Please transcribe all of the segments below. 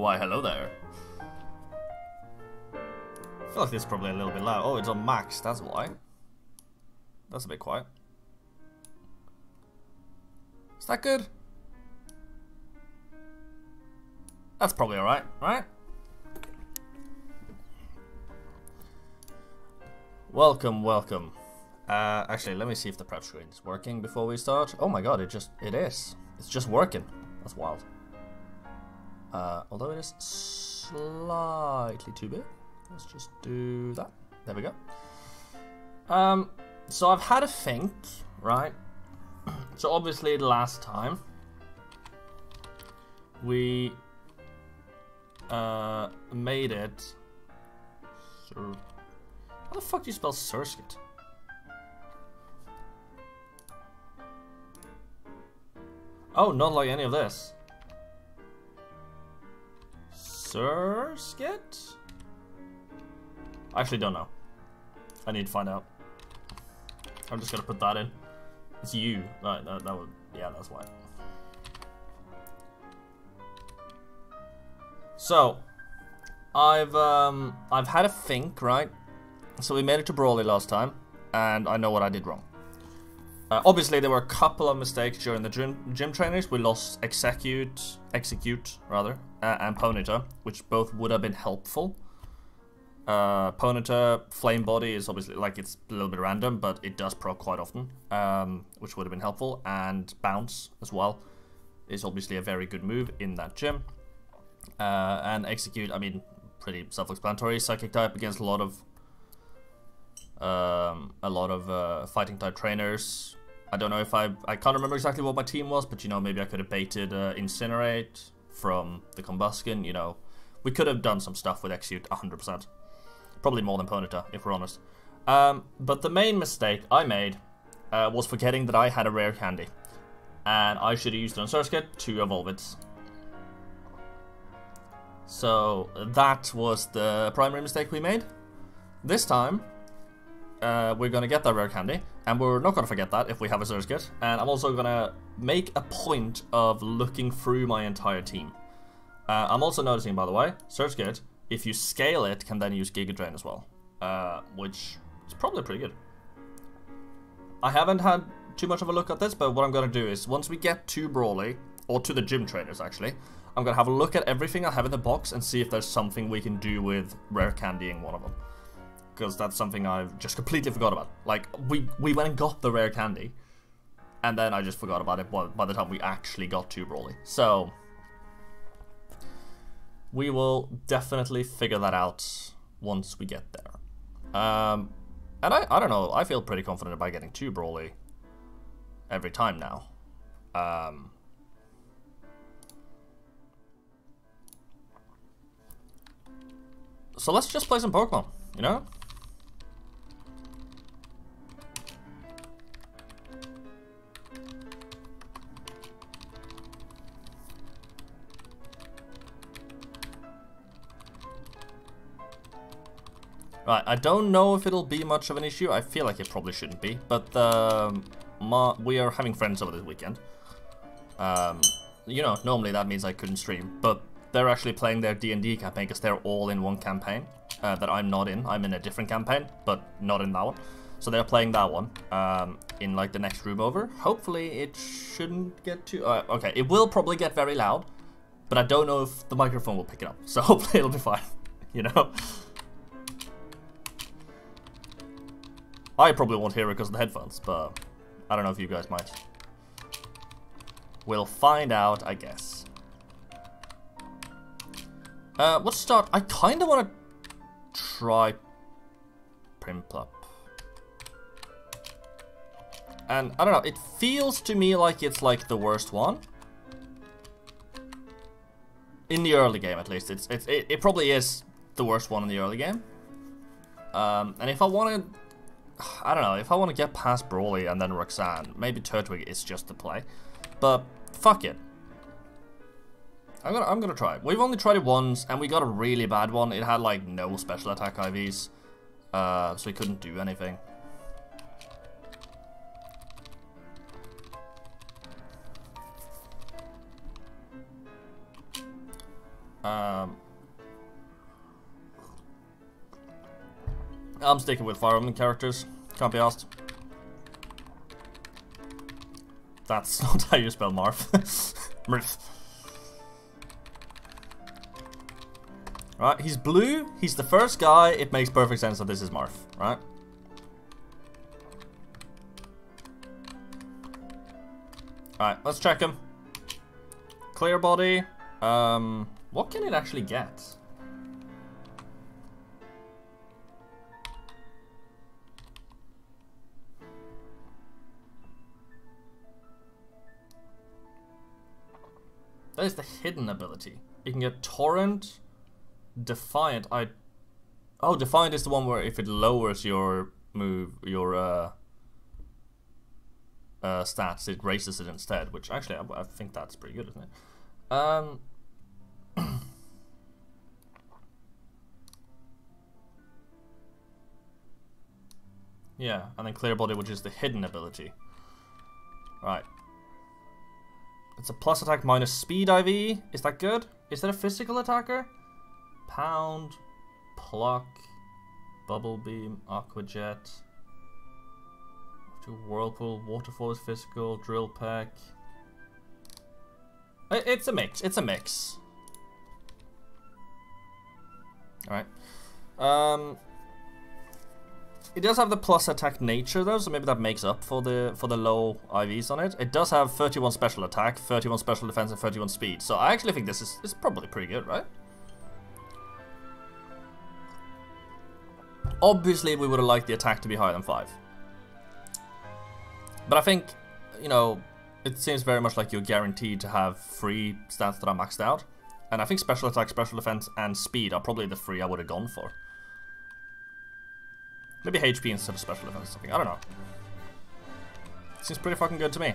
Why, hello there. I feel like this is probably a little bit loud. Oh, it's on max, that's why. That's a bit quiet. Is that good? That's probably alright, right? Welcome, welcome. Uh, actually, let me see if the prep screen is working before we start. Oh my god, it just, it is. It's just working. That's wild. Uh, although it is slightly too big. Let's just do that. There we go. Um, so I've had a think, right? So obviously the last time we uh, made it. How the fuck do you spell Surskit? Oh, not like any of this. Surskit? I actually don't know. I need to find out. I'm just gonna put that in. It's you. That, that, that would, yeah, that's why. So, I've um, I've had a think, right? So we made it to Brawly last time, and I know what I did wrong. Uh, obviously, there were a couple of mistakes during the gym, gym trainers. We lost execute, execute rather, uh, and Ponyta, which both would have been helpful. Uh, Flame Body is obviously like it's a little bit random, but it does proc quite often, um, which would have been helpful. And Bounce as well is obviously a very good move in that gym. Uh, and Exeggcute, I mean, pretty self-explanatory. Psychic type against a lot of um, a lot of uh, fighting type trainers. I don't know if I I can't remember exactly what my team was, but you know maybe I could have baited uh, Incinerate from the Combusken. You know, we could have done some stuff with Exeggcute 100%. Probably more than Ponyta, if we're honest. Um, but the main mistake I made uh, was forgetting that I had a rare candy. And I should have used it on Surskit to evolve it. So that was the primary mistake we made. This time, uh, we're gonna get that rare candy, and we're not gonna forget that if we have a Surskit. And I'm also gonna make a point of looking through my entire team. Uh, I'm also noticing, by the way, Surskit if you scale it, can then use Giga Drain as well, uh, which is probably pretty good. I haven't had too much of a look at this, but what I'm going to do is, once we get to Brawly, or to the gym trainers actually, I'm going to have a look at everything I have in the box and see if there's something we can do with rare candying one of them. Because that's something I've just completely forgot about. Like, we, we went and got the rare candy, and then I just forgot about it by the time we actually got to Brawly. So, we will definitely figure that out once we get there. Um, and I, I don't know, I feel pretty confident about getting two Brawly every time now. Um, so let's just play some Pokemon, you know? Right, I don't know if it'll be much of an issue. I feel like it probably shouldn't be. But um, we are having friends over this weekend. Um, you know, normally that means I couldn't stream. But they're actually playing their D&D campaign because they're all in one campaign uh, that I'm not in. I'm in a different campaign, but not in that one. So they're playing that one um, in like the next room over. Hopefully it shouldn't get too... Uh, okay, it will probably get very loud. But I don't know if the microphone will pick it up. So hopefully it'll be fine, you know? I probably won't hear it because of the headphones, but I don't know if you guys might. We'll find out, I guess. Uh, let's start. I kind of want to try Prinplup. And, I don't know, it feels to me like it's like the worst one. In the early game, at least. It's, it's it, it probably is the worst one in the early game. Um, and if I want to I don't know, if I want to get past Brawly and then Roxanne, maybe Turtwig is just the play. But, fuck it. I'm gonna, I'm gonna try. We've only tried it once, and we got a really bad one. It had, like, no special attack IVs, uh, so we couldn't do anything. Um, I'm sticking with Fire Emblem characters. Can't be asked. That's not how you spell Marth. Mirth. Right, he's blue. He's the first guy. It makes perfect sense that this is Marth, right? Alright, let's check him. Clear body. Um, what can it actually get? That is the hidden ability. You can get Torrent, Defiant. I. Oh, Defiant is the one where if it lowers your move, your uh, uh, stats, it raises it instead. Which actually, I, I think that's pretty good, isn't it? Um. yeah, and then Clear Body, which is the hidden ability. Right. It's a plus attack minus speed IV. Is that good? Is that a physical attacker? Pound, Pluck, Bubble Beam, Aqua Jet. Whirlpool, Waterfall is physical, Drill Peck. It's a mix. It's a mix. Alright. Um, it does have the plus attack nature though, so maybe that makes up for the for the low IVs on it. It does have 31 special attack, 31 special defense, and 31 speed. So I actually think this is, is probably pretty good, right? Obviously, we would have liked the attack to be higher than 5. But I think, you know, it seems very much like you're guaranteed to have three stats that are maxed out. And I think special attack, special defense, and speed are probably the three I would have gone for. Maybe HP instead of special defense or something. I don't know. Seems pretty fucking good to me.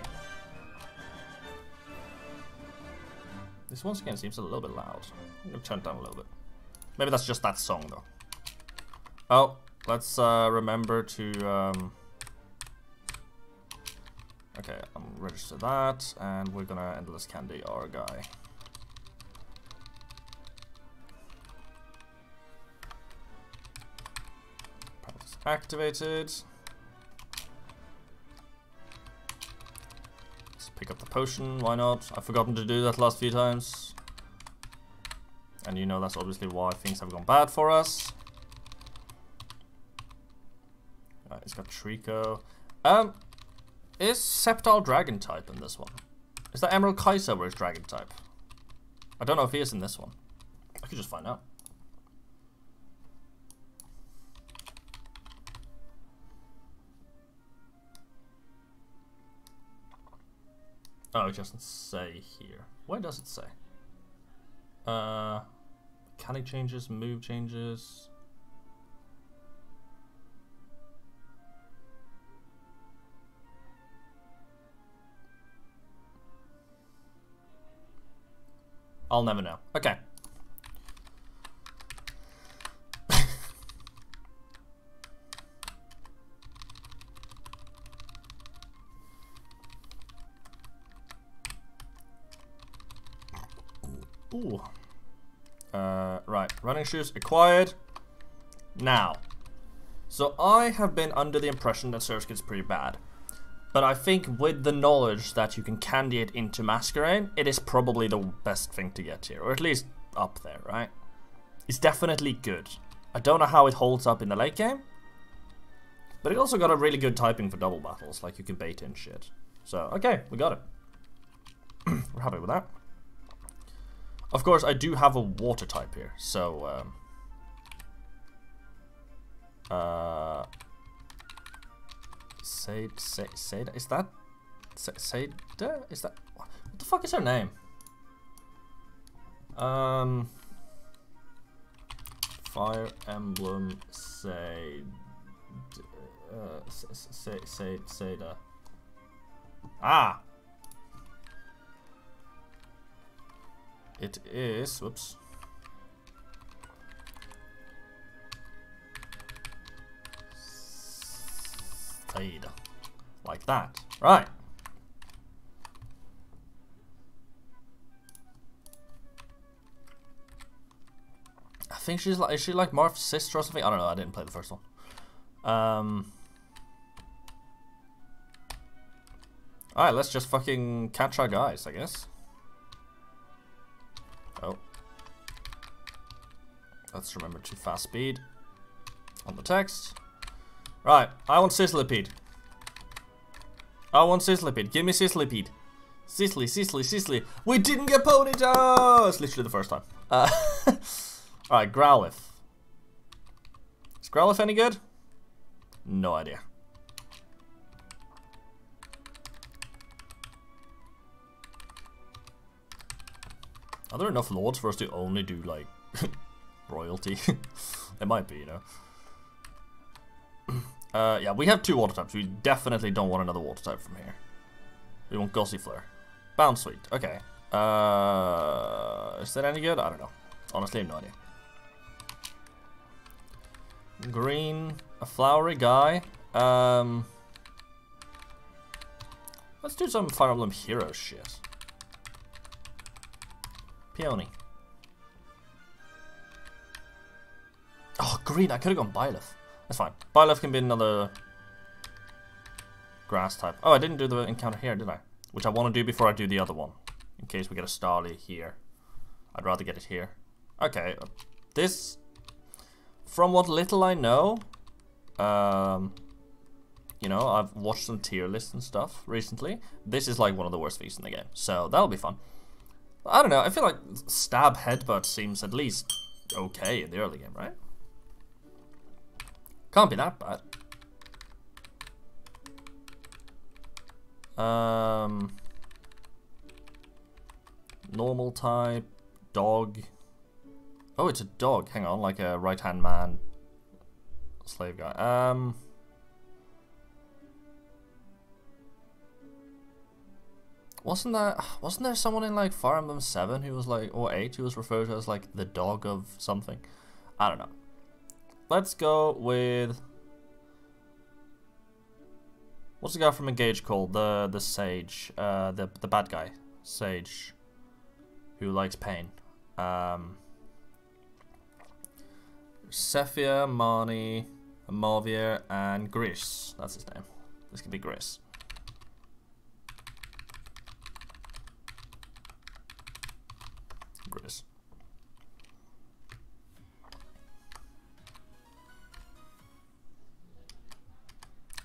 This once again seems a little bit loud. I'm gonna turn it down a little bit. Maybe that's just that song though. Oh, let's uh, remember to... Um... Okay, I'm register that, and we're gonna endless candy our guy. Activated. Let's pick up the potion, why not? I've forgotten to do that last few times. And you know that's obviously why things have gone bad for us. Right, he's got Treecko. Um, is Sceptile Dragon type in this one? Is that Emerald Kaizo where it's Dragon type? I don't know if he is in this one. I could just find out. Oh, it doesn't say here. Where does it say? Uh, mechanic changes, move changes. I'll never know. Okay. Ooh. Uh, right, running shoes acquired. Now, so I have been under the impression that Surskit's pretty bad. But I think with the knowledge that you can candy it into Masquerain, it is probably the best thing to get here. Or at least up there, right? It's definitely good. I don't know how it holds up in the late game. But it also got a really good typing for double battles, like you can bait in shit. So, okay, we got it. We're happy with that. Of course, I do have a water type here, so... Um, uh, Said, Said, is that... Said, is that... What the fuck is her name? Um... Fire Emblem Said... Uh, Said, Seda. Ah! It is, whoops. Stayed. Like that. Right. I think she's like, is she like Marth's sister or something? I don't know, I didn't play the first one. Um... Alright, let's just fucking catch our guys, I guess. Let's remember to fast speed on the text. Right, I want Sizzlipede. I want Sizzlipede. Give me Sizzlipede. Sisley, Sisley, Sisley. We didn't get Ponyta! It's literally the first time. Uh, Alright, Growlithe. Is Growlithe any good? No idea. Are there enough lords for us to only do, like, royalty? it might be, you know. uh, yeah, we have two water types. We definitely don't want another water type from here. We want Gossifleur. Bounsweet. Okay. Uh, is that any good? I don't know. Honestly, I have no idea. Green, a flowery guy. Um, let's do some Fire Emblem Hero shit. Peony. Green. I could have gone Byleth. That's fine. Byleth can be another grass type. Oh, I didn't do the encounter here, did I? Which I want to do before I do the other one. In case we get a Starly here. I'd rather get it here. Okay. This, from what little I know, um, you know, I've watched some tier lists and stuff recently. This is like one of the worst Vs in the game. So that'll be fun. I don't know. I feel like stab headbutt seems at least okay in the early game, right? Can't be that bad. Um, normal type, dog. Oh, it's a dog. Hang on, like a right-hand man, slave guy. Um. Wasn't that wasn't there someone in like Fire Emblem Seven who was like or eight who was referred to as like the dog of something? I don't know. Let's go with what's the guy from Engage called? The the sage, uh, the the bad guy, sage, who likes pain. Um, Zephia, Marni, Mauvier, and Gris. That's his name. This could be Gris. Gris.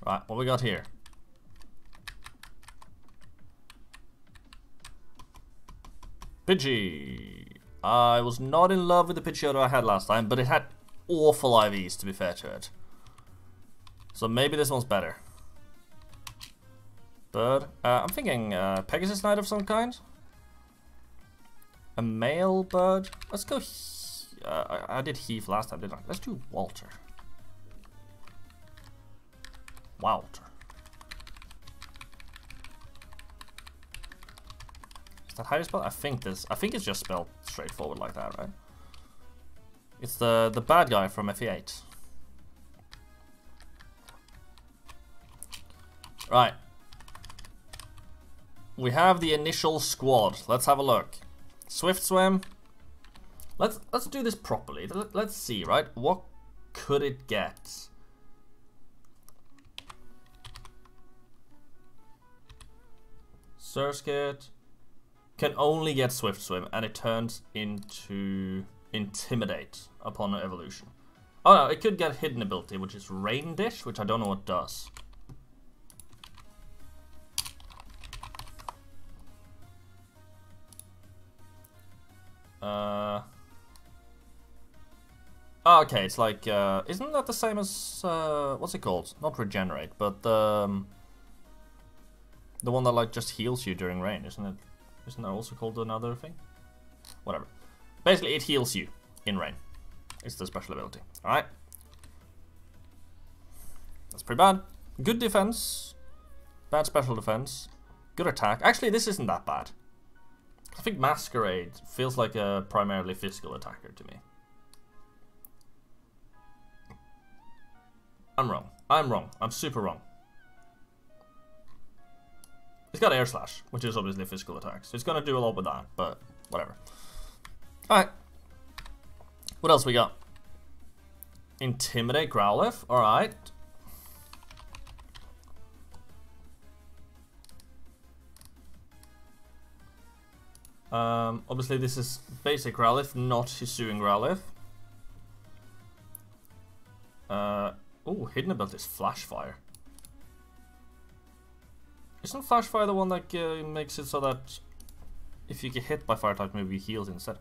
Right, what we got here? Pidgey. I was not in love with the Pidgeotto I had last time, but it had awful IVs, to be fair to it. So maybe this one's better. Bird. Uh, I'm thinking uh, Pegasus Knight of some kind. A male bird. Let's go. Uh, I, I did Heath last time, didn't I? Let's do Walter. Walter. Is that how you spell? I think this. I think it's just spelled straightforward like that, right? It's the the bad guy from FE8. Right. We have the initial squad. Let's have a look. Swift swim. Let's let's do this properly. Let's see, right? What could it get? Surskit can only get Swift Swim, and it turns into Intimidate upon evolution. Oh no, it could get Hidden ability, which is Rain Dish, which I don't know what does. Uh... Oh, okay, it's like, uh, isn't that the same as, uh, what's it called? Not regenerate, but, um, the one that, like, just heals you during rain, isn't it? Isn't that also called another thing? Whatever. Basically, it heals you in rain. It's the special ability, alright? That's pretty bad. Good defense, bad special defense, good attack. Actually, this isn't that bad. I think Masquerain feels like a primarily physical attacker to me. I'm wrong. I'm wrong. I'm super wrong. It's got Air Slash, which is obviously physical attacks. So it's going to do a lot with that, but whatever. Alright. What else we got? Intimidate Growlithe. Alright. Um, obviously this is basic Growlithe, not Hisuian Growlithe. Uh, oh, hidden ability is Flash Fire. Isn't Flash Fire the one that uh, makes it so that if you get hit by Fire type, maybe you heals instead?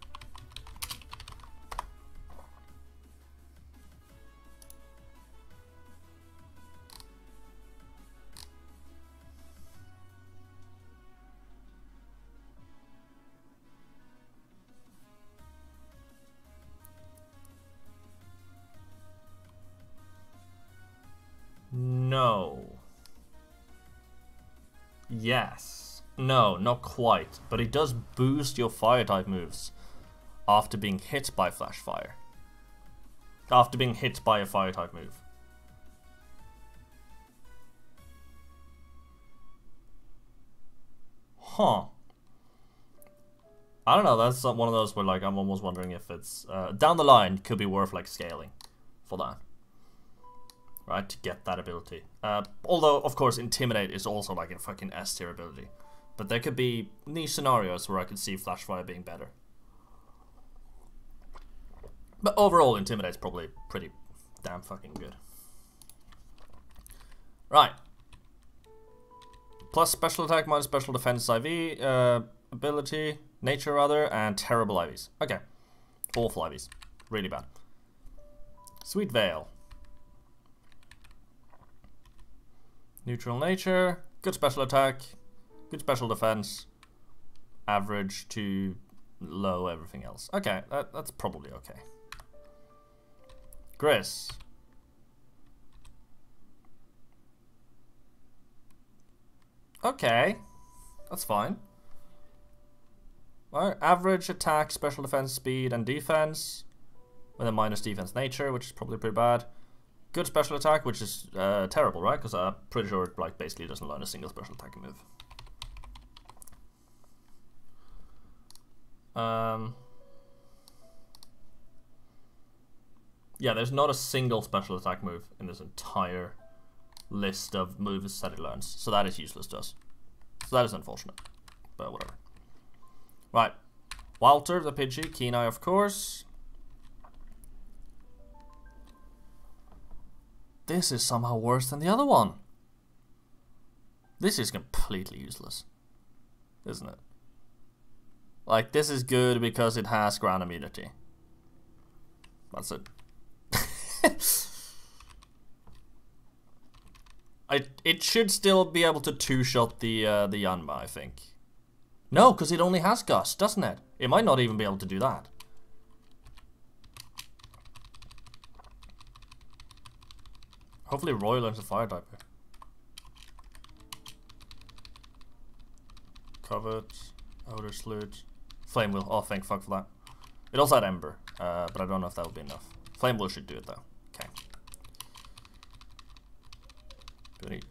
Yes. No, not quite. But it does boost your fire type moves after being hit by flash fire. After being hit by a fire type move. Huh. I don't know, that's one of those where like I'm almost wondering if it's uh, down the line could be worth like scaling for that right, to get that ability. Uh, although, of course, Intimidate is also like a fucking S tier ability. But there could be niche scenarios where I could see Flashfire being better. But overall, Intimidate's probably pretty damn fucking good. Right. Plus special attack, minus special defense IV, uh, ability, nature rather, and terrible IVs. Okay. Awful IVs. Really bad. Sweet Veil. Neutral nature, good special attack, good special defense, average to low everything else. Okay, that, that's probably okay. Gris. Okay, that's fine. Alright, average attack, special defense, speed, and defense. With a minus defense nature, which is probably pretty bad. Good special attack, which is uh, terrible, right? Because I'm pretty sure it like, basically doesn't learn a single special attack move. Um, yeah, there's not a single special attack move in this entire list of moves that it learns. So that is useless to us. So that is unfortunate. But whatever. Right. Walter, the Pidgey, Kenai of course. This is somehow worse than the other one. This is completely useless. Isn't it? Like, this is good because it has ground immunity. That's it. I, it should still be able to two-shot the uh, the Yanma, I think. No, because it only has Gust, doesn't it? It might not even be able to do that. Hopefully Roy learns a fire diaper. Covered, Odor Sleuth, Flame Wheel. Oh, thank fuck for that. It also had Ember, uh, but I don't know if that would be enough. Flame Wheel should do it though. Okay. Good.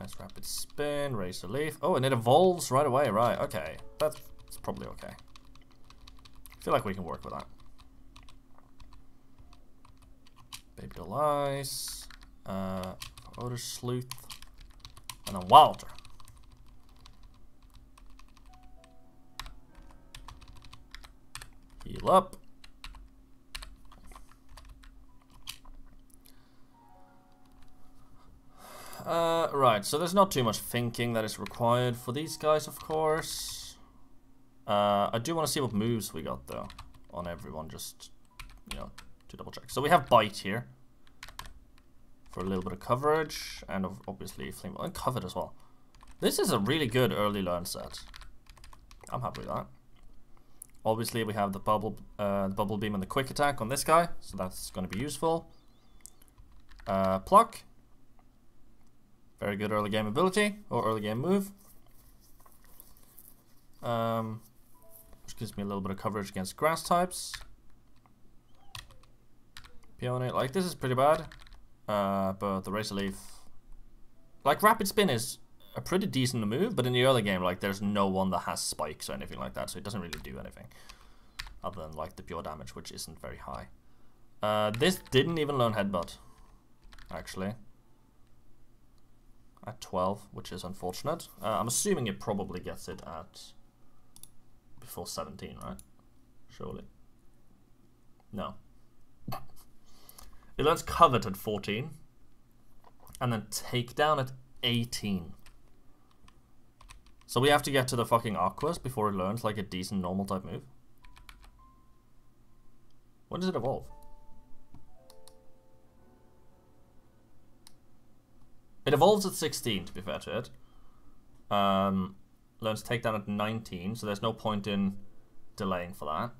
Nice rapid spin, razor leaf. Oh, and it evolves right away, right, okay. That's, that's probably okay. I feel like we can work with that. Baby-Doll Eyes uh, Odor Sleuth, and a Wilder. Heal up. Uh, right, so there's not too much thinking that is required for these guys, of course. Uh, I do want to see what moves we got, though, on everyone, just, you know, to double check. So we have Bite here for a little bit of coverage and obviously flame and covered as well. This is a really good early learn set. I'm happy with that. Obviously we have the bubble uh, the bubble beam and the quick attack on this guy, so that's going to be useful. Uh, pluck. Very good early game ability or early game move. Um, which gives me a little bit of coverage against grass types. Peony, like this is pretty bad. Uh, but the Razor Leaf... Like, Rapid Spin is a pretty decent move, but in the early game, like, there's no one that has spikes or anything like that, so it doesn't really do anything. other than like the pure damage, which isn't very high. Uh, this didn't even learn headbutt, actually. At 12, which is unfortunate. Uh, I'm assuming it probably gets it at before 17, right? Surely. No. It learns covet at 14. And then takedown at 18. So we have to get to the fucking Aquas before it learns like a decent normal type move. When does it evolve? It evolves at 16, to be fair to it. Um, learns takedown at 19, so there's no point in delaying for that.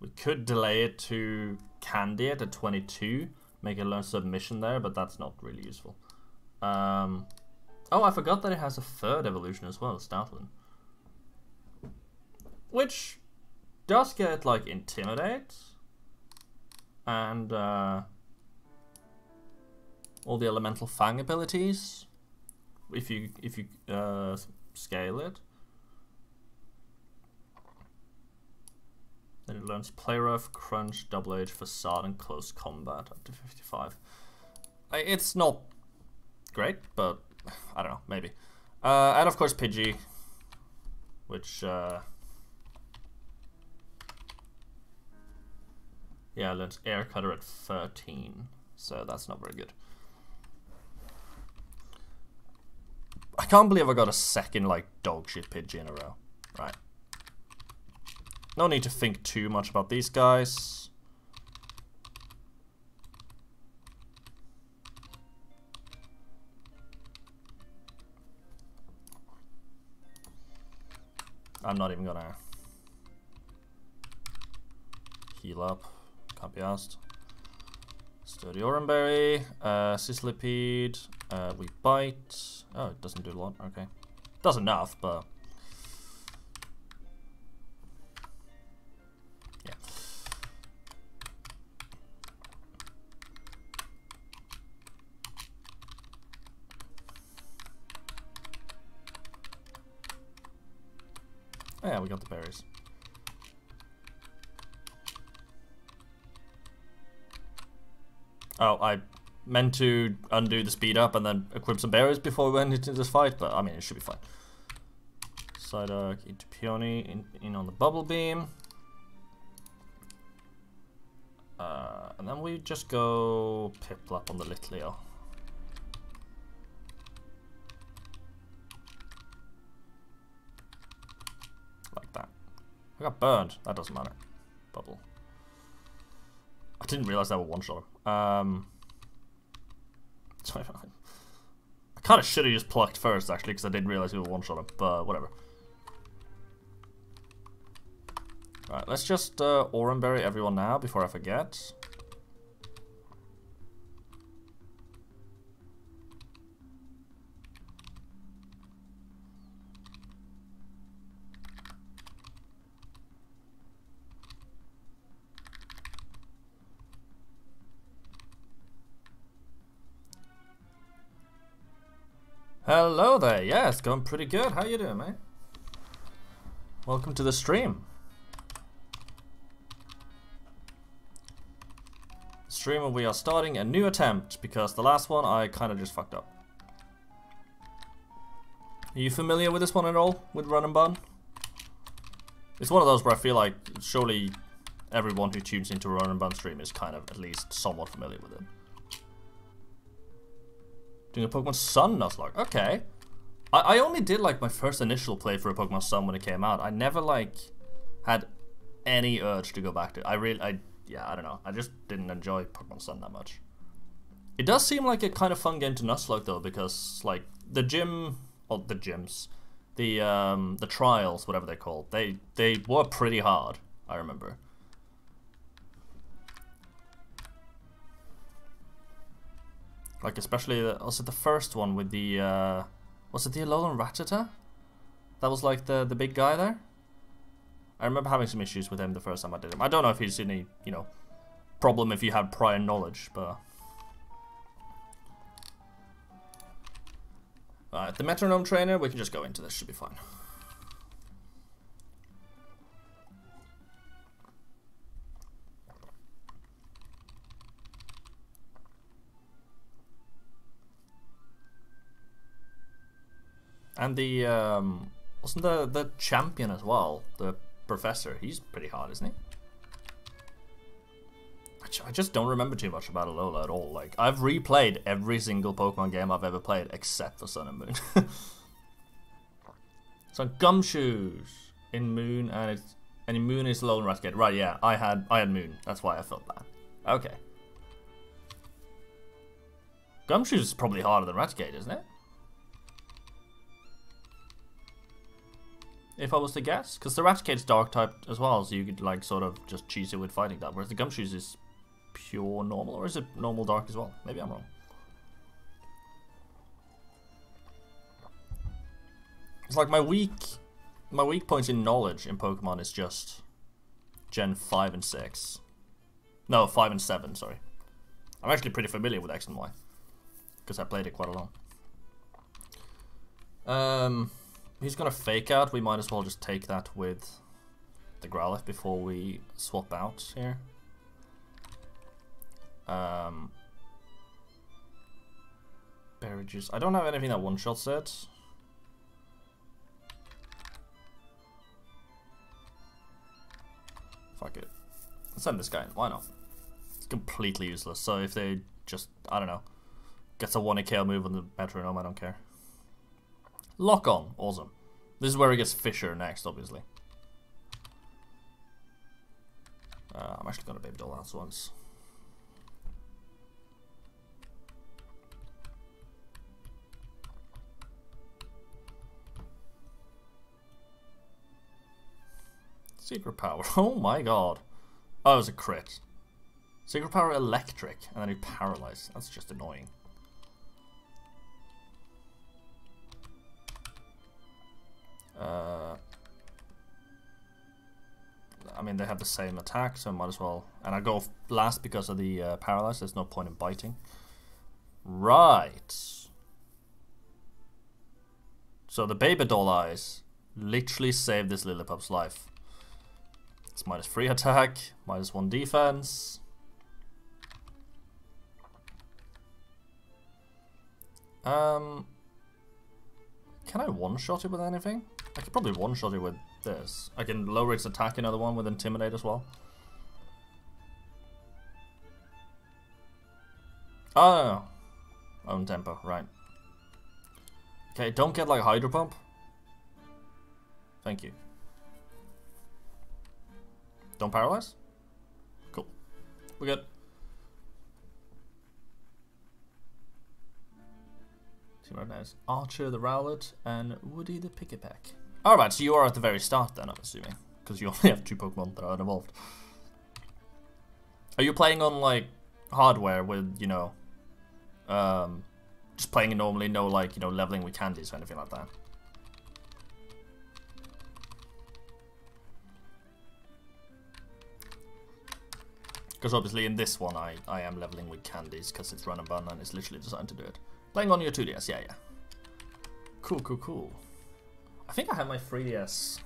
We could delay it to Candy at 22, make a learn submission there, but that's not really useful. Um, oh, I forgot that it has a third evolution as well, Stoutland. Which does get, like, Intimidate. And, uh, all the Elemental Fang abilities. If you, if you, uh, scale it. Then it learns Play Rough, Crunch, Double Edge, Facade, and Close Combat up to 55. It's not great, but I don't know, maybe. Uh, and of course Pidgey, which, uh, yeah, learns Air Cutter at 13, so that's not very good. I can't believe I got a second, like, dog shit Pidgey in a row. Right. No need to think too much about these guys. I'm not even gonna heal up. Can't be asked. Sturdy Oranberry, uh, uh, we bite. Oh, it doesn't do a lot, okay. Does enough, but yeah, we got the berries. Oh, I meant to undo the speed up and then equip some berries before we went into this fight, but I mean, it should be fine. Psyduck into Peony, in, in on the Bubble Beam. Uh, and then we just go Piplup on the Litleo. Got burned. That doesn't matter. Bubble. I didn't realize that were one shot. Um, I kind of should have just plucked first, actually, because I didn't realize we were one shot but whatever. Alright, let's just uh, Oranberry everyone now before I forget. Hello there, yeah, it's going pretty good. How you doing, mate? Welcome to the stream. Streamer, we are starting a new attempt because the last one I kind of just fucked up. Are you familiar with this one at all, with Run and Bun? It's one of those where I feel like surely everyone who tunes into Run and Bun stream is kind of at least somewhat familiar with it. Doing a Pokemon Sun Nuzlocke. Okay. I, I only did like my first initial play for a Pokemon Sun when it came out. I never like had any urge to go back to it. I really, I yeah, I don't know. I just didn't enjoy Pokemon Sun that much. It does seem like a kind of fun game to Nuzlocke though, because like the gym, or the gyms, the um, the trials, whatever they're called, they they were pretty hard. I remember. Like especially the, also the first one with the uh, was it the Alolan Rattata? That was like the the big guy there. I remember having some issues with him the first time I did him. I don't know if he's any you know problem if you have prior knowledge, but. Alright, the metronome trainer, we can just go into this, should be fine. And the um, wasn't the the champion as well, the professor. He's pretty hard, isn't he? I just don't remember too much about Alola at all. Like I've replayed every single Pokemon game I've ever played except for Sun and Moon. so Gumshoos in Moon and it's and in Moon is Lone Raticate. Right, yeah. I had I had Moon. That's why I felt that. Okay. Gumshoos is probably harder than Raticate, isn't it? If I was to guess. Because the Raticate's dark type as well, so you could like sort of just cheese it with fighting that. Whereas the Gumshoos is pure normal, or is it normal dark as well? Maybe I'm wrong. It's like my weak, my weak points in knowledge in Pokemon is just Gen 5 and 6. No, 5 and 7, sorry. I'm actually pretty familiar with X and Y. Because I played it quite a lot. Um, he's gonna fake out. We might as well just take that with the Growlithe before we swap out here. Um. I don't have anything that one-shots it. Fuck it. Let's send this guy in. Why not? It's completely useless. So if they just, I don't know, gets a 1 KO move on the metronome, I don't care. Lock on. Awesome. This is where he gets Fissure next, obviously. Uh, I'm actually to baby doll last once. Secret power. Oh my god. Oh, it was a crit. Secret power electric, and then he paralyzed. That's just annoying. Uh, I mean, they have the same attack, so I might as well. And I go last because of the uh, paralyze. There's no point in biting. Right. So the baby doll eyes literally saved this Lillipup's life. It's minus 3 attack, minus 1 defense. Um, can I one-shot it with anything? I could probably one-shot it with this. I can lower its attack another one with Intimidate as well. Oh, own tempo, right. Okay, don't get like Hydro Pump. Thank you. Don't paralyze? Cool. We're good. Team nice. Archer the Rowlet and Woody the Pikipek. Alright, so you are at the very start then, I'm assuming. Because you only have two Pokemon that are involved. Are you playing on, like, hardware with, you know, um, just playing normally, no, like, you know, leveling with candies or anything like that? Because obviously in this one I, I am leveling with candies because it's run and bun and it's literally designed to do it. Playing on your 2DS, yeah, yeah. Cool, cool, cool. I think I have my 3DS.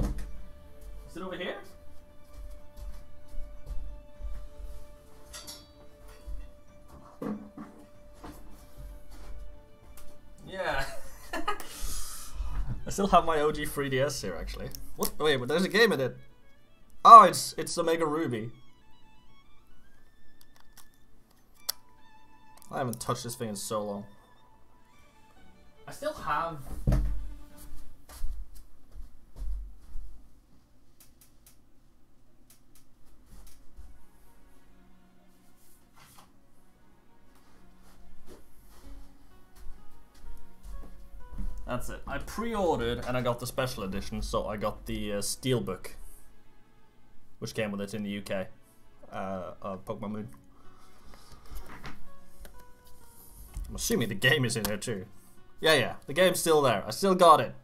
Is it over here? Yeah. I still have my OG 3DS here, actually. What? Oh, Wait, but there's a game in it. Oh, it's it's Omega Ruby. I haven't touched this thing in so long. I still have... That's it. I pre-ordered and I got the special edition, so I got the uh, Steelbook which came with it in the UK, uh, of Pokemon Moon. I'm assuming the game is in here too. Yeah, yeah, the game's still there. I still got it.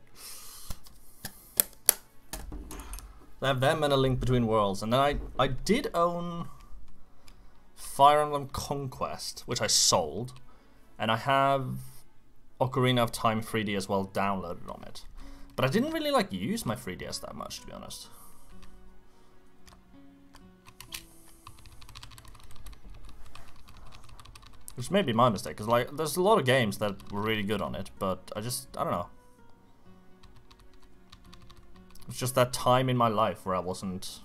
They have them and a Link Between Worlds. And then I, I did own Fire Emblem Conquest, which I sold. And I have Ocarina of Time 3D as well downloaded on it. But I didn't really like use my 3DS that much, to be honest. Which may be my mistake, because like, there's a lot of games that were really good on it, but I just, I don't know. It's just that time in my life where I wasn't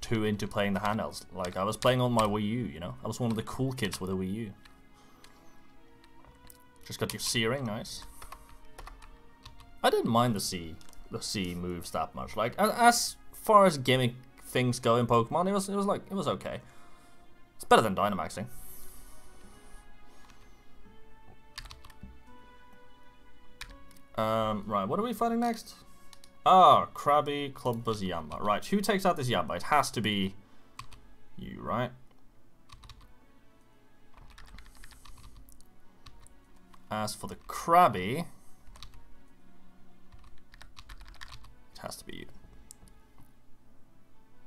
too into playing the handhelds. Like, I was playing on my Wii U, you know? I was one of the cool kids with a Wii U. Just got your searing, nice. I didn't mind the C, the C moves that much. Like, as far as gimmick things go in Pokemon, it was, it was like, it was okay. It's better than Dynamaxing. Um, right, what are we fighting next? Ah, Krabby, Clobbopus, Yanma. Right, who takes out this Yanma? It has to be you, right? As for the Krabby, it has to be you.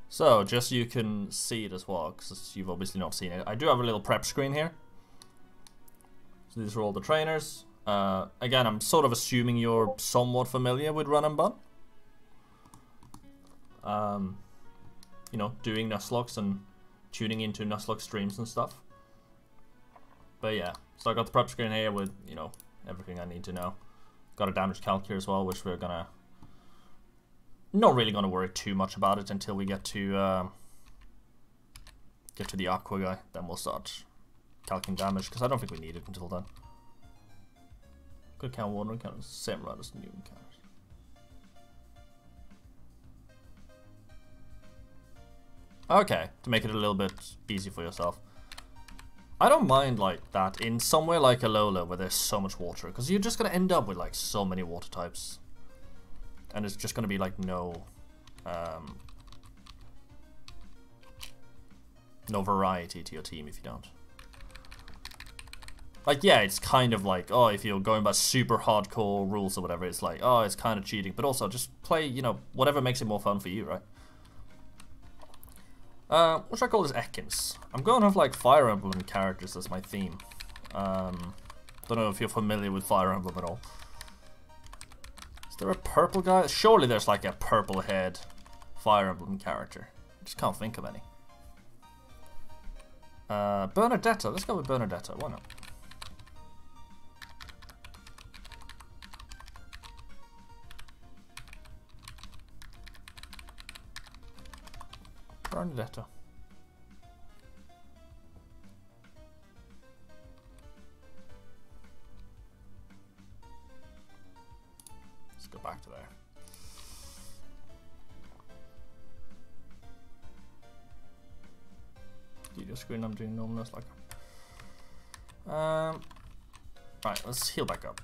So, just so you can see it as well, because you've obviously not seen it. I do have a little prep screen here. So these are all the trainers. Uh, again, I'm sort of assuming you're somewhat familiar with Run and Bun. Um, you know, doing Nuzlocke and tuning into Nuzlocke streams and stuff. But yeah, so I got the prep screen here with, you know, everything I need to know. Got a damage calc here as well, which we're gonna not really going to worry too much about it until we get to uh, get to the Aqua guy. Then we'll start calculating damage, because I don't think we need it until then. Good count one count same run as new encounters. Okay, to make it a little bit easy for yourself. I don't mind like that in somewhere like Alola where there's so much water, because you're just going to end up with like so many water types. And it's just going to be like no... Um, no variety to your team if you don't. Like, yeah, it's kind of like, oh, if you're going by super hardcore rules or whatever, it's like, oh, it's kind of cheating. But also, just play, you know, whatever makes it more fun for you, right? Uh, what should I call this Ekans? I'm going to have, like, Fire Emblem characters as my theme. Um, don't know if you're familiar with Fire Emblem at all there a purple guy? Surely there's like a purple head Fire Emblem character. I just can't think of any. Uh, Bernadetta. Let's go with Bernadetta. Why not? Bernadetta. Back to there. DJ screen I'm doing numbness like um right let's heal back up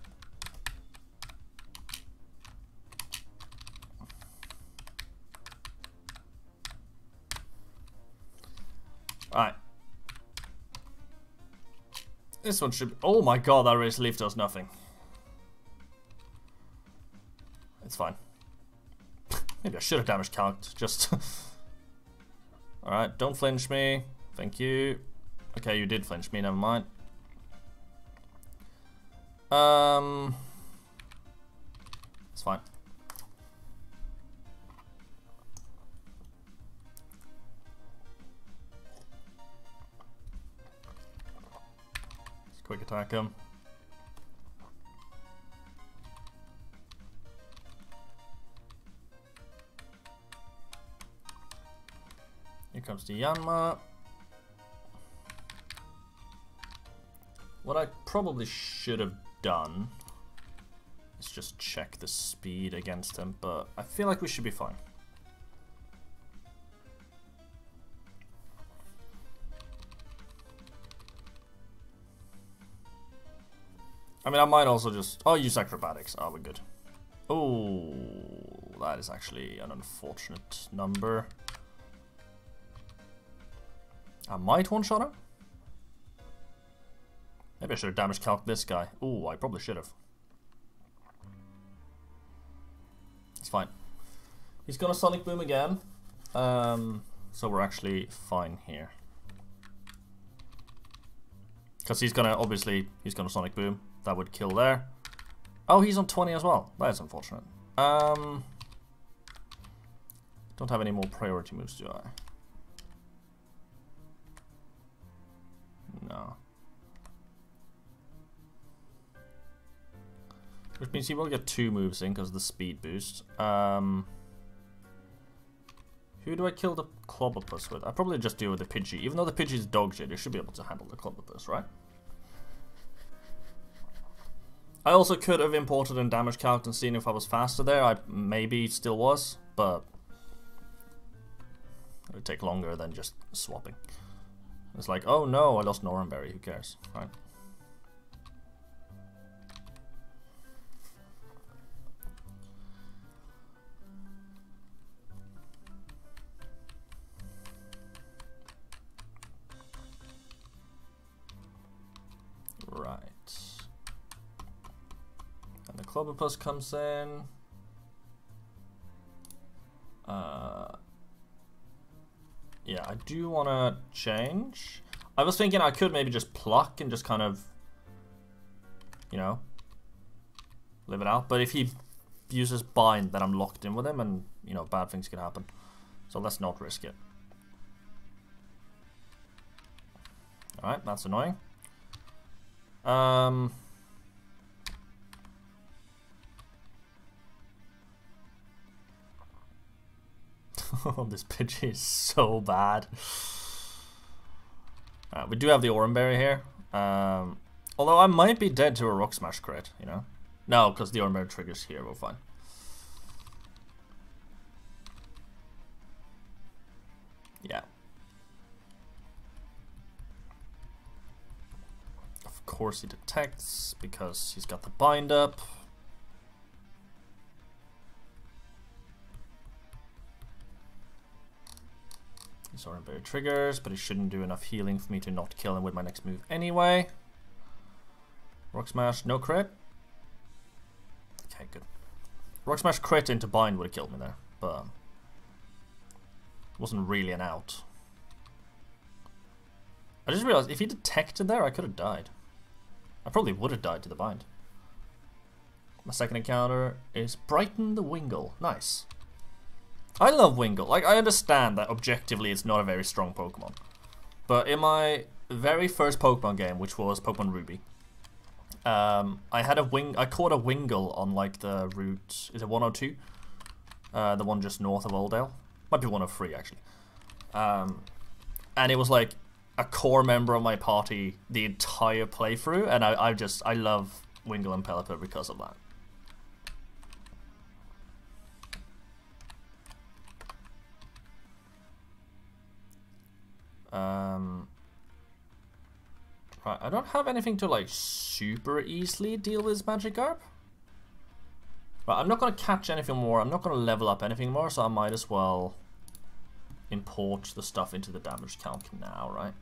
Alright. This one should be- Oh my god, that razor leaf does nothing. It's fine. Maybe I should have damage calced, just... Alright, don't flinch me. Thank you. Okay, you did flinch me, never mind. Um... It's fine. Let's quick attack him. Here comes the Yanma. What I probably should have done is just check the speed against him, but I feel like we should be fine. I mean, I might also just... Oh, use acrobatics. Oh, we're good. Oh, that is actually an unfortunate number. I might one-shot him. Maybe I should have damage calc this guy. Oh, I probably should have. It's fine. He's gonna Sonic Boom again. Um, so we're actually fine here. Because he's gonna, obviously, he's gonna Sonic Boom. That would kill there. Oh, he's on 20 as well. That is unfortunate. Um, don't have any more priority moves, do I? now. Which means he will get two moves in because of the speed boost. Um, who do I kill the Clobbopus with? I probably just deal with the Pidgey. Even though the Pidgey's dog shit, it should be able to handle the Clobbopus, right? I also could have imported and damage calc and seen if I was faster there. I maybe still was, but it would take longer than just swapping. It's like, oh no, I lost Oran who cares, right? Right. And the Clobbopus comes in. Uh, yeah, I do want to change. I was thinking I could maybe just pluck and just kind of, you know, live it out. But if he uses bind, then I'm locked in with him and, you know, bad things could happen. So let's not risk it. Alright, that's annoying. Um... this pitch is so bad. Uh, we do have the Oran Berry here. Um, although I might be dead to a Rock Smash crit, you know? No, because the Oran Berry triggers here, we're fine. Yeah. Of course he detects, because he's got the bind up. Oran Berry triggers, but he shouldn't do enough healing for me to not kill him with my next move anyway. Rock Smash, no crit. Okay, good. Rock Smash crit into bind would have killed me there, but um, wasn't really an out. I just realized if he detected there, I could have died. I probably would have died to the bind. My second encounter is Brighten the Wingull. Nice. I love Wingull. Like, I understand that objectively it's not a very strong Pokemon. But in my very first Pokemon game, which was Pokemon Ruby, um, I had a wing. I caught a Wingull on like the route. Is it 102? Uh, the one just north of Oldale. Might be 103 actually. Um, and it was like a core member of my party the entire playthrough, and I, I just I love Wingull and Pelipper because of that. Um, right, I don't have anything to like super easily deal with Magikarp. Right, I'm not going to catch anything more. I'm not going to level up anything more, so I might as well import the stuff into the damage calc now, right? Right.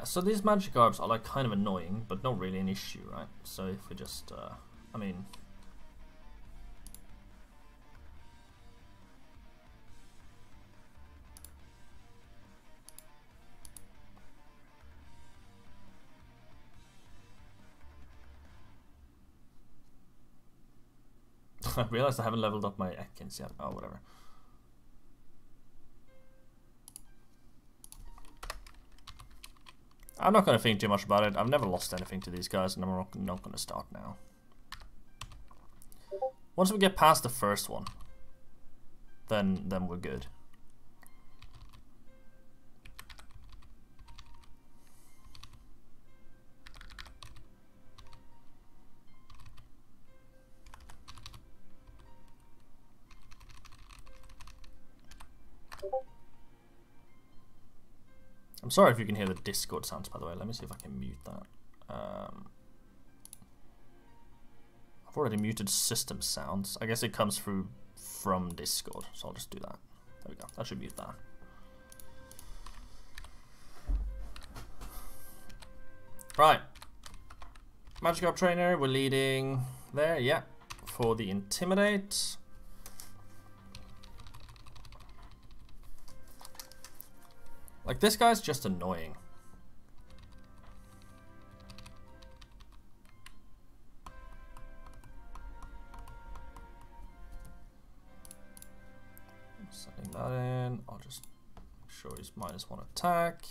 Yeah, so these Magikarps are like kind of annoying, but not really an issue, right? So if we just, uh, I mean... I realized I haven't leveled up my Ekans yet. Oh, whatever. I'm not going to think too much about it. I've never lost anything to these guys, and I'm not going to start now. Once we get past the first one, then then we're good. I'm sorry if you can hear the Discord sounds, by the way. Let me see if I can mute that. Um, I've already muted system sounds. I guess it comes through from Discord, so I'll just do that. There we go. That should mute that. Right. Magikarp trainer, we're leading there, yeah. For the Intimidate. Like, this guy's just annoying. Setting that in. I'll just show he's minus one attack.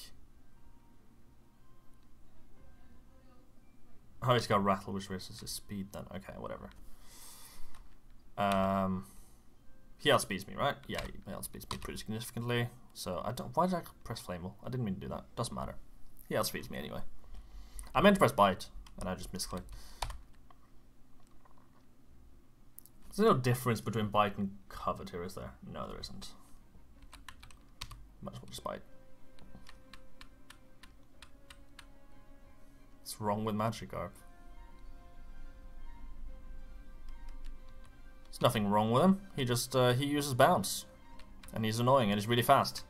Oh, he's got rattle, which raises his speed then. Okay, whatever. Um, he outspeeds me, right? Yeah, he outspeeds me pretty significantly. So I don't. Why did I press Flame I didn't mean to do that. Doesn't matter. He outspeeds me anyway. I meant to press Bite, and I just misclicked. There's no difference between Bite and Covet here, is there? No, there isn't. Might as well just Bite. What's wrong with Magikarp? There's nothing wrong with him. He just, uh, he uses bounce. And he's annoying and he's really fast.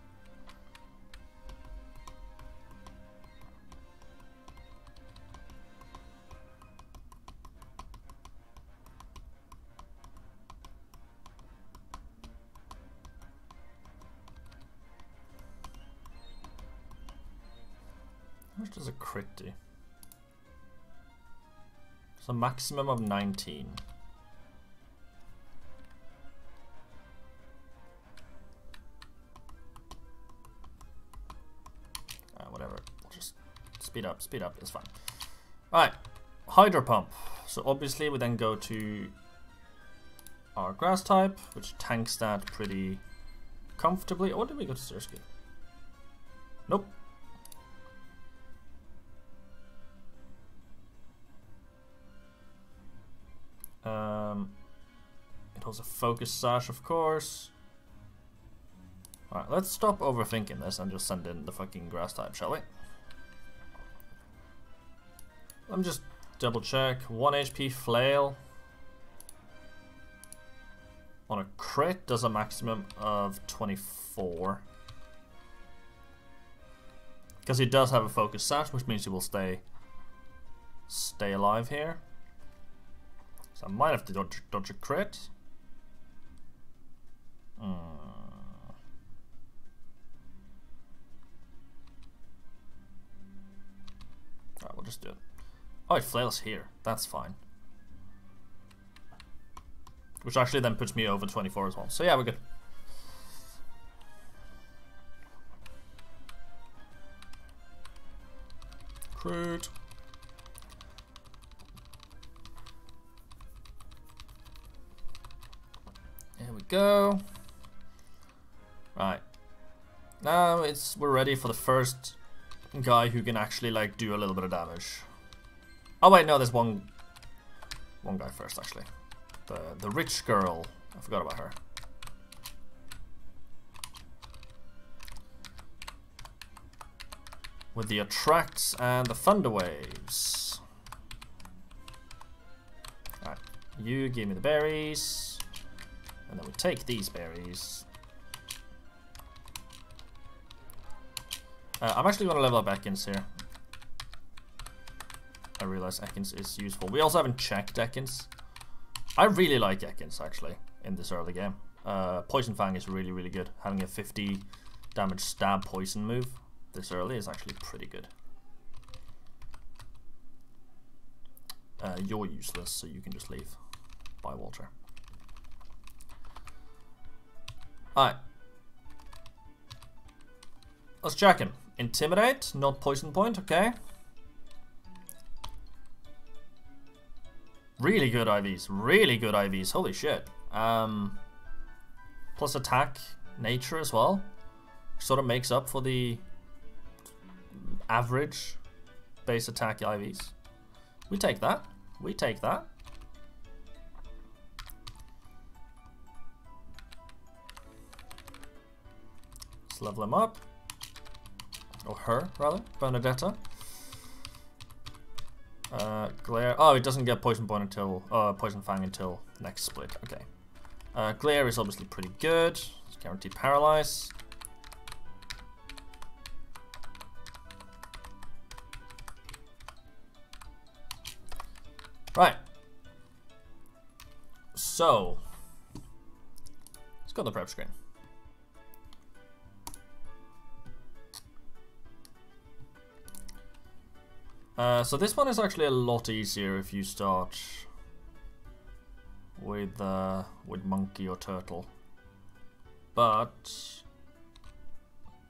How much does a crit do? So maximum of 19. Speed up, speed up, it's fine. Alright, Hydro Pump. So obviously we then go to our grass type, which tanks that pretty comfortably. Or did we go to Surskit? Nope. Um, it was a focus sash, of course. Alright, let's stop overthinking this and just send in the fucking grass type, shall we? Me just double check. 1 HP flail. On a crit does a maximum of 24. Because he does have a focus sash, which means he will stay stay alive here. So I might have to dodge, dodge a crit. Mm. Alright, we'll just do it. Oh, it flails here. That's fine. Which actually then puts me over 24 as well. So yeah, we're good. Crit. There we go. Right. Now it's we're ready for the first guy who can actually like do a little bit of damage. Oh wait, no, there's one one guy first actually. The the rich girl. I forgot about her. With the attracts and the thunder waves. Alright. You give me the berries. And then we take these berries. Uh, I'm actually going to level up Ekans here. I realize Ekans is useful. We also haven't checked Ekans. I really like Ekans, actually, in this early game. Uh, poison Fang is really, really good. Having a 50 damage stab poison move this early is actually pretty good. Uh, you're useless, so you can just leave. Bye, Walter. Alright. Let's check him. Intimidate, not poison point, okay. Really good IVs, really good IVs, holy shit. Um, plus attack, nature as well. Sort of makes up for the average base attack IVs. We take that, we take that. Let's level him up. Or her, rather. Bernadetta. Uh, glare. Oh, it doesn't get poison point until uh, poison fang until next split. Okay. Uh, glare is obviously pretty good. It's guaranteed paralyze. Right. So, let's go to the prep screen. Uh, so this one is actually a lot easier if you start with uh, with monkey or turtle, but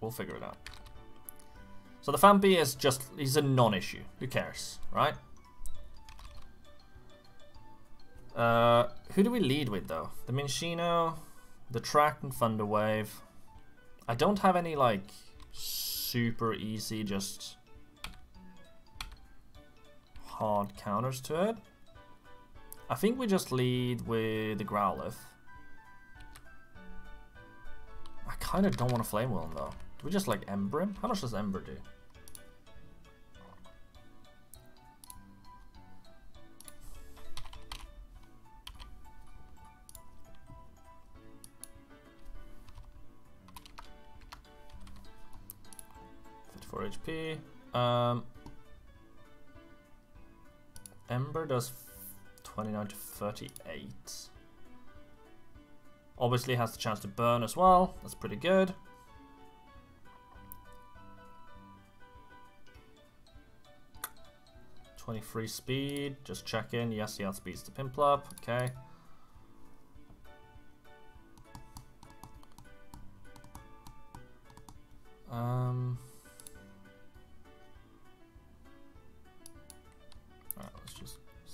we'll figure it out. So the Phanpy is just, he's a non-issue. Who cares, right? Uh, who do we lead with though? The Minccino, the Track and Thunder Wave. I don't have any like super easy just hard counters to it. I think we just lead with the Growlithe. I kind of don't want to Flame Wheel though. Do we just like Ember him? How much does Ember do? HP. Um, Ember does 29 to 38. Obviously has the chance to burn as well. That's pretty good. Twenty-three speed. Just check in. Yes, he outspeeds the Piplup. Okay. Um.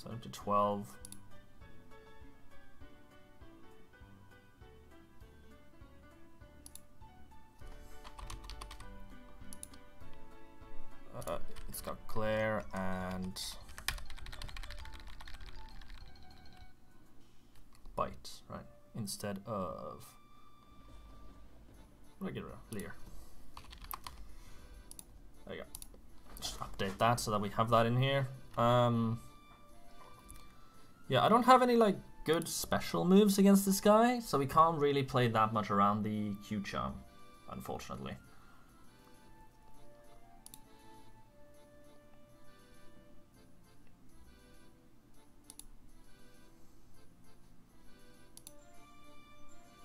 7 to 12. Uh, it's got glare and bite, right? Instead of regular? Leer. There you go. Just update that so that we have that in here. Um, yeah, I don't have any like good special moves against this guy, so we can't really play that much around the Cute Charm, unfortunately.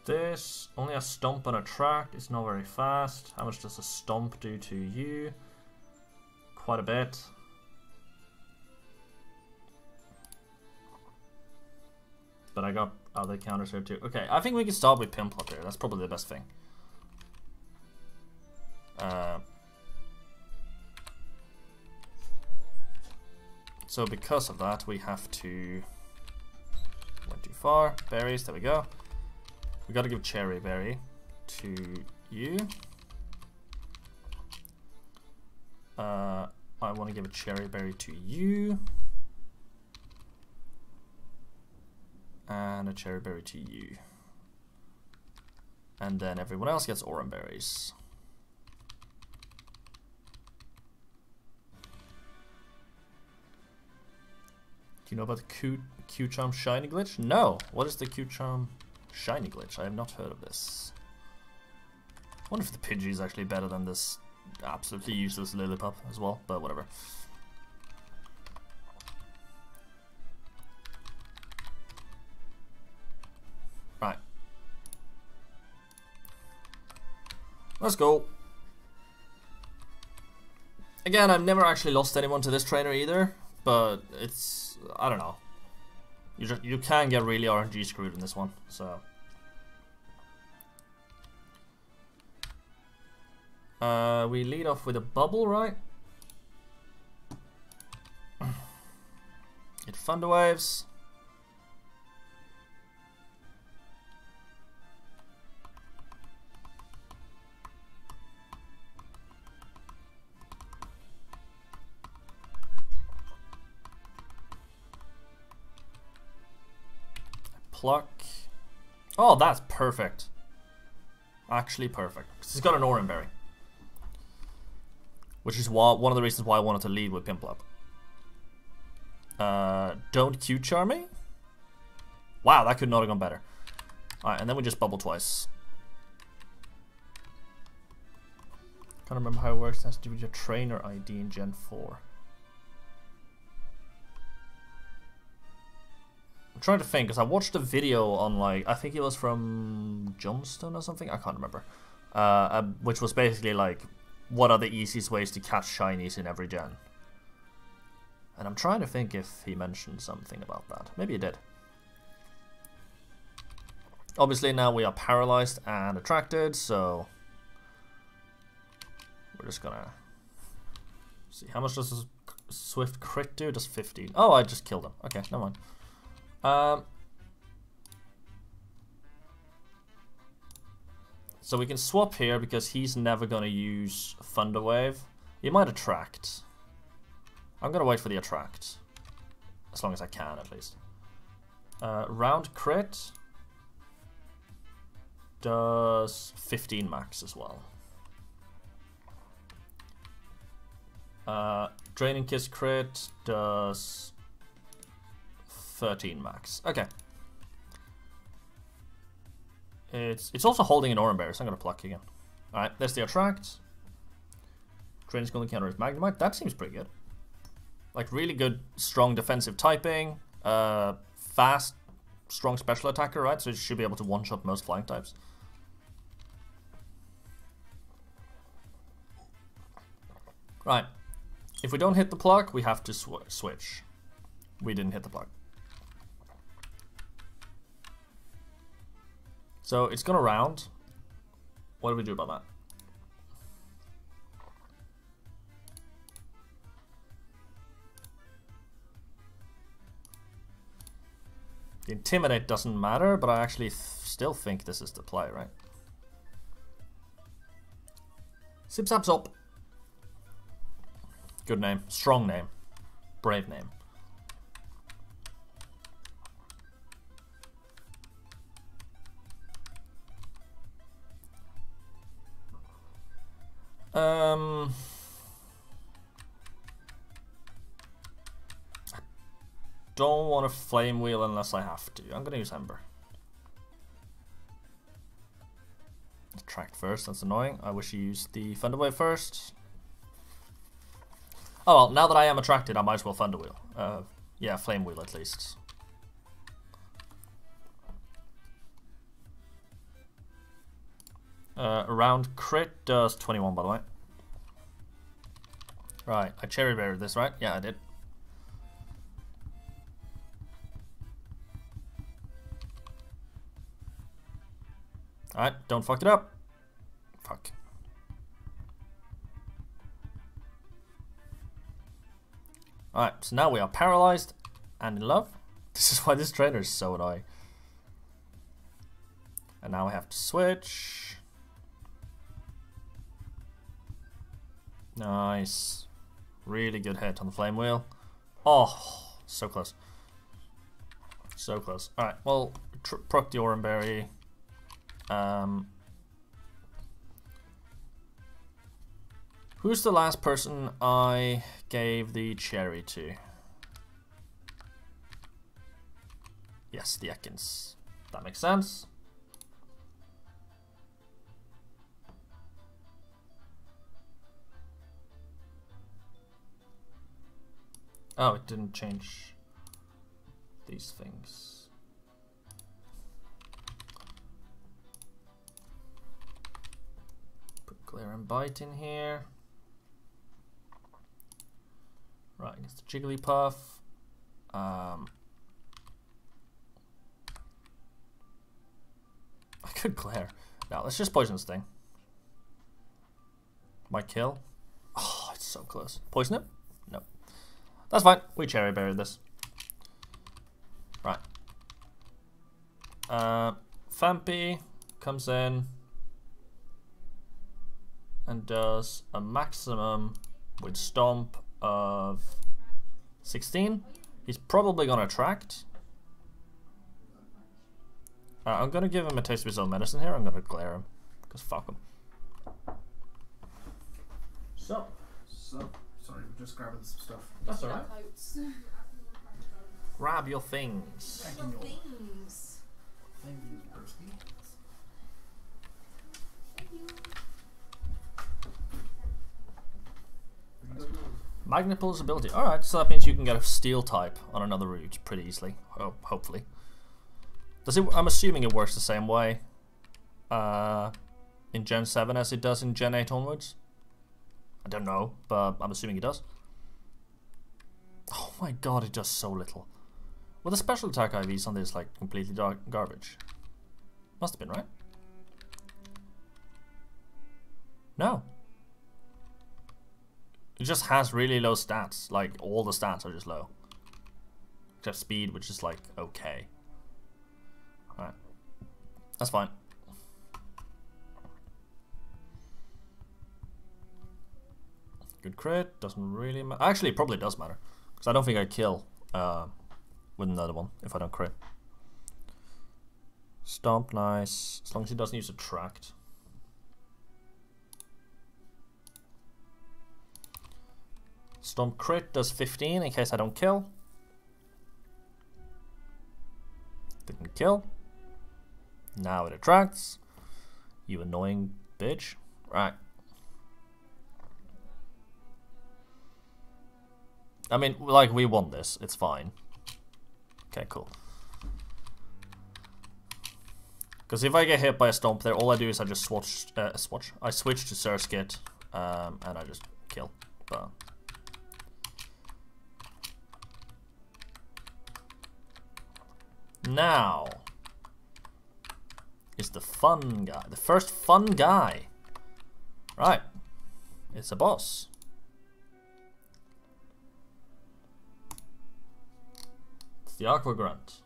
This, only a stomp on a track, it's not very fast. How much does a stomp do to you? Quite a bit. But I got other counters here too. Okay, I think we can start with Piplup here. That's probably the best thing. Uh, so because of that, we have to... Went too far. Berries, there we go. We gotta give Cherry Berry to you. Uh, I want to give a Cherry Berry to you. And a cherry berry to you. And then everyone else gets oran berries. Do you know about the Q, Cute Charm Shiny glitch? No! What is the Cute Charm Shiny glitch? I have not heard of this. I wonder if the Pidgey is actually better than this absolutely useless Lillipup as well, but whatever. Let's go. Again, I've never actually lost anyone to this trainer either, but it's, I don't know. You, just, you can get really RNG screwed in this one, so. Uh, we lead off with a bubble, right? Get Thunder Waves. Pluck. Oh, that's perfect. Actually perfect. Cause He's got an Oran Berry. Which is why, one of the reasons why I wanted to lead with Piplup. Uh, don't charm me? Wow, that could not have gone better. Alright, and then we just bubble twice. Can't remember how it works. It has to do with your trainer ID in Gen 4. I'm trying to think, because I watched a video on, like, I think it was from Johnston or something? I can't remember. Uh, uh, which was basically, like, what are the easiest ways to catch shinies in every gen? And I'm trying to think if he mentioned something about that. Maybe he did. Obviously now we are paralyzed and attracted, so we're just gonna see how much does Swift crit do? Does 15. Oh, I just killed him. Okay, never mind. Um, so we can swap here because he's never gonna use Thunder Wave. He might attract. I'm gonna wait for the attract. As long as I can, at least. Uh, round crit does 15 max as well. Uh, Draining Kiss crit does 13 max. Okay. It's it's also holding an Oran Berry, so I'm gonna pluck again. Alright, there's the attract. Drain's gonna counter with Magnemite. That seems pretty good. Like really good, strong defensive typing. Uh, fast, strong special attacker, right? So it should be able to one-shot most flying types. Right. If we don't hit the plug, we have to sw switch. We didn't hit the plug. So it's gonna round. What do we do about that? The Intimidate doesn't matter, but I actually still think this is the play, right? Sip up. Good name. Strong name. Brave name. Um... don't want a flame wheel unless I have to. I'm gonna use Ember. Attract first, that's annoying. I wish you used the Thunderwave first. Oh well, now that I am attracted, I might as well Thunderwheel. Uh, yeah, Flame Wheel at least. Uh, around crit does 21 by the way. Right, I cherry berried this, right? Yeah, I did. Alright, don't fuck it up. Fuck. Alright, so now we are paralyzed and in love. This is why this trainer is so annoying. And now I have to switch. Nice. Really good hit on the flame wheel. Oh, so close. So close. Alright, well, proc the Oran Berry. Um, who's the last person I gave the cherry to? Yes, the Ekans. That makes sense. Oh, it didn't change these things. Put Glare and Bite in here. Right, it's the Jigglypuff. Um, I could Glare. Now, let's just poison this thing. Might kill. Oh, it's so close. Poison it? That's fine. We cherry berried this. Right. Uh, Phanpy comes in and does a maximum with Stomp of 16. He's probably going to attract. Uh, I'm going to give him a taste of his own medicine here. I'm going to glare him. Because fuck him. So. So, sorry, I'm just grabbing some stuff. That's alright. Grab your things. Thank Little you. things. Thank you, Persky. Magnet Pull's ability. Alright, so that means you can get a steel type on another route pretty easily. Oh, hopefully. Does it? I'm assuming it works the same way uh, in Gen 7 as it does in Gen 8 onwards. I don't know, but I'm assuming it does. Oh my god, it does so little. Were the special attack IVs on this like completely dar garbage? Must have been, right? No. It just has really low stats. Like, all the stats are just low. Except speed, which is like, okay. Alright. That's fine. Good crit, doesn't really matter. Actually, probably does matter. Because I don't think I kill uh, with another one if I don't crit. Stomp, nice. As long as he doesn't use attract. Stomp crit does 15 in case I don't kill. Didn't kill. Now it attracts. You annoying bitch. Right. I mean, like, we won this. It's fine. Okay, cool. Because if I get hit by a stomp there, all I do is I just swatch, uh, swatch. I switch to Surskit, um, and I just kill. But Now is the fun guy. The first fun guy. Right. It's a boss. The Aqua Grunt.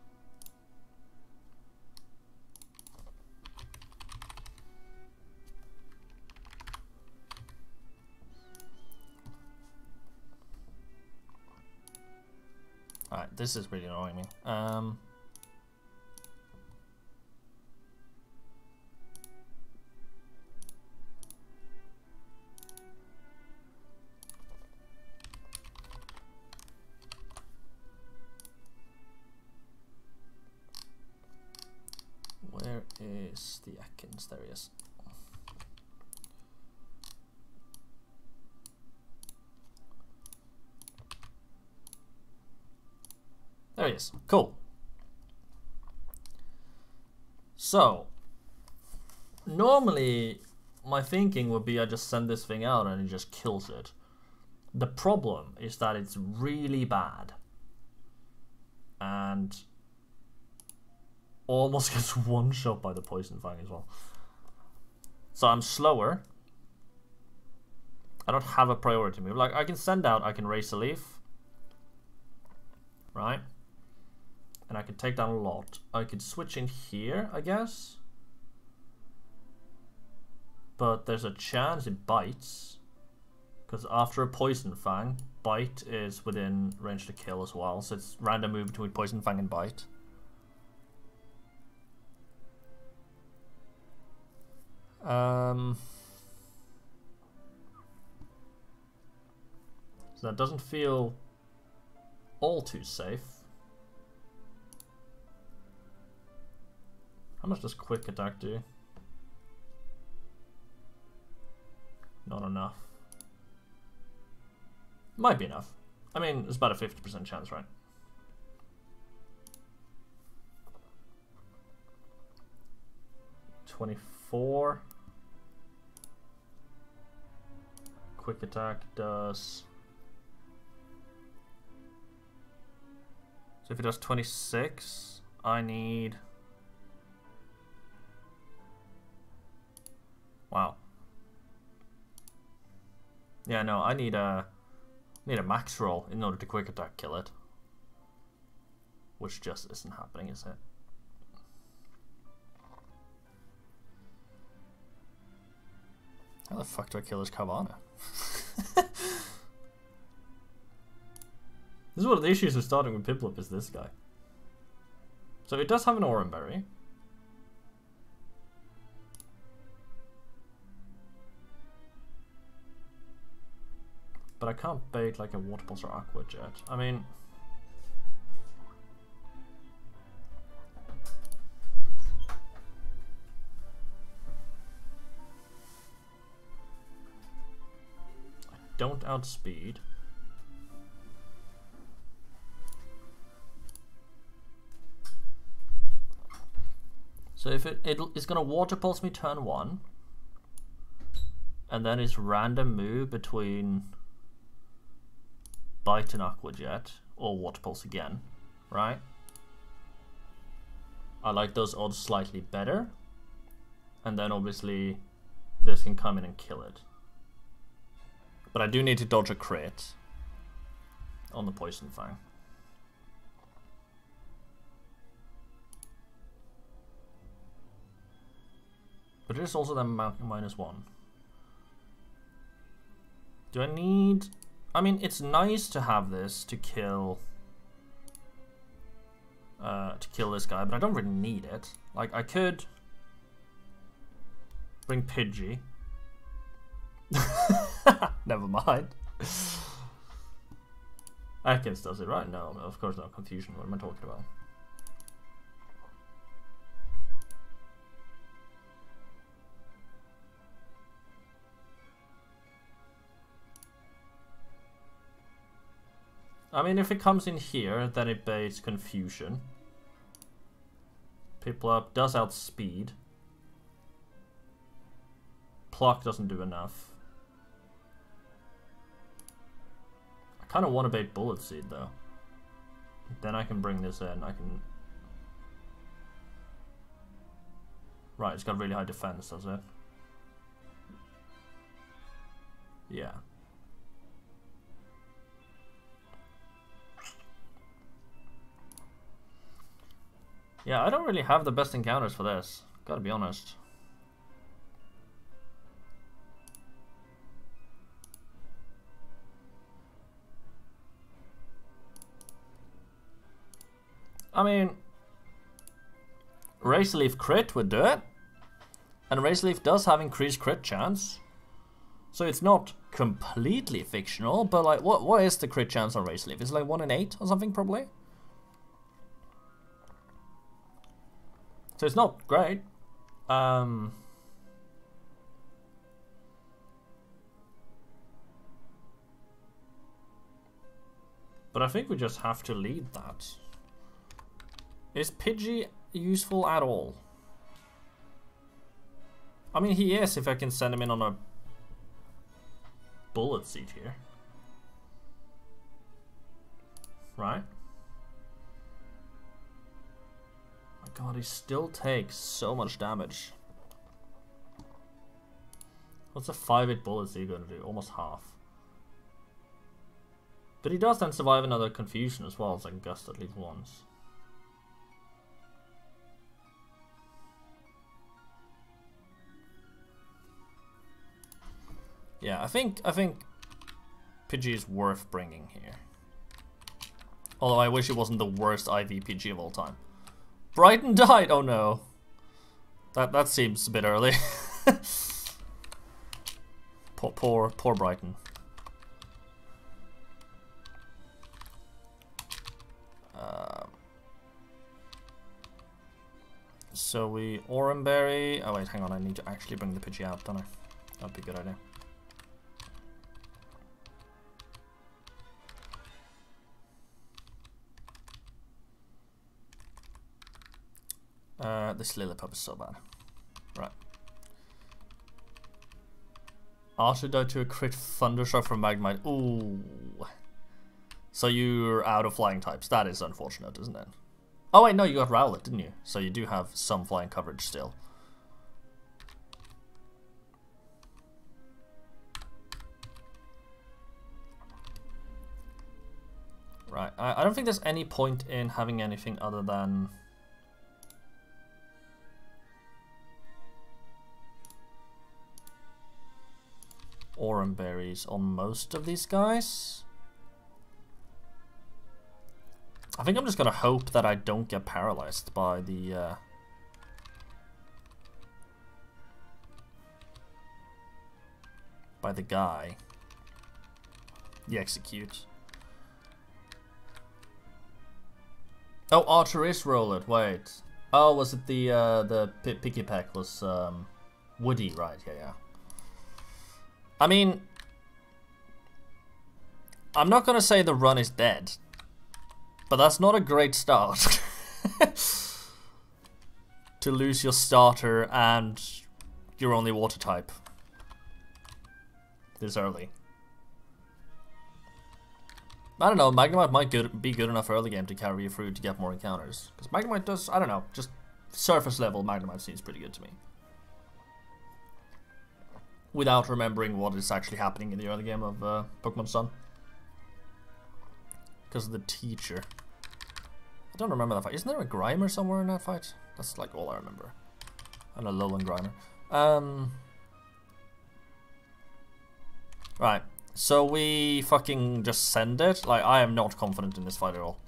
Alright, this is really annoying me. Um is the Atkins? There he is. There he is. Cool. So, normally my thinking would be I just send this thing out and it just kills it. The problem is that it's really bad. And almost gets one shot by the poison fang as well. So I'm slower. I don't have a priority move. Like I can send out, I can Razor Leaf. Right? And I can take down a lot. I could switch in here, I guess. But there's a chance it bites. Because after a poison fang, bite is within range to kill as well. So it's random move between poison fang and bite. Um, so that doesn't feel all too safe. How much does quick attack do? Not enough. Might be enough. I mean, it's about a 50% chance, right? Twenty-four. Quick attack does. So if it does 26, I need. Wow. Yeah, no, I need a need a max roll in order to quick attack kill it. Which just isn't happening, is it? How the fuck do I kill this Carvanha? this is one of the issues with starting with Piplup is this guy. So it does have an Oran Berry. But I can't bait like a Water Pulse or Aqua Jet. I mean... don't outspeed. So if it, it it's gonna water pulse me turn one, and then it's random move between bite and aqua jet or water pulse again, right? I like those odds slightly better, and then obviously this can come in and kill it. But I do need to dodge a crit on the poison fang. But it is also then minus one. Do I need... I mean, it's nice to have this to kill... Uh, to kill this guy, but I don't really need it. Like, I could... Bring Pidgey. Never mind. Atkins does it, right? No, of course no confusion. What am I talking about? I mean, if it comes in here, then it baits confusion. Piplup does outspeed. Pluck doesn't do enough. Kind of want to bait Bullet Seed, though. Then I can bring this in. I can... Right, it's got really high defense, does it? Yeah. Yeah, I don't really have the best encounters for this. Gotta be honest. I mean, Razor Leaf crit would do it. And Razor Leaf does have increased crit chance. So it's not completely fictional, but like, what what is the crit chance on Razor Leaf? Is it like 1 in 8 or something, probably? So it's not great. Um, but I think we just have to lead that. Is Pidgey useful at all? I mean, he is if I can send him in on a bullet seed here. Right? My god, he still takes so much damage. What's a 5-8 bullet seed going to do? Almost half. But he does then survive another confusion as well, as like Gust at least once. Yeah, I think I think Pidgey is worth bringing here. Although I wish it wasn't the worst IV Pidgey of all time. Brighton died. Oh no. That that seems a bit early. poor poor poor Brighton. Uh, so we Oranberry. Oh wait, hang on. I need to actually bring the Pidgey out, don't I? That'd be a good idea. Uh, this Lillipup is so bad. Right. Archer died to a crit Thundershock from Magnemite. Ooh. So you're out of flying types. That is unfortunate, isn't it? Oh wait, no, you got Rowlet, didn't you? So you do have some flying coverage still. Right, I, I don't think there's any point in having anything other than... Oran berries on most of these guys. I think I'm just gonna hope that I don't get paralyzed by the uh, by the guy. The Exeggcute. Oh, Archer is Rowlet. Wait. Oh, was it the uh, the Pikipek was um, Woody, right? Yeah, yeah. I mean, I'm not gonna say the run is dead, but that's not a great start. to lose your starter and your only water type this early. I don't know, Magnemite might good, be good enough early game to carry you through to get more encounters. Because Magnemite does, I don't know, just surface level Magnemite seems pretty good to me. Without remembering what is actually happening in the early game of uh, Pokemon Sun. Because of the teacher. I don't remember that fight. Isn't there a Grimer somewhere in that fight? That's like all I remember. And a Alolan Grimer. Um, right. So we fucking just send it? Like, I am not confident in this fight at all.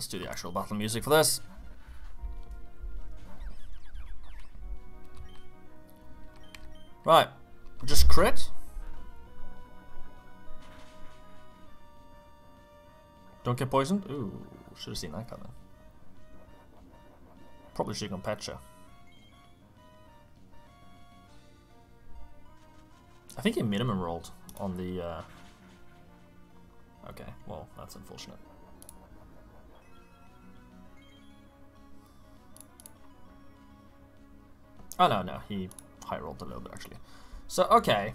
Let's do the actual battle music for this. Right. Just crit. Don't get poisoned? Ooh, should have seen that coming. Probably should have gone Pecha. I think he minimum rolled on the... Uh... Okay, well, that's unfortunate. Oh, no, no, he high rolled a little bit, actually. So, okay.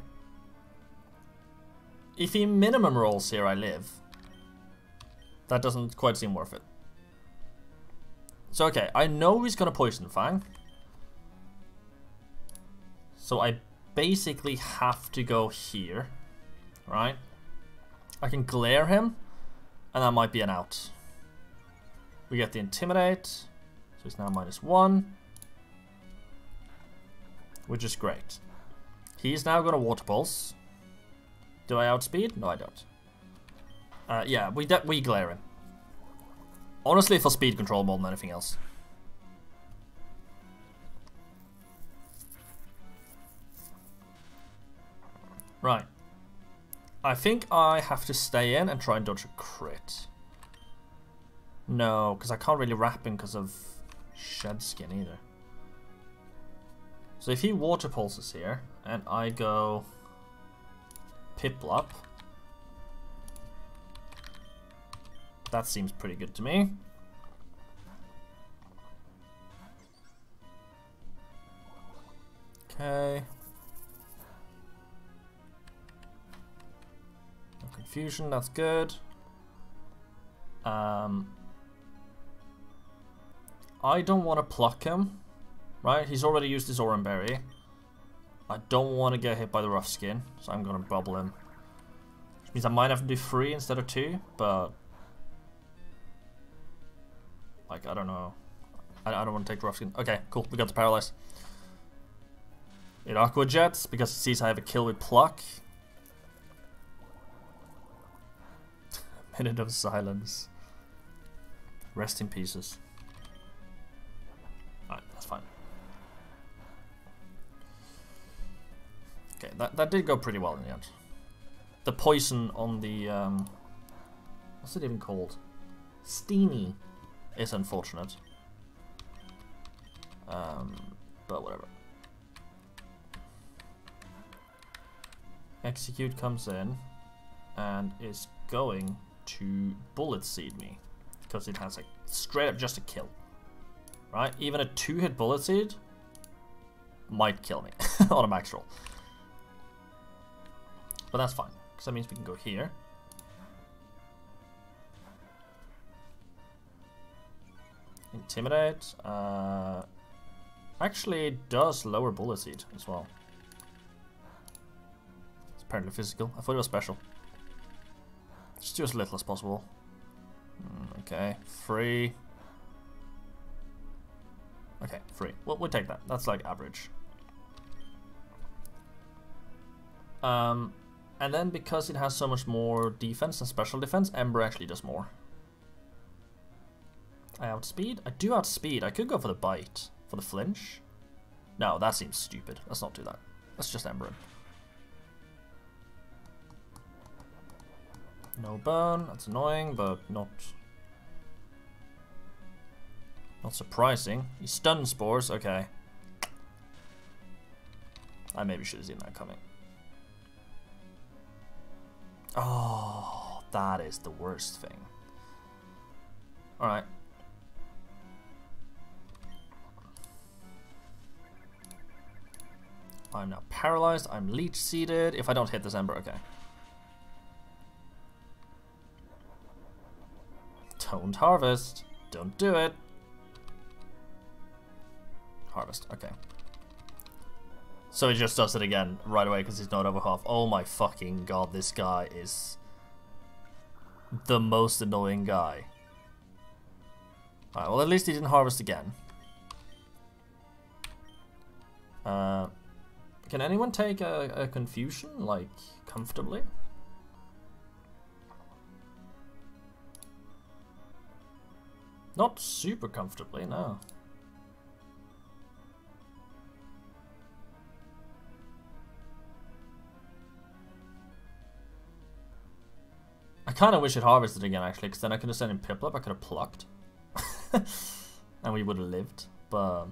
If he minimum rolls here, I live. That doesn't quite seem worth it. So, okay, I know he's gonna Poison Fang. So I basically have to go here, right? I can glare him, and that might be an out. We get the Intimidate, so he's now minus one, which is great. He's now got a Water Pulse. Do I outspeed? No, I don't. Uh, yeah, we we glare him. Honestly, for speed control more than anything else. Right. I think I have to stay in and try and dodge a crit. No, because I can't really wrap him because of shed skin either. So if he water pulses here, and I go Piplup, that seems pretty good to me. Okay. No confusion, that's good. Um, I don't want to pluck him, right? He's already used his Oran Berry. I don't want to get hit by the rough skin, so I'm going to bubble him. Which means I might have to do three instead of two, but like, I don't know. I, I don't want to take the rough skin. Okay, cool. We got the paralyze. It aqua jets because it sees I have a kill with pluck. Minute of silence. Rest in pieces. Okay, that, that did go pretty well in the end. The poison on the, um, what's it even called? Steenee is unfortunate. Um, but whatever. Exeggcute comes in and is going to bullet seed me because it has a straight up just a kill. Right? Even a two hit bullet seed might kill me on a max roll. But that's fine because that means we can go here. Intimidate. Uh, actually, does lower bullet seed as well. It's apparently physical. I thought it was special. Just do as little as possible. Mm, okay, free. Okay, free. We'll, we'll take that. That's like average. Um, and then because it has so much more defense and special defense, Ember actually does more. I outspeed? I do outspeed. I could go for the bite. For the flinch? No, that seems stupid. Let's not do that. Let's just Ember him. No burn. That's annoying, but not Not surprising. He stun spores, okay. I maybe should have seen that coming. Oh, that is the worst thing. Alright. I'm now paralyzed. I'm leech seeded. If I don't hit this ember, okay. Don't harvest. Don't do it. Harvest. Okay. So he just does it again right away because he's not over half. Oh my fucking god, this guy is the most annoying guy. Alright, well at least he didn't harvest again. Uh, can anyone take a, a confusion, like, comfortably? Not super comfortably, no. I kind of wish it harvested again, actually, because then I could have sent in Piplup, I could have plucked. and we would have lived, but...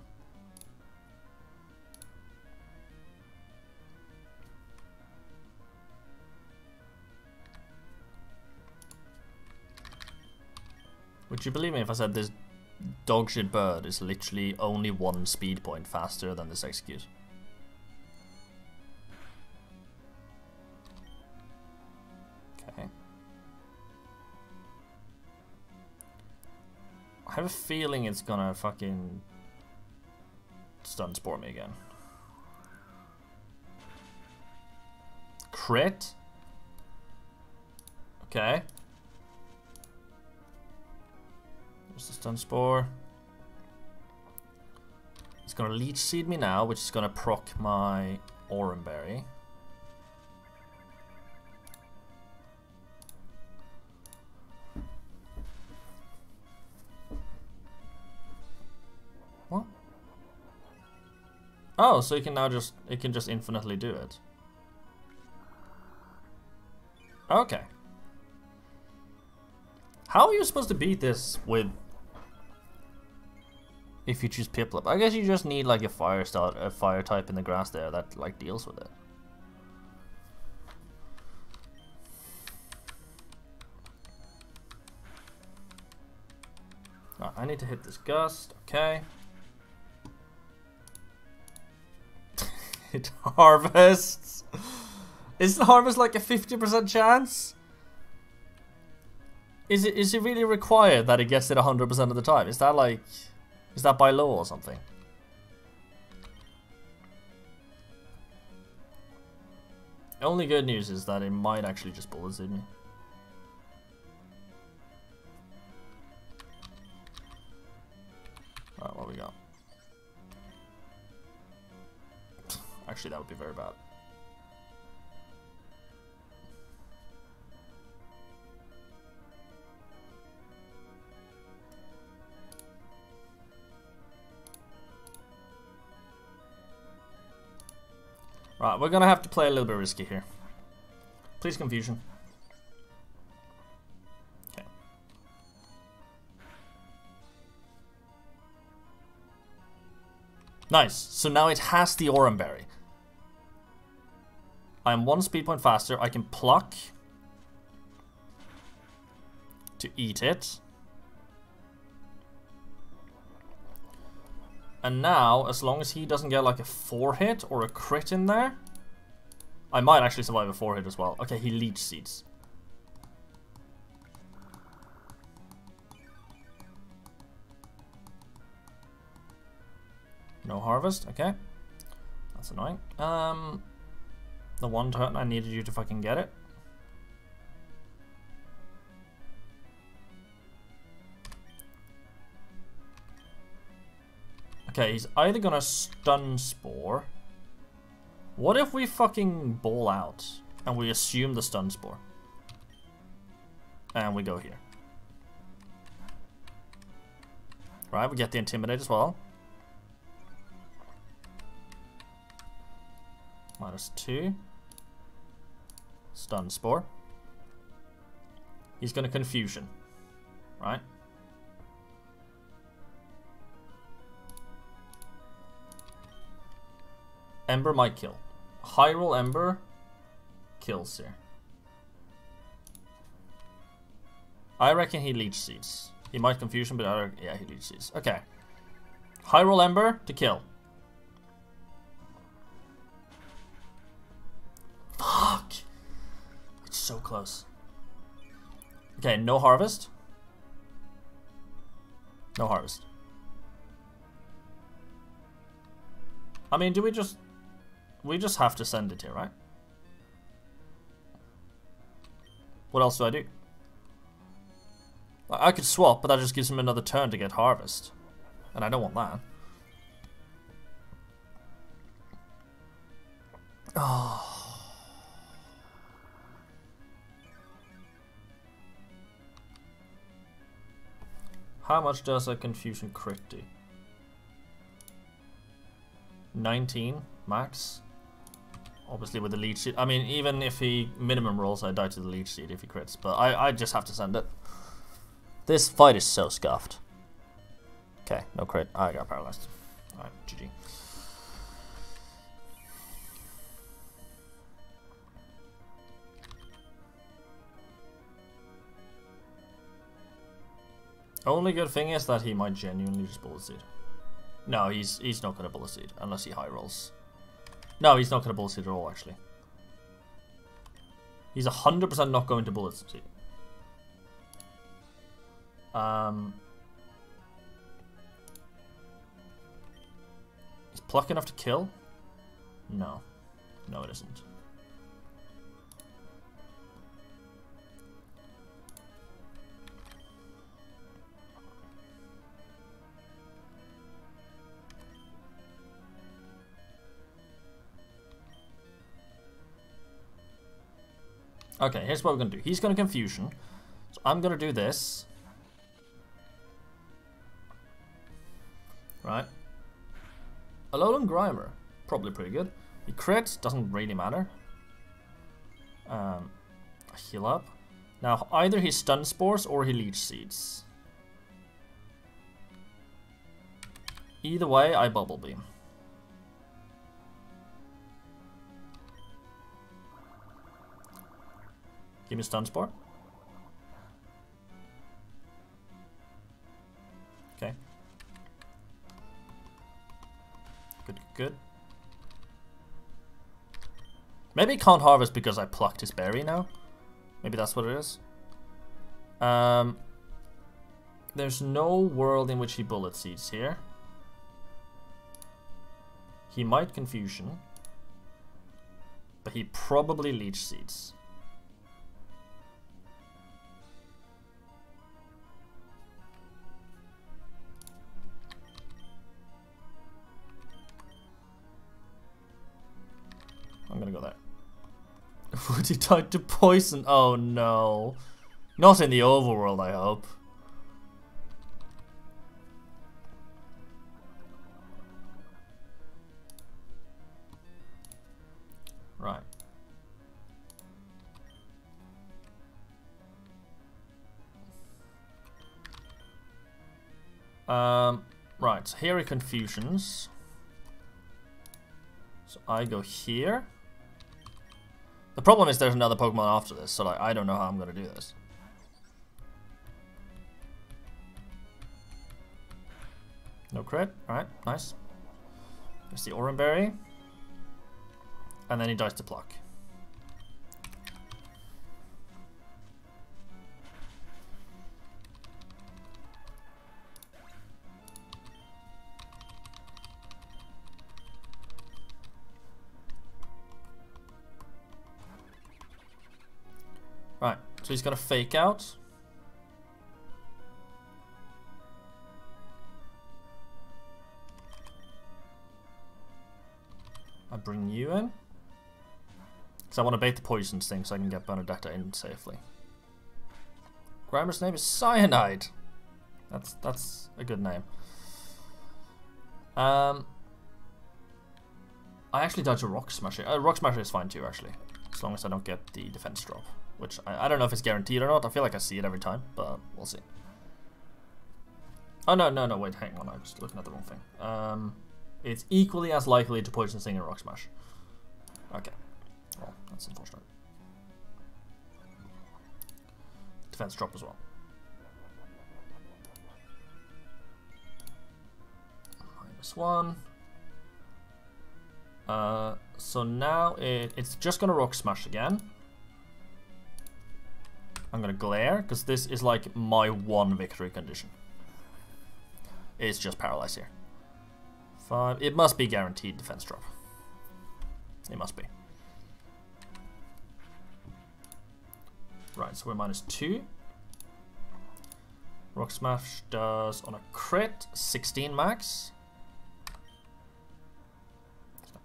Would you believe me if I said this dogshit bird is literally only one speed point faster than this Exeggcute? I have a feeling it's gonna fucking stun spore me again. Crit? Okay. There's the stun spore. It's gonna leech seed me now, which is gonna proc my Oranberry. Oh, so you can now just it can just infinitely do it. Okay. How are you supposed to beat this with if you choose Piplup. I guess you just need like a fire start, a fire type in the grass there that like deals with it. I need to hit this gust. Okay. It harvests. Is the harvest like a 50% chance? Is it is it really required that it gets it 100% of the time? Is that like is that by law or something? Only good news is that it might actually just bullet me. Alright, what we got? Actually, that would be very bad. Right, we're gonna have to play a little bit risky here. Please confusion. Okay. Nice. So now it has the Oranberry. I'm one speed point faster. I can pluck to eat it. And now, as long as he doesn't get like a 4 hit or a crit in there, I might actually survive a 4 hit as well. Okay, he leech seeds. No harvest, okay. That's annoying. Um, the one turn I needed you to fucking get it. Okay, he's either gonna stun spore. What if we fucking ball out and we assume the stun spore? And we go here. Right, we get the intimidate as well. Minus two. Stun Spore. He's going to Confusion, right? Ember might kill. High roll Ember kills here. I reckon he Leech Seeds. He might Confusion, but I yeah, he Leech Seeds. Okay. High roll Ember to kill. So close. Okay, no harvest. No harvest. I mean, do we just... We just have to send it here, right? What else do I do? I could swap, but that just gives him another turn to get harvest. And I don't want that. Oh. How much does a confusion crit do? 19 max. Obviously with the Leech Seed. I mean, even if he minimum rolls, I die to the Leech Seed if he crits. But I, I just have to send it. This fight is so scuffed. Okay, no crit. I got paralyzed. Alright, GG. Only good thing is that he might genuinely just bullet seed. No, he's he's not gonna bullet seed unless he high rolls. No, he's not gonna bullet seed at all actually. He's hundred percent not going to bullet seed. Um Is pluck enough to kill? No. No it isn't. Okay, here's what we're going to do. He's going to confusion. So I'm going to do this. Right. Alolan Grimer. Probably pretty good. He crits, doesn't really matter. Um, heal up. Now, either he stun spores or he leech seeds. Either way, I bubble beam. Give me stun spore. Okay. Good, good. Maybe can't harvest because I plucked his berry now. Maybe that's what it is. Um, there's no world in which he bullet seeds here. He might confusion. But he probably leech seeds. I'm gonna go there. Would he die to poison? Oh no. Not in the overworld, I hope. Right. Um, right, so here are confusions. So I go here. The problem is there's another Pokemon after this, so like I don't know how I'm gonna do this. No crit. Alright, nice. There's the Oran Berry. And then he dies to pluck. So he's gonna fake out. I bring you in. Because I want to bait the poison thing so I can get Benedetta in safely. Grimer's name is Cyanide. That's that's a good name. Um, I actually dodge a Rock Smasher. Uh, rock Smasher is fine too, actually. As long as I don't get the defense drop. Which, I, I don't know if it's guaranteed or not. I feel like I see it every time, but we'll see. Oh, no, no, no, wait, hang on. I was just looking at the wrong thing. Um, It's equally as likely to poison sting and rock smash. Okay. Well, that's unfortunate. Defense drop as well. Minus one. Uh, so now it, it's just gonna rock smash again. I'm gonna glare because this is like my one victory condition. It's just paralyzed here. Five. It must be guaranteed defense drop. It must be. Right, so we're minus two. Rock Smash does on a crit 16 max.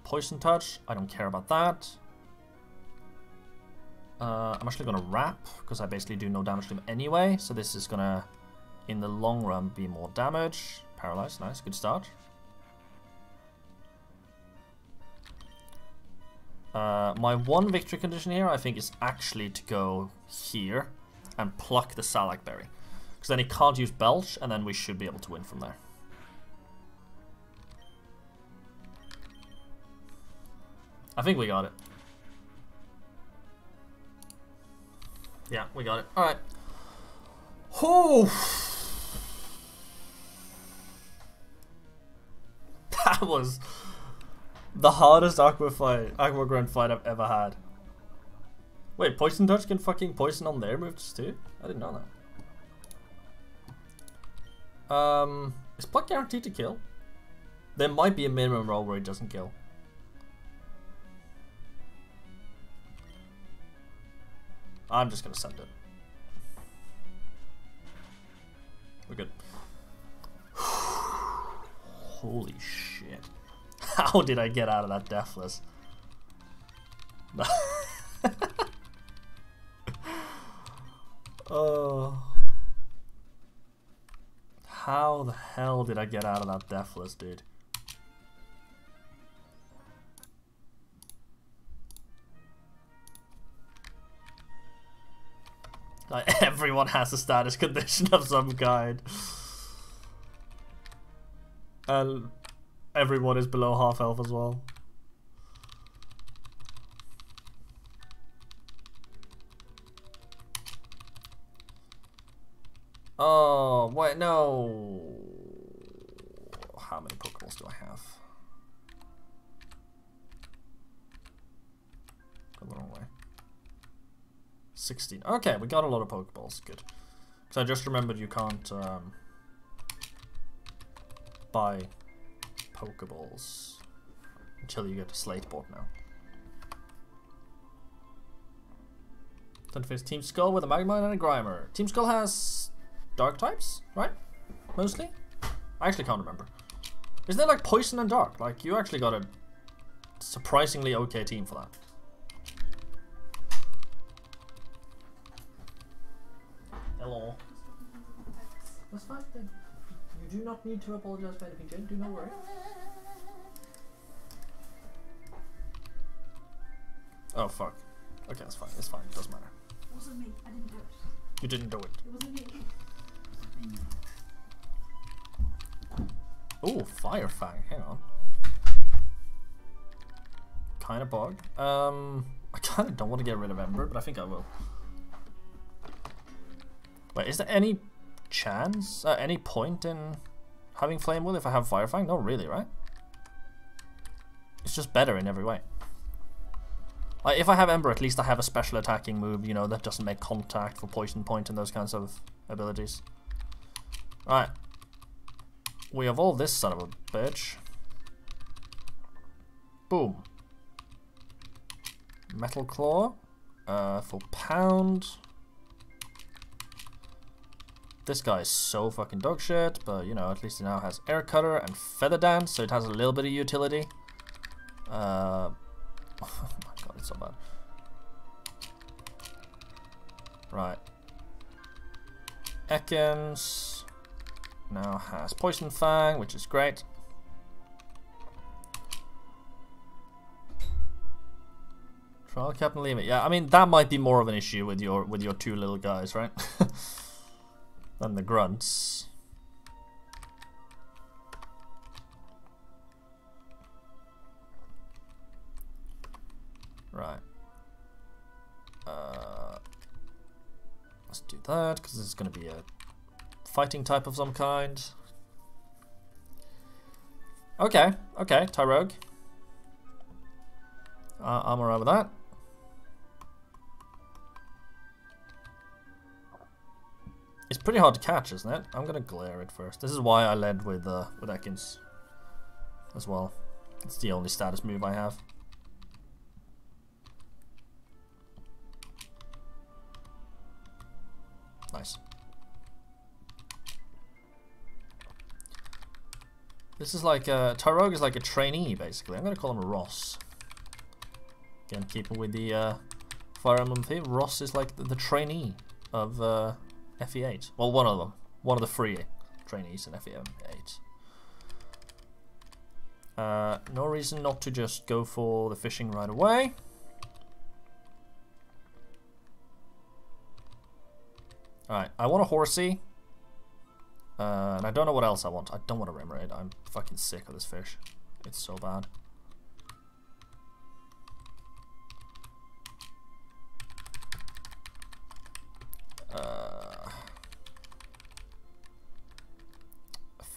Poison Touch, I don't care about that. Uh, I'm actually gonna wrap because I basically do no damage to him anyway. So this is gonna, in the long run, be more damage. Paralyzed, nice, good start. Uh, my one victory condition here, I think, is actually to go here and pluck the Salac Berry. Because then he can't use Belch, and then we should be able to win from there. I think we got it. Yeah, we got it. Alright. Oh! That was the hardest Aqua fight, Aqua Grunt fight I've ever had. Wait, Poison Touch can fucking poison on their moves too? I didn't know that. Um, is Pluck guaranteed to kill? There might be a minimum roll where it doesn't kill. I'm just gonna send it. We're good. Holy shit. How did I get out of that deathless? oh. How the hell did I get out of that deathless, dude? Like everyone has a status condition of some kind. And everyone is below half health as well. Oh, wait, no. 16. Okay, we got a lot of Pokeballs. Good. Because I just remembered you can't um, buy Pokeballs until you get a Slate board now. Then face Team Skull with a Magnemite and a Grimer. Team Skull has dark types, right? Mostly? I actually can't remember. Isn't there like Poison and Dark? Like, you actually got a surprisingly okay team for that. Hello. That's fine then. You do not need to apologize for anything, Jen. Do not worry. Oh fuck. Okay, that's fine. It's fine. It doesn't matter. It wasn't me. I didn't do it. You didn't do it. It wasn't me. Oh, Fire Fang. Hang on. Kind of bug. Um, I kind of don't want to get rid of Ember, but I think I will. Wait, is there any chance, uh, any point in having Flame Wheel if I have Fire Fang? Not really, right? It's just better in every way. Like, if I have Ember, at least I have a special attacking move, you know, that doesn't make contact for Poison Point and those kinds of abilities. Right. We have all this son of a bitch. Boom. Metal Claw. Uh, for pound. This guy is so fucking dog shit, but you know, at least he now has Air Cutter and Feather Dance, so it has a little bit of utility. Uh, oh my god, it's so bad. Right. Ekans now has Poison Fang, which is great. Trial Captain it. Yeah, I mean that might be more of an issue with your with your two little guys, right? than the grunts. Right. Uh, let's do that, because this is going to be a fighting type of some kind. Okay, okay, Tyrogue. Uh, I'm alright with that. It's pretty hard to catch, isn't it? I'm gonna glare it first. This is why I led with uh, with Ekans as well. It's the only status move I have. Nice. This is like a Tyrogue is like a trainee basically. I'm gonna call him Ross. Again, keeping with the uh, Fire Emblem theme, Ross is like the, the trainee of uh, FE8. Well, one of them. One of the three trainees in FE8. Uh, no reason not to just go for the fishing right away. Alright, I want a horsey. Uh, and I don't know what else I want. I don't want a Remoraid. I'm fucking sick of this fish. It's so bad.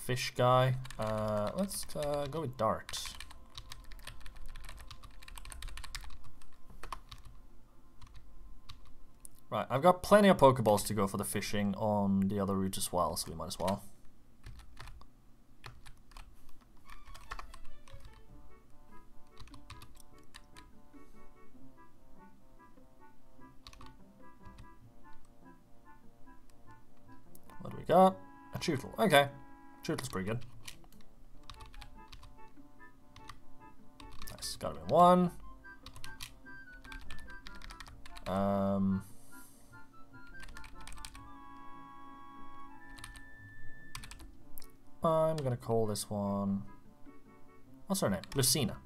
Fish guy. Uh, let's uh, go with Dart. Right, I've got plenty of Pokeballs to go for the fishing on the other route as well, so we might as well. What do we got? A Chewtle. Okay. Chewtle's pretty good. Nice. Got him in one. Um... I'm gonna call this one. What's her name? Lucina.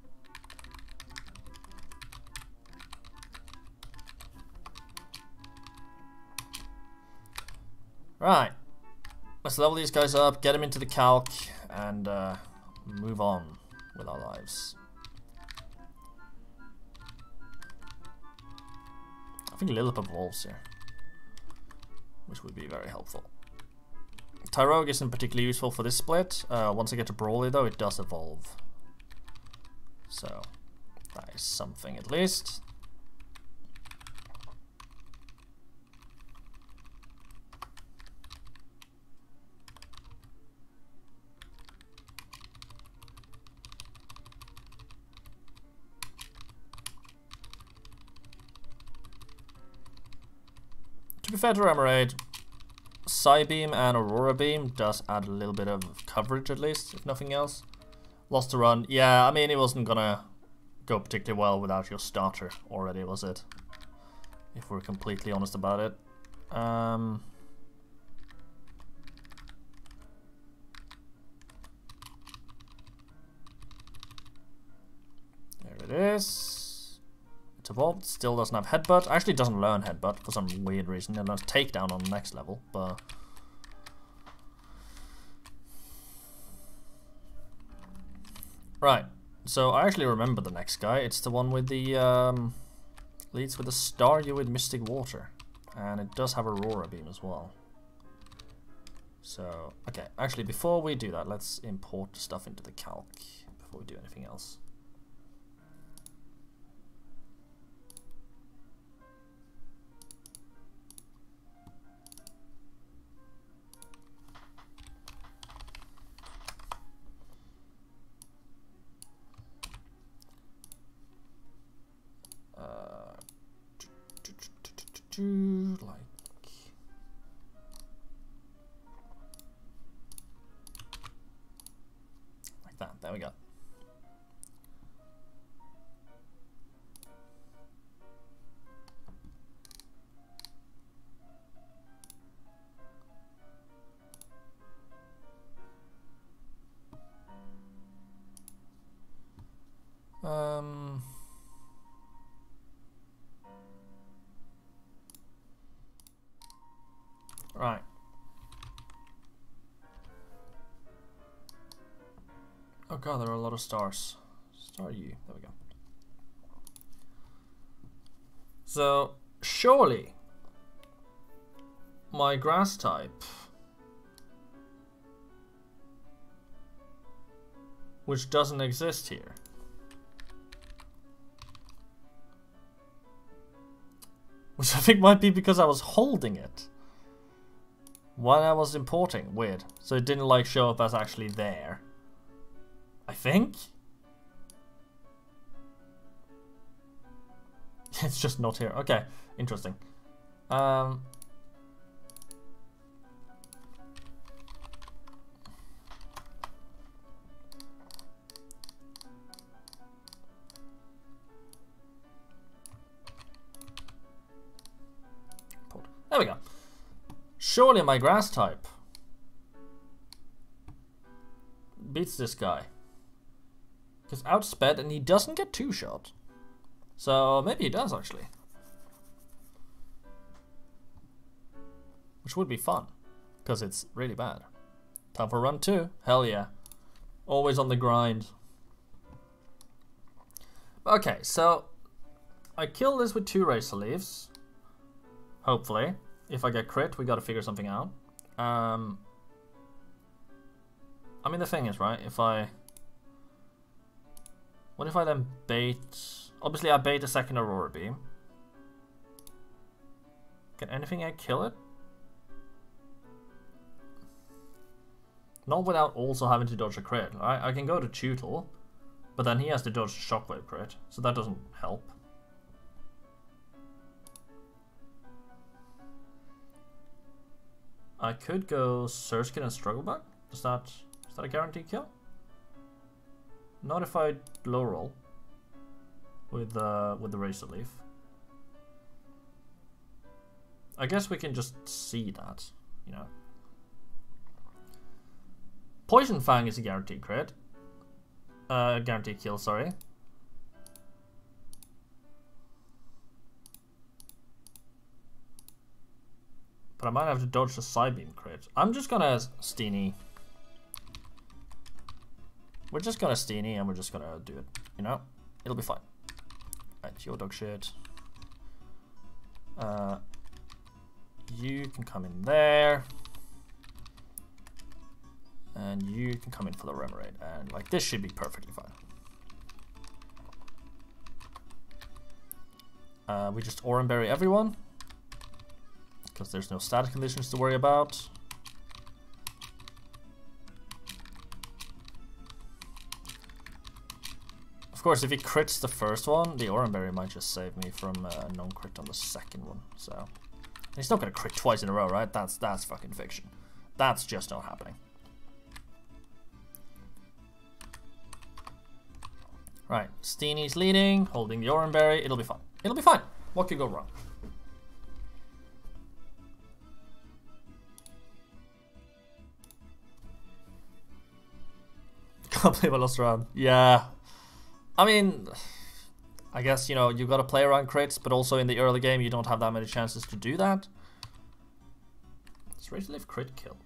Right. Let's level these guys up, get them into the calc, and uh, move on with our lives. I think Lillipup evolves here, which would be very helpful. Tyrogue isn't particularly useful for this split. Uh, once I get to Brawly though, it does evolve. So, that is something at least. Be fair to Remoraid, Psybeam and Aurora Beam does add a little bit of coverage at least, if nothing else. Lost a run. Yeah, I mean, it wasn't gonna go particularly well without your starter already, was it? If we're completely honest about it. Um... There it is. It's still doesn't have headbutt. Actually doesn't learn headbutt for some weird reason. It learns takedown on the next level, but... Right, so I actually remember the next guy. It's the one with the, um, leads with the Staryu with Mystic Water. And it does have Aurora Beam as well. So, okay, actually before we do that, let's import stuff into the calc before we do anything else. Like Stars. Staryu. There we go. So, surely my grass type, which doesn't exist here, which I think might be because I was holding it While I was importing. Weird. So it didn't like show up as actually there. I think? it's just not here. Okay, interesting. Um, there we go. Surely my grass type beats this guy. Because outsped and he doesn't get two shot. So maybe he does actually. Which would be fun. Because it's really bad. Time for run two. Hell yeah. Always on the grind. Okay, so I kill this with two Razor Leaves. Hopefully. If I get crit, we gotta figure something out. Um, I mean, the thing is, right, if I... What if I then bait... Obviously, I bait a second Aurora Beam. Can anything I kill it? Not without also having to dodge a crit, right? I can go to Chewtle, but then he has to dodge the Shockwave crit, so that doesn't help. I could go Surskit and Strugglebug. Is that is that a guaranteed kill? Not if I low roll with uh, with the Razor Leaf. I guess we can just see that, you know. Poison Fang is a guaranteed crit. Uh, guaranteed kill, sorry. But I might have to dodge the Psybeam crit. I'm just gonna Steenee. We're just gonna Steenee and we're just gonna do it, you know? It'll be fine. Right, your dog shit. Uh, you can come in there. And you can come in for the Remoraid. And like this should be perfectly fine. Uh, we just Oran Berry everyone because there's no static conditions to worry about. Course, if he crits the first one, the Oran Berry might just save me from a uh, non-crit on the second one. So he's not gonna crit twice in a row, right? That's that's fucking fiction. That's just not happening. Right, Steenee's leading, holding the Oran Berry. It'll be fine. It'll be fine. What could go wrong? Can't believe I lost around. Yeah. I mean, I guess, you know, you've got to play around crits, but also in the early game you don't have that many chances to do that. Does Live crit kill?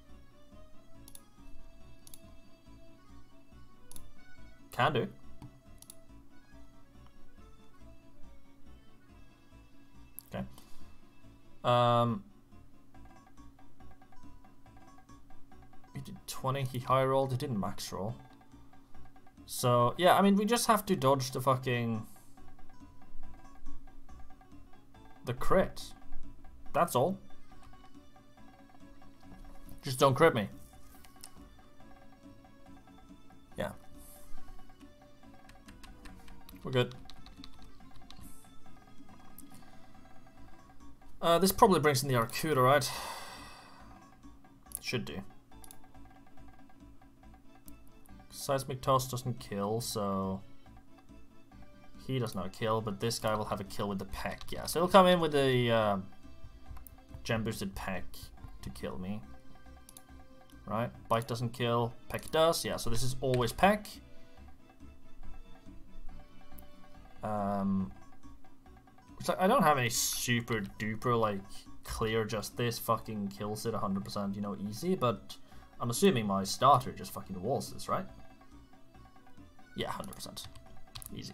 Can do. Okay. Um, he did 20, he high rolled, he didn't max roll. So, yeah, I mean, we just have to dodge the fucking... The crit. That's all. Just don't crit me. Yeah. We're good. Uh, this probably brings in the Arrokuda, right? Should do. Seismic Toss doesn't kill, so... He does not kill, but this guy will have a kill with the peck. Yeah, so he'll come in with the uh, gem boosted peck to kill me. Right, bite doesn't kill, peck does. Yeah, so this is always peck. Um, I don't have any super duper like clear just this fucking kills it 100% you know easy, but I'm assuming my starter just fucking walls this, right? Yeah, 100%. Easy.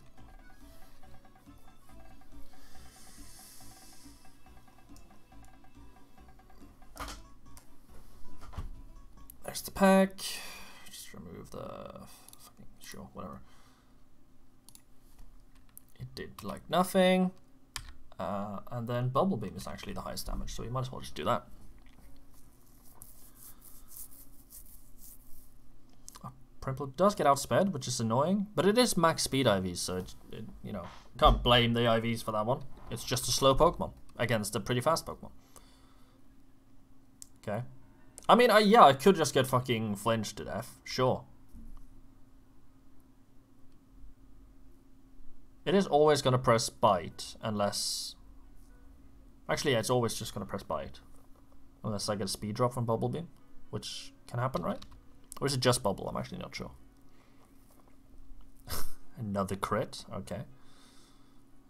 There's the pack. Just remove the fucking sure, whatever. It did like nothing. Uh, and then Bubble Beam is actually the highest damage, so we might as well just do that. Does get outsped, which is annoying, but it is max speed IVs, so it, it, you know can't blame the IVs for that one. It's just a slow Pokemon against a pretty fast Pokemon. Okay. I mean, I, yeah, I could just get fucking flinched to death, sure. It is always going to press bite unless... Actually, yeah, it's always just going to press bite. Unless I get a speed drop from Bubble Beam, which can happen, right? Or is it just Bubble? I'm actually not sure. Another crit, okay.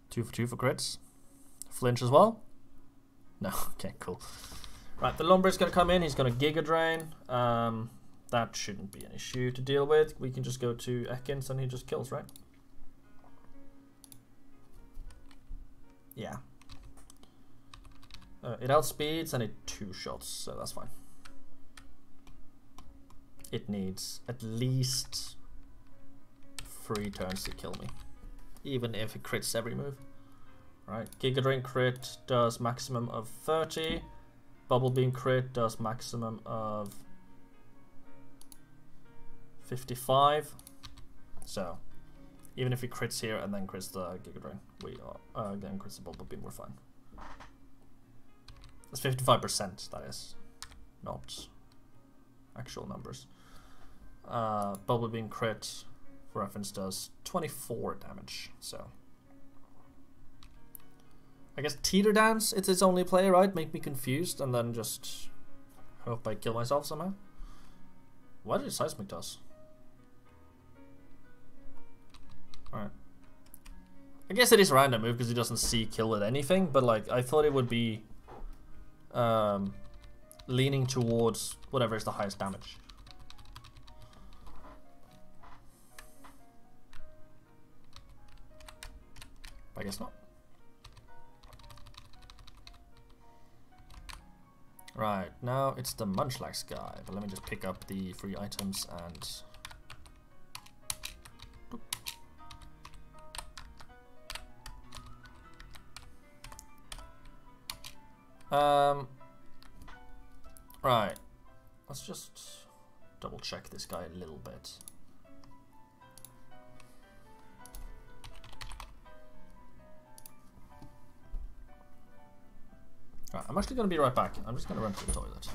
Two for two for crits. Flinch as well? No, okay, cool. Right, the Lombre's going to come in. He's going to Giga Drain. Um, that shouldn't be an issue to deal with. We can just go to Ekans and he just kills, right? Yeah. Uh, it outspeeds and it two shots, so that's fine. It needs at least three turns to kill me, even if it crits every move. Right, Giga Drain crit does maximum of 30. Bubble Beam crit does maximum of 55. So, even if he crits here and then crits the Giga Drain, we are, uh, then crits the Bubble Beam, we're fine. That's 55%, that is. Not actual numbers. Uh, Bubble Beam crit, for reference, does 24 damage, so... I guess Teeter Dance, it's its only play, right? Make me confused and then just hope I kill myself somehow. What did Seismic does? Alright. I guess it is a random move because he doesn't see kill with anything, but like I thought it would be um, leaning towards whatever is the highest damage. I guess not. Right, now it's the Munchlax guy, but let me just pick up the free items and... Um, right, let's just double check this guy a little bit. Right, I'm actually going to be right back. I'm just going to run to the toilet.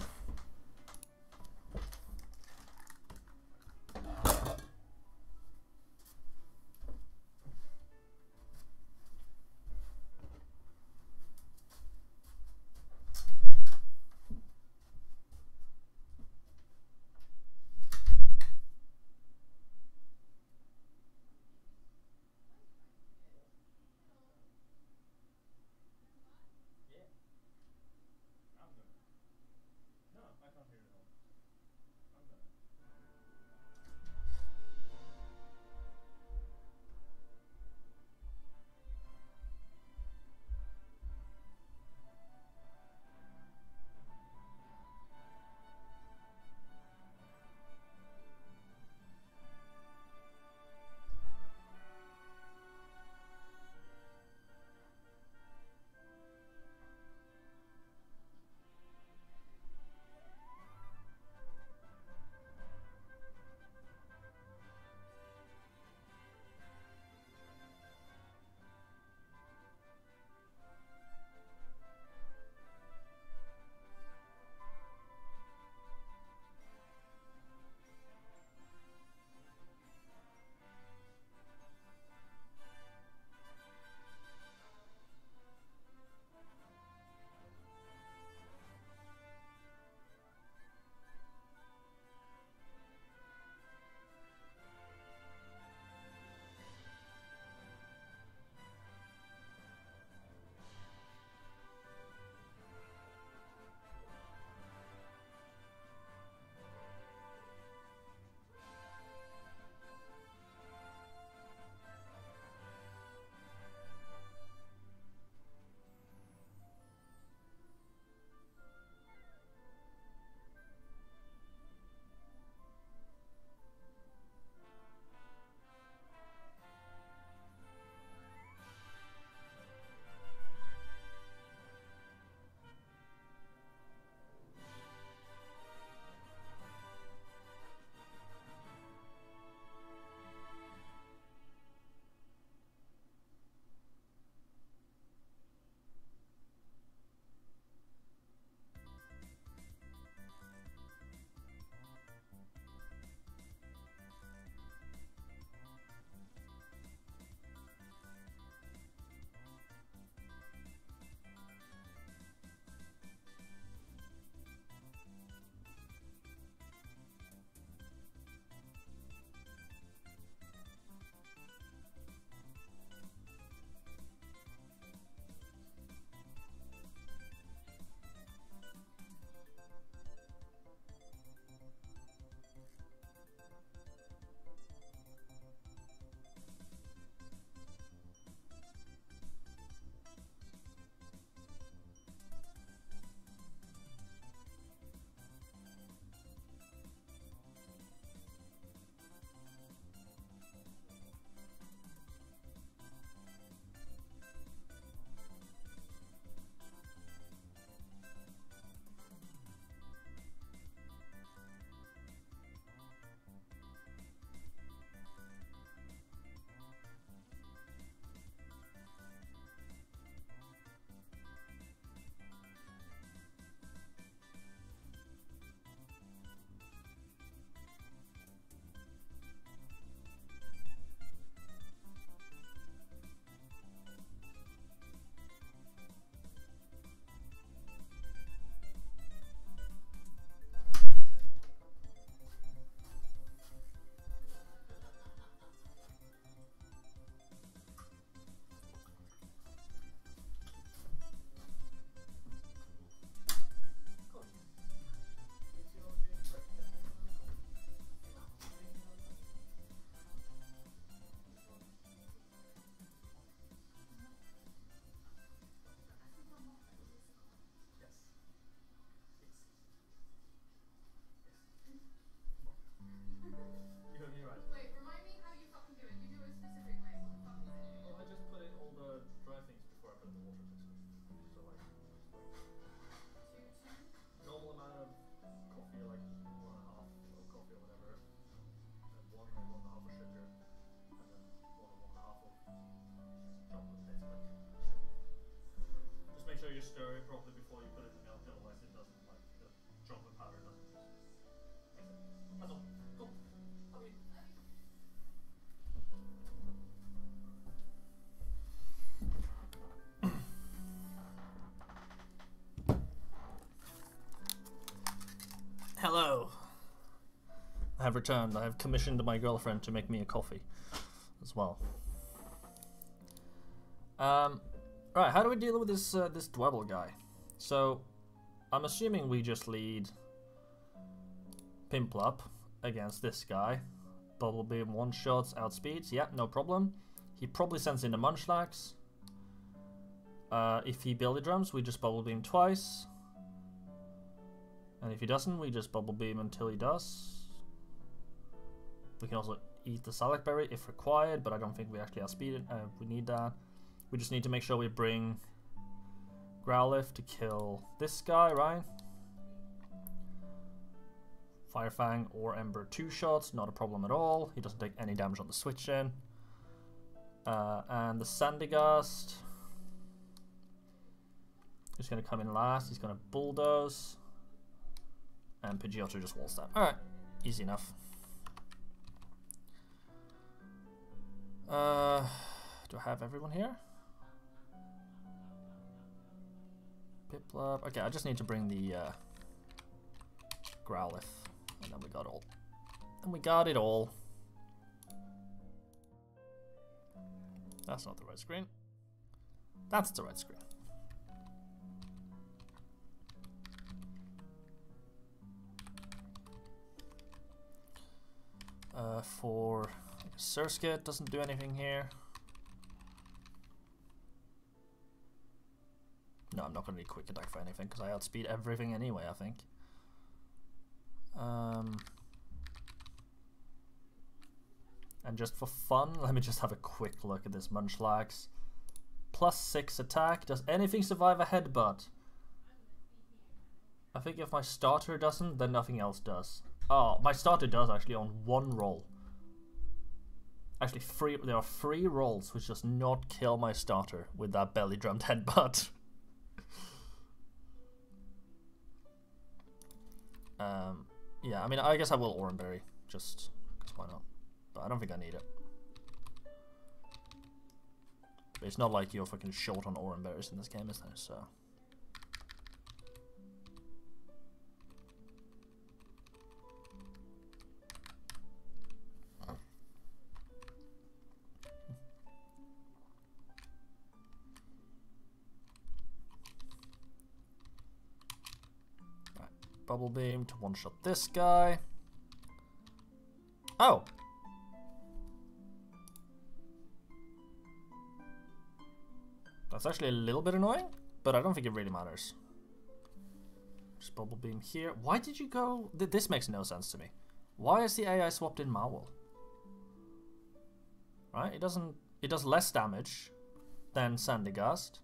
Have returned. I have commissioned my girlfriend to make me a coffee as well. Um, right, how do we deal with this uh, this Dwebble guy? So, I'm assuming we just lead Piplup against this guy. Bubble Beam one shots, outspeeds. Yeah, no problem. He probably sends in the Munchlax. Uh, if he belly drums, we just Bubble Beam twice. And if he doesn't, we just Bubble Beam until he does. We can also eat the Salac Berry if required, but I don't think we actually outspeed it. Uh, we need that. We just need to make sure we bring Growlithe to kill this guy, right? Firefang or Ember two shots, not a problem at all. He doesn't take any damage on the switch in. Uh, and the Sandygast is going to come in last. He's going to Bulldoze. And Pidgeotto just walls that. Alright, easy enough. Uh, do I have everyone here? Piplup. Okay, I just need to bring the uh, Growlithe. And then we got all. And we got it all. That's not the right screen. That's the right screen. Uh, for Surskit, doesn't do anything here. No, I'm not going to need quick attack for anything because I outspeed everything anyway, I think. Um, and just for fun, let me just have a quick look at this Munchlax. Plus 6 attack. Does anything survive a headbutt? I think if my starter doesn't, then nothing else does. Oh, my starter does actually on one roll. Actually, three. There are three rolls which does not kill my starter with that belly drummed headbutt. um, yeah, I mean, I guess I will Oranberry, just because why not? But I don't think I need it. But it's not like you're fucking short on Oranberries in this game, is there? So. Bubble Beam to one-shot this guy. Oh! That's actually a little bit annoying, but I don't think it really matters. Just Bubble Beam here. Why did you go... This makes no sense to me. Why is the AI swapped in Mawile? Right, it doesn't... It does less damage than Sandygast.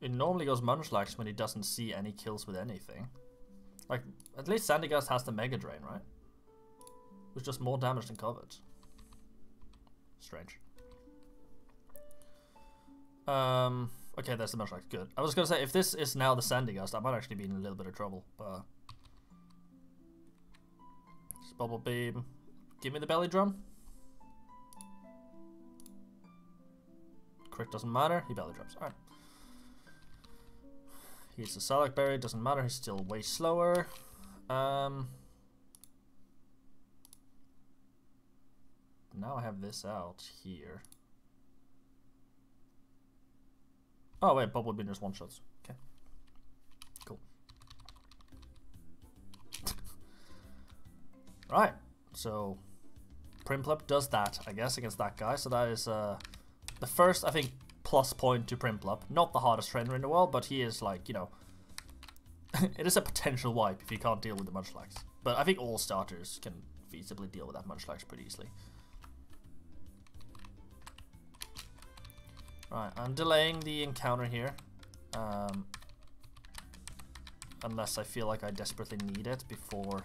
It normally goes Munchlax when he doesn't see any kills with anything. Like, at least Sandygast has the Mega Drain, right? Which does more damage than covered. Strange. Um, okay, there's the Munchlax. Good. I was gonna say, if this is now the Sandygast, I might actually be in a little bit of trouble, but... Bubble Beam. Give me the Belly Drum. Crit doesn't matter, he Belly Drums. Alright. He's a Salac Berry, doesn't matter, he's still way slower. Um, now I have this out here. Oh wait, Bubble Beam just one shots. Okay. Cool. right, so Prinplup does that, I guess, against that guy. So that is uh, the first, I think, plus point to Prinplup. Not the hardest trainer in the world, but he is like, you know, it is a potential wipe if you can't deal with the Munchlax. But I think all starters can feasibly deal with that Munchlax pretty easily. Right, I'm delaying the encounter here. Um, unless I feel like I desperately need it before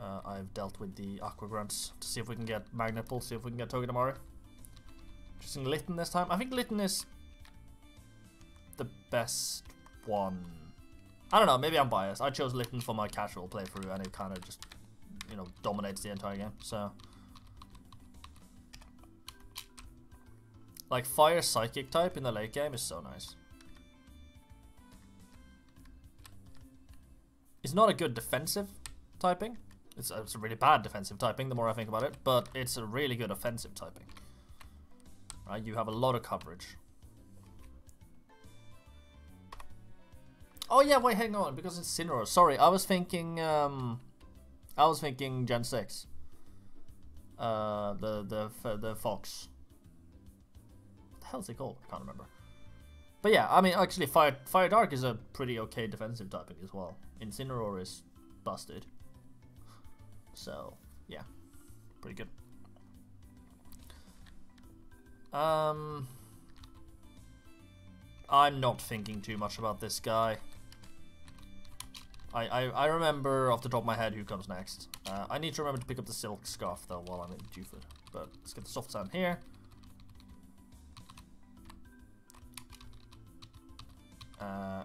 uh, I've dealt with the Aqua Grunts to see if we can get Magnet Pull, see if we can get Togedemaru. Choosing Litten this time. I think Litten is the best one. I don't know, maybe I'm biased. I chose Litten for my casual playthrough and it kind of just, you know, dominates the entire game, so. Like, Fire Psychic type in the late game is so nice. It's not a good defensive typing. It's it's a really bad defensive typing the more I think about it, but it's a really good offensive typing. Right, you have a lot of coverage. Oh yeah, wait, hang on, because it's Incineroar. Sorry, I was thinking, um, I was thinking Gen 6. Uh, the, the, the Fox. What the hell is it called? I can't remember. But yeah, I mean, actually, Fire, Fire Dark is a pretty okay defensive typing as well. Incineroar is busted. So, yeah, pretty good. Um, I'm not thinking too much about this guy. I, I, I remember off the top of my head who comes next. Uh, I need to remember to pick up the Silk Scarf though while I'm in Dewford. But let's get the soft sand here. Uh,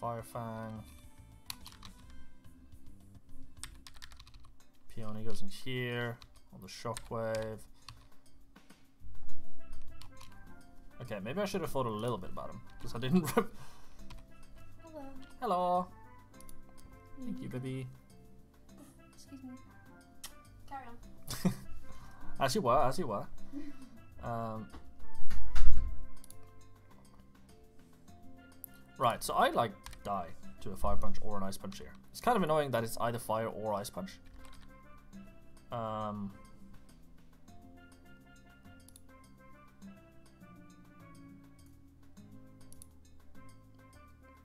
Firefang. Peony goes in here on the shockwave. Okay, maybe I should have thought a little bit about him because I didn't. Hello. Hello. Thank you, baby. Excuse me. Carry on. As you were, as you were. Um, right, so I like die to a fire punch or an ice punch here. It's kind of annoying that it's either fire or ice punch. Um,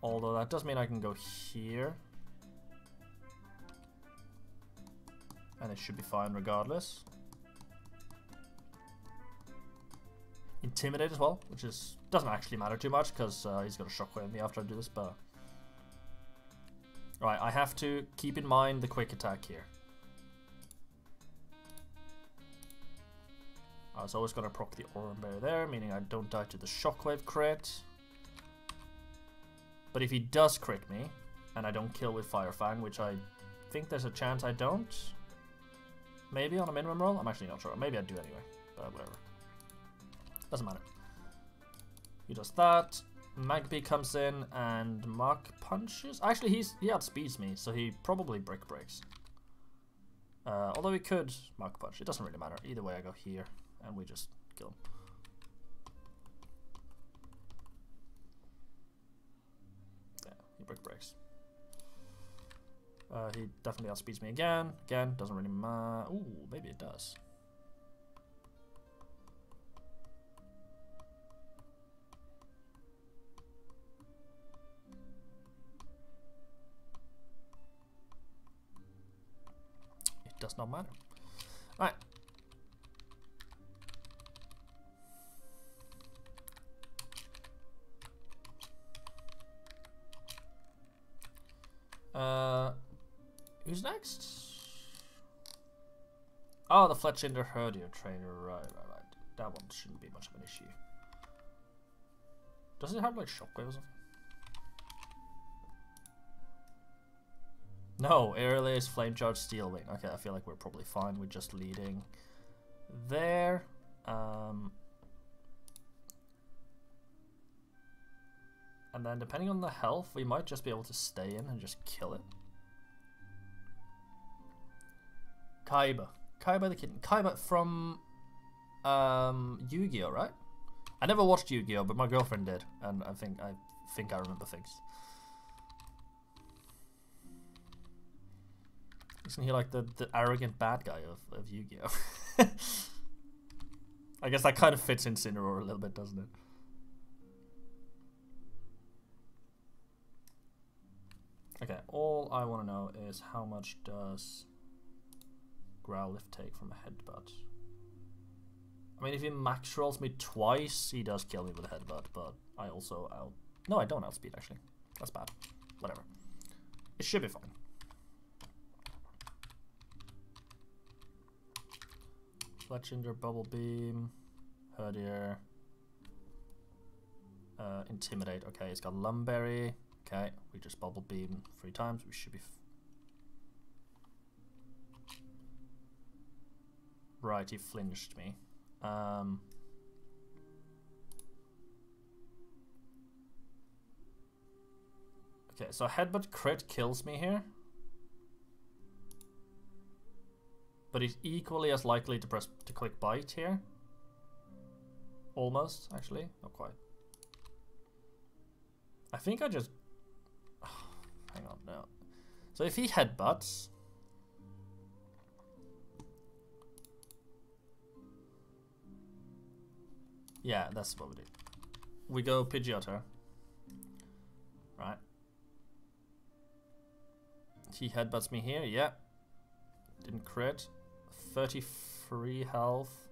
although that does mean I can go here. And it should be fine regardless. Intimidate as well, which is doesn't actually matter too much because uh, he's got a shockwave me after I do this, but... Right, I have to keep in mind the quick attack here. I was always going to proc the Oran Berry there, meaning I don't die to the Shockwave crit. But if he does crit me, and I don't kill with Fire Fang, which I think there's a chance I don't, maybe on a minimum roll? I'm actually not sure. Maybe I do anyway, but whatever. Doesn't matter. He does that. Magpie comes in and Mach punches. Actually, he's he outspeeds me, so he probably brick breaks. Uh, although he could Mach punch. It doesn't really matter. Either way, I go here and we just kill him. Brick breaks. Uh, he definitely outspeeds me again. Again, doesn't really matter. Ooh, maybe it does. It does not matter. Alright. Uh, who's next? Oh, the Fletchinder Herdier trainer. Right, right, right. That one shouldn't be much of an issue. Does it have like shockwave or something? No, Airlace, Flame Charge, Steel Wing. Okay, I feel like we're probably fine with just leading there. Um, and then depending on the health, we might just be able to stay in and just kill it. Kaiba. Kaiba the kitten. Kaiba from um, Yu-Gi-Oh, right? I never watched Yu-Gi-Oh, but my girlfriend did, and I think I think I remember things. Isn't he like the, the arrogant bad guy of, of Yu-Gi-Oh? I guess that kind of fits in Incineroar a little bit, doesn't it? Okay, all I want to know is how much does Growlithe take from a headbutt? I mean, if he max rolls me twice, he does kill me with a headbutt, but I also out... No, I don't outspeed, actually. That's bad. Whatever. It should be fine. Fletchinder, Bubble Beam. Herdier. Uh, intimidate. Okay, it's got Lum Berry. Okay, we just bubble beam three times. We should be. Right, he flinched me. Um, okay, so headbutt crit kills me here. But he's equally as likely to press to click bite here. Almost, actually, not quite. I think I just now. So if he headbutts, yeah, that's what we do. We go Pidgeotto, right? He headbutts me here, yeah. Didn't crit. 33 health.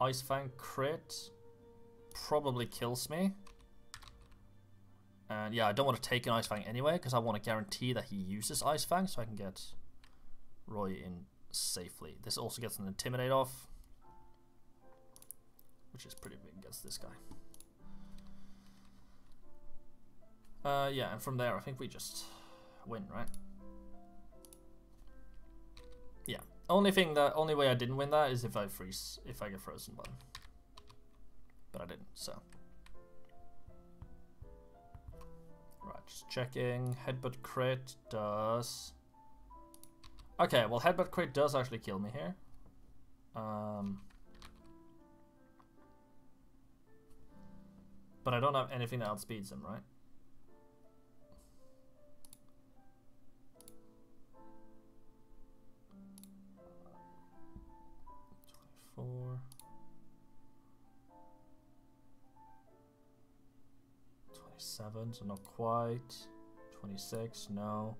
Ice Fang crit. Probably kills me. And yeah, I don't want to take an Ice Fang anyway, because I want to guarantee that he uses Ice Fang so I can get Roy in safely. This also gets an Intimidate off. Which is pretty big against this guy. Uh, yeah, and from there I think we just win, right? Yeah. Only thing that only way I didn't win that is if I freeze if I get frozen one. But I didn't, so. Right, just checking. Headbutt crit does Okay, well headbutt crit does actually kill me here. Um But I don't have anything that outspeeds him, right? Twenty-four. 27, so not quite. 26, no.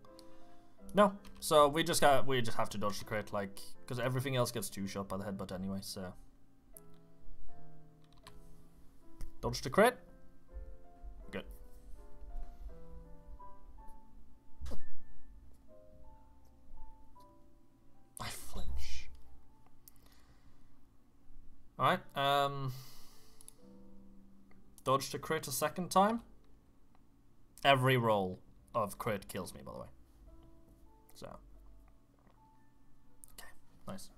No, so we just got we just have to dodge the crit, like, because everything else gets two shot by the headbutt anyway, so. Dodge the crit. Good. I flinch. Alright, um. Dodge the crit a second time. Every roll of crit kills me, by the way. So. Okay, nice.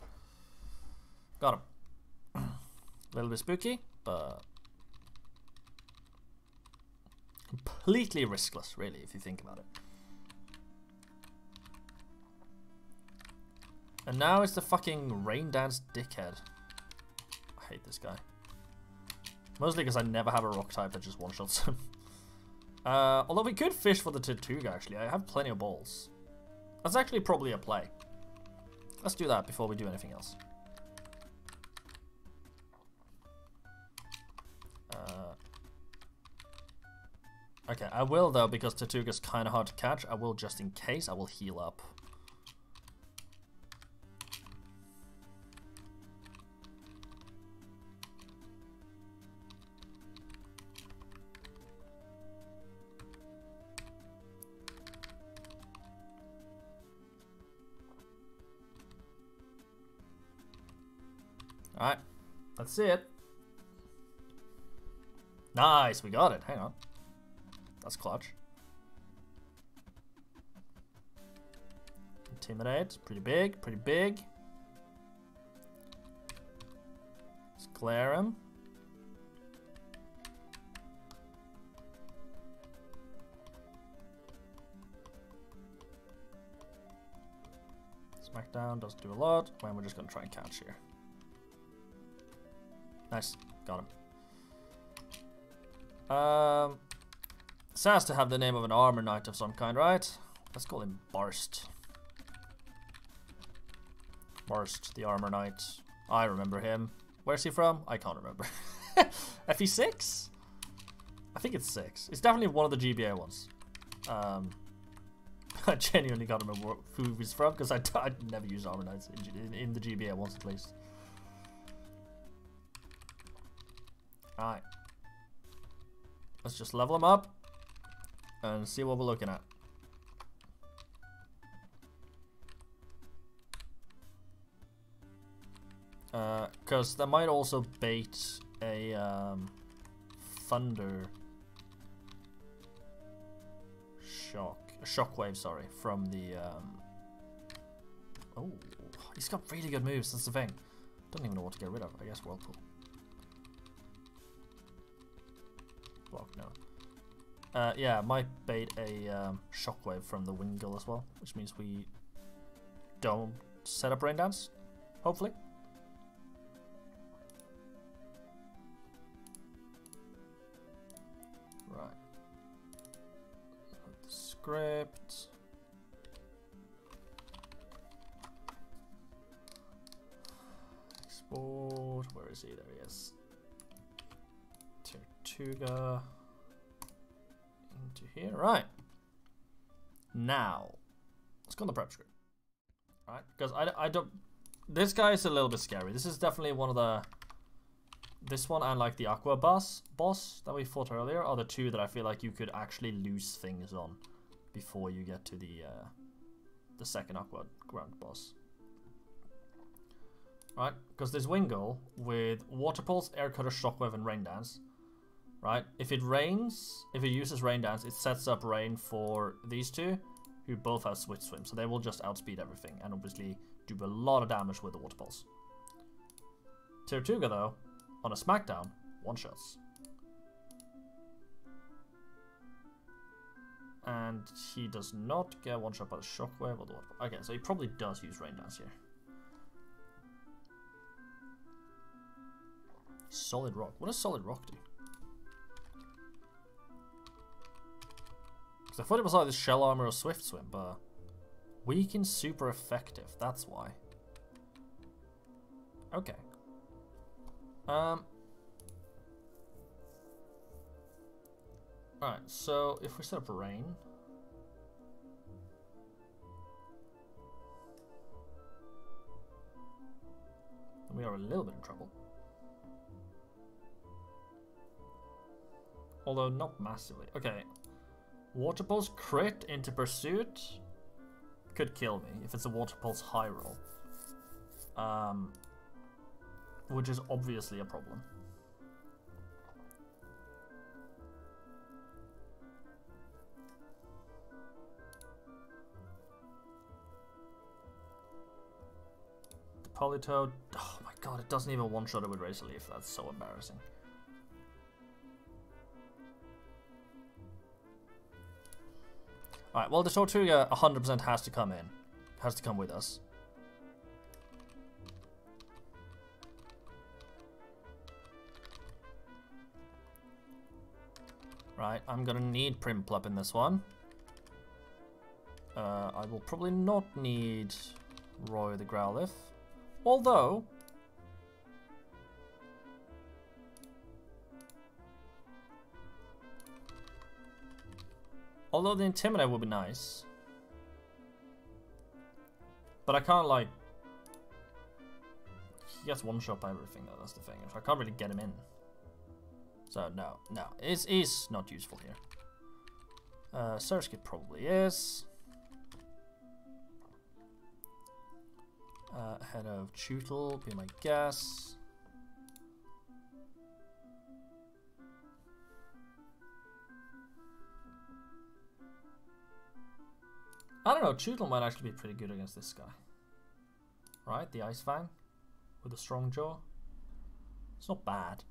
Got him. A little bit spooky, but completely riskless, really, if you think about it. And now it's the fucking rain dance dickhead. I hate this guy. Mostly because I never have a rock type that just one-shots him. Uh, although we could fish for the Tirtouga, actually. I have plenty of balls. That's actually probably a play. Let's do that before we do anything else. Uh, okay, I will though, because Tirtouga's kind of hard to catch. I will, just in case, I will heal up. Let's it. Nice, we got it. Hang on. That's clutch. Intimidate, pretty big, pretty big. Let's glare him. Smackdown doesn't do a lot, and we're just gonna try and catch here. Nice. Got him. Um, has to have the name of an armor knight of some kind, right? Let's call him Barst. Barst, the armor knight. I remember him. Where's he from? I can't remember. FE6? I think it's 6. It's definitely one of the GBA ones. Um, I genuinely can't remember who he's from because I, I never use armor knights in, in, in the GBA once at least. Alright. Let's just level them up and see what we're looking at. Uh, Because that might also bait a um, thunder shock, a shockwave, sorry, from the. Um... Oh, he's got really good moves. That's the thing. Don't even know what to get rid of. I guess whirlpool. Uh, yeah, might bait a um, shockwave from the Wingull as well, which means we don't set up rain dance. Hopefully. Right. Script. Export. Where is he? There he is. Tirtuga. Here. Right. Now. Let's go on the prep script. Right? Because I, I don't. This guy is a little bit scary. This is definitely one of the. This one and like the Aqua boss boss that we fought earlier are the two that I feel like you could actually lose things on before you get to the uh, the second Aqua ground boss. Right, because there's Wingull with Water Pulse, Air Cutter, Shockwave, and Rain Dance. Right, if it rains, if it uses Rain Dance, it sets up rain for these two, who both have Swift Swim, so they will just outspeed everything and obviously do a lot of damage with the Water Pulse. Tirtuga though, on a Smackdown, one shots. And he does not get one shot by the Shockwave or the Water Okay, so he probably does use Rain Dance here. Solid Rock. What does Solid Rock do? I thought it was either Shell Armor or Swift Swim, but... Weak and super effective, that's why. Okay. Um... Alright, so if we set up Rain... We are a little bit in trouble. Although not massively. Okay. Water Pulse crit into Pursuit could kill me if it's a Water Pulse high roll. Um, which is obviously a problem. The Politoed, oh my god, it doesn't even one-shot it with Razor Leaf, that's so embarrassing. Alright, well the Tirtuga 100% has to come in. Has to come with us. Right, I'm gonna need Prinplup in this one. Uh, I will probably not need Roy the Growlithe. Although... Although the Intimidate would be nice. But I can't like... He gets one shot by everything though, that's the thing. I can't really get him in. So no, no, it's, not useful here. Uh, Surskit probably is. Uh, ahead of Chewtle, be my guess. I don't know, Chewtle might actually be pretty good against this guy. Right, the Ice Fang with a strong jaw. It's not bad.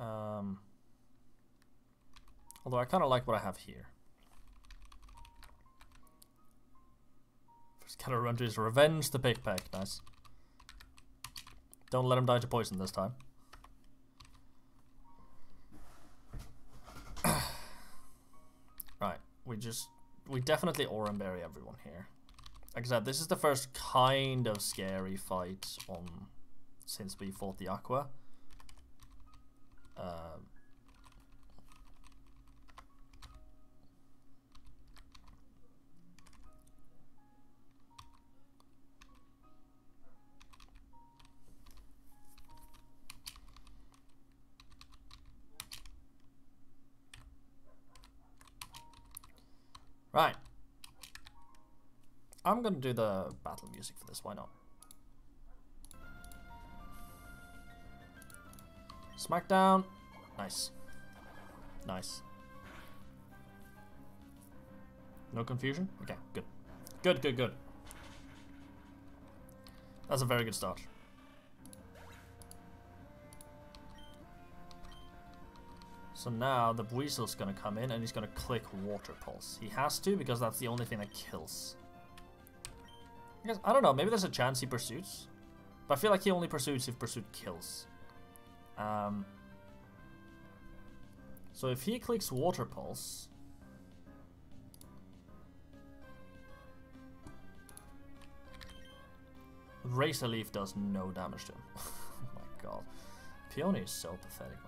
Um, although I kind of like what I have here. First gotta run to his revenge the big pack. Nice. Don't let him die to poison this time. We just we definitely Oran Berry everyone here. Like I said, this is the first kind of scary fight on since we fought the Aqua. Uh, right. I'm gonna do the battle music for this. Why not? Smackdown. Nice. Nice. No confusion? Okay, good. Good, good, good. That's a very good start. So now the Weasel's gonna come in and he's gonna click Water Pulse. He has to because that's the only thing that kills. I don't know, maybe there's a chance he pursues. But I feel like he only pursues if pursuit kills. Um, so if he clicks Water Pulse... Razor Leaf does no damage to him. oh my god. Peony is so pathetic,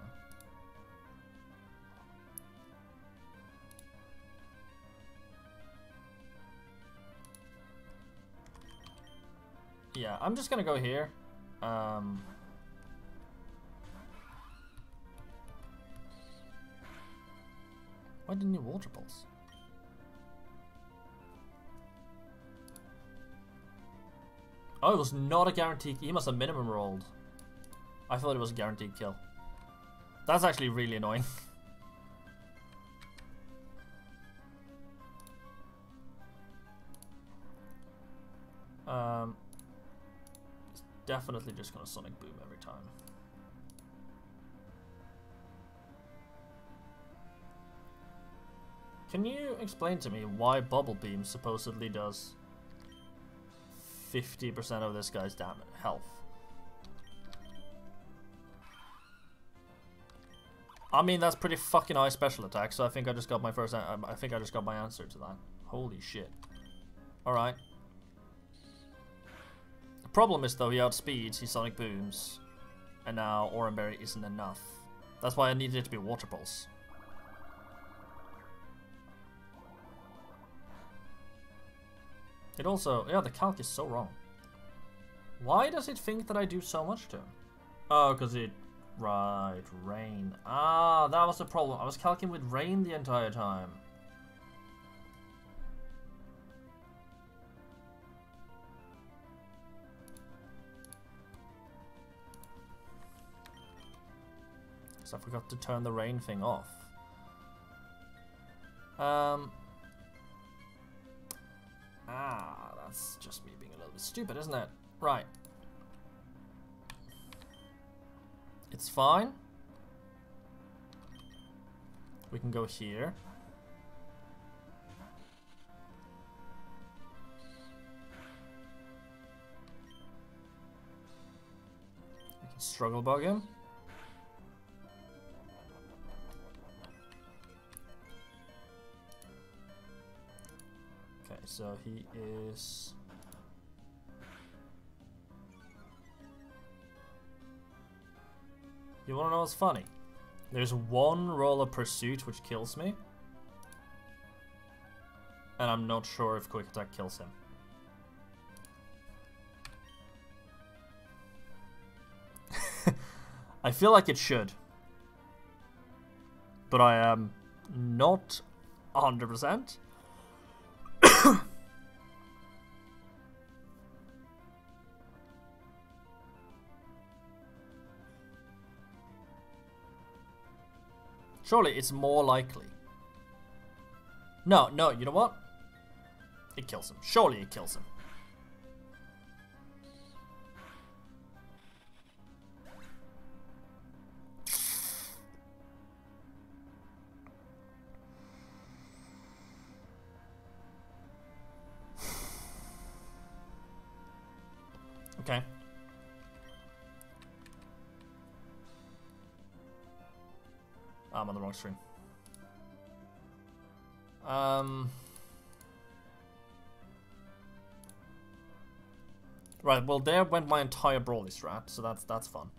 Yeah, I'm just gonna go here. Um, why didn't you water pulse? Oh, it was not a guaranteed. He must have minimum rolled. I thought it was a guaranteed kill. That's actually really annoying. definitely just gonna sonic boom every time. Can you explain to me why Bubble Beam supposedly does 50% of this guy's damage health? I mean, that's pretty fucking high special attack, so I think I just got my first... I think I just got my answer to that. Holy shit. Alright. The problem is, though, he outspeeds, he sonic booms. And now Oran Berry isn't enough. That's why I needed it to be Water Pulse. It also... Yeah, the calc is so wrong. Why does it think that I do so much to him? Oh, because it... Right, rain. Ah, that was the problem. I was calcing with rain the entire time. I forgot to turn the rain thing off. Um... Ah, that's just me being a little bit stupid, isn't it? Right. It's fine. We can go here. Struggle bug him. So he is... You wanna know what's funny? There's one roll of pursuit which kills me. And I'm not sure if quick attack kills him. I feel like it should. But I am not 100%. Surely it's more likely. No, no, you know what? It kills him. Surely it kills him. Um. Right, well there went my entire Brawly strat, so that's that's fun.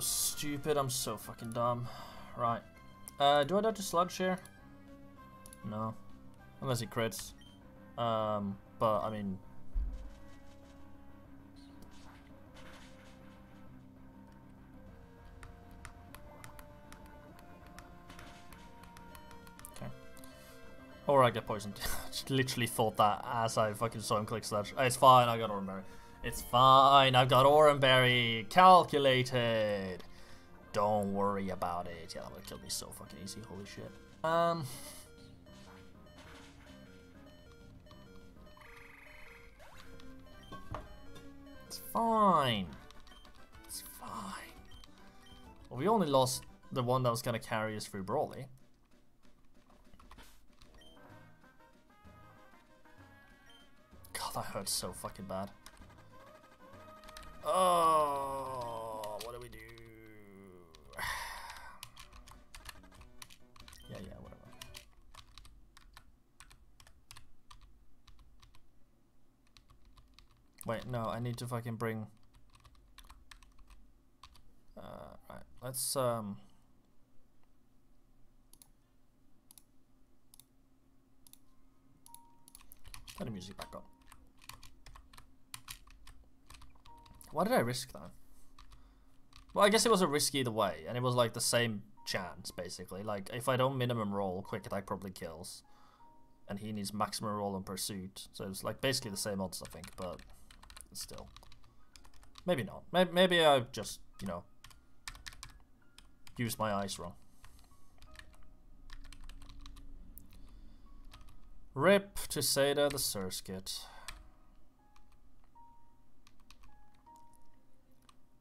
So stupid. I'm so fucking dumb. Right. Uh, do I dodge a sludge here? No. Unless he crits. Um, but, I mean... Okay. Or I get poisoned. Just Literally thought that as I fucking saw him click sludge. It's fine, I got Oranberry. It's fine, I've got Oranberry calculated. Don't worry about it. Yeah, that would kill me so fucking easy. Holy shit. Um. It's fine. It's fine. Well, we only lost the one that was gonna carry us through Brawly. God, that hurts so fucking bad. Oh, what do we do? yeah, yeah, whatever. Wait, no, I need to fucking bring. Uh, right, let's um. Turn the music back on. Why did I risk that? Well, I guess it was a risk either way, and it was like the same chance, basically. Like, if I don't minimum roll, quick attack probably kills. And he needs maximum roll on pursuit. So it's like basically the same odds, I think, but still. Maybe not. Maybe, maybe I just, you know, used my eyes wrong. Rip to Seda the Surskit.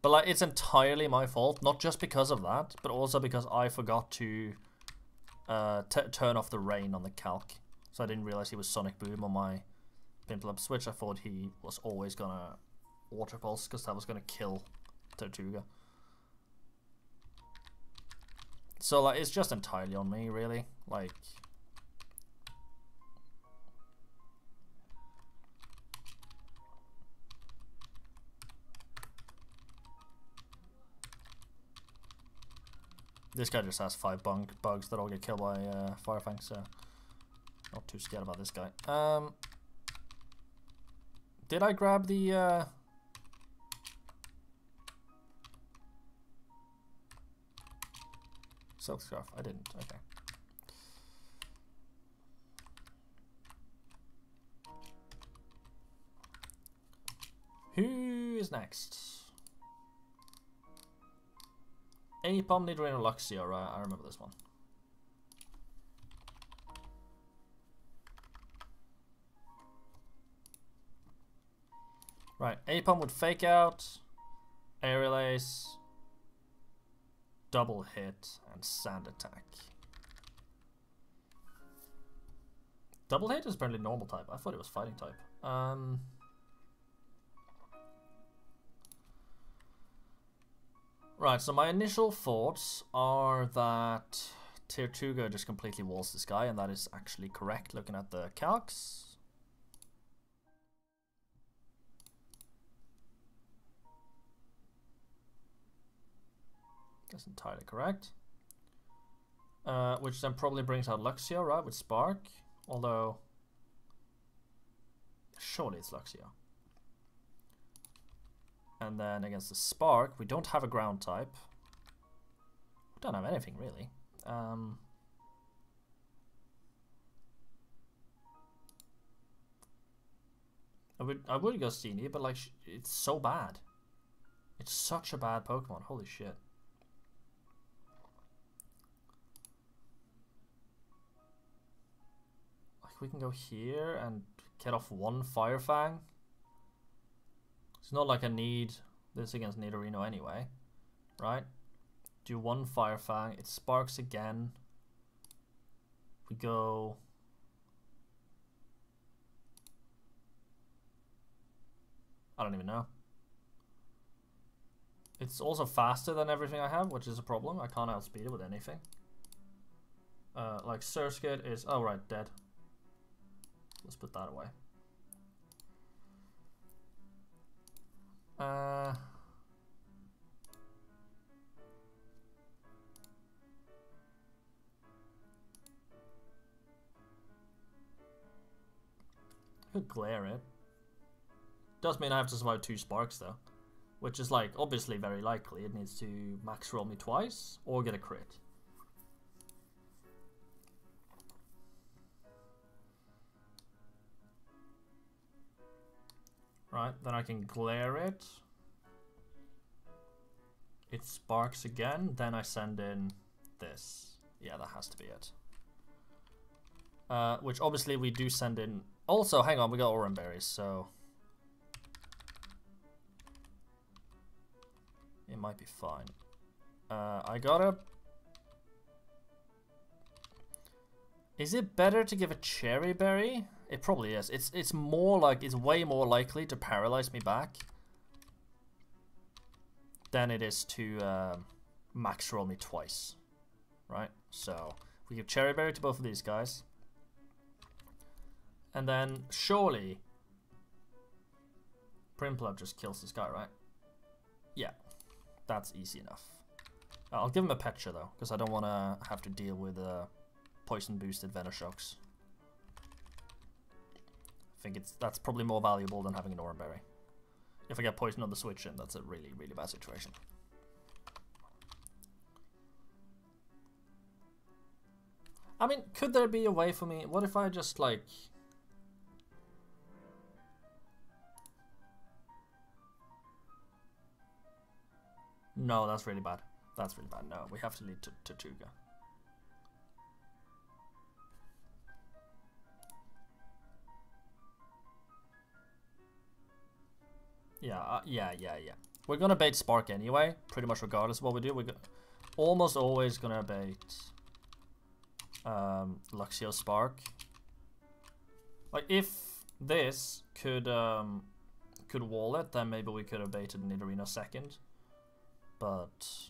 But like, it's entirely my fault, not just because of that, but also because I forgot to uh, turn off the rain on the calc. So I didn't realize he was Sonic Boom on my Prinplup switch. I thought he was always gonna Water Pulse, because that was gonna kill Tirtuga. So like, it's just entirely on me, really. Like, This guy just has five bug bugs that all get killed by uh, Firefang, so not too scared about this guy. Um, did I grab the... Uh, Silk Scarf? I didn't, okay. Who is next? Aipom, Nidoran, Luxio, right? I remember this one. Right, Aipom would fake out, aerial ace, double hit, and sand attack. Double hit is apparently normal type. I thought it was fighting type. Um... Right, so my initial thoughts are that Tirtuga just completely walls this guy, and that is actually correct looking at the calcs. That's entirely correct. Uh, which then probably brings out Luxio, right, with Spark. Although, surely it's Luxio. And then against the Spark, we don't have a ground type. We don't have anything, really. Um, I would, I would go Steenee, but like, it's so bad. It's such a bad Pokemon. Holy shit. Like, we can go here and get off one Fire Fang. It's not like I need this against Nidorino anyway, right? Do one Fire Fang, it sparks again. We go... I don't even know. It's also faster than everything I have, which is a problem. I can't outspeed it with anything. Uh, like Surskit is... Oh, right, dead. Let's put that away. Uh... Could glare it. Does mean I have to survive two sparks though. Which is like, obviously very likely. It needs to max roll me twice or get a crit. Right, then I can glare it. It sparks again, then I send in this. Yeah, that has to be it. Uh, which obviously we do send in. Also, hang on, we got oran berries, so it might be fine. Uh, I gotta. Is it better to give a cheri berry? It probably is. It's it's more like it's way more likely to paralyze me back than it is to um, max roll me twice, right? So we give cheri berry to both of these guys. And then surely Prinplup just kills this guy, right? Yeah, that's easy enough. I'll give him a Pecha though, because I don't want to have to deal with uh, poison boosted Venoshocks. I think it's that's probably more valuable than having an Oran Berry. If I get poison on the switch in, that's a really, really bad situation. I mean, could there be a way for me? What if I just like No, that's really bad. That's really bad. No, we have to lead to Tirtuga. Yeah, uh, yeah, yeah, yeah. We're gonna bait Spark anyway, pretty much regardless of what we do. We're almost always gonna bait um, Luxio Spark. Like, if this could um, could wall it, then maybe we could have baited Nidorino second but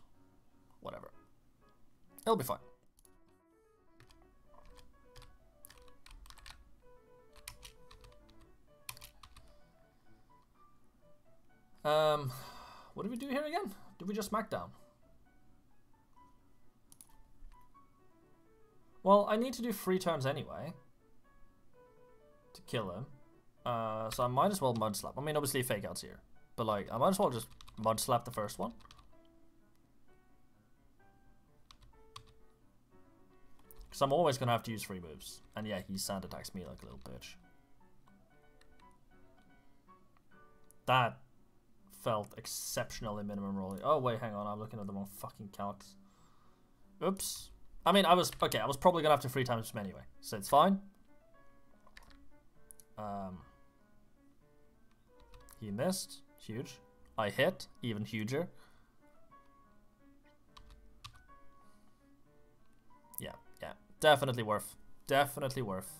whatever. It'll be fine. Um, what did we do here again? Did we just smackdown? Well, I need to do three turns anyway to kill him. Uh, so I might as well mud slap. I mean, obviously fake outs here, but like I might as well just mud slap the first one. Because I'm always going to have to use free moves. And yeah, he sand attacks me like a little bitch. That felt exceptionally minimum rolling. Oh, wait, hang on. I'm looking at the wrong fucking calcs. Oops. I mean, I was... Okay, I was probably going to have to three times him anyway. So it's fine. Um, he missed. Huge. I hit. Even huger. Yeah, yeah. Definitely worth. Definitely worth.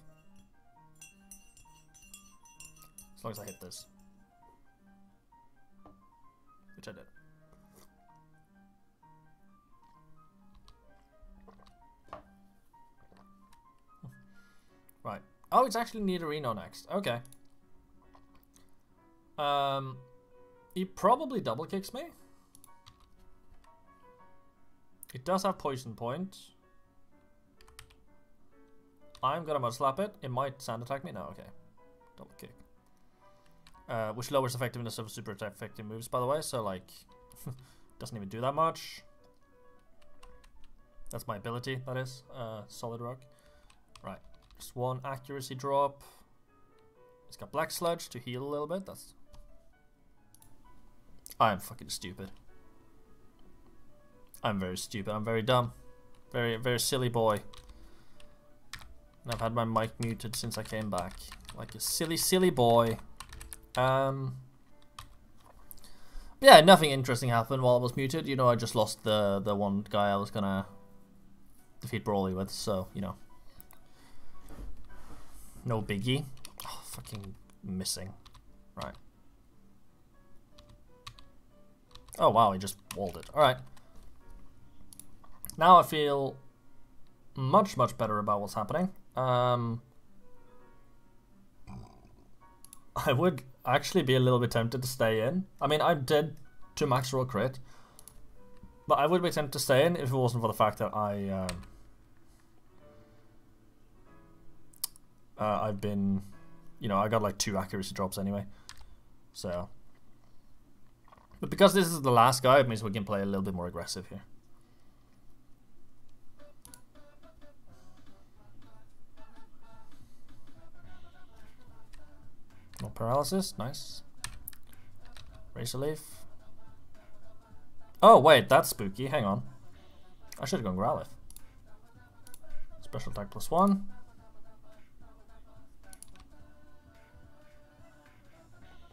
As long as I hit this. Right. Oh, it's actually Nidorino next. Okay. Um, he probably double kicks me. It does have poison point. I'm gonna mud slap it. It might sand attack me. No, okay. Double kick. Uh, which lowers effectiveness of super effective moves, by the way. So like, doesn't even do that much. That's my ability. That is uh, solid rock. Right. Just one accuracy drop. It's got black sludge to heal a little bit. That's. I'm fucking stupid. I'm very stupid. I'm very dumb. Very, very silly boy. And I've had my mic muted since I came back. Like a silly, silly boy. Um, yeah, nothing interesting happened while I was muted. You know, I just lost the, the one guy I was gonna defeat Brawly with, so, you know. No biggie. Oh, fucking missing. Right. Oh, wow, he just walled it. Alright. Now I feel much, much better about what's happening. Um, I would actually be a little bit tempted to stay in. I mean, I'm dead to max roll crit. But I would be tempted to stay in if it wasn't for the fact that I... Um, uh, I've been you know, I got like two accuracy drops anyway. So. But because this is the last guy, it means we can play a little bit more aggressive here. Paralysis, nice. Razor Leaf. Oh, wait, that's spooky. Hang on. I should have gone Growlithe. Special attack plus one.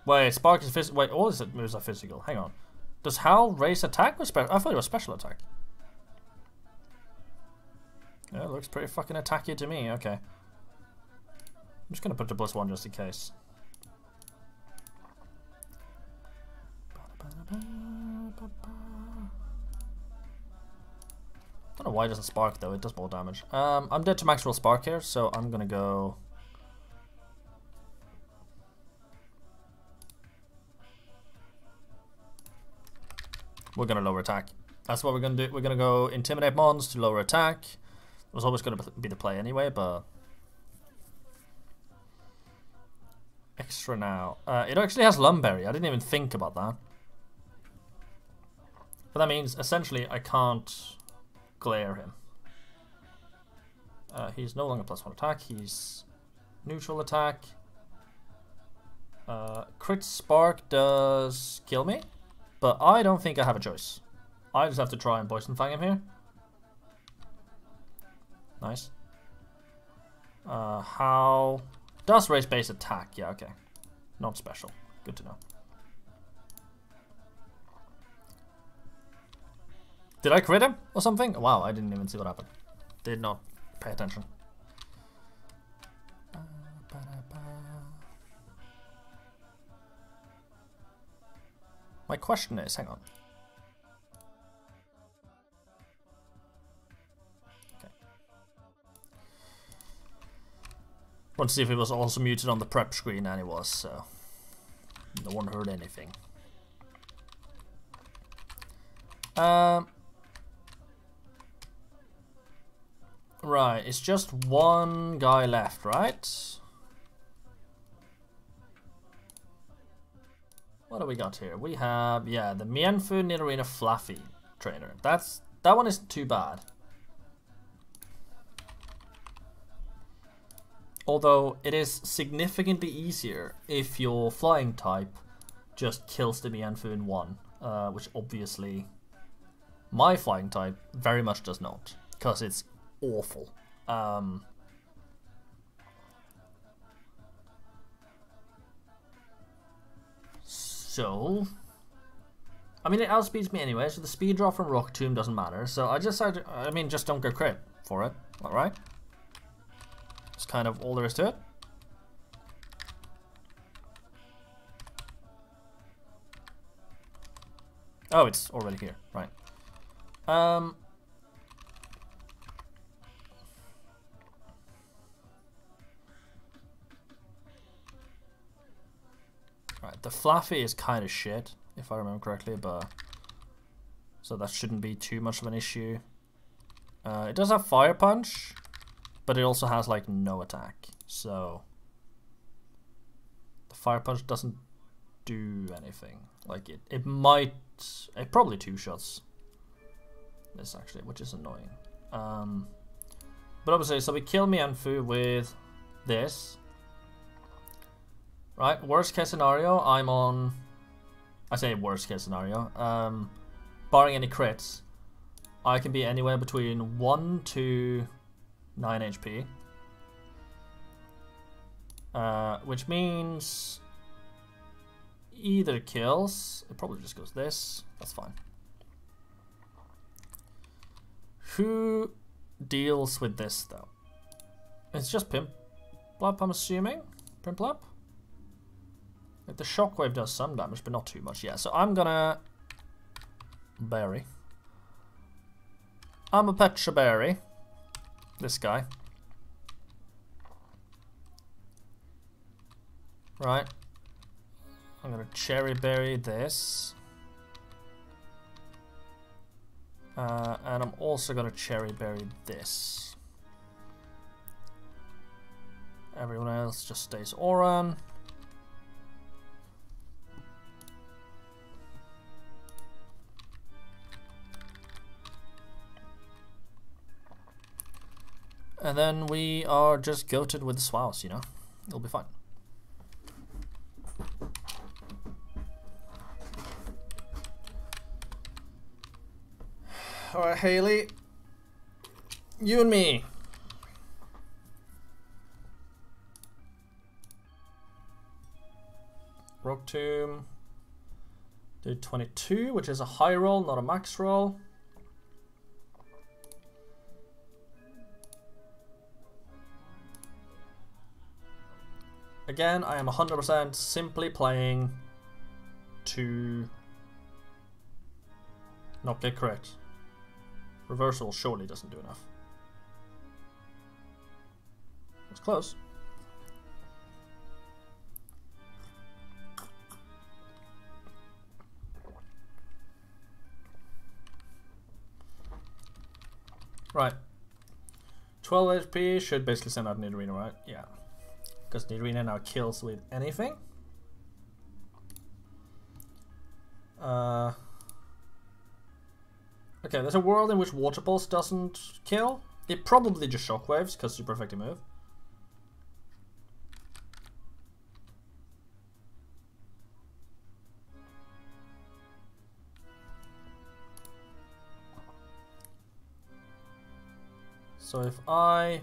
Wait, Spark is physical. Wait, all his moves are physical. Hang on. Does Howl raise attack or special? I thought it was special attack. Yeah, it looks pretty fucking attacky to me. Okay. I'm just gonna put the plus one just in case. I don't know why it doesn't spark though, it does more damage. Um, I'm dead to max roll spark here, so I'm gonna go... We're gonna lower attack. That's what we're gonna do. We're gonna go intimidate mons to lower attack. It was always gonna be the play anyway, but extra now. Uh, it actually has Lum Berry. I didn't even think about that. But that means essentially I can't glare him. Uh, he's no longer plus one attack. He's neutral attack. Uh, crit spark does kill me. But I don't think I have a choice. I just have to try and Poison Fang him here. Nice. Uh, how... Does raise base attack. Yeah, okay. Not special. Good to know. Did I crit him or something? Wow, I didn't even see what happened. Did not pay attention. My question is, hang on. Okay. Want to see if it was also muted on the prep screen, and it was, so no one heard anything. Um, right, it's just one guy left, right? What do we got here? We have, yeah, the Mienfoo Nidorina Fluffy trainer. That's That one isn't too bad. Although it is significantly easier if your flying type just kills the Mienfoo in one. Uh, which obviously my flying type very much does not. Because it's awful. Um, So, I mean, it outspeeds me anyway, so the speed drop from Rock Tomb doesn't matter. So I just, I mean, just don't go crit for it, alright? It's kind of all there is to it. Oh, it's already here, right. Um, Right, the Fluffy is kind of shit, if I remember correctly, but... So that shouldn't be too much of an issue. Uh, it does have Fire Punch, but it also has, like, no attack. So... The Fire Punch doesn't do anything. Like, it, it might... It probably two shots. This, actually, which is annoying. Um, but obviously, so we kill Mienfoo with this. Right, worst case scenario, I'm on... I say worst case scenario. Um, barring any crits, I can be anywhere between 1 to 9 HP. Uh, which means either kills, it probably just goes this, that's fine. Who deals with this though? It's just Pimp Blop, I'm assuming? Prinplup? The shockwave does some damage, but not too much. Yeah, so I'm gonna berry. I'm a Pecha berry. This guy. Right. I'm gonna cherry berry this. Uh, and I'm also gonna cherry berry this. Everyone else just stays Oran. And then we are just goated with the you know? It'll be fine. Alright, Haley. You and me. Rock Tomb. Did 22, which is a high roll, not a max roll. Again, I am 100% simply playing to not get correct. Reversal surely doesn't do enough. It's close. Right. 12 HP should basically send out Nidorina, right? Yeah. Because Nidorina now kills with anything. Uh, okay, there's a world in which Water Pulse doesn't kill. It probably just shockwaves, because super effective move. So if I...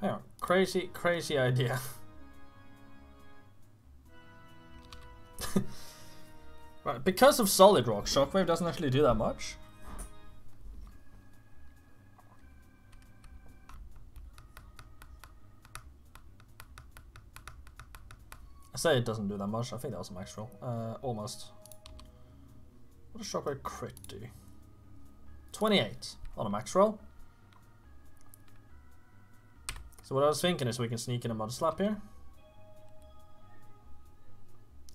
On, crazy, crazy idea. right, because of solid rock, shockwave doesn't actually do that much. I say it doesn't do that much, I think that was a max roll. Uh, almost. What does shockwave crit do? 28 on a max roll. So what I was thinking is we can sneak in a mud slap here.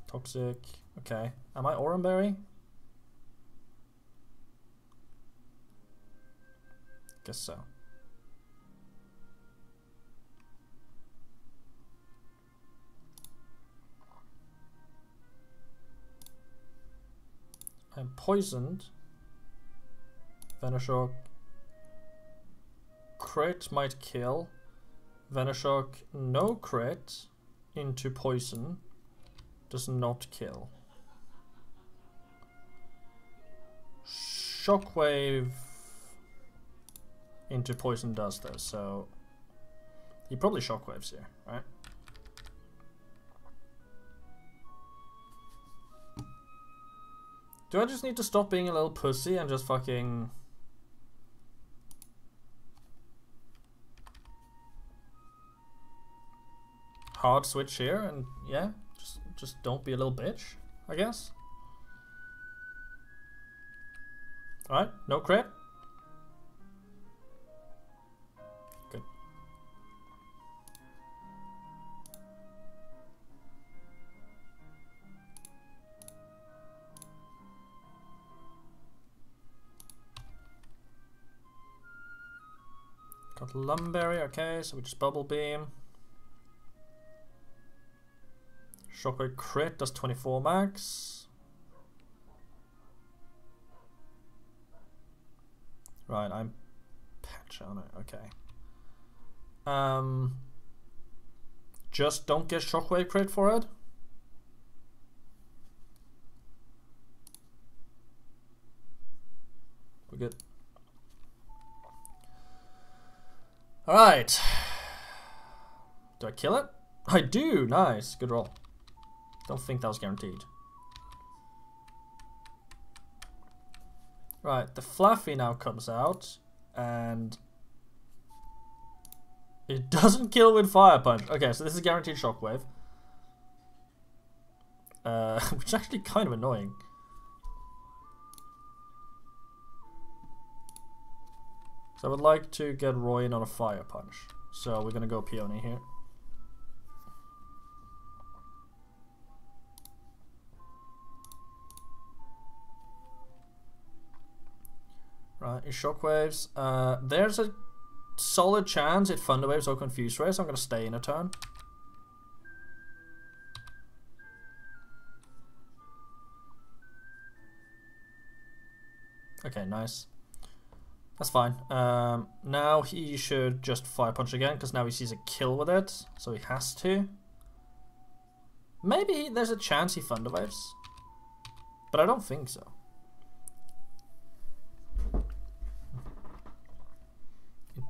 Toxic. Okay. Am I Oranberry? Guess so. I'm poisoned. Venoshock. Crit might kill. Venoshock no crit into poison does not kill. Shockwave into poison does though, so he probably shockwaves here, right? Do I just need to stop being a little pussy and just fucking hard switch here and yeah, just just don't be a little bitch, I guess. Alright, no crit. Good. Got Lum Berry, okay, so we just bubble beam. Shockwave crit does 24 max. Right, I'm patch on it. Okay. Um, just don't get shockwave crit for it. We're good. All right. Do I kill it? I do. Nice. Good roll. Don't think that was guaranteed. Right, the Fluffy now comes out, and it doesn't kill with Fire Punch. Okay, so this is guaranteed Shockwave. Uh, which is actually kind of annoying. So I would like to get Roy in on a Fire Punch. So we're gonna go Peony here. Right, it's shockwaves. Uh, there's a solid chance it Thunder Waves or Confuse Ray, so I'm going to stay in a turn. Okay, nice. That's fine. Um, now he should just Fire Punch again, because now he sees a kill with it, so he has to. Maybe there's a chance he Thunder Waves, but I don't think so.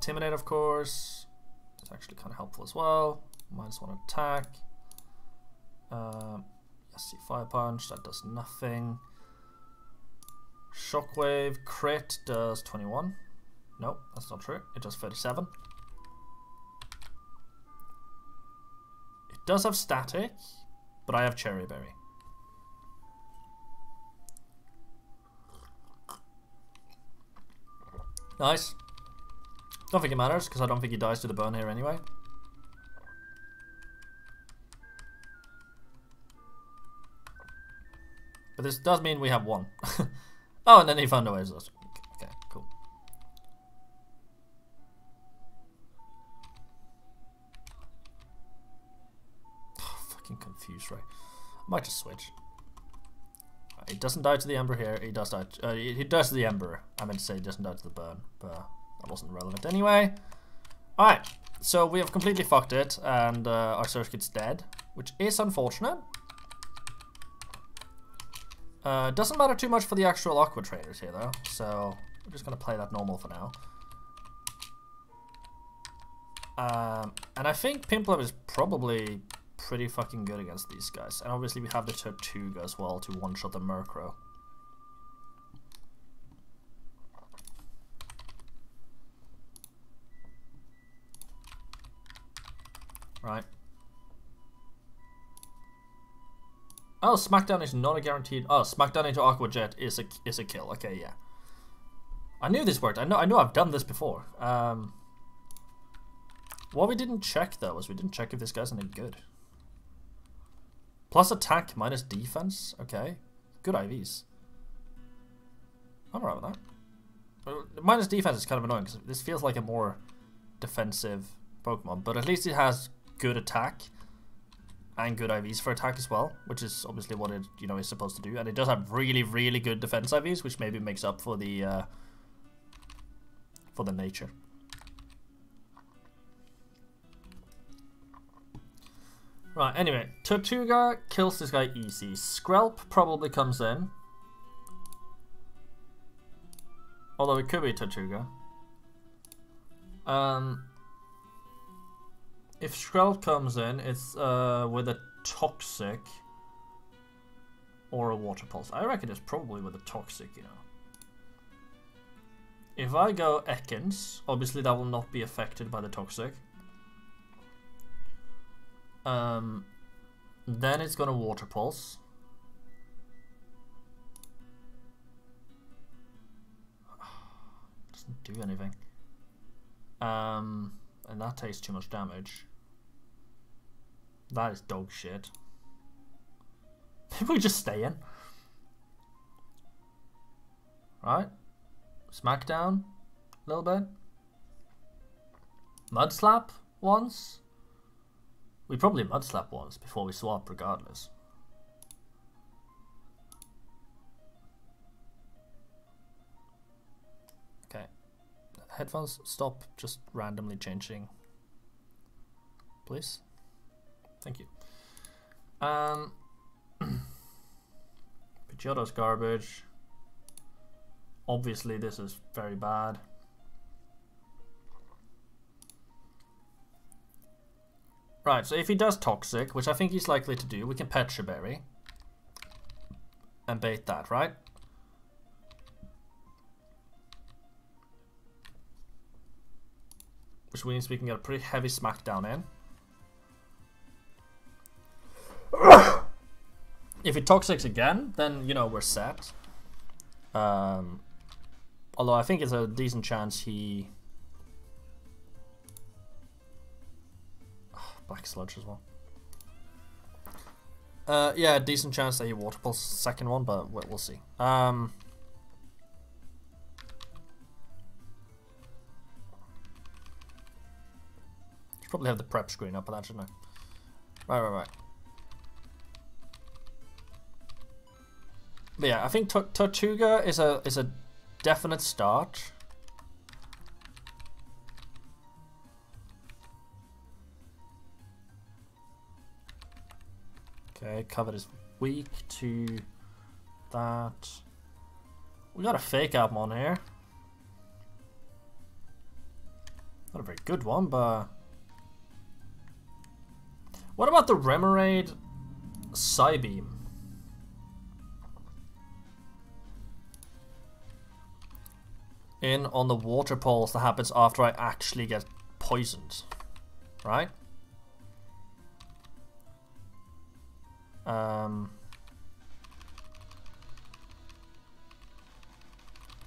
Intimidate, of course. It's actually kind of helpful as well. Minus one attack. Um, yes, see, Fire Punch, that does nothing. Shockwave crit does 21. Nope, that's not true. It does 37. It does have static, but I have Cheri Berry. Nice. Don't think it matters, because I don't think he dies to the burn here anyway. But this does mean we have one. oh, and then he found a way to us. Okay, cool. Oh, fucking confused, right? I might just switch. He doesn't die to the Ember here. He does die. To, uh, he does to the Ember. I meant to say he doesn't die to the burn, but that wasn't relevant anyway. All right, so we have completely fucked it, and uh, our circuit's dead, which is unfortunate. Uh, doesn't matter too much for the actual Aqua traders here, though, so we're just gonna play that normal for now. Um, and I think Piplup is probably pretty fucking good against these guys. And obviously we have the Tirtouga as well to one-shot the Murkrow. Right. Oh, Smackdown is not a guaranteed. Oh, Smackdown into Aqua Jet is a is a kill. Okay, yeah. I knew this worked. I know. I know. I've done this before. Um, what we didn't check though was we didn't check if this guy's any good. Plus attack, minus defense. Okay, good IVs. I'm alright with that. Minus defense is kind of annoying because this feels like a more defensive Pokemon, but at least it has good attack and good IVs for attack as well, which is obviously what it you know is supposed to do. And it does have really really good defense IVs, which maybe makes up for the uh, for the nature. Right, anyway, Tirtouga kills this guy easy. Skrelp probably comes in. Although it could be Tirtouga. Um, if Skrelp comes in, it's uh, with a Toxic or a Water Pulse. I reckon it's probably with a Toxic, you know. If I go Ekans, obviously that will not be affected by the Toxic. Um, then it's gonna Water Pulse. Doesn't do anything. Um, and that takes too much damage. That is dog shit. Maybe we just stay in. Right? Smackdown a little bit. Mud slap once. We probably mud slap once before we swap regardless. Okay. Headphones stop just randomly changing. Please. Thank you. Um garbage. Obviously this is very bad. Right, so if he does Toxic, which I think he's likely to do, we can Pecha Berry. And bait that, right? Which means we can get a pretty heavy smackdown in. If it Toxics again, then, you know, we're set. Um, although I think it's a decent chance he Black Sludge as well. Uh, yeah, decent chance that he water pulse second one, but we'll, see. Um, Probably have the prep screen up for that, shouldn't I? Right, right, right. But yeah, I think Tor- Tirtouga is a is a definite start. Okay, covered is weak to that. We got a fake album on here. Not a very good one, but... What about the Remoraid Psybeam? In on the water pulse that happens after I actually get poisoned. Right? Um...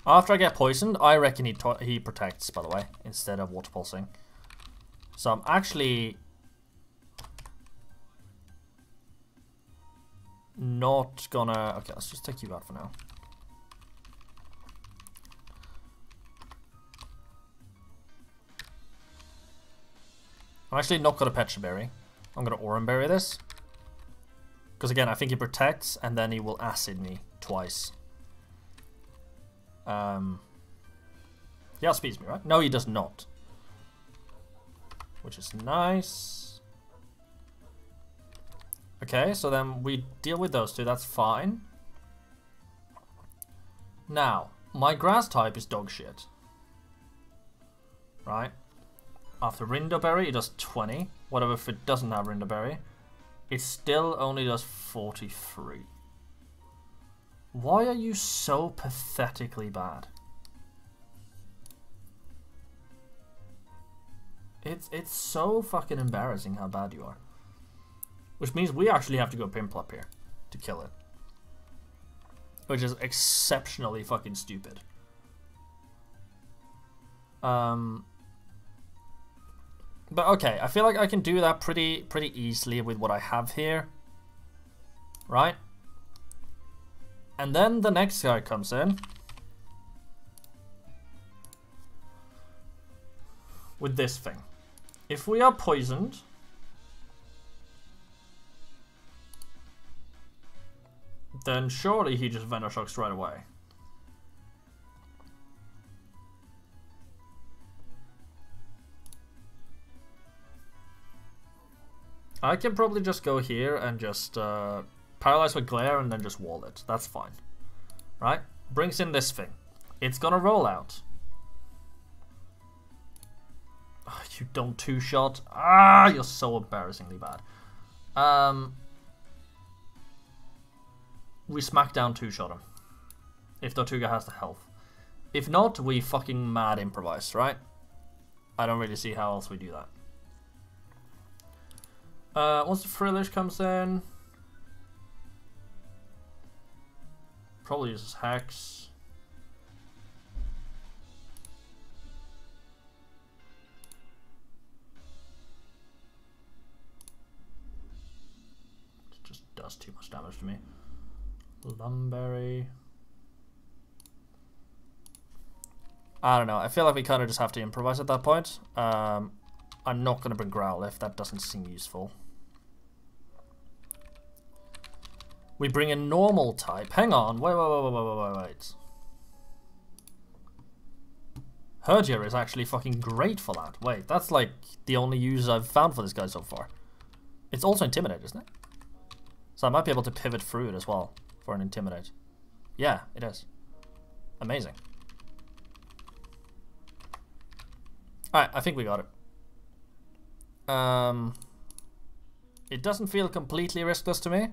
After I get poisoned, I reckon he he protects, by the way, instead of water pulsing. So I'm actually not gonna... Okay, let's just take you out for now. I'm actually not gonna Pecha Berry. I'm gonna Oran Berry this. Because again, I think he protects, and then he will Acid me twice. Um, he outspeeds me, right? No, he does not. Which is nice. Okay, so then we deal with those two. That's fine. Now, my grass type is dog shit. Right? After Rindo Berry, it does 20. Whatever if it doesn't have Rindo Berry. It still only does 43. Why are you so pathetically bad? It's it's so fucking embarrassing how bad you are. Which means we actually have to go Piplup here to kill it. Which is exceptionally fucking stupid. Um But okay, I feel like I can do that pretty pretty easily with what I have here. Right? And then the next guy comes in. With this thing. If we are poisoned... Then surely he just Venoshock right away. I can probably just go here and just uh, Paralyze with glare and then just wall it. That's fine. Right? Brings in this thing. It's gonna roll out. Oh, you don't two-shot. Ah, you're so embarrassingly bad. Um, we smack down two-shot him. If Tirtouga has the health. If not, we fucking mad improvise, right? I don't really see how else we do that. Uh, once the Frillish comes in... Probably uses Hex. It just does too much damage to me. Lum Berry. I don't know. I feel like we kind of just have to improvise at that point. Um, I'm not going to bring Growlithe. That doesn't seem useful. We bring a normal type. Hang on. Wait, wait, wait, wait, wait, wait, wait. Herdier is actually fucking great for that. Wait, that's like the only use I've found for this guy so far. It's also Intimidate, isn't it? So I might be able to pivot through it as well for an Intimidate. Yeah, it is. Amazing. Alright, I think we got it. Um, it doesn't feel completely riskless to me.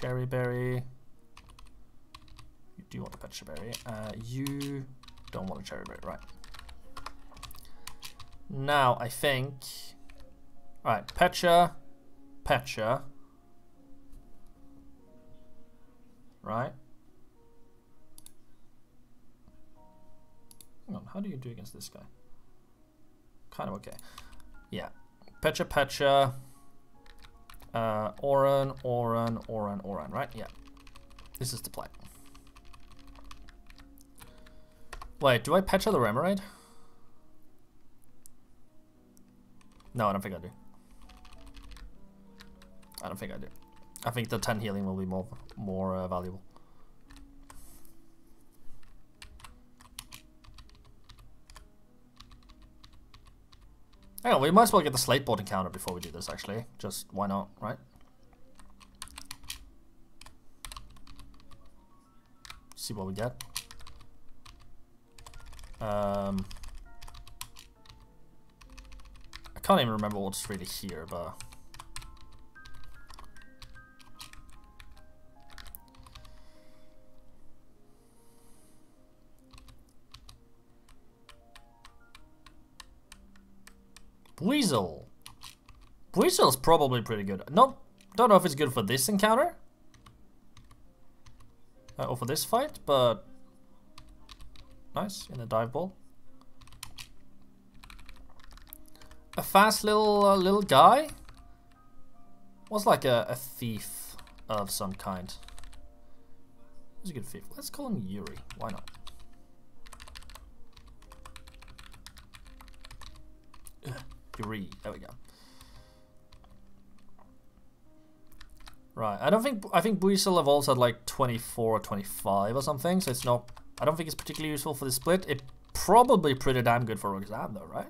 Cherry berry. You do want a pecha berry. Uh, you don't want a cheri berry, right? Now I think. Right, pecha, pecha. Right. Hang on, how do you do against this guy? Kind of okay. Yeah. Pecha Pecha. Uh, Oran, Oran, Oran, Oran, right? Yeah. This is the plan. Wait, do I Pecha the Remoraid? No, I don't think I do. I don't think I do. I think the 10 healing will be more more uh, valuable. Hang on, we might as well get the Slateport encounter before we do this, actually. Just, why not, right? See what we get. Um, I can't even remember what's really here, but... Buizel. Buizel's probably pretty good. No, don't know if it's good for this encounter. Uh, or for this fight, but... Nice, in the dive ball. A fast little uh, little guy? Was like a, a thief of some kind. He's a good thief. Let's call him Yuri. Why not? There we go. Right. I don't think I think Buizel evolves at like 24 or 25 or something, so it's not I don't think it's particularly useful for the split. It probably pretty damn good for Roxanne though, right?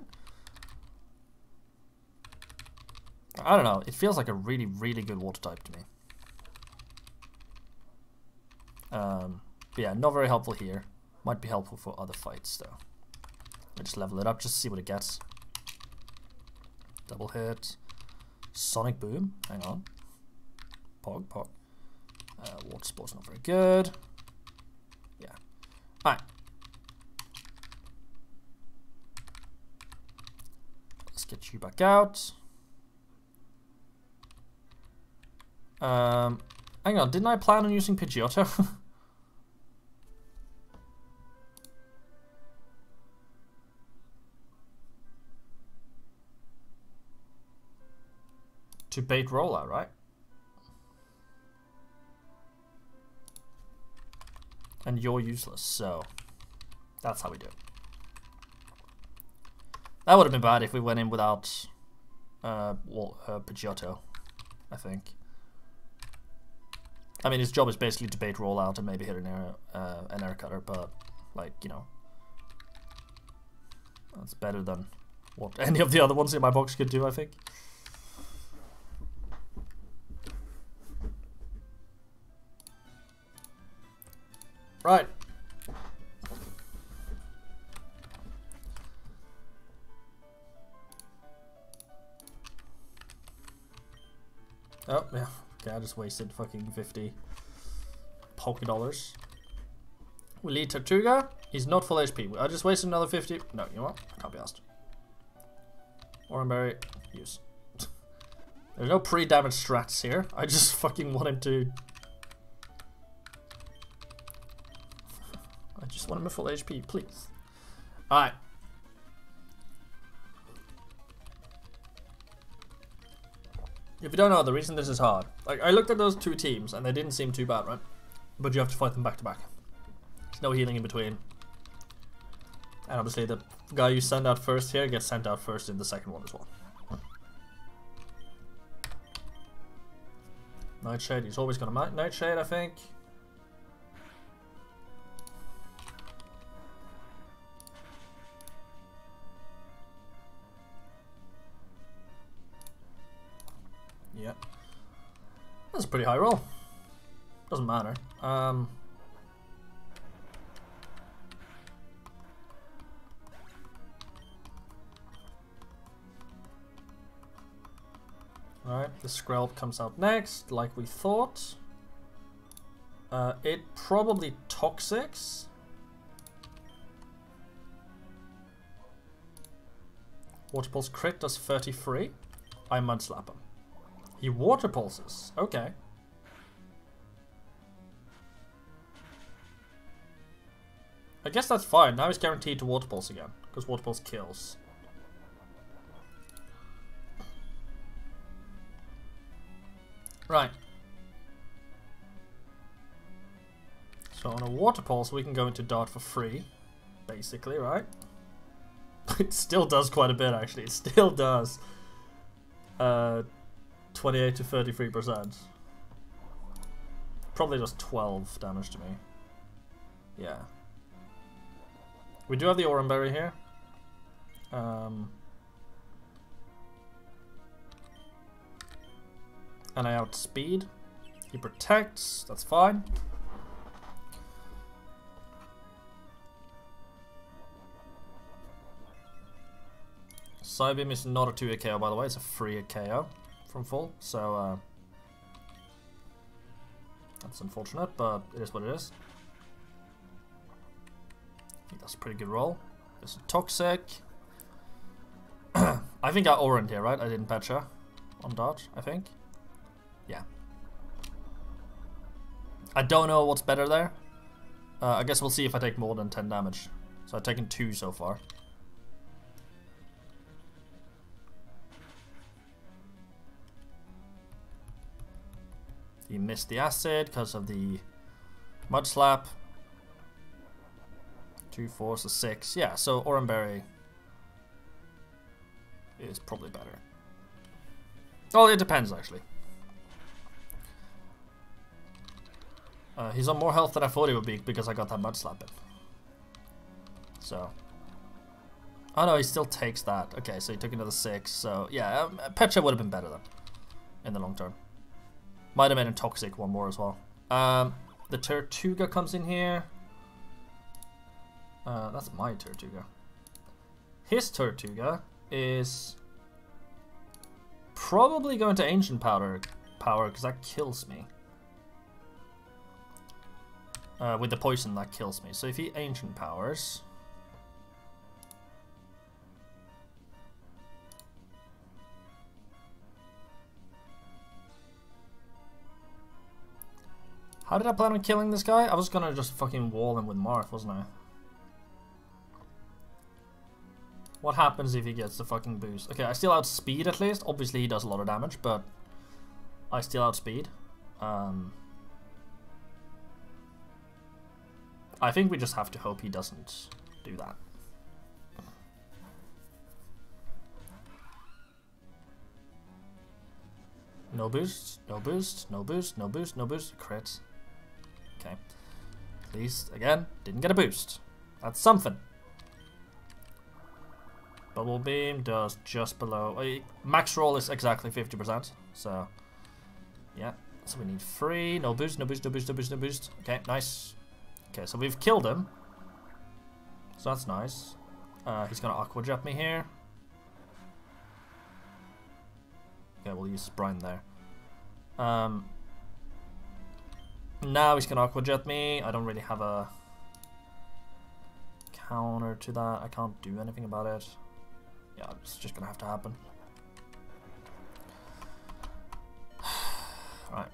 I don't know. It feels like a really, really good water type to me. Um, but yeah, not very helpful here. Might be helpful for other fights though. I just level it up just to see what it gets. Double hit. Sonic Boom. Hang on. Pog, pog. Uh, water Sport's not very good. Yeah. Alright. Let's get you back out. Um, hang on, didn't I plan on using Pidgeotto? to bait roller, right? And you're useless, so that's how we do it. That would have been bad if we went in without uh, well, uh, Pidgeotto, I think. I mean, his job is basically to bait roll out and maybe hit an air, uh, an air cutter, but, like, you know, that's better than what any of the other ones in my box could do, I think. Right. Oh, yeah. Okay, I just wasted fucking 50 Poké Dollars. We lead Tirtouga. He's not full HP. I just wasted another 50. No, you know what? Can't be asked. Oran Berry, use. There's no pre-damage strats here. I just fucking want him to want him at full HP, please. Alright. If you don't know, the reason this is hard, like I looked at those two teams and they didn't seem too bad, right? But you have to fight them back to back. There's no healing in between. And obviously the guy you send out first here gets sent out first in the second one as well. Nightshade, he's always gonna Nightshade, I think. That's a pretty high roll. Doesn't matter. Um, Alright, the Skrelp comes out next, like we thought. Uh, it probably Toxics. Water Pulse crit does 33. I mud slap him. He water pulses. Okay. I guess that's fine. Now he's guaranteed to water pulse again. Because water pulse kills. Right. So on a water pulse, we can go into dart for free, basically, right? it still does quite a bit, actually. It still does. Uh, 28 to 33 percent. Probably does 12 damage to me. Yeah. We do have the Oran Berry here. Um, and I outspeed. He protects, that's fine. Psybeam is not a 2 KO by the way, it's a free KO from full, so uh, that's unfortunate, but it is what it is. I think that's a pretty good roll. There's a Toxic. I think I Orange here, right? I didn't patch her on dodge, I think. Yeah. I don't know what's better there. Uh, I guess we'll see if I take more than 10 damage. So I've taken 2 so far. He missed the acid because of the mud slap. Two, four, so six. Yeah, so Oran Berry is probably better. Oh, it depends actually. Uh, he's on more health than I thought he would be because I got that mud slap in. So. Oh no, he still takes that. Okay, so he took another six. So yeah, um, Pecha would have been better then in the long term. Might have made a toxic one more as well. Um, the Tirtouga comes in here. Uh, that's my Tirtouga. His Tirtouga is probably going to Ancient Powder power because that kills me. Uh, with the poison that kills me. So if he Ancient Powers... How did I plan on killing this guy? I was gonna just fucking wall him with Marth, wasn't I? What happens if he gets the fucking boost? Okay, I still outspeed at least. Obviously he does a lot of damage, but I still outspeed. Um, I think we just have to hope he doesn't do that. No boost, no boost, no boost, no boost, no boost, crit. Okay. At least, again, didn't get a boost. That's something. Bubble Beam does just below... Uh, max roll is exactly 50%. So, yeah. So we need three. No boost, no boost, no boost, no boost, no boost. Okay, nice. Okay, so we've killed him. So that's nice. Uh, he's going to Aqua Jet me here. Okay, we'll use Brine there. Um, now he's gonna aqua jet me. I don't really have a counter to that. I can't do anything about it. Yeah, it's just gonna have to happen. right.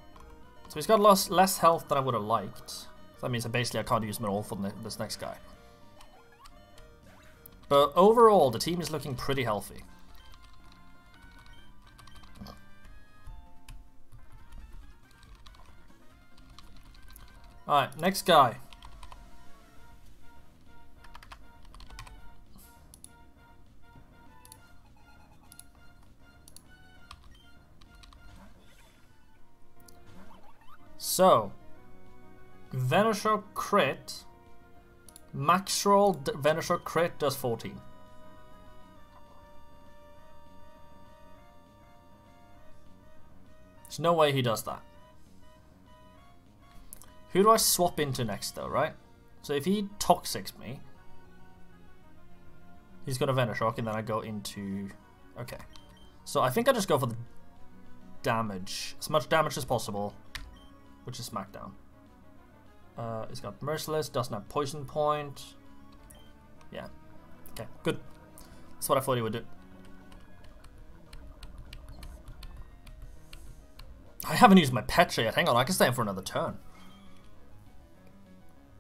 So he's got less, less health than I would have liked. So that means that basically I can't use him at all for this next guy. But overall, the team is looking pretty healthy. Alright, next guy. So, Venoshock crit, max roll Venoshock crit does 14. There's no way he does that. Who do I swap into next though, right? So if he Toxics me, he's got a Venoshock and then I go into... Okay. So I think I just go for the damage. As much damage as possible, which is Smackdown. Uh, he's got Merciless, doesn't have Poison Point. Yeah. Okay, good. That's what I thought he would do. I haven't used my Pecha yet. Hang on, I can stay in for another turn.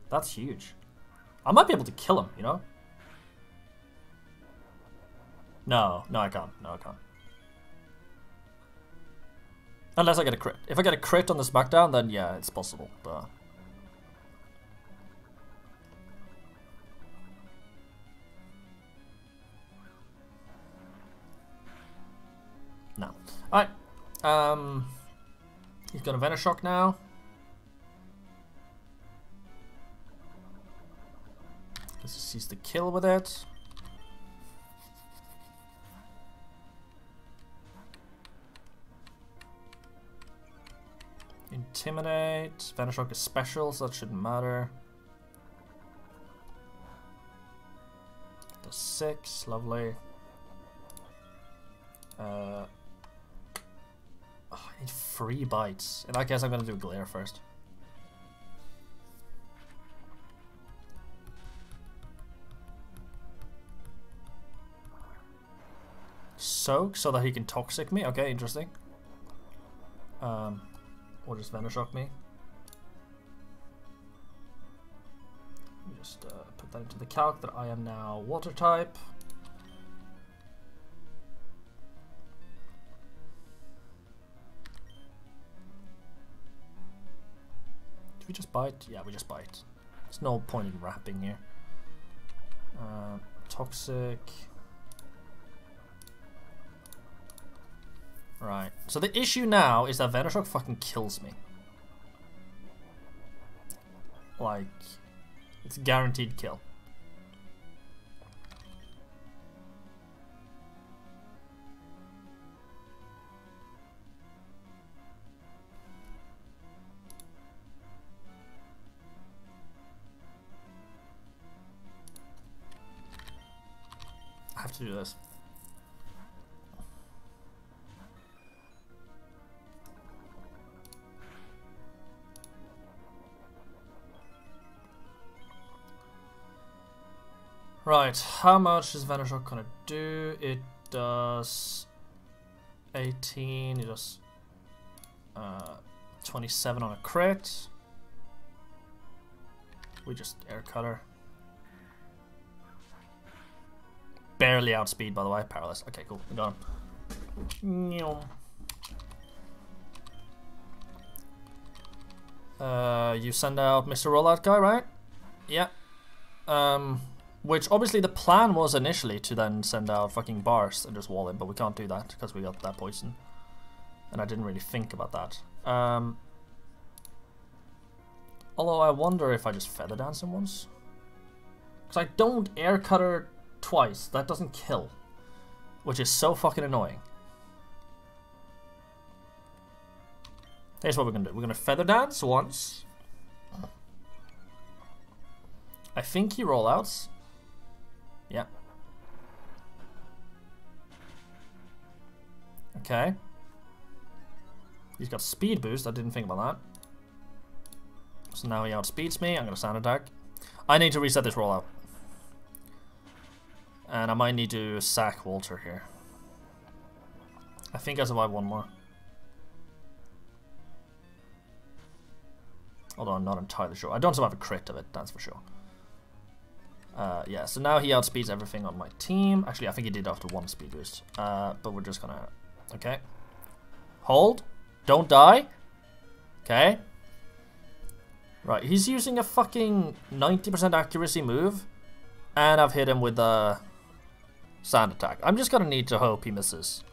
That's huge. I might be able to kill him, you know? No, no I can't. No I can't. Unless I get a crit. If I get a crit on the SmackDown, then yeah, it's possible. But no. Alright. Um, he's got a Venoshock now. Sees the kill with it. Intimidate. Venoshock is special, so that shouldn't matter. The six, lovely. Uh, oh, I need three bites. In that case, I'm gonna do glare first. Soak so that he can toxic me. Okay, interesting. Um, or just Venoshock me. Just uh, put that into the calc that I am now water type. Do we just bite? Yeah, we just bite. There's no point in wrapping here. Uh, toxic. Right. So the issue now is that Venoshock fucking kills me. Like, it's a guaranteed kill. I have to do this. Right, how much is Venoshock gonna do? It does 18, it does uh, 27 on a crit. We just air cutter. Barely outspeed, by the way. Powerless. Okay, cool. We got him. Uh, you send out Mr. Rollout guy, right? Yeah. Um, which obviously the plan was initially to then send out fucking bars and just wall him, but we can't do that because we got that poison. And I didn't really think about that. Um, although I wonder if I just feather dance him once. Because I don't air cutter twice. That doesn't kill. Which is so fucking annoying. Here's what we're gonna do. We're gonna feather dance once. I think he rollouts. Yeah. Okay. He's got speed boost. I didn't think about that. So now he outspeeds me. I'm going to sand attack. I need to reset this rollout. And I might need to sack Walter here. I think I survive one more. Although I'm not entirely sure. I don't survive a crit of it, that's for sure. Uh, yeah, so now he outspeeds everything on my team. Actually, I think he did after one speed boost. Uh, but we're just gonna... Okay. Hold. Don't die. Okay. Right, he's using a fucking 90% accuracy move. And I've hit him with a sand attack. I'm just gonna need to hope he misses.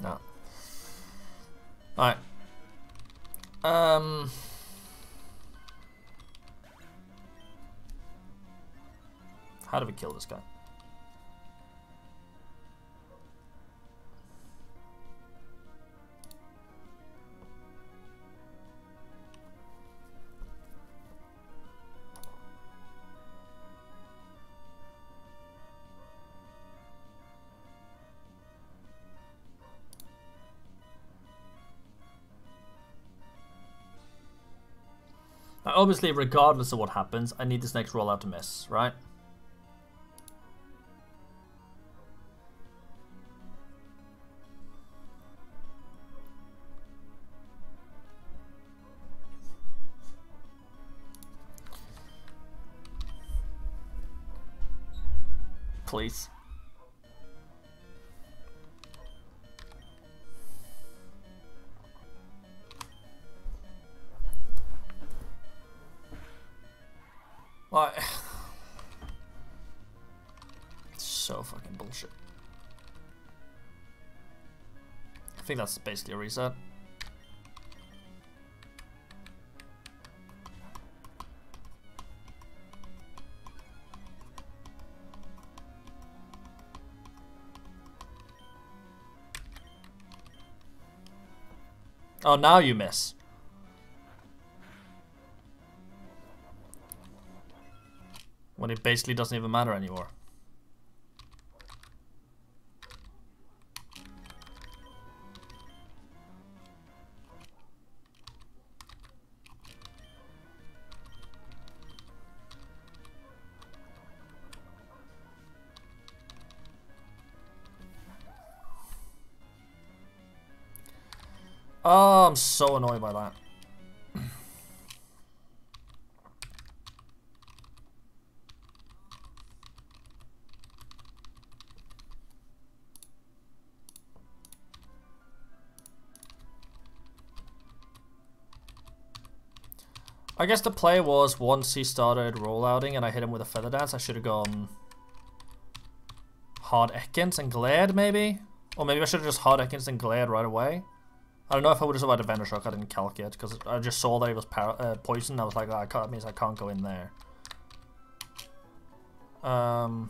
No. Alright. Um... How do we kill this guy? obviously, regardless of what happens, I need this next rollout to miss, right? please. Like, so fucking bullshit. I think that's basically a reset. Oh, now you miss. When it basically doesn't even matter anymore. I'm so annoyed by that. I guess the play was once he started rollouting and I hit him with a feather dance, I should have gone hard Ekans and glared maybe? Or maybe I should have just hard Ekans and glared right away. I don't know if I would have survived a Venoshock, I didn't calculate because I just saw that it was uh, poison. I was like, oh, I can't, means I can't go in there. Um...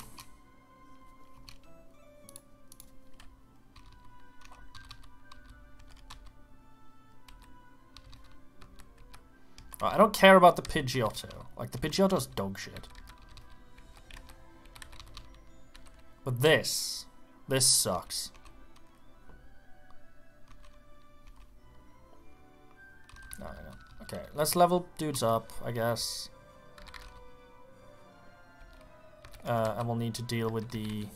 I don't care about the Pidgeotto. Like, the Pidgeotto's dog shit. But this, this sucks. Okay, let's level dudes up, I guess. Uh, and we'll need to deal with the...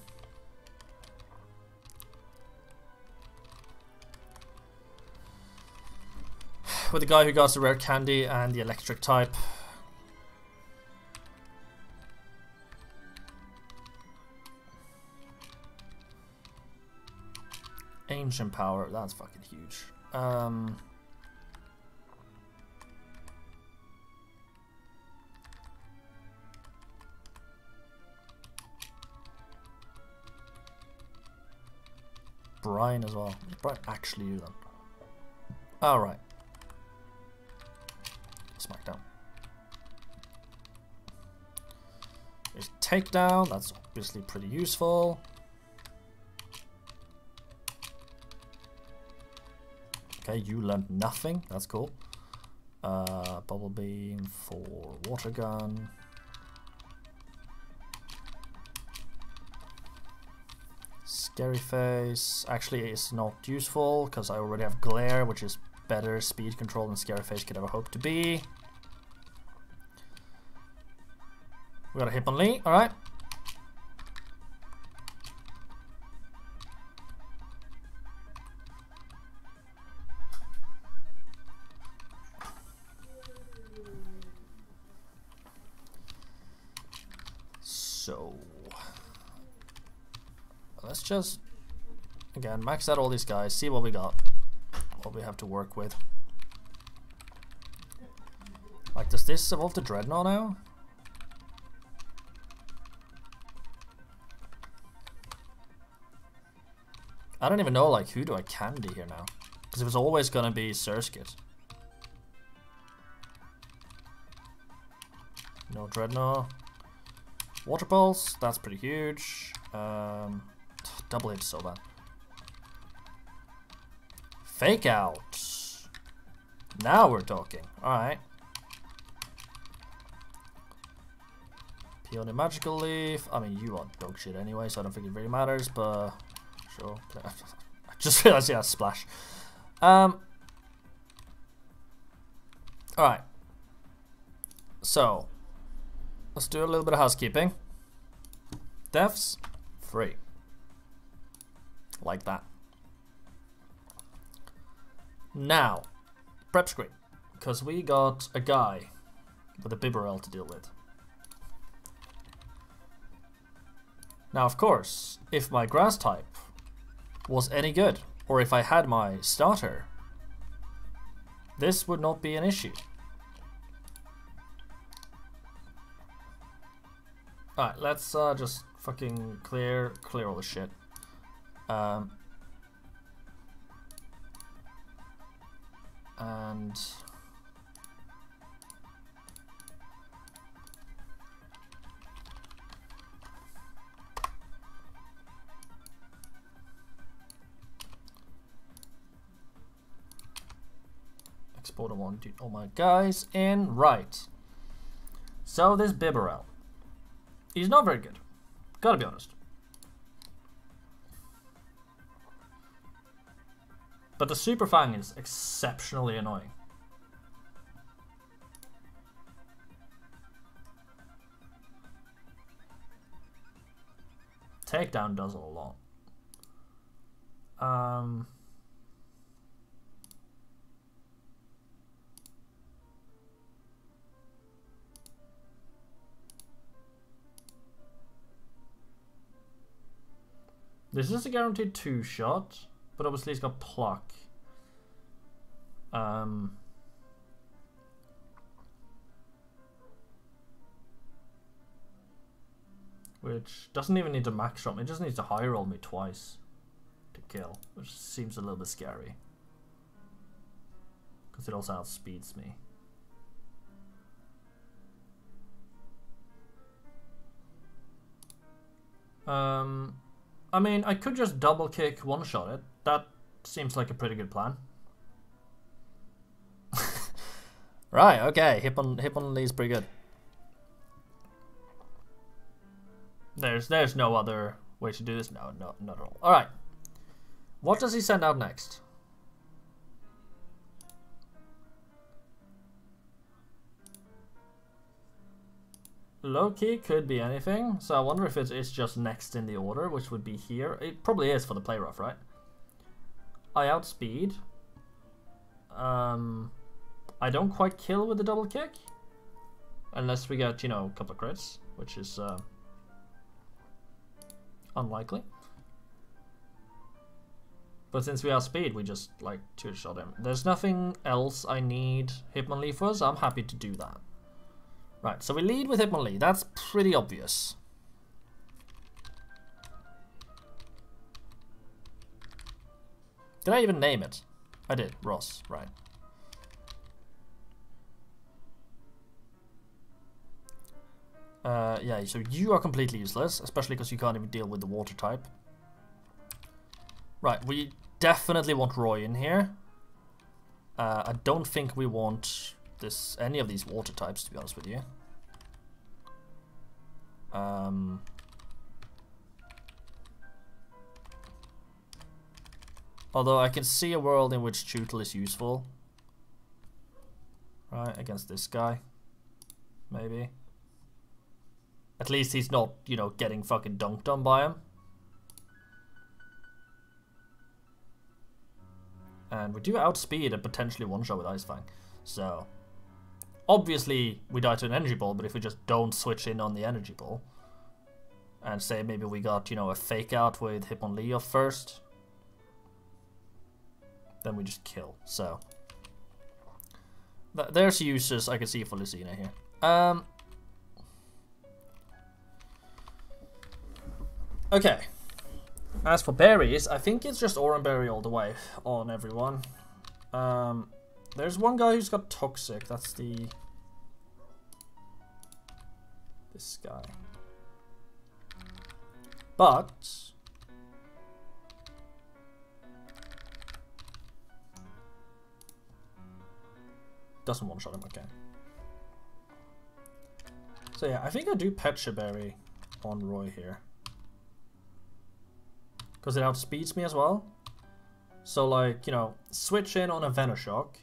with the guy who got the rare candy and the electric type. Ancient power, that's fucking huge. Um, Brian as well. What Brian actually do then? Alright. Smackdown. There's takedown, that's obviously pretty useful. Okay, you learned nothing, that's cool. Uh, bubble beam for water gun. Scary face actually is not useful because I already have glare, which is better speed control than Scary Face could ever hope to be. We got a Hitmonlee, alright. Just, again, max out all these guys, see what we got what we have to work with. Like, does this evolve to Drednaw now? I don't even know, like, who do I candy here now? Because it was always gonna be Surskit. No Drednaw. Water Pulse, that's pretty huge. Um, double hit so bad. Fake out. Now we're talking. Alright. Peony Magical Leaf. I mean, you are dog shit anyway, so I don't think it really matters, but sure. I just realized, yeah, splash. Um. Alright. So, let's do a little bit of housekeeping. Deaths, free. Like that. Now, prep screen. Because we got a guy with a Bibarel to deal with. Now, of course, if my grass type was any good, or if I had my starter, this would not be an issue. Alright, let's uh, just fucking clear clear all the shit. Um, and export all my, all my guys in. Right. So this Bibarel. He's not very good. Gotta be honest. But the Super Fang is exceptionally annoying. Takedown does a lot. Um, this is a guaranteed two shot, but obviously he's got pluck. Um, which doesn't even need to max shot me, it just needs to high roll me twice to kill, which seems a little bit scary. Because it also outspeeds me. Um, I mean, I could just double kick one shot it. That seems like a pretty good plan. right, okay. Hip on hip on Lee's pretty good. There's there's no other way to do this. No, no, not at all. Alright. What does he send out next? Low-key could be anything, so I wonder if it is just next in the order, which would be here. It probably is for the play rough, right? I outspeed. Um, I don't quite kill with the double kick. Unless we get, you know, a couple of crits, which is uh, unlikely. But since we are speed, we just, like, two-shot him. There's nothing else I need Hitmonlee for, so I'm happy to do that. Right, so we lead with Hitmonlee. That's pretty obvious. Did I even name it? I did. Ross, right. Uh, yeah, so you are completely useless, especially because you can't even deal with the water type. Right, we definitely want Roy in here. Uh, I don't think we want this any of these water types, to be honest with you. Um, although I can see a world in which Chewtle is useful. Right, against this guy. Maybe. At least he's not, you know, getting fucking dunked on by him. And we do outspeed and potentially one-shot with Ice Fang. So, obviously we die to an energy ball, but if we just don't switch in on the energy ball and say maybe we got, you know, a fake out with Hitmonlee off first, then we just kill. So th there's uses I can see for Lucina here. Um, okay. As for berries, I think it's just Oran Berry all the way on everyone. Um, there's one guy who's got toxic. That's the this guy. But doesn't one shot him. Okay. So yeah, I think I do Pecha Berry on Roy here. Because it outspeeds me as well. So like, you know, switch in on a Venoshock.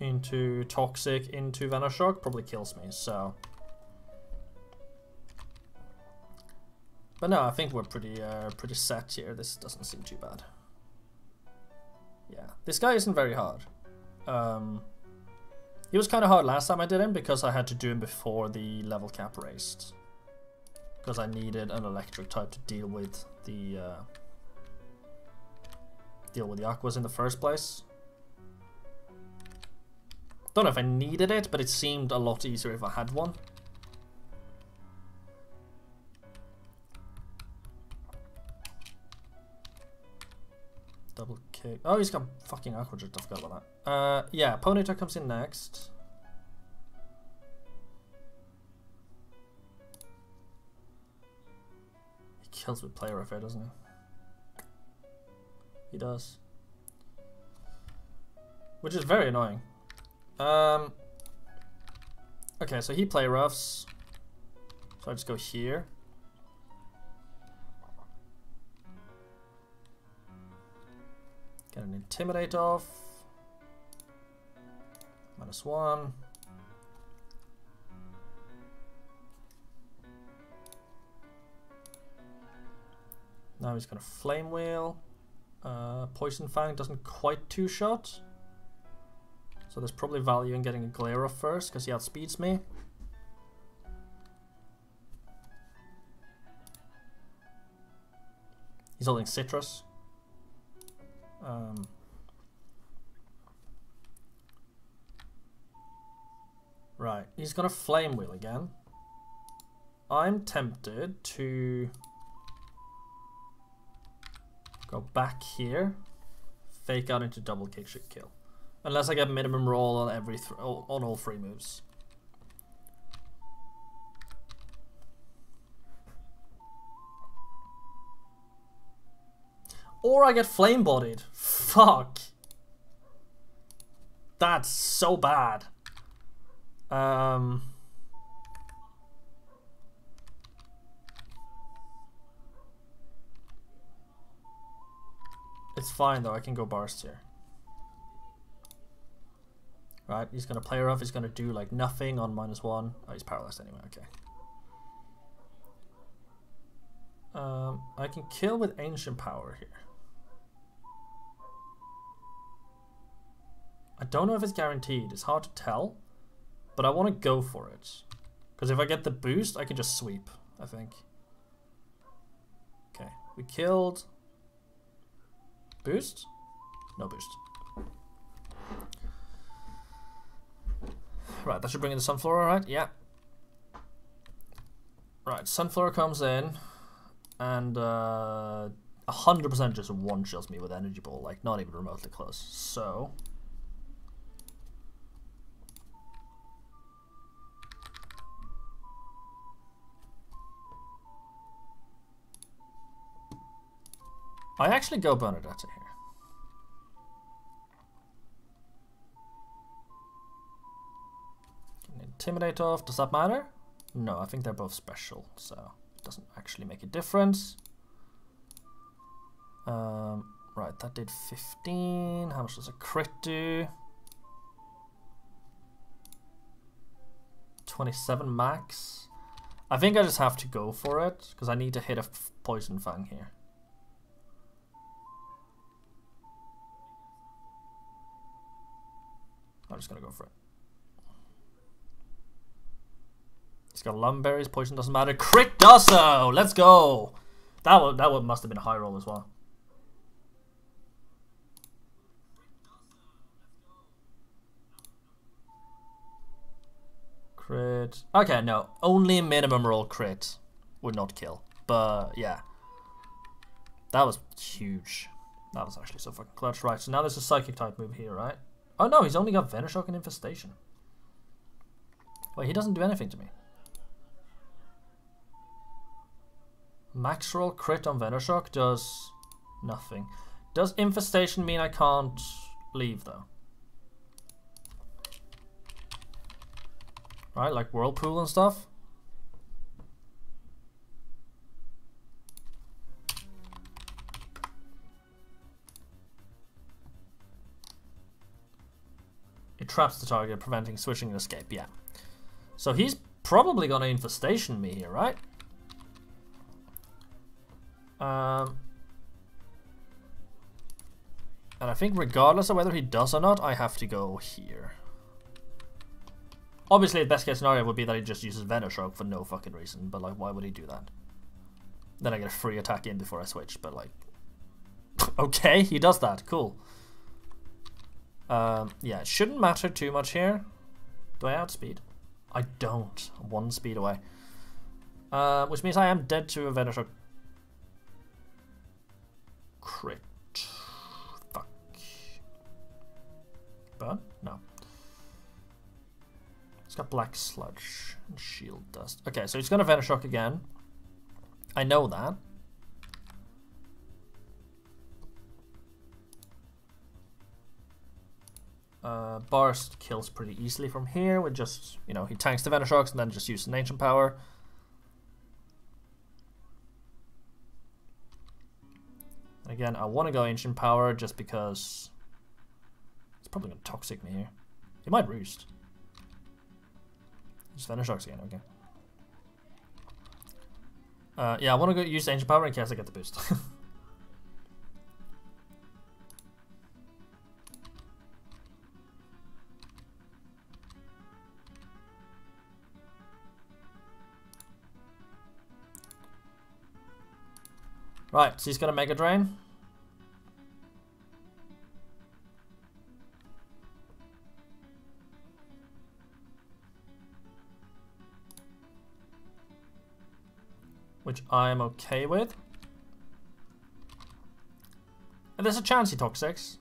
Into Toxic, into Venoshock, probably kills me, so... But no, I think we're pretty uh, pretty set here. This doesn't seem too bad. Yeah, this guy isn't very hard. Um, he was kind of hard last time I did him because I had to do him before the level cap raised. Because I needed an electric type to deal with the uh, deal with the aquas in the first place. Don't know if I needed it, but it seemed a lot easier if I had one. Oh, he's got fucking Aquajet. I forgot about that. Uh, yeah, Ponyta comes in next. He kills with player affair, doesn't he? He does. Which is very annoying. Um. Okay, so he play roughs. So I just go here. Get an intimidate off. Minus one. Now he's gonna flame wheel. Uh, Poison Fang doesn't quite two shot. So there's probably value in getting a glare off first because he outspeeds me. He's holding Sitrus. Um, right, he's got a flame wheel again. I'm tempted to go back here, fake out into double kick should kill. Unless I get minimum roll on every on all three moves. Or I get flame bodied. Fuck. That's so bad. Um. It's fine though, I can go Barst here. Right, he's gonna play off, he's gonna do like nothing on minus one. Oh, he's paralyzed anyway, okay. Um, I can kill with ancient power here. I don't know if it's guaranteed, it's hard to tell, but I want to go for it. Because if I get the boost, I can just sweep, I think. Okay, we killed. Boost? No boost. Right, that should bring in the Sunflora, right? Yeah. Right, Sunflora comes in, and uh, 100% just one-shots me with Energy Ball, like, not even remotely close. So... I actually go Bernadetta here. Intimidate off, does that matter? No, I think they're both special, so it doesn't actually make a difference. Um, right, that did 15. How much does a crit do? 27 max. I think I just have to go for it, because I need to hit a poison fang here. I'm just gonna go for it. He's got Lum Berries, poison doesn't matter. Crit does so! Let's go! That one, that one must have been a high roll as well. Crit. Okay, no. Only minimum roll crit would not kill. But, yeah. That was huge. That was actually so fucking clutch. Right, so now there's a psychic type move here, right? Oh no, he's only got Venoshock and Infestation. Wait, he doesn't do anything to me. Max roll crit on Venoshock does nothing. Does Infestation mean I can't leave though? Right, like Whirlpool and stuff? It traps the target, preventing switching and escape, yeah. So he's probably gonna infestation me here, right? Um, and I think regardless of whether he does or not, I have to go here. Obviously, the best case scenario would be that he just uses Venoshock for no fucking reason, but like, why would he do that? Then I get a free attack in before I switch, but like... okay, he does that, cool. Um, yeah, it shouldn't matter too much here. Do I outspeed? I don't. I'm one speed away. Uh, which means I am dead to a Venoshock crit. Fuck. Burn? No. It's got black sludge and shield dust. Okay, so he's gonna Venoshock again. I know that. Uh, Barst kills pretty easily from here with just, you know, he tanks the Venoshocks and then just uses an Ancient Power. Again, I want to go Ancient Power just because it's probably going to Toxic me here. He might Roost. Just Venoshocks again, okay. Uh, yeah, I want to go use Ancient Power in case I get the boost. Right, so he's got a Mega Drain. Which I am okay with. And there's a chance he Toxics.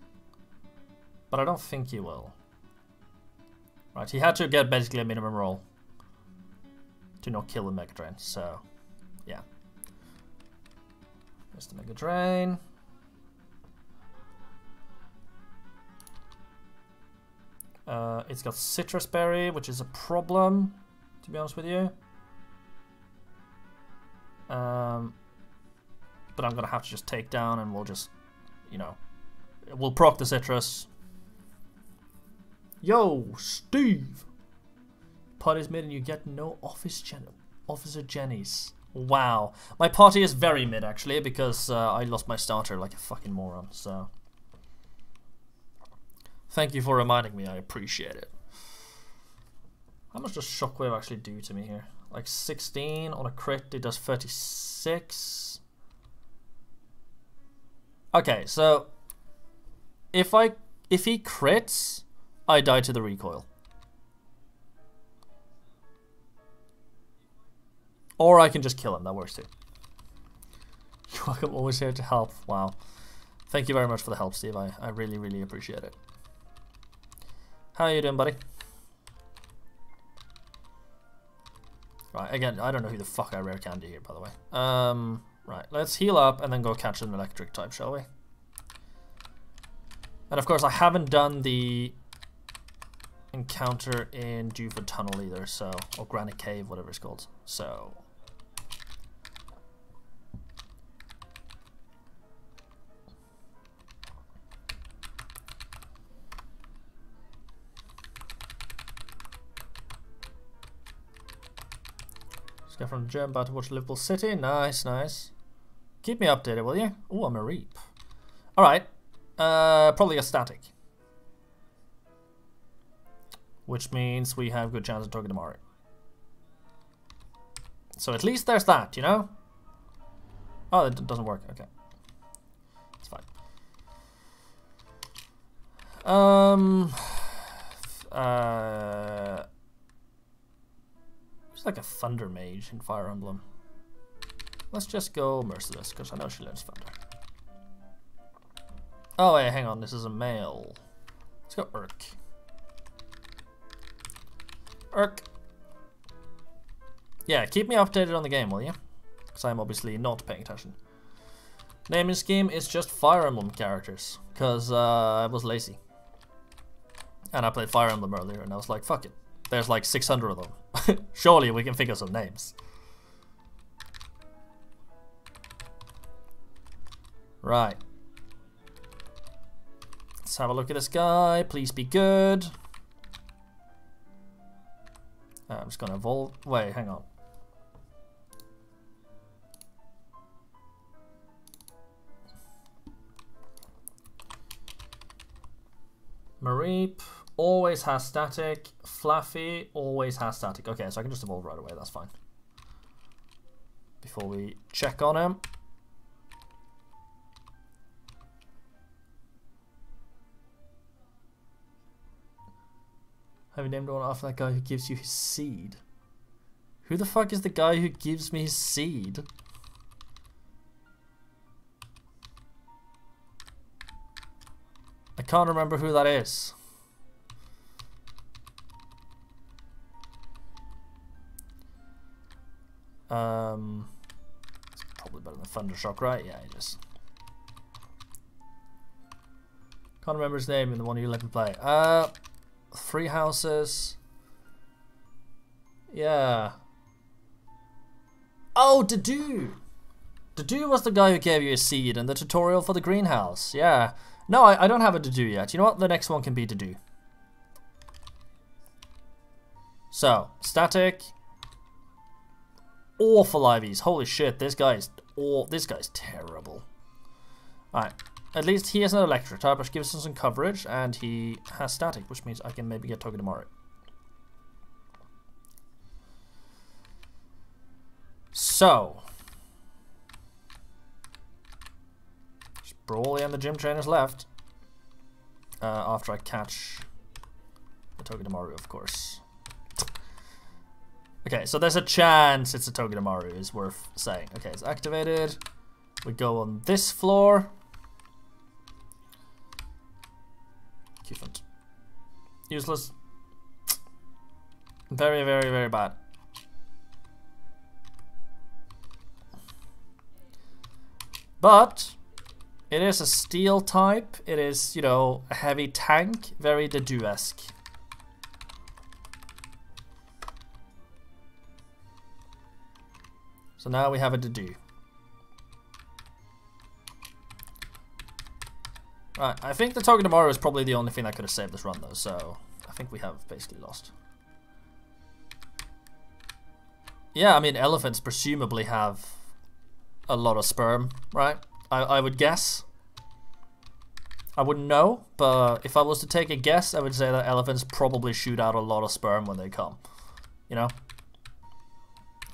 But I don't think he will. Right, he had to get basically a minimum roll. To not kill the Mega Drain, so... Yeah. There's the Mega Drain. Uh, it's got Sitrus Berry, which is a problem, to be honest with you. Um, but I'm going to have to just take down and we'll just, you know, we'll proc the Sitrus. Yo, Steve! Pot is mid and you get no office gen Officer Jennies. Wow. My party is very mid, actually, because uh, I lost my starter like a fucking moron, so... Thank you for reminding me, I appreciate it. How much does Shockwave actually do to me here? Like 16 on a crit, it does 36. Okay, so... If I... If he crits, I die to the recoil. Or I can just kill him, that works too. You're welcome, always here to help. Wow. Thank you very much for the help, Steve. I, I really, really appreciate it. How are you doing, buddy? Right, again, I don't know who the fuck I rare candy here, by the way. Um, right, let's heal up and then go catch an electric type, shall we? And of course, I haven't done the encounter in Dewford Tunnel either, so, or Granite Cave, whatever it's called. So, From the gym, about to watch Liverpool City. Nice, nice. Keep me updated, will you? Oh, I'm a reap. Alright. Uh, probably a static. Which means we have good chance of Togedemaru. So at least there's that, you know? Oh, it doesn't work. Okay. It's fine. Um... Uh like a Thunder Mage in Fire Emblem. Let's just go Merciless, because I know she learns Thunder. Oh wait, hang on, this is a male. Let's go Erk. Erk. Yeah, keep me updated on the game, will you? Because I'm obviously not paying attention. Naming scheme is just Fire Emblem characters, because uh, I was lazy. And I played Fire Emblem earlier, and I was like, fuck it. There's like 600 of them. Surely we can figure some names. Right. Let's have a look at this guy. Please be good. Uh, I'm just gonna evolve. Wait, hang on. Mareep always has static. Fluffy always has static. Okay, so I can just evolve right away. That's fine. Before we check on him. Have you named one after that guy who gives you his seed? Who the fuck is the guy who gives me his seed? I can't remember who that is. Um, it's probably better than Thundershock, right? Yeah, it is. Can't remember his name in the one you let me play. Uh, Three Houses. Yeah. Oh, Dedue! Dedue was the guy who gave you a seed in the tutorial for the greenhouse. Yeah. No, I, I don't have a Dedue yet. You know what? The next one can be Dedue. So, static. Awful IVs. Holy shit, this guy's aw this guy's terrible. Alright. At least he has an electric type, which gives us some coverage, and he has static, which means I can maybe get Togedemaru. So. Just Brawly and the gym trainers left. Uh, after I catch the Togedemaru, of course. Okay, so there's a chance it's a Togedemaru, is worth saying. Okay, it's activated. We go on this floor. Cufant. Useless. Very, very, very bad. But it is a steel type. It is, you know, a heavy tank. Very Dedue-esque. So now we have a Dedue. Right, I think the Togedemaru is probably the only thing that could have saved this run though, so I think we have basically lost. Yeah, I mean elephants presumably have a lot of sperm, right? I, I would guess. I wouldn't know, but if I was to take a guess, I would say that elephants probably shoot out a lot of sperm when they come. You know?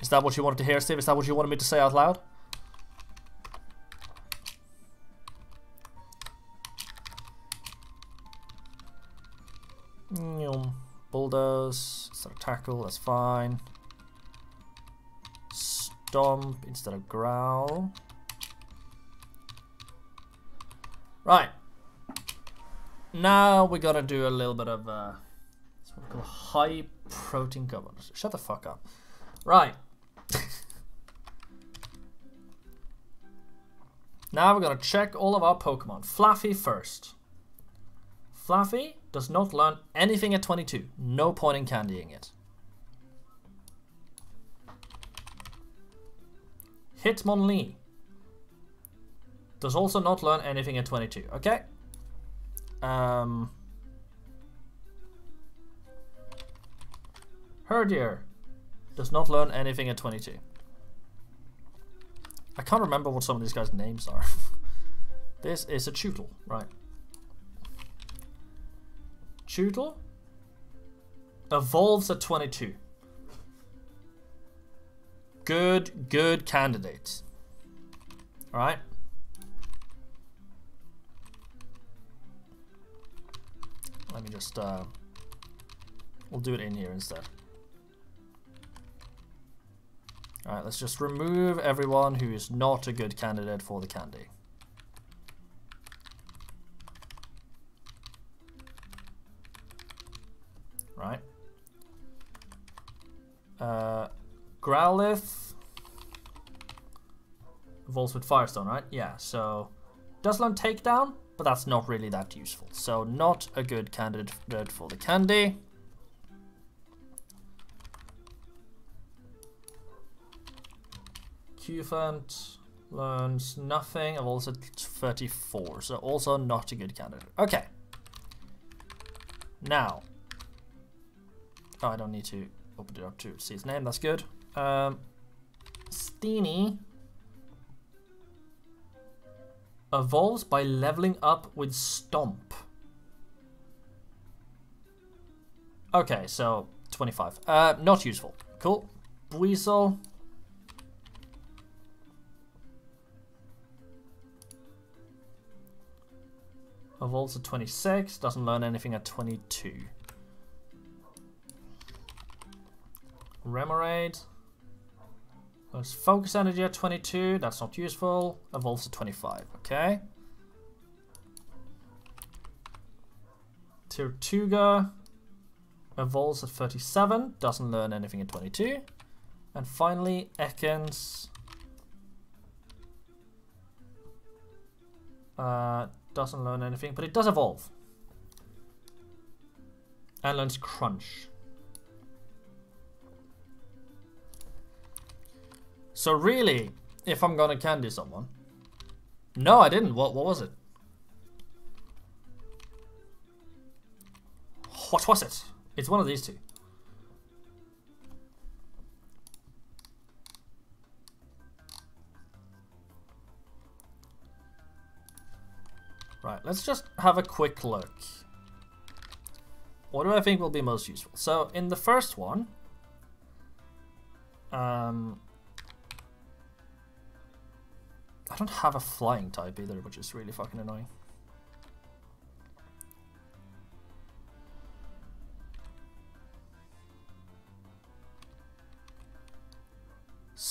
Is that what you wanted to hear, Steve? Is that what you wanted me to say out loud? Bulldoze instead of tackle, that's fine. Stomp instead of growl. Right. Now we're gonna do a little bit of uh, high protein governance. Shut the fuck up. Right. now we're gonna check all of our Pokemon. Fluffy first. Fluffy does not learn anything at 22. No point in candying it. Hitmonlee does also not learn anything at 22. Okay. Um, Herdier does not learn anything at 22. I can't remember what some of these guys' names are. this is a Chewtle, right? Chewtle evolves at 22. Good, good candidates. Alright. Let me just, uh, we'll do it in here instead. Alright, let's just remove everyone who is not a good candidate for the candy. right? Uh, Growlithe evolves with Firestone, right? Yeah, so does learn Takedown, but that's not really that useful. So not a good candidate for the candy. Cufant learns nothing, evolves at 34, so also not a good candidate. Okay. Now, Oh, I don't need to open it up to see his name. That's good. Um, Steenee evolves by leveling up with Stomp. Okay, so 25. Uh, not useful. Cool. Buizel. Evolves at 26, doesn't learn anything at 22. Remoraid. Let's focus energy at 22. That's not useful. Evolves at 25. Okay. Tirtouga evolves at 37. Doesn't learn anything at 22. And finally, Ekans. Uh, doesn't learn anything, but it does evolve. And learns Crunch. So really, if I'm gonna candy someone... No, I didn't. What, what was it? What was it? It's one of these two. Let's just have a quick look. What do I think will be most useful? So, in the first one, um, I don't have a flying type either, which is really fucking annoying.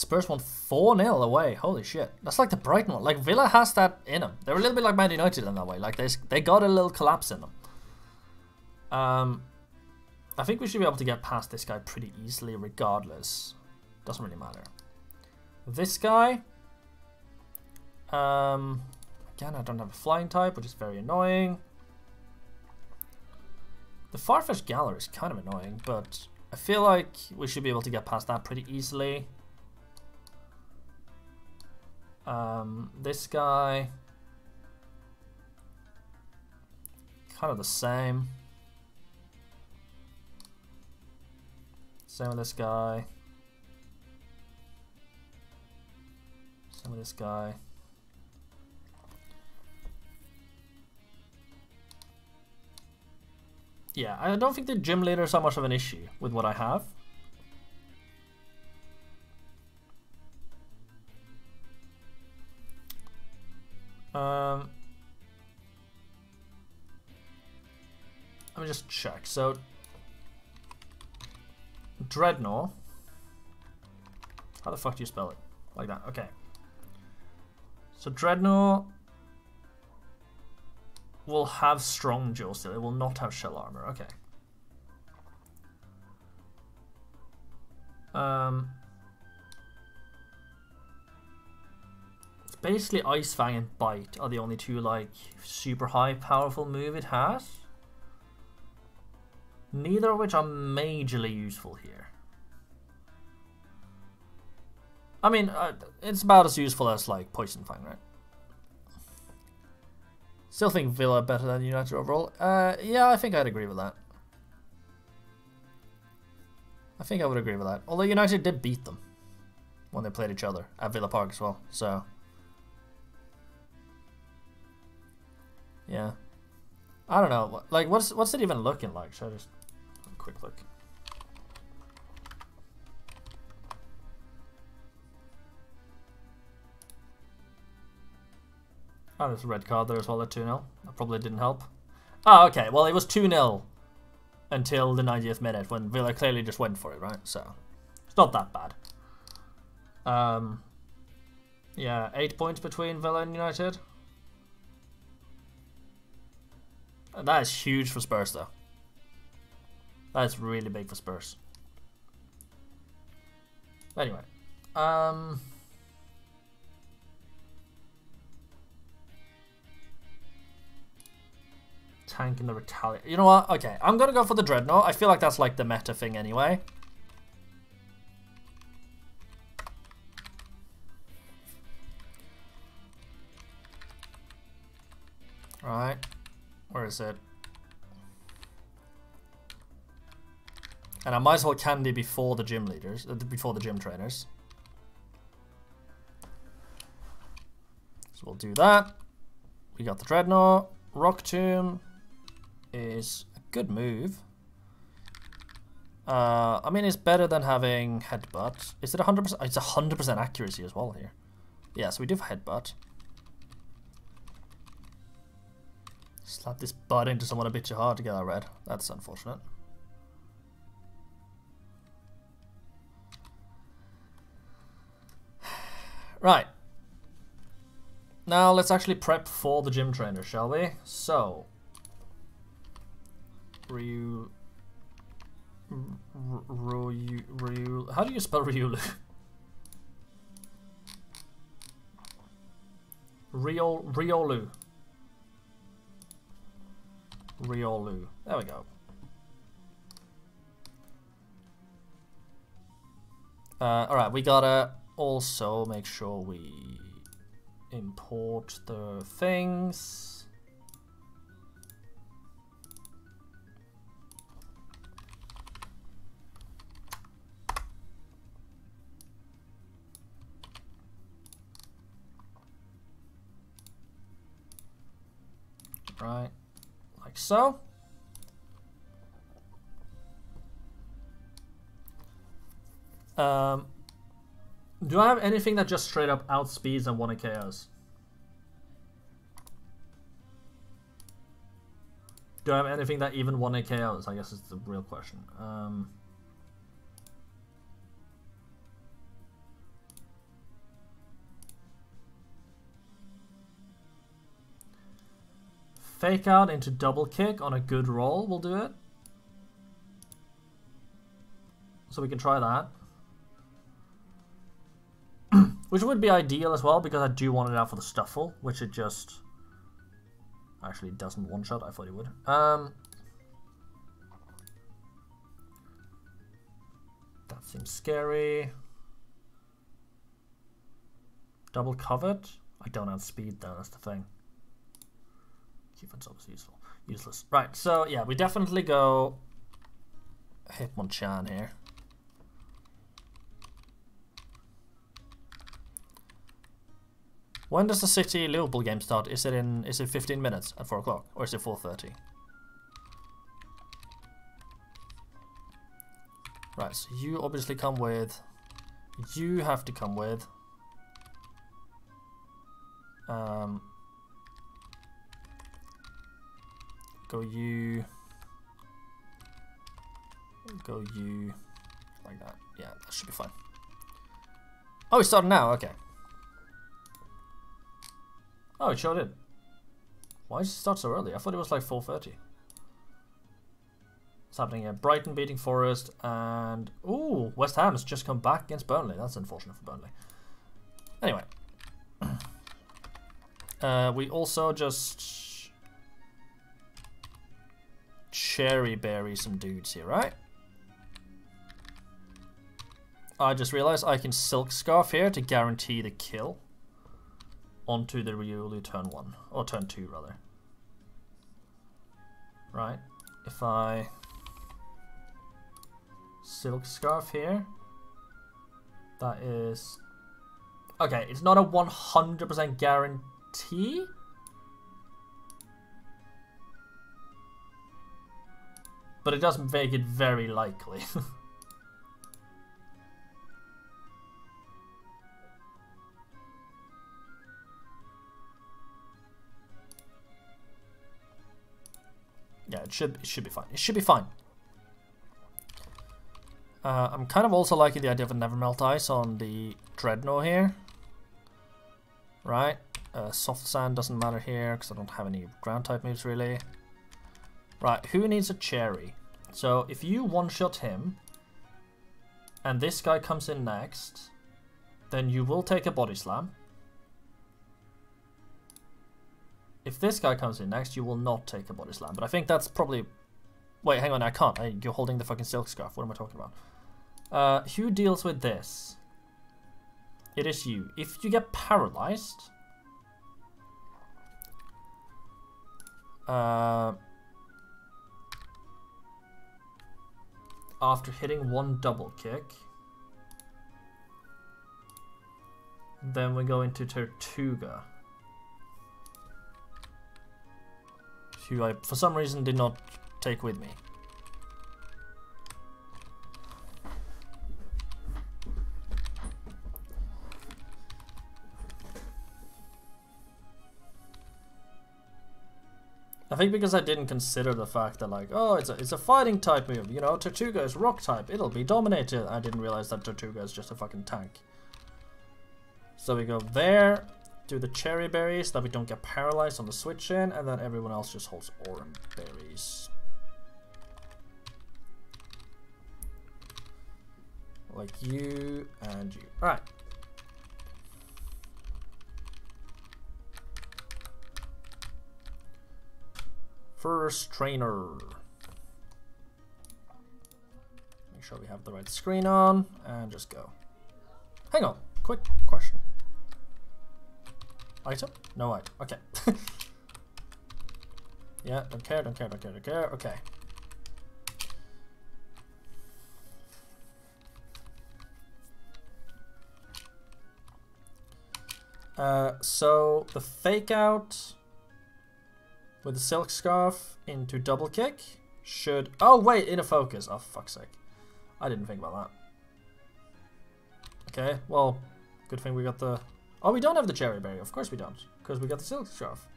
Spurs won 4 0 away. Holy shit. That's like the Brighton one. Like, Villa has that in them. They're a little bit like Man United in that way. Like, they, they got a little collapse in them. Um, I think we should be able to get past this guy pretty easily, regardless. Doesn't really matter. This guy. Um, again, I don't have a flying type, which is very annoying. The Farfetch Galar is kind of annoying, but I feel like we should be able to get past that pretty easily. Um, this guy, kind of the same. Same with this guy. Same with this guy. Yeah, I don't think the gym leader is so much of an issue with what I have. Um, let me just check. So, Drednaw. How the fuck do you spell it? Like that. Okay. So Drednaw will have strong jaw still. It will not have shell armor. Okay. Um, basically Ice Fang and Bite are the only two like super high powerful move it has. Neither of which are majorly useful here. I mean, uh, it's about as useful as like Poison Fang, right? Still think Villa better than United overall. Uh, yeah, I think I'd agree with that. I think I would agree with that. Although United did beat them when they played each other at Villa Park as well. So, yeah, I don't know. Like, what's what's it even looking like? Should I just quick look? Oh, there's a red card there as well at 2 0. That probably didn't help. Oh, okay. Well, it was 2 0 until the 90th minute when Villa clearly just went for it, right? So, it's not that bad. Um, yeah, 8 points between Villa and United. That is huge for Spurs, though. That is really big for Spurs. Anyway. Um... tank in the retaliate. You know what? Okay, I'm gonna go for the Drednaw. I feel like that's like the meta thing anyway. Right, where is it? And I might as well candy before the gym leaders, uh, before the gym trainers. So we'll do that. We got the Drednaw, rock tomb, is a good move. Uh, I mean, it's better than having headbutt. Is it 100%? It's 100% accuracy as well here. Yeah, so we do have headbutt. Slap this butt into someone a bit too hard to get that red. That's unfortunate. Right. Now let's actually prep for the gym trainer, shall we? So, Ryu, Ryu, Ryu. How do you spell Ryu? Rio, Riolu. Riolu. There we go. Uh, Alright, we gotta also make sure we import the things. Right, like so. Um, do I have anything that just straight up outspeeds and one KOs? Do I have anything that even one KOs? I guess is the real question. Um, fake out into double kick on a good roll will do it. So we can try that. Which would be ideal as well because I do want it out for the Stufful, which it just actually doesn't one shot. I thought it would. Um, that seems scary. Double covered. I don't have speed though. That's the thing. Defense obviously useful. Useless. Right. So yeah, we definitely go Hitmonchan here. When does the City Liverpool game start? Is it in? Is it 15 minutes at four o'clock, or is it 4:30? Right. So you obviously come with. You have to come with. Um. Go you. Go you. Like that. Yeah, that should be fine. Oh, we started now. Okay. Oh, it sure did. Why did it start so early? I thought it was like 4.30. What's happening here? Brighton beating Forest and... Ooh, West Ham has just come back against Burnley. That's unfortunate for Burnley. Anyway. Uh, we also just... Cheri Berry some dudes here, right? I just realized I can Silk Scarf here to guarantee the kill onto the Riolu turn 1, or turn 2 rather. Right, if I Silk Scarf here, that is... Okay, it's not a 100% guarantee. But it does make it very likely. Yeah, it should it should be fine. It should be fine. Uh, I'm kind of also liking the idea of a never melt ice on the Dreadnought here. Right. Uh, soft sand doesn't matter here because I don't have any ground type moves really. Right, who needs a Cheri? So if you one-shot him and this guy comes in next, then you will take a body slam. If this guy comes in next, you will not take a body slam. But I think that's probably... Wait, hang on, I can't. I, you're holding the fucking silk scarf. What am I talking about? Uh, who deals with this? It is you. If you get paralyzed... Uh, after hitting one double kick... Then we go into Tirtouga. who I, for some reason, did not take with me. I think because I didn't consider the fact that like, oh, it's a, it's a fighting type move, you know, Tirtouga is rock type, it'll be dominated. I didn't realize that Tirtouga is just a fucking tank. So we go there, do the Cheri berries that we don't get paralyzed on the switch in, and then everyone else just holds Oran berries. Like you and you. Alright. First trainer. Make sure we have the right screen on and just go. Hang on, quick question. Item? No item. Okay. yeah, don't care, don't care, don't care, don't care. Okay. Uh, so the fake out with the silk scarf into double kick should. Oh wait, in a focus. Oh fuck's sake, I didn't think about that. Okay, well, good thing we got the. Oh, we don't have the Cheri berry. Of course we don't, because we got the silk scarf.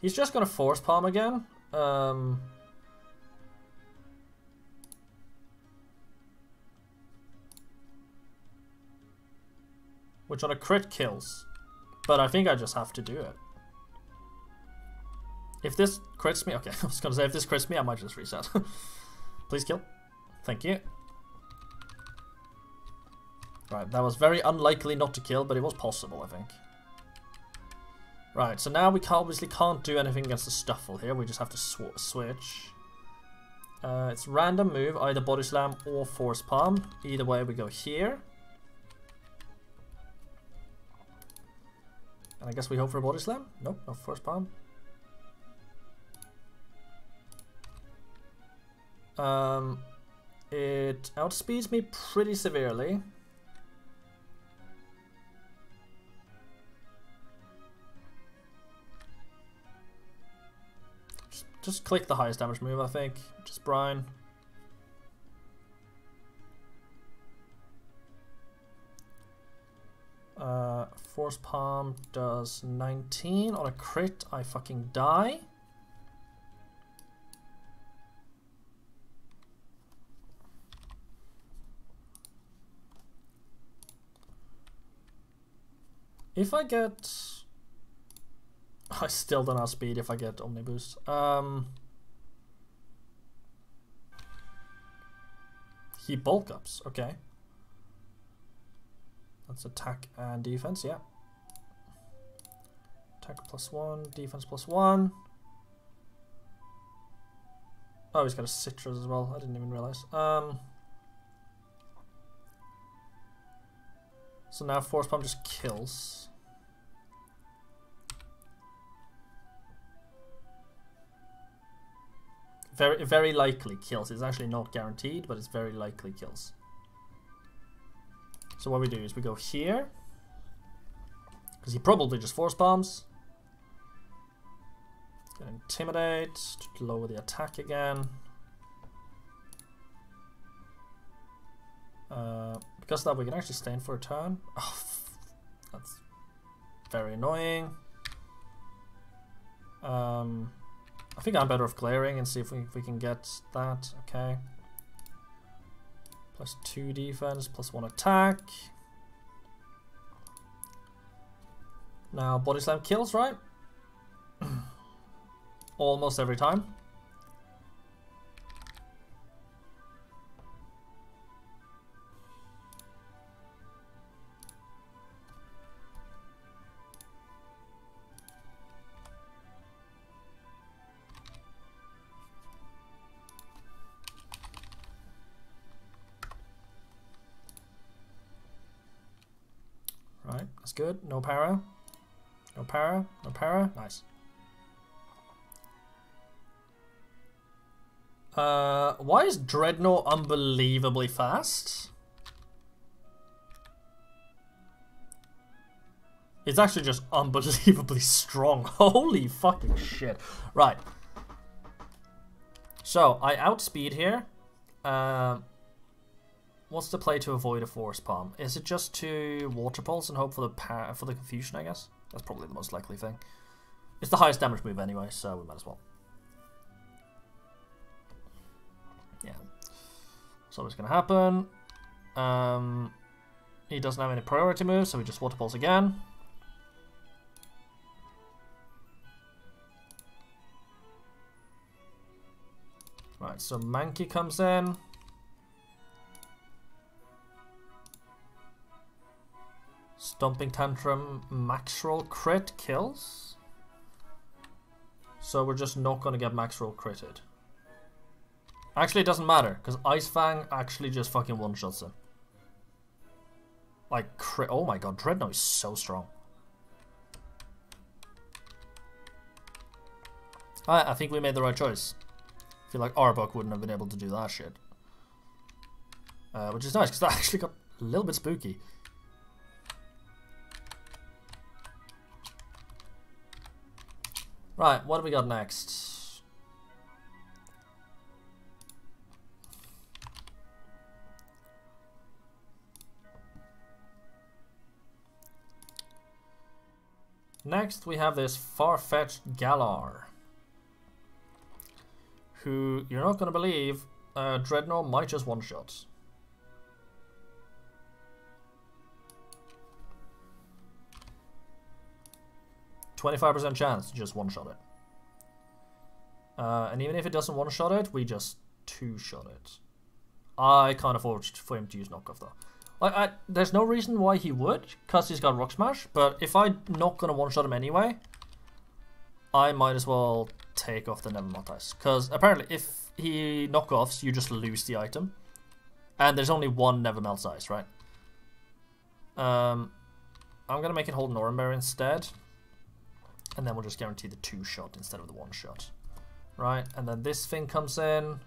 He's just gonna force palm again. Um. Which on a crit kills. But I think I just have to do it. If this crits me, okay, I was gonna say if this crits me, I might just reset. Please kill. Thank you. Right, that was very unlikely not to kill, but it was possible, I think. Right, so now we can obviously can't do anything against the Stufful here, we just have to sw switch. Uh, it's random move, either Body Slam or Force Palm. Either way, we go here. And I guess we hope for a Body Slam? Nope, no Force Palm. Um, it outspeeds me pretty severely. Just, click the highest damage move, I think. Just Brine. Uh, Force Palm does 19. On a crit, I fucking die. If I get... I still don't have speed if I get Omni Boost. Um, he bulk ups, okay. That's attack and defense, yeah. Attack plus one, defense plus one. Oh, he's got a Sitrus as well. I didn't even realize. Um, so now force palm just kills. Very, very likely kills. It's actually not guaranteed, but it's very likely kills. So what we do is we go here. Because he probably just force bombs. Intimidate to lower the attack again. Uh, because that, we can actually stand for a turn. Oh, that's very annoying. Um, I think I'm better off glaring and see if we, if we can get that. Okay. Plus 2 defense, plus 1 attack. Now, body slam kills, right? Almost every time. That's good. No para. No para. No para. Nice. Uh, why is Dreadnought unbelievably fast? It's actually just unbelievably strong. Holy fucking shit. Right. So, I outspeed here. Uh, what's the play to avoid a force palm? Is it just to water pulse and hope for the for the confusion, I guess? That's probably the most likely thing. It's the highest damage move anyway, so we might as well. Yeah. So what's going to happen? Um, He doesn't have any priority moves, so we just water pulse again. Right, so Mankey comes in. Stomping Tantrum max roll crit kills. So we're just not going to get max roll critted. Actually, it doesn't matter, because Ice Fang actually just fucking one-shots him. Like, crit- oh my god, Dreadnought is so strong. I, I think we made the right choice. I feel like Arbok wouldn't have been able to do that shit. Uh, which is nice, because that actually got a little bit spooky. Right, what do we got next? Next, we have this Farfetch'd Galar. Who, you're not going to believe, uh, Dreadnought might just one-shot. Twenty-five percent chance to just one-shot it. Uh, and even if it doesn't one-shot it, we just two-shot it. I can't afford for him to use knockoff though. Like, I, there's no reason why he would, because he's got Rock Smash, but if I'm not going to one-shot him anyway, I might as well take off the Never Melt Ice. Because apparently, if he knockoffs, you just lose the item. And there's only one Never Melts Ice, right? Um, I'm going to make it hold Northern instead. And then we'll just guarantee the two-shot instead of the one-shot. Right, and then this thing comes in.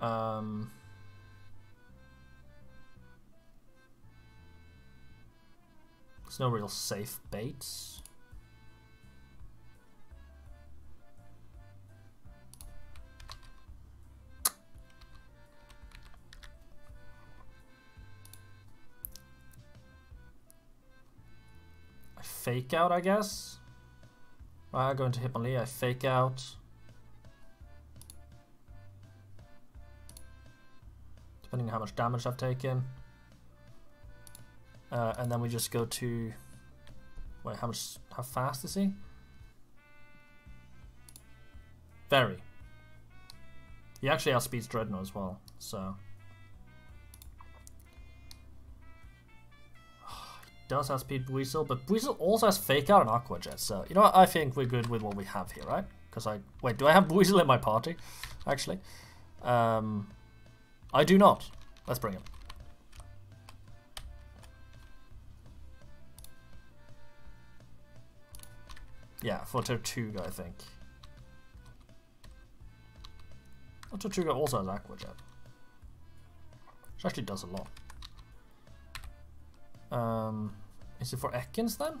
Um... There's no real safe baits. Fake out, I guess. I go into Hitmonlee, I fake out. Depending on how much damage I've taken. Uh, and then we just go to wait how much how fast is he very he actually outspeeds Dreadnought as well so does outspeed Buizel but Buizel also has fake out and Aqua Jet so you know what I think we're good with what we have here right because I wait do I have Buizel in my party actually um, I do not let's bring him Yeah, for Tirtouga, I think. Oh, Tirtouga also has Aqua Jet. Which actually does a lot. Um, is it for Ekans then?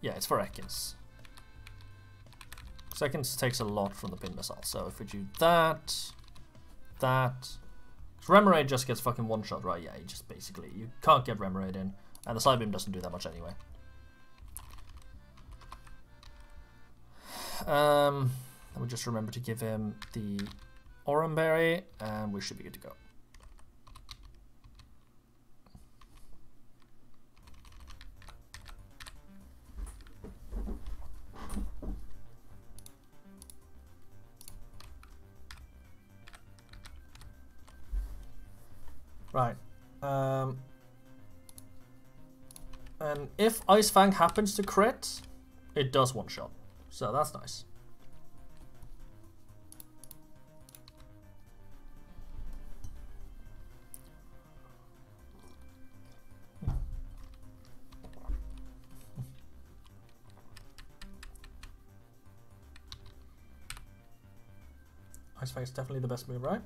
Yeah, it's for Ekans. Ekans takes a lot from the pin missile, so if we do that, that... Remoraid just gets fucking one shot, right? Yeah, you just basically, you can't get Remoraid in, and the Psybeam doesn't do that much anyway. Um, we just remember to give him the Oran Berry, and we should be good to go. Right. Um, and if Ice Fang happens to crit, it does one shot. So that's nice. Ice Fang is definitely the best move, right?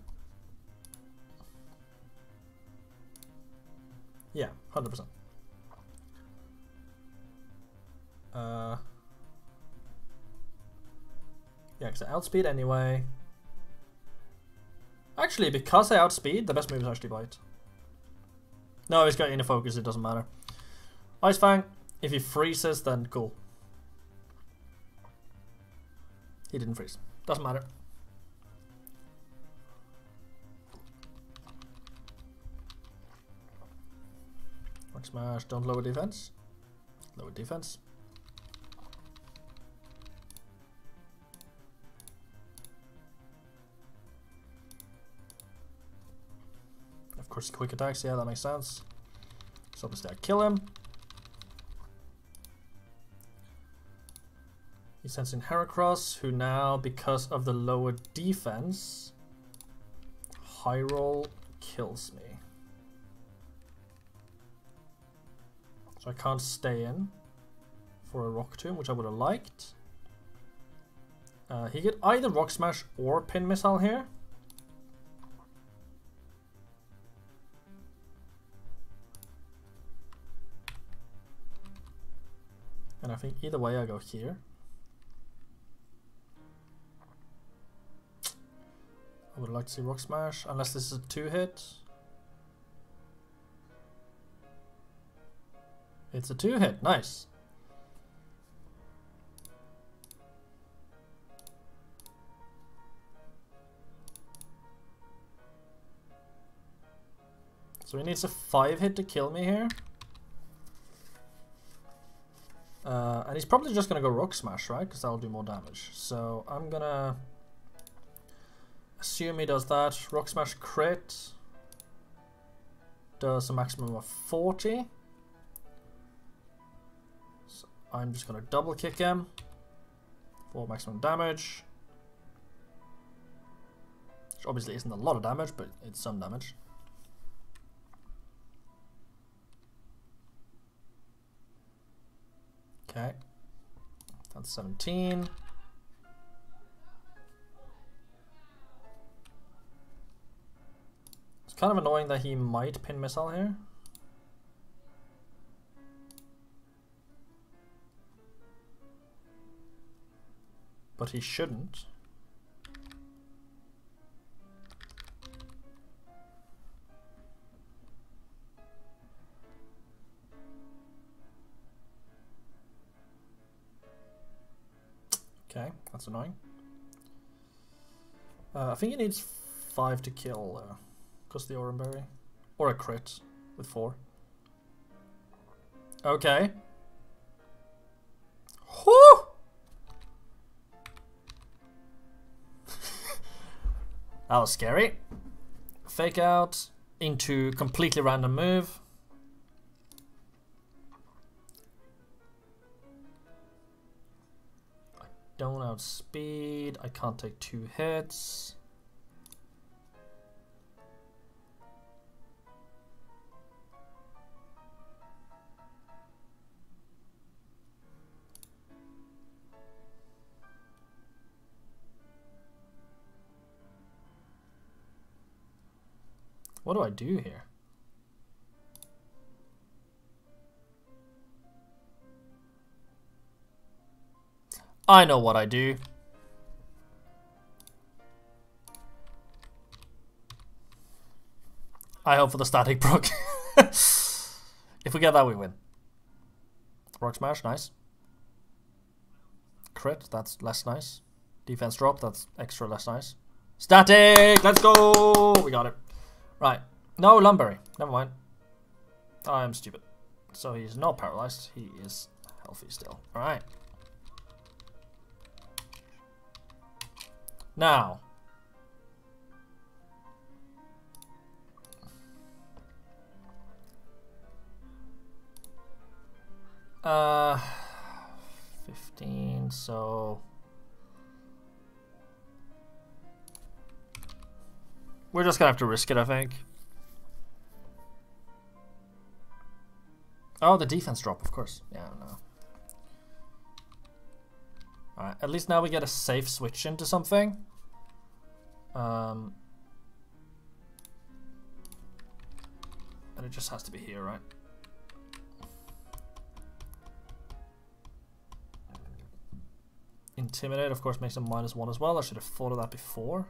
Yeah, 100%. Uh... Yeah, because I outspeed anyway. Actually, because I outspeed, the best move is actually Bite. No, he's got inner focus, it doesn't matter. Ice Fang, if he freezes, then cool. He didn't freeze. Doesn't matter. Smash, don't lower defense. Lower defense. Of course, quick attacks, yeah, that makes sense. So obviously I kill him. He sends in Heracross, who now, because of the lower defense, roll kills me. I can't stay in for a Rock Tomb, which I would have liked. Uh, he could either Rock Smash or Pin Missile here. And I think either way I go here. I would like to see Rock Smash, unless this is a two hit. It's a two hit, nice. So he needs a five hit to kill me here. Uh, and he's probably just gonna go Rock Smash, right? Because that'll do more damage. So I'm gonna assume he does that. Rock Smash crit does a maximum of 40. I'm just gonna double kick him for maximum damage. Which obviously isn't a lot of damage, but it's some damage. Okay. That's 17. It's kind of annoying that he might pin missile here. But he shouldn't. Okay, that's annoying. Uh, I think he needs five to kill uh, because the Oran Berry. Or a crit with four. Okay. That was scary. Fake out into completely random move. I don't outspeed. I can't take two hits. What do I do here? I know what I do. I hope for the static proc. if we get that, we win. Rock smash, nice. Crit, that's less nice. Defense drop, that's extra less nice. Static, let's go! We got it. Right. No, Lum Berry. Never mind. I'm stupid. So he's not paralyzed. He is healthy still. Alright. Now. Uh, 15, so... We're just gonna have to risk it, I think. Oh, the defense drop, of course. Yeah, no. Alright, at least now we get a safe switch into something. Um, and it just has to be here, right? Intimidate, of course, makes a minus one as well. I should have thought of that before.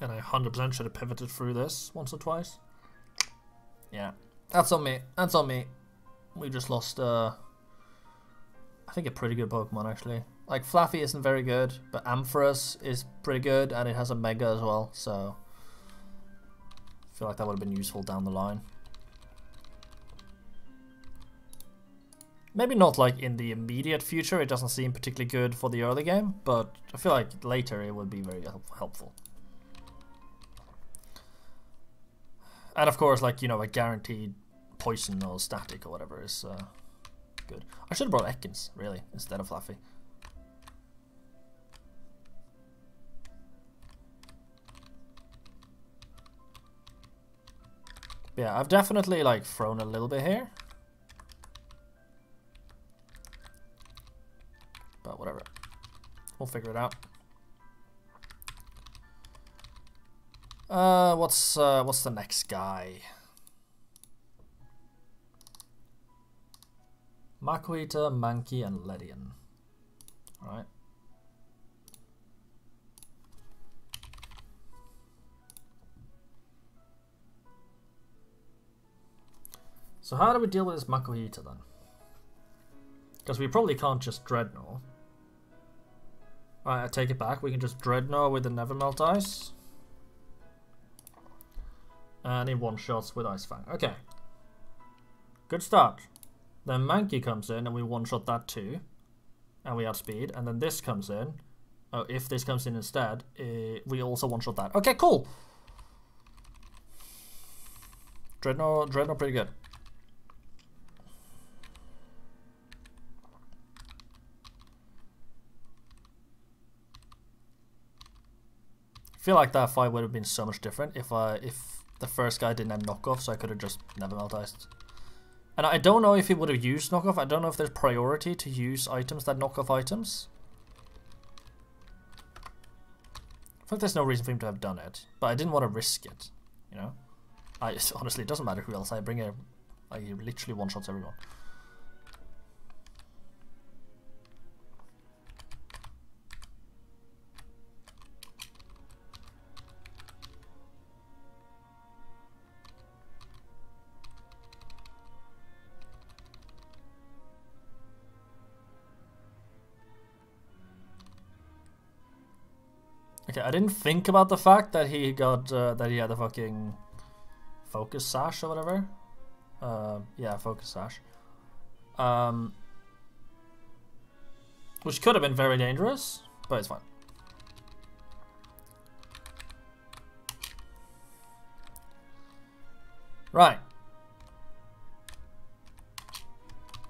And I 100% should have pivoted through this once or twice. Yeah, that's on me. That's on me. We just lost, uh, I think a pretty good Pokemon actually. Like Flaaffy isn't very good, but Ampharos is pretty good, and it has a Mega as well. So I feel like that would have been useful down the line. Maybe not like in the immediate future, it doesn't seem particularly good for the early game, but I feel like later it would be very helpful. And of course, like, you know, a guaranteed poison or static or whatever is uh, good. I should have brought Ekans, really, instead of Fluffy. Yeah, I've definitely like thrown a little bit here. But whatever. We'll figure it out. Uh, what's uh, what's the next guy? Makuhita, Mankey, and Ledian. Alright. So how do we deal with this Makuhita then? Because we probably can't just Dreadnought. Alright, I take it back. We can just Dreadnought with the Nevermelt Ice. And in one shots with Ice Fang. Okay. Good start. Then Mankey comes in and we one shot that too. And we add speed. And then this comes in. Oh, if this comes in instead, uh, we also one shot that. Okay, cool. Dreadnought, Dreadnought pretty good. feel like that fight would have been so much different if I if the first guy didn't have knockoff, so I could have just never meltized. And I don't know if he would have used knockoff. I don't know if there's priority to use items that knock off items. I think there's no reason for him to have done it, but I didn't want to risk it. You know, I honestly it doesn't matter who else I bring. A, I literally one shots everyone. Okay, I didn't think about the fact that he got uh, that he had a fucking focus sash or whatever. Uh, yeah, focus sash. Um, which could have been very dangerous, but it's fine. Right.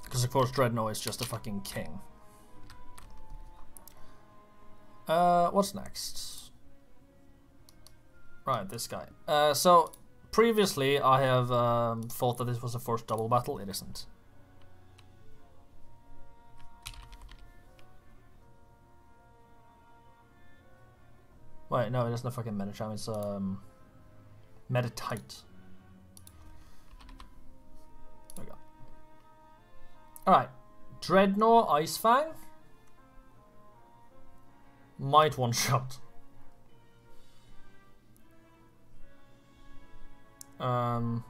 Because of course Dreadnought is just a fucking king. Uh, what's next? Right, this guy. Uh, so, previously I have um, thought that this was a first double battle. It isn't. Wait, no, it isn't a fucking Medicham, it's um, Meditite. There we go. Alright, Dreadnought Ice Fang might one shot. Um,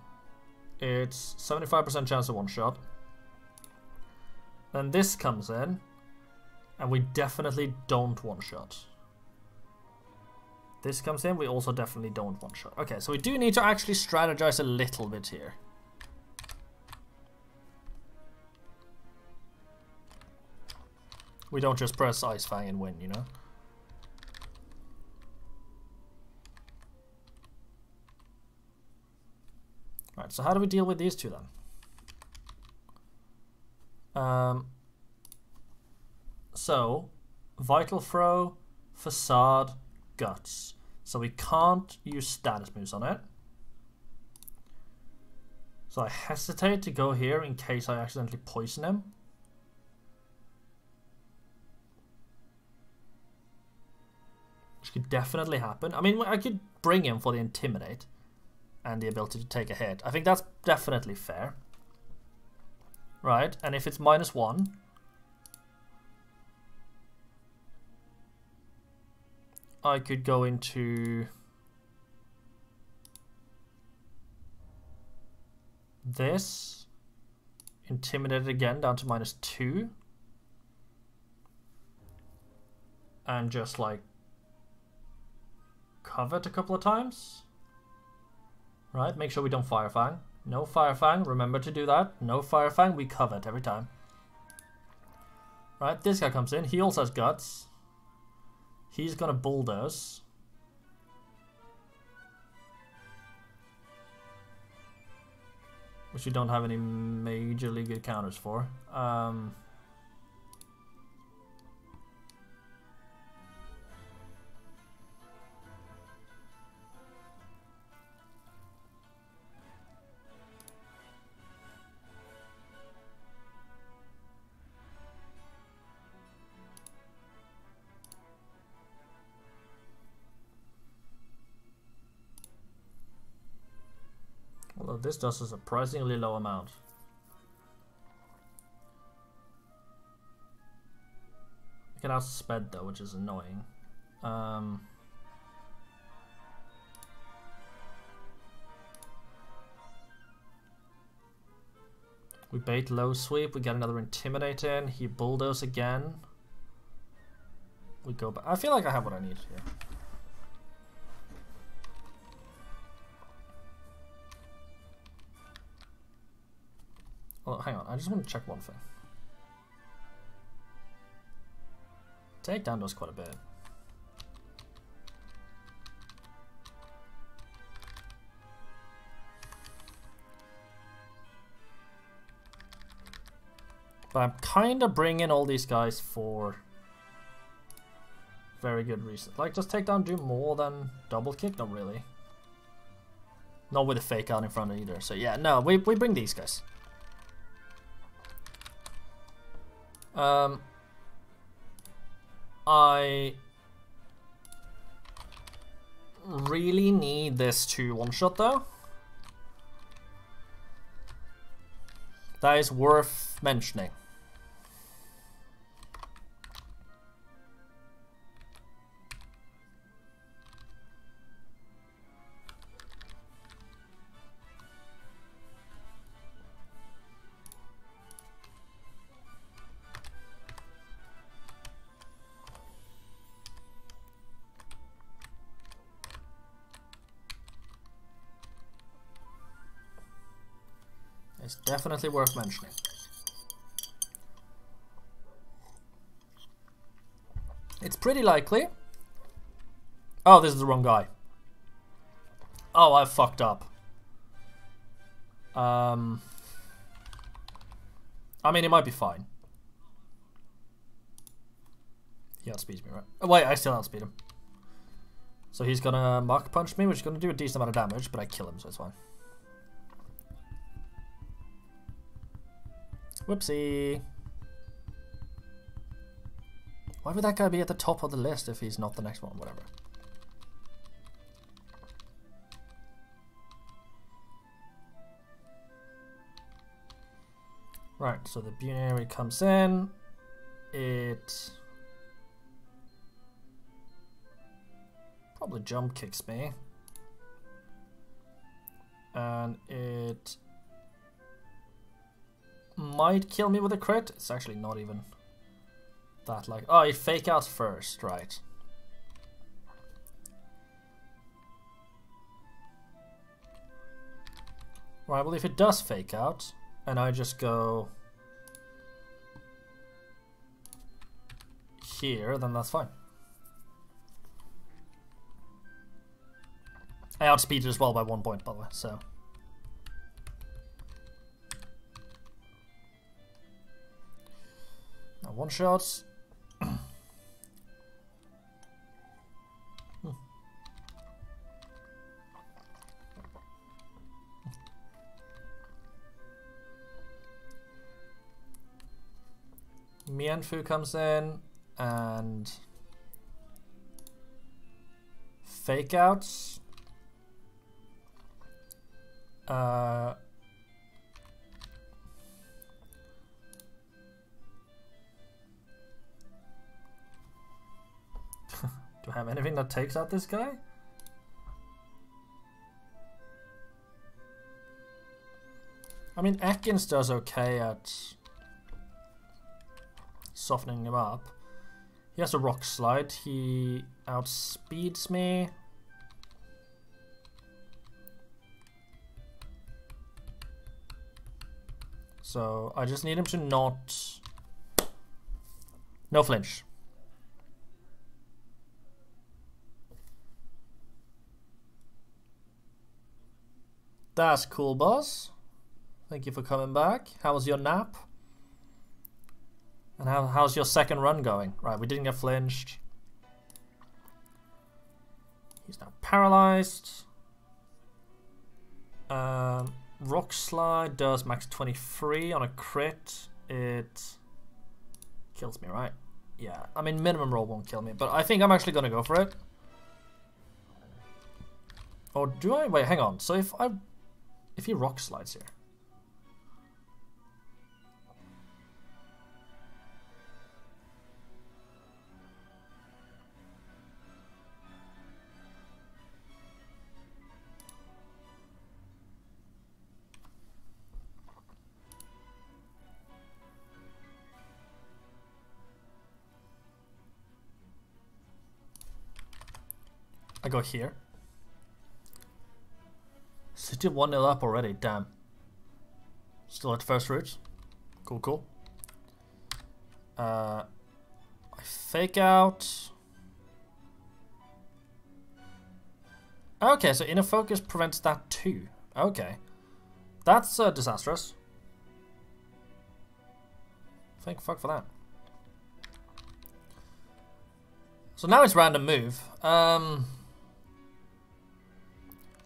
it's 75% chance of one shot. Then this comes in, and we definitely don't one shot. This comes in, we also definitely don't one shot. Okay, so we do need to actually strategize a little bit here. We don't just press Ice Fang and win, you know? Right, so how do we deal with these two then? Um, so, Vital Throw, Facade, Guts. So we can't use status moves on it. So I hesitate to go here in case I accidentally poison him. Which could definitely happen. I mean, I could bring him for the Intimidate and the ability to take a hit. I think that's definitely fair. Right, and if it's minus one, I could go into this, intimidate again down to minus two, and just like cover it a couple of times. Right, make sure we don't Fire Fang. No Fire Fang, remember to do that. No Fire Fang, we cover it every time. Right, this guy comes in. He also has guts. He's gonna bulldoze. Which we don't have any majorly good counters for. Um, this does a surprisingly low amount. I can outsped though, which is annoying. Um, we bait low sweep, we get another intimidate in, he bulldoze again. We go back. I feel like I have what I need here. Oh, hang on. I just want to check one thing. Takedown does quite a bit. But I'm kind of bringing all these guys for very good reason. Like, does takedown do more than double kick? Not really. Not with a fake out in front of either. So yeah, no, we, we bring these guys. Um, I really need this to one-shot though. That is worth mentioning. Definitely worth mentioning. It's pretty likely. Oh, this is the wrong guy. Oh, I fucked up. Um, I mean, it might be fine. He outspeeds me, right? Oh, wait, I still outspeed him. So he's gonna Mach Punch me, which is gonna do a decent amount of damage, but I kill him, so it's fine. Whoopsie. Why would that guy be at the top of the list if he's not the next one? Whatever. Right, so the Buneary comes in. It probably jump kicks me. And it might kill me with a crit. It's actually not even that like... Oh, it fake out first, right. Right, well if it does fake out, and I just go here, then that's fine. I outspeeded as well by one point, by the way, so... Now one shots. Hmm. Mienfoo comes in and fake outs. Uh, have anything that takes out this guy? I mean, Atkins does okay at softening him up. He has a rock slide. He outspeeds me. So I just need him to not... No flinch. That's cool, boss. Thank you for coming back. How was your nap? And how, how's your second run going? Right, we didn't get flinched. He's now paralyzed. Um, rock slide does max 23 on a crit. It kills me, right? Yeah, I mean minimum roll won't kill me, but I think I'm actually gonna go for it. Or do I? Wait, hang on. So if I, if he rock slides here, I go here. City 1 0 up already, damn. Still at first route. Cool, cool. Uh, I fake out. Okay, so inner focus prevents that too. Okay. That's uh, disastrous. Thank fuck for that. So now it's random move. Um,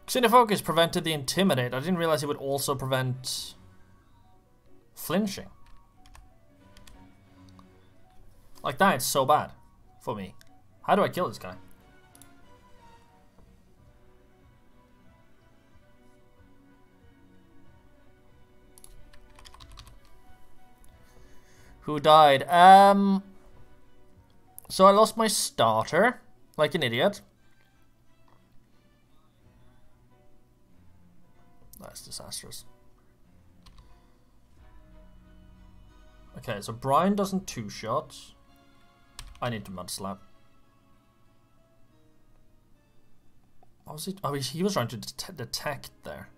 Xenofocus prevented the Intimidate. I didn't realize it would also prevent flinching. Like that, it's so bad for me. How do I kill this guy? Who died? Um, so I lost my starter, like an idiot. That's disastrous. Okay, so Brine doesn't two shots. I need to mud slap. What was he? Oh, he was trying to det detect there.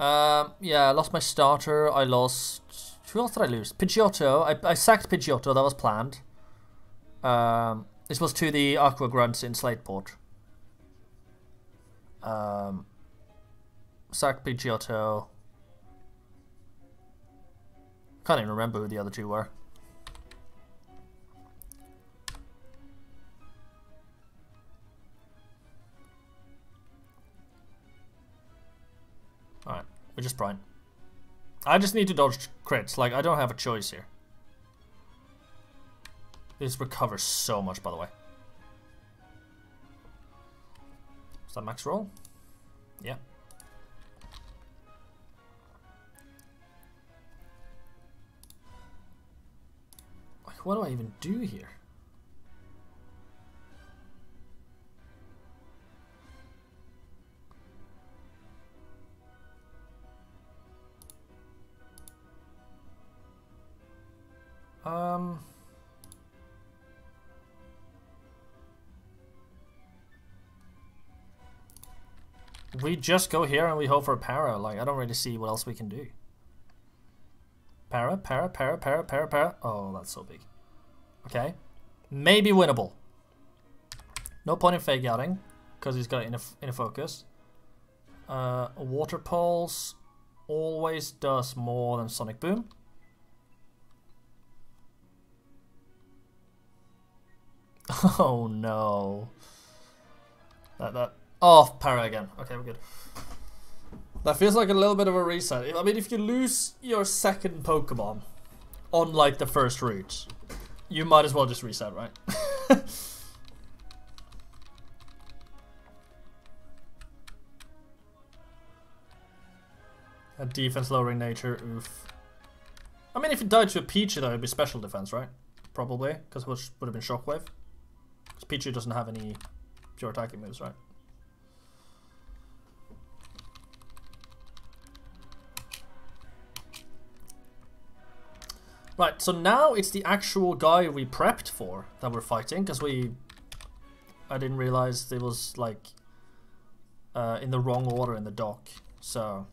Um, yeah, I lost my starter. I lost. Who else did I lose? Pidgeotto. I, I sacked Pidgeotto. That was planned. Um, this was to the Aqua Grunts in Slateport. Um, sacked Pidgeotto. Can't even remember who the other two were. Alright, we're just prime. I just need to dodge crits. Like, I don't have a choice here. This recovers so much, by the way. That max roll? Yeah. Like, what do I even do here? Um... We just go here and we hope for a para. Like, I don't really see what else we can do. Para, para, para, para, para, para. Oh, that's so big. Okay. Maybe winnable. No point in fake outing, because he's got it in a, in a focus. Uh, water pulse always does more than Sonic Boom. Oh no. That, that, Oh, para again. Okay, we're good. That feels like a little bit of a reset. I mean, if you lose your second Pokemon on like the first route, you might as well just reset, right? a defense lowering nature, oof. I mean, if it died to a Pichu, though, it'd be special defense, right? Probably, because it would have been Shockwave. Because Pichu doesn't have any pure attacking moves, right? Right, so now it's the actual guy we prepped for that we're fighting, because we... I didn't realize it was, like, uh, in the wrong order in the dock, so...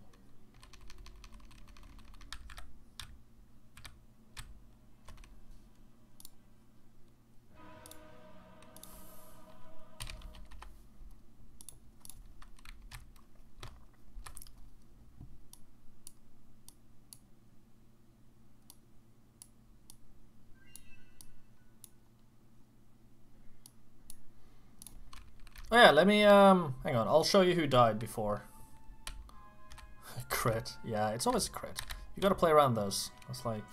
yeah, let me, um, hang on, I'll show you who died before. crit, yeah, it's always a crit. You gotta play around those. That's like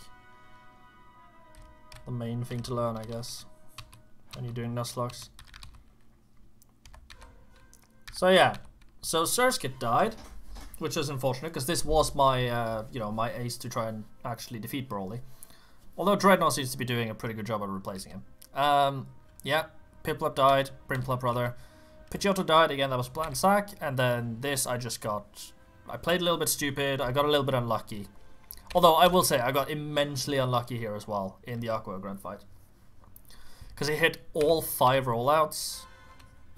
the main thing to learn, I guess, when you're doing Nuzlocke. So yeah, so Surskit died, which is unfortunate because this was my, uh, you know, my ace to try and actually defeat Brawly. Although Dreadnought seems to be doing a pretty good job of replacing him. Um, yeah, Piplup died, Prinplup rather. Pidgeotto died, again that was Bland Sack, and then this I just got... I played a little bit stupid, I got a little bit unlucky. Although I will say I got immensely unlucky here as well in the Aqua Grand Fight. Because he hit all five rollouts,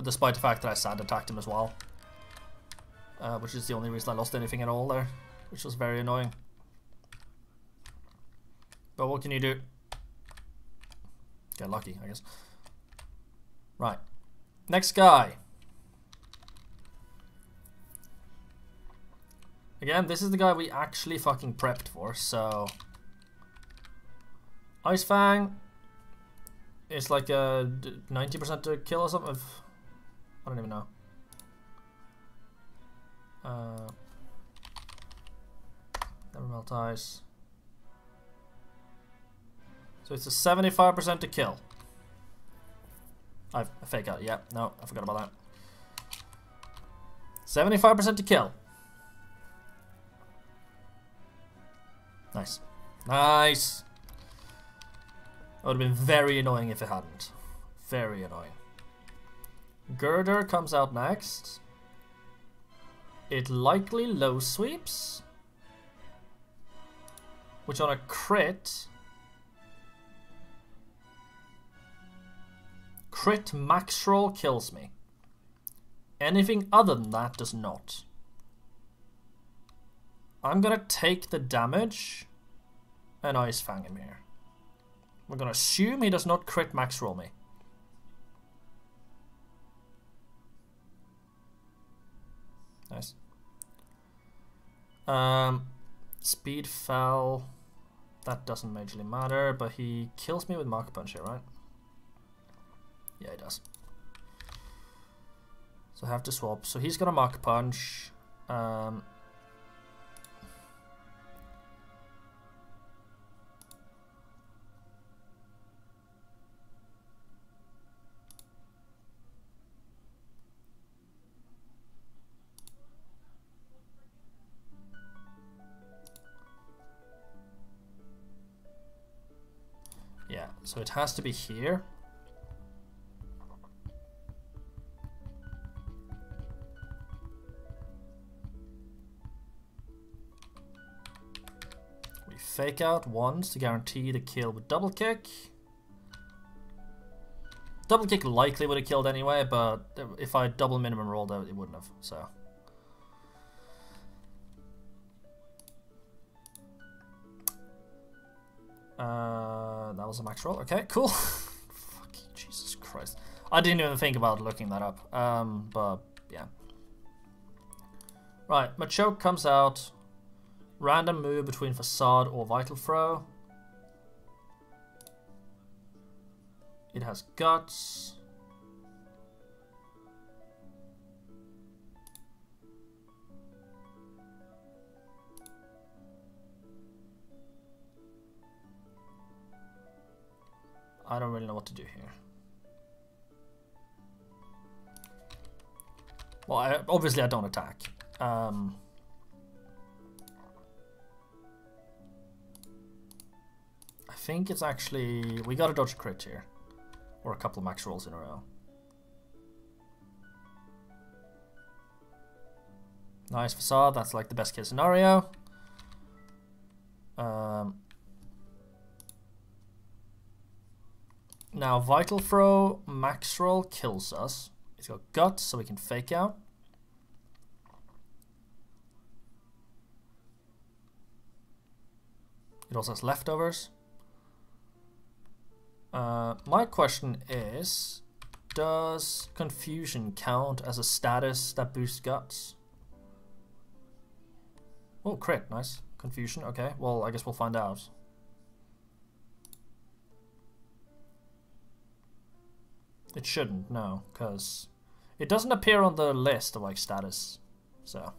despite the fact that I sand attacked him as well. Uh, which is the only reason I lost anything at all there, which was very annoying. But what can you do? Get lucky, I guess. Right. Next guy. Again, this is the guy we actually fucking prepped for, so... Ice Fang is like a 90% to kill or something. I don't even know. Uh, never melt ice. So it's a 75% to kill. I fake out. Yeah, no, I forgot about that. 75% to kill. Nice. Nice. It would have been very annoying if it hadn't. Very annoying. Gurdurr comes out next. It likely low sweeps. Which on a crit Crit max roll kills me. Anything other than that does not. I'm gonna take the damage and Ice Fang him here. We're gonna assume he does not crit max roll me. Nice. Um, speed fell. That doesn't majorly matter, but he kills me with Mach Punch here, right? Yeah, he does. So I have to swap. So he's got a Mach Punch. Um, so it has to be here. We fake out once to guarantee the kill with double kick. Double kick likely would have killed anyway, but if I double minimum rolled out, it wouldn't have, so. Uh, that was a max roll. Okay, cool. Fuck, Jesus Christ. I didn't even think about looking that up. Um, but yeah. Right, Machoke comes out. Random move between Facade or Vital Throw. It has Guts. I don't really know what to do here. Well, I, obviously I don't attack. Um, I think it's actually... We got a dodge crit here. Or a couple of max rolls in a row. Nice facade, that's like the best case scenario. Um, now Vital Throw, Max Roll kills us. He's got Guts, so we can fake out. It also has Leftovers. Uh, my question is, does confusion count as a status that boosts guts? Oh, crit, nice. Confusion, okay. Well, I guess we'll find out. It shouldn't, no, because It doesn't appear on the list of like status. So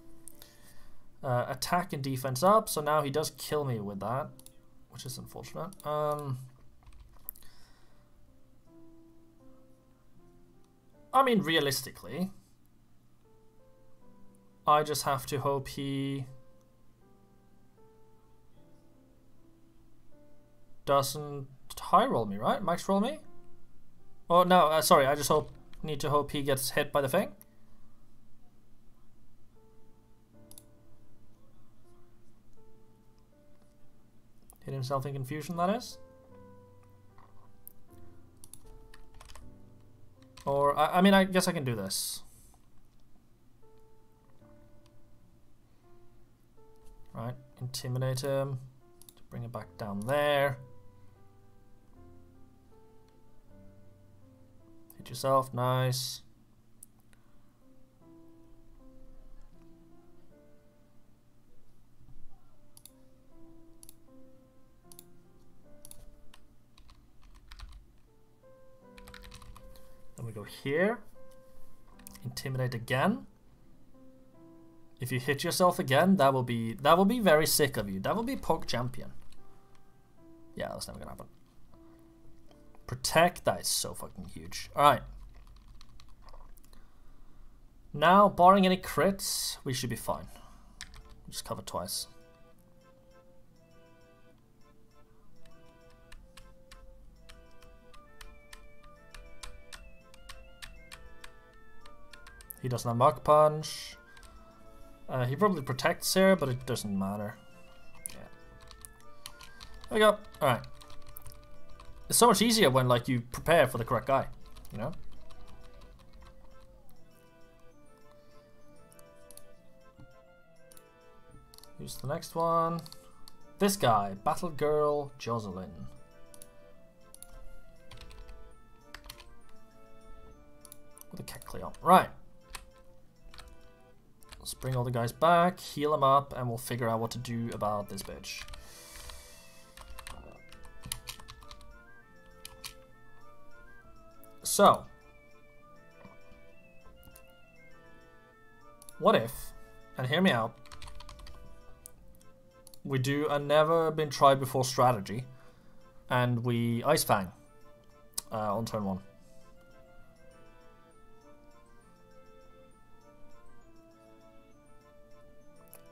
uh, attack and defense up. So now he does kill me with that, which is unfortunate. Um, I mean, realistically, I just have to hope he doesn't high roll me, right? Max roll me? Oh no, uh, sorry. I just hope need to hope he gets hit by the thing. Hit himself in confusion, that is. Or, I, I mean, I guess I can do this. Right, intimidate him. Bring it back down there. Yourself, nice. Then we go here. Intimidate again. If you hit yourself again, that will be that will be very sick of you. That will be poke champion. Yeah, that's never gonna happen. Protect, that is so fucking huge. Alright. Now, barring any crits, we should be fine. Just cover twice. He doesn't have Mach Punch. Uh, he probably protects here, but it doesn't matter. Yeah. There we go. Alright. It's so much easier when like you prepare for the correct guy, you know? Who's the next one? This guy, Battle Girl Jocelyn. With a Kecleon. Right. Let's bring all the guys back, heal them up, and we'll figure out what to do about this bitch. So, what if, and hear me out, we do a never been tried before strategy, and we Ice Fang uh, on turn one.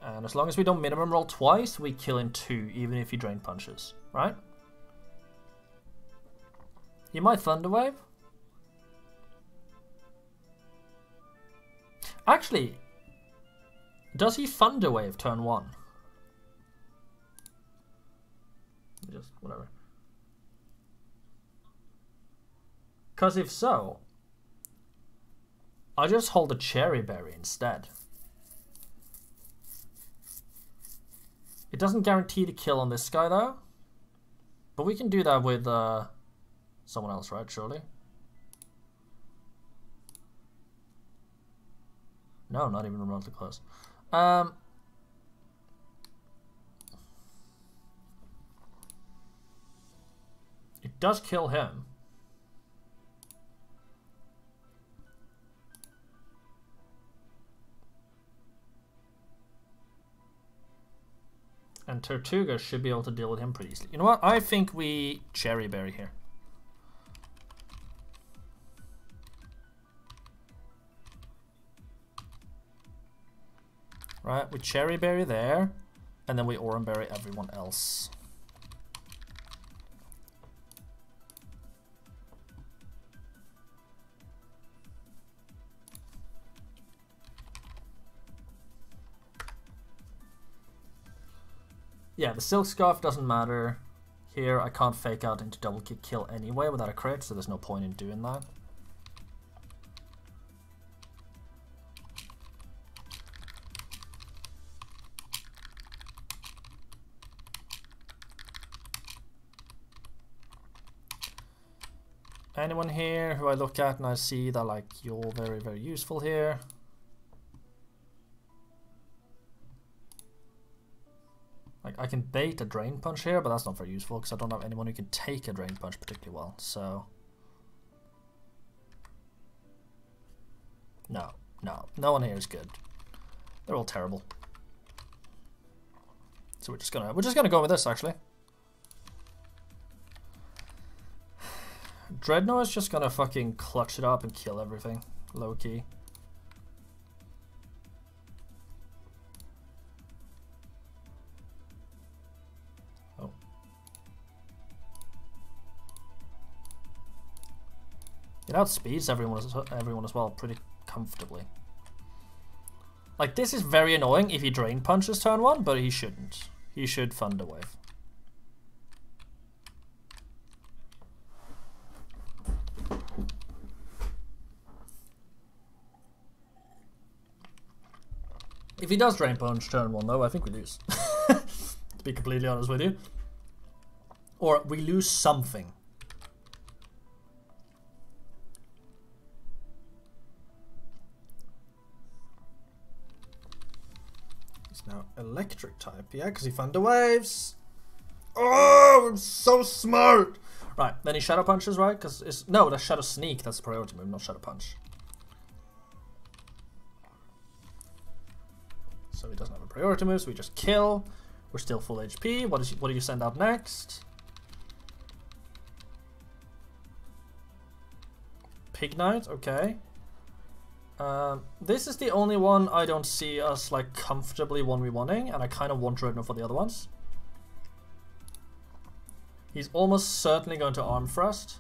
And as long as we don't minimum roll twice, we kill in two, even if he drain punches, right? You might Thunder Wave. Actually, does he Thunder Wave turn one? Just whatever. Because if so, I just hold a Cheri Berry instead. It doesn't guarantee the kill on this guy though. But we can do that with uh, someone else, right? Surely. No, not even remotely close. Um, it does kill him. And Tirtouga should be able to deal with him pretty easily. You know what? I think we Cheri Berry here. Right, we Cheri Berry there. And then we Oran Berry everyone else. Yeah, the Silk Scarf doesn't matter. Here, I can't fake out into double kick kill anyway without a crit, so there's no point in doing that. Anyone here who I look at and I see that like you're very, very useful here? Like, I can bait a Drain Punch here, but that's not very useful because I don't have anyone who can take a Drain Punch particularly well, so... No, no, no one here is good. They're all terrible. So we're just gonna we're just gonna go with this actually. Dreadnought is just gonna fucking clutch it up and kill everything, low key. Oh. It outspeeds everyone as, everyone as well pretty comfortably. Like, this is very annoying if he Drain Punches turn 1, but he shouldn't. He should Thunder Wave. If he does Drain Punch turn 1, though, I think we lose. to be completely honest with you. Or we lose something. He's now electric type, yeah, because he Thunder Waves. Oh, I'm so smart! Right, then he Shadow Punches, right? Because it's no, that's Shadow Sneak. That's the priority move, not Shadow Punch. Priority move, so we just kill. We're still full HP. What is what do you send out next? Pignite, okay. Um, this is the only one I don't see us like comfortably 1v1ing, and I kind of want Dreadnought for the other ones. He's almost certainly going to arm thrust.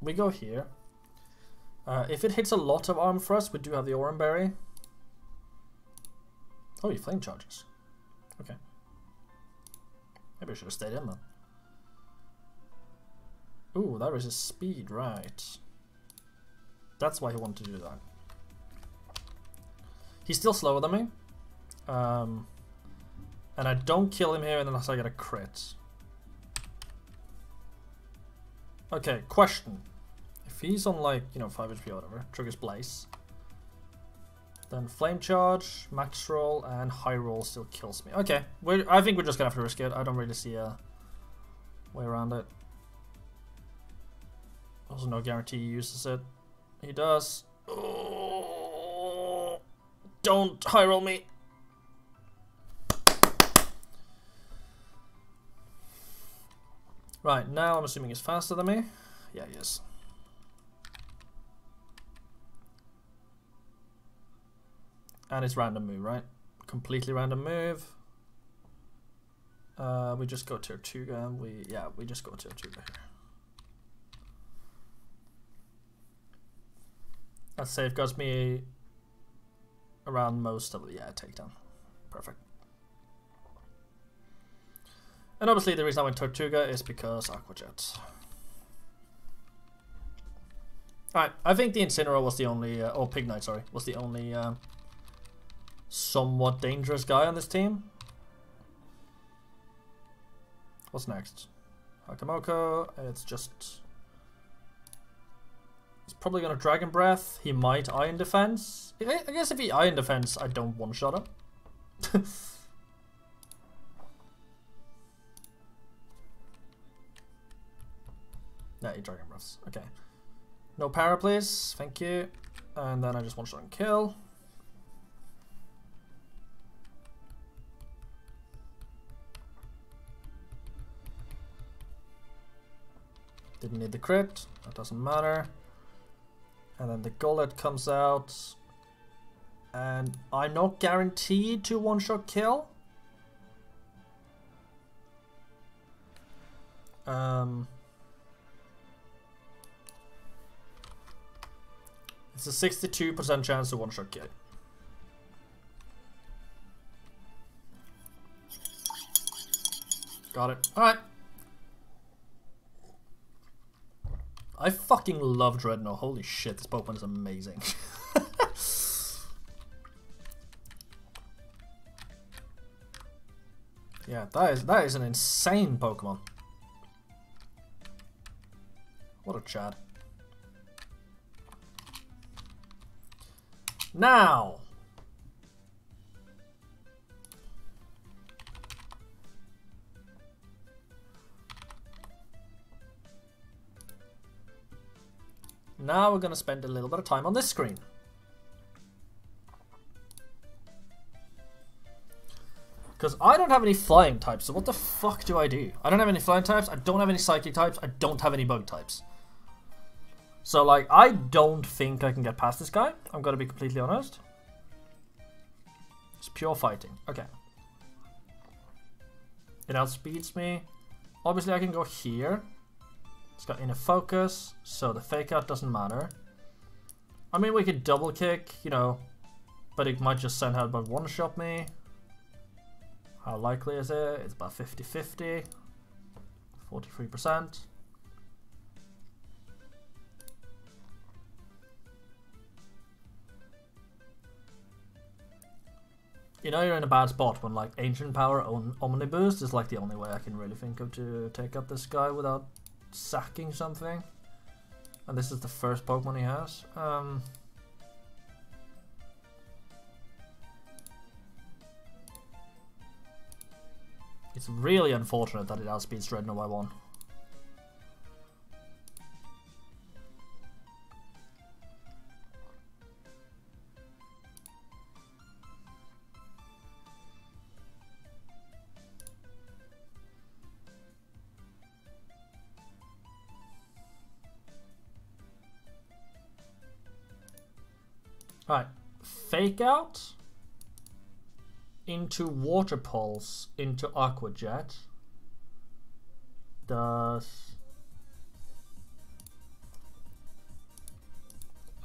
We go here. Uh, if it hits a lot of arm thrust, we do have the Oran Berry. Oh, he flame charges. Okay. Maybe I should have stayed in then. Ooh, that was his speed, right. That's why he wanted to do that. He's still slower than me. Um, and I don't kill him here unless I get a crit. Okay, question. He's on like, you know, 5 HP or whatever, triggers Blaze. Then Flame Charge, Max Roll, and High Roll still kills me. Okay, we're, I think we're just gonna have to risk it. I don't really see a way around it. Also no guarantee he uses it. He does. Oh, don't High Roll me. Right, now I'm assuming he's faster than me. Yeah, he is. And it's random move, right? Completely random move. Uh, we just go to Tirtouga. We yeah, we just go to Tirtouga here. That safeguards me around most of the yeah takedown. Perfect. And obviously the reason I went Tirtouga is because Aquajet. Alright, I think the Incineroar was the only, uh, or Pignite, sorry, was the only uh, somewhat dangerous guy on this team. What's next? Hakamo-o, it's just... He's probably gonna Dragon Breath, he might Iron Defense. I guess if he Iron Defense, I don't one-shot him. Yeah, he Dragon Breaths. Okay. No power, please. Thank you. And then I just one-shot and kill. Didn't need the crit. That doesn't matter. And then the Golett comes out. And I'm not guaranteed to one-shot kill. Um... It's a 62% chance to one-shot kill. Got it. Alright. I fucking love Dreadnought. Holy shit, this Pokemon is amazing. yeah, that is that is an insane Pokemon. What a Chad. Now, now we're gonna spend a little bit of time on this screen. Because I don't have any flying types, so what the fuck do I do? I don't have any flying types, I don't have any psychic types, I don't have any bug types. So, like, I don't think I can get past this guy. I'm gonna be completely honest. It's pure fighting. Okay. It outspeeds me. Obviously, I can go here. It's got inner focus, so the fake out doesn't matter. I mean, we could double kick, you know, but it might just send out but one shot me. How likely is it? It's about 50 50, 43%. You know you're in a bad spot when like Ancient Power on Omni Boost is like the only way I can really think of to take up this guy without sacking something. And this is the first Pokemon he has. Um, it's really unfortunate that it outspeeds Dreadnought by one. Fake out into water pulse into aqua jet does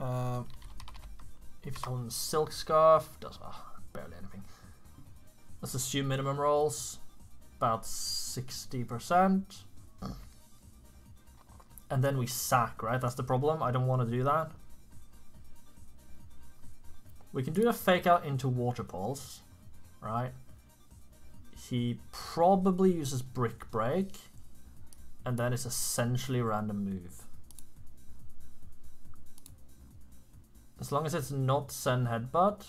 uh, if on silk scarf does oh, barely anything. Let's assume minimum rolls about sixty percent, and then we sack. Right, that's the problem. I don't want to do that. We can do a fake out into water pulse, right? He probably uses brick break, and then it's essentially a random move. As long as it's not Zen Headbutt.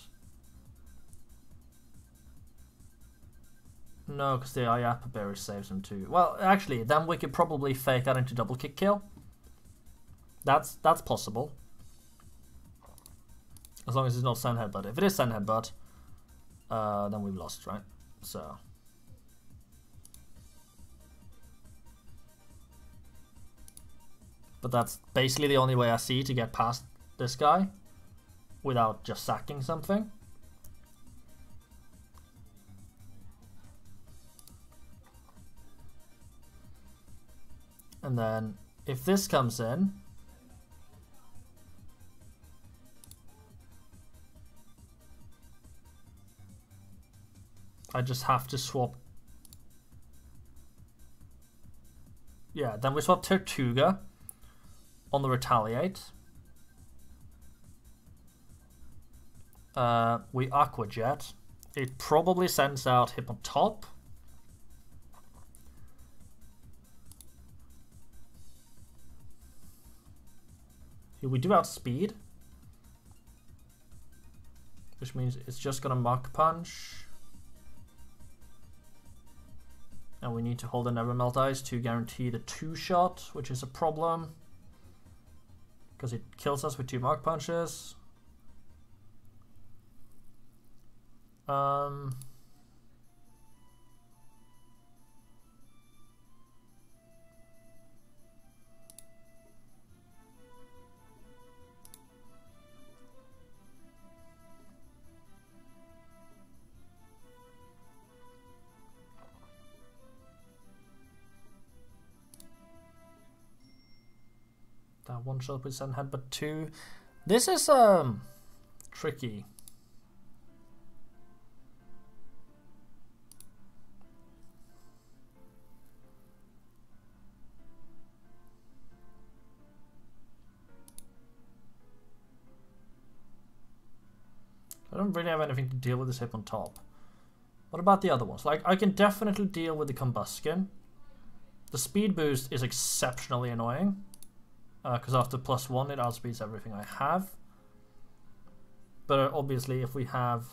No, because the Payapa Berry saves him too. Well, actually, then we could probably fake out into double kick kill. That's that's possible. As long as it's not Zen Headbutt. If it is Zen Headbutt, uh, then we've lost, right? So. But that's basically the only way I see to get past this guy without just sacking something. And then if this comes in, I just have to swap. Yeah, then we swap Tirtouga on the Retaliate. Uh, we Aqua Jet. It probably sends out Hitmontop. Here we do outspeed. Which means it's just gonna Mach Punch. And we need to hold the Never Melt Ice to guarantee the two shot, which is a problem. Because it kills us with two Mach Punches. Um, one shot with Sun Head, but two. This is um tricky. I don't really have anything to deal with this Hitmontop. What about the other ones? Like, I can definitely deal with the Combusken. The speed boost is exceptionally annoying. Because uh, after plus one, it outspeeds everything I have. But uh, obviously, if we have...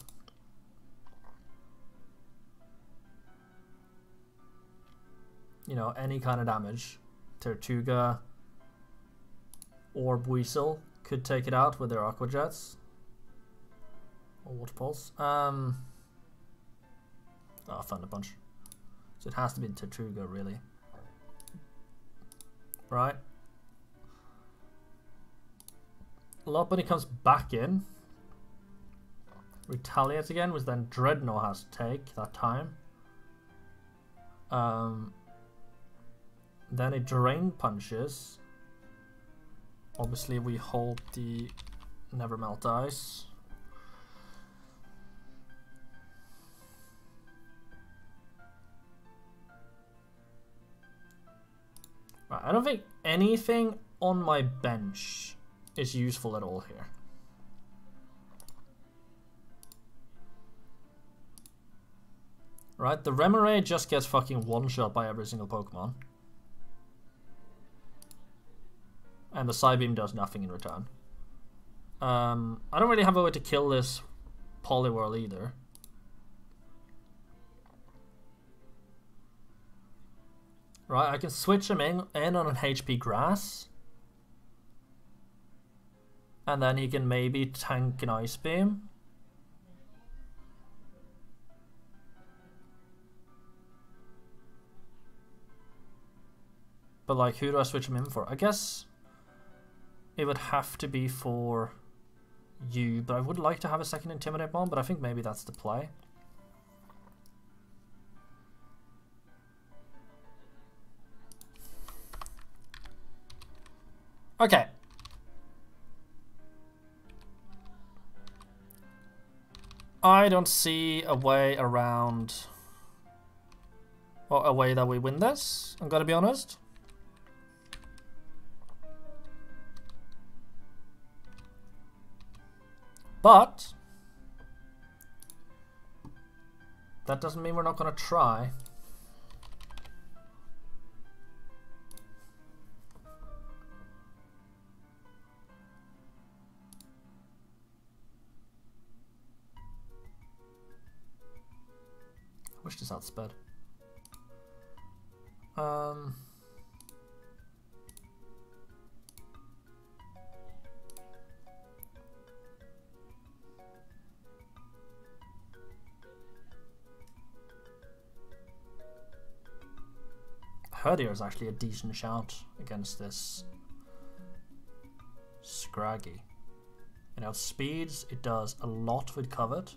You know, any kind of damage, Tirtouga or Buizel could take it out with their Aqua Jets. Or Water Pulse. Um, oh, Thunder Punch. So it has to be Tortuga, really. Right? Lopunny comes back in. Retaliates again, which then Dreadnought has to take that time. Um, then it Drain Punches. Obviously, we hold the Never Melt Ice. Right, I don't think anything on my bench is useful at all here. Right, the Remoraid just gets fucking one-shot by every single Pokemon. And the Psybeam does nothing in return. Um, I don't really have a way to kill this Poliwhirl either. Right, I can switch him in, in on an HP Grass. And then he can maybe tank an Ice Beam. But like, who do I switch him in for? I guess it would have to be for you, but I would like to have a second Intimidate Bomb, but I think maybe that's the play. Okay. I don't see a way around... Or a way that we win this, I'm gonna be honest. But that doesn't mean we're not to try. Wish this outsped. Um... Herdier is actually a decent shout against this Scraggy. You know, speeds, it does a lot with covered.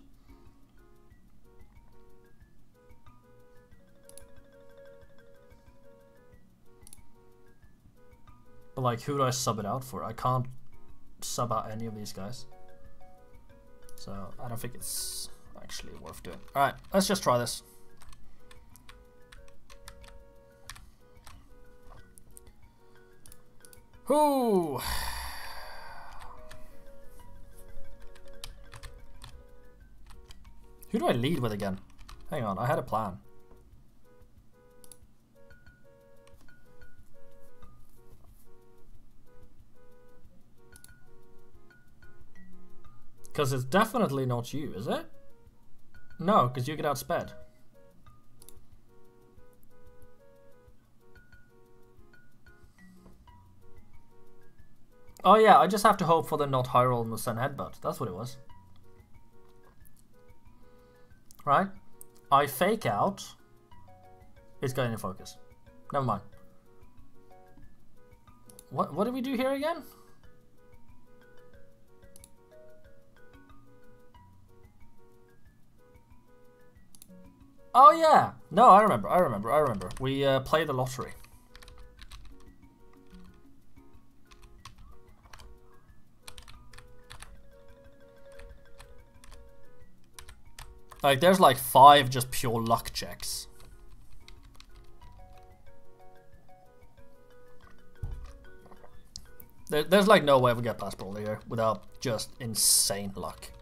But like, who do I sub it out for? I can't sub out any of these guys. So, I don't think it's actually worth doing. Alright, let's just try this. Who? Who do I lead with again? Hang on, I had a plan. Because it's definitely not you, is it? No, because you get outsped. Oh yeah, I just have to hope for the not high roll and the Zen Headbutt. That's what it was. Right? I fake out. It's going to focus. Never mind. What what did we do here again? Oh yeah. No, I remember. I remember. I remember. We uh, play the lottery. Like, there's like five just pure luck checks. There, there's like no way we get past here without just insane luck.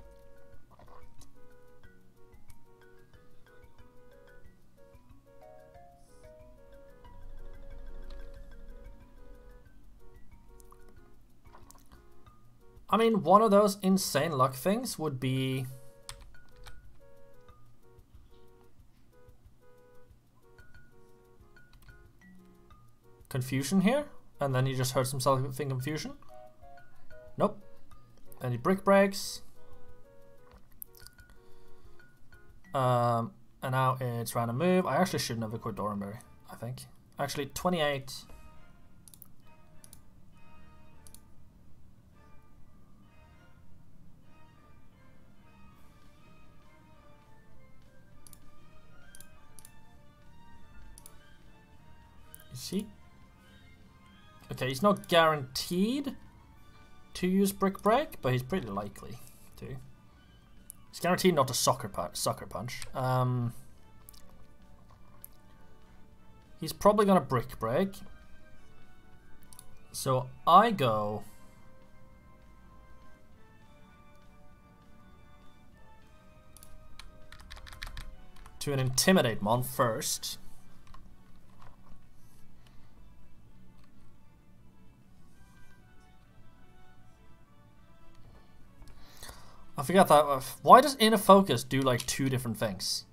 I mean, one of those insane luck things would be confusion here, and then he just hurts himself in confusion. Nope. Any brick breaks. Um, and now it's random move. I actually shouldn't have equipped Oran Berry, I think. Actually, 28. Is he? Okay, he's not guaranteed to use Brick Break, but he's pretty likely to. He's guaranteed not to sucker punch. Sucker punch. Um, he's probably gonna Brick Break. So I go. To an Intimidate mon first. I forgot that. uh, Why does inner focus do like two different things?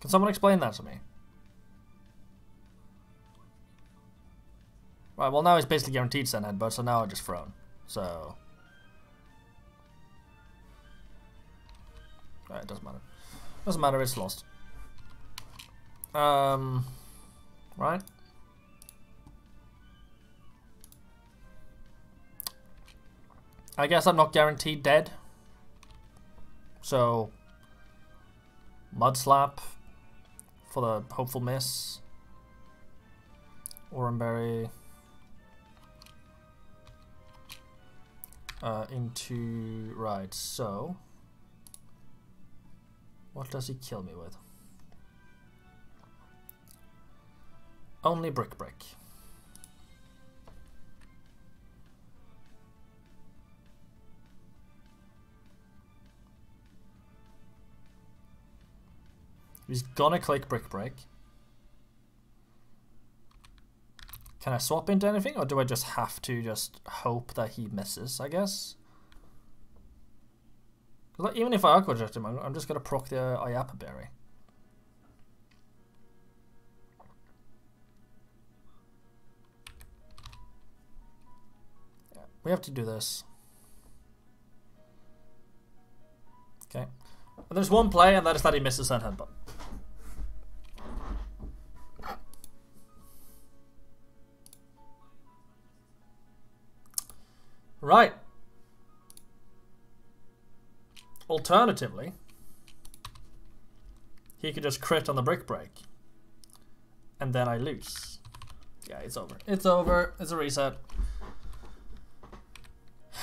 Can someone explain that to me? Right, well now he's basically guaranteed Zen Headbutt, so now I just thrown. So... It doesn't matter. Doesn't matter, it's lost. Um... Right. I guess I'm not guaranteed dead. So, Mud Slap for the hopeful miss. Oran Berry uh, into right. So, what does he kill me with? Only brick break. He's gonna click Brick Break. Can I swap into anything, or do I just have to just hope that he misses, I guess? like, even if I Aqua Jet him, I'm just gonna proc the uh, Payapa Berry. Yeah, we have to do this. Okay. And there's one play, and that is that he misses that headbutt. Right. Alternatively, he could just crit on the brick break. And then I lose. Yeah, it's over. It's over. It's a reset.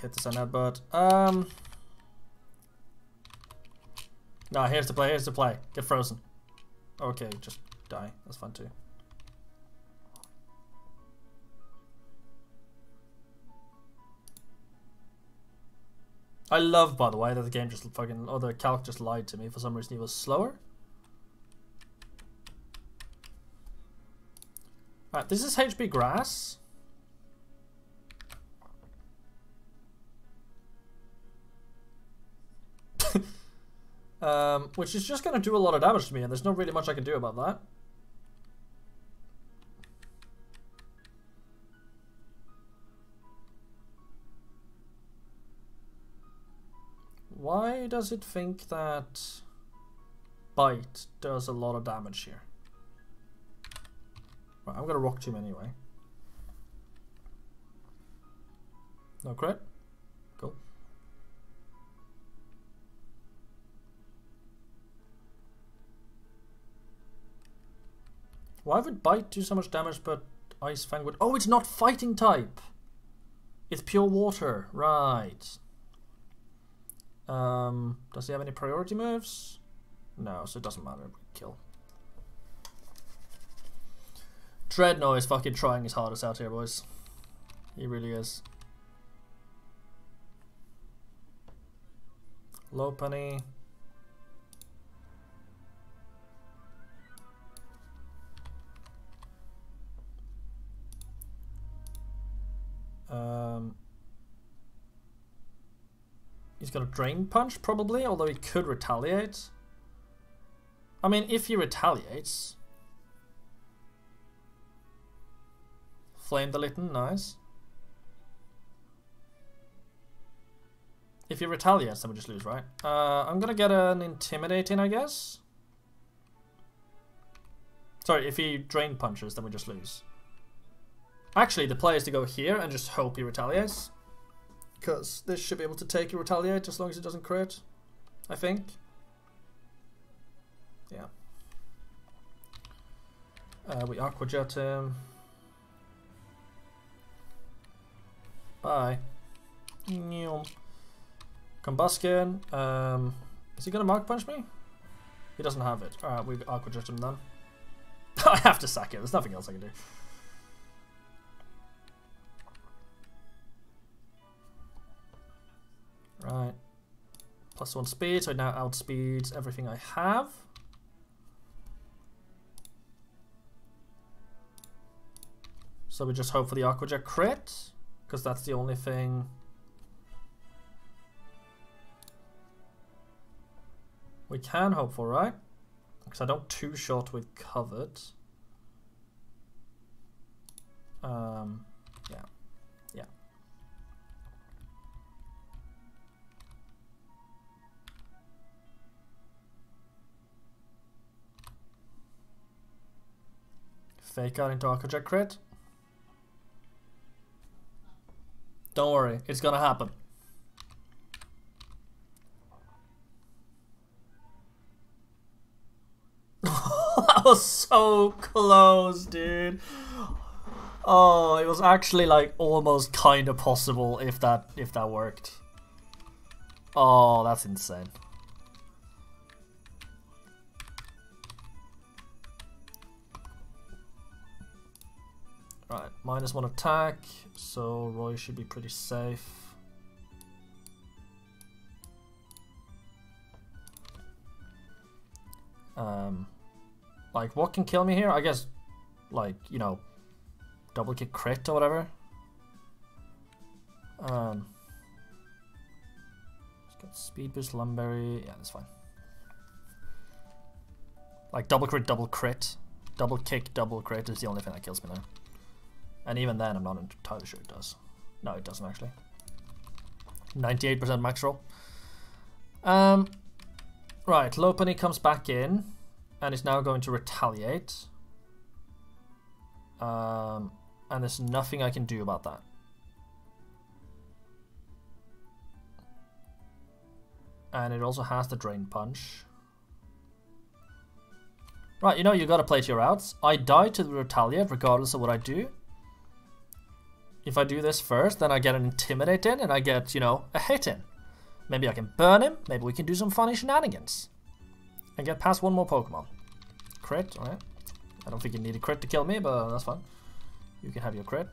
Hit the sun headbutt. Um. No, here's the play. Here's the play. Get frozen. Okay, just die. That's fun too. I love, by the way, that the game just fucking, oh, the calc just lied to me. For some reason, he was slower. Right, this is HB grass. um, which is just going to do a lot of damage to me, and there's not really much I can do about that. Why does it think that bite does a lot of damage here? Right, I'm gonna rock to him anyway. No crit? Cool. Why would bite do so much damage but ice fang would... Oh, it's not fighting type! It's pure water, right. Um, does he have any priority moves? No, so it doesn't matter. Kill. Dreadnought is fucking trying his hardest out here, boys. He really is. Lopunny. Um, He's got a Drain Punch, probably, although he could retaliate. I mean, if he retaliates... Flame the Litten, nice. If he retaliates, then we just lose, right? Uh, I'm gonna get an intimidating, I guess. Sorry, if he drain punches, then we just lose. Actually, the play is to go here and just hope he retaliates. Because this should be able to take a retaliate as long as it doesn't crit. I think. Yeah. Uh, we aqua jet him. Bye. Combusken. Um, is he gonna Mach punch me? He doesn't have it. Alright, we aqua jet him then. I have to sack it. There's nothing else I can do. Right. Plus one speed, so now outspeeds everything I have. So we just hope for the Aqua Jet crit, because that's the only thing... We can hope for, right? Because I don't two-shot with covered. Um, Fake out into Aquajet crit. Don't worry, it's gonna happen. that was so close, dude. Oh, it was actually like almost kind of possible if that if that worked. Oh, that's insane. Right, minus one attack, so Roy should be pretty safe. Um, like, what can kill me here? I guess, like, you know, double kick crit or whatever. Um, let's get speed boost, Lum Berry. Yeah, that's fine. Like, double crit, double crit. Double kick, double crit is the only thing that kills me now. And even then, I'm not entirely sure it does. No, it doesn't actually. 98% max roll. Um, right, Lopunny comes back in and is now going to retaliate. Um, and there's nothing I can do about that. And it also has the Drain Punch. Right, you know, you gotta play to your outs. I die to the Retaliate regardless of what I do. If I do this first, then I get an Intimidate in and I get, you know, a hit in. Maybe I can burn him, maybe we can do some funny shenanigans. And get past one more Pokemon. Crit, alright. I don't think you need a crit to kill me, but that's fine. You can have your crit.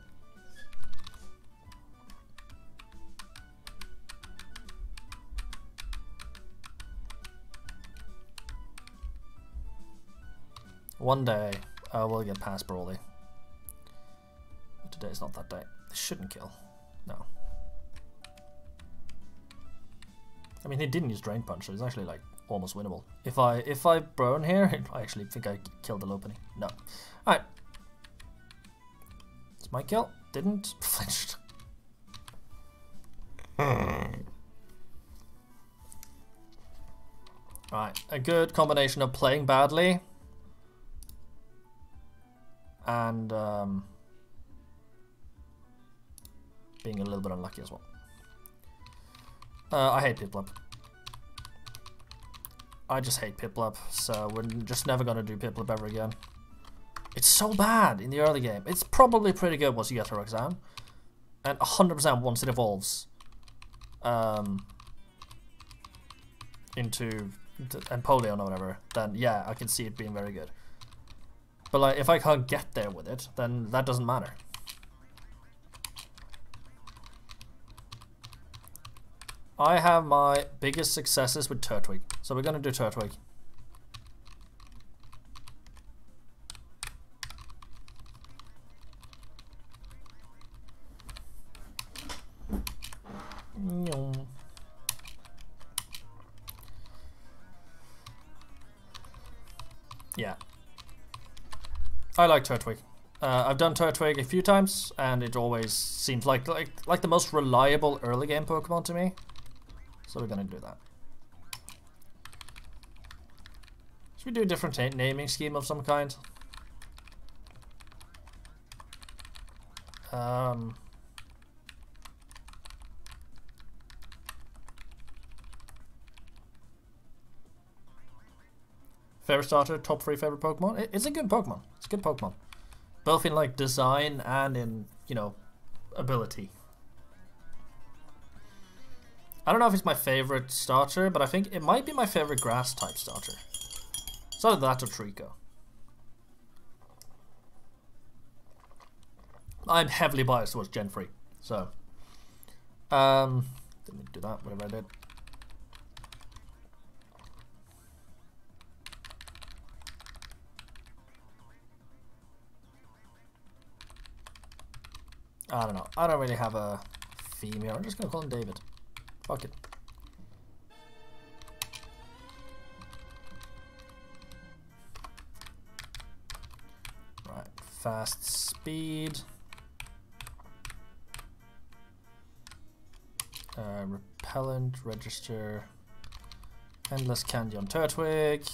One day, I will get past. But today's not that day. This shouldn't kill. No. I mean, he didn't use Drain Punch, so it's actually like almost winnable. If I if I burn here, I actually think I killed the Lopunny. No. Alright. It's my kill. Didn't. Flinched. Alright, a good combination of playing badly and um, being a little bit unlucky as well. Uh, I hate Piplup. I just hate Piplup, so we're just never gonna do Piplup ever again. It's so bad in the early game. It's probably pretty good once you get to Roxanne. And 100% once it evolves um, into Empoleon or whatever, then yeah, I can see it being very good. But like, if I can't get there with it, then that doesn't matter. I have my biggest successes with Turtwig. So we're going to do Turtwig. Yeah. I like Turtwig. Uh, I've done Turtwig a few times, and it always seems like like like the most reliable early game Pokemon to me. So we're gonna do that. Should we do a different naming scheme of some kind? Um, favorite starter, top three favorite Pokemon. It's a good Pokemon. It's a good Pokemon, both in like design and in you know ability. I don't know if it's my favorite starter, but I think it might be my favorite grass type starter. It's either that or Treecko. I'm heavily biased towards Gen 3, so. Um, didn't do that, whatever I did. I don't know. I don't really have a theme here. I'm just gonna call him David. Fuck it. Right, fast speed. Uh, repellent, register. Endless candy on Turtwig.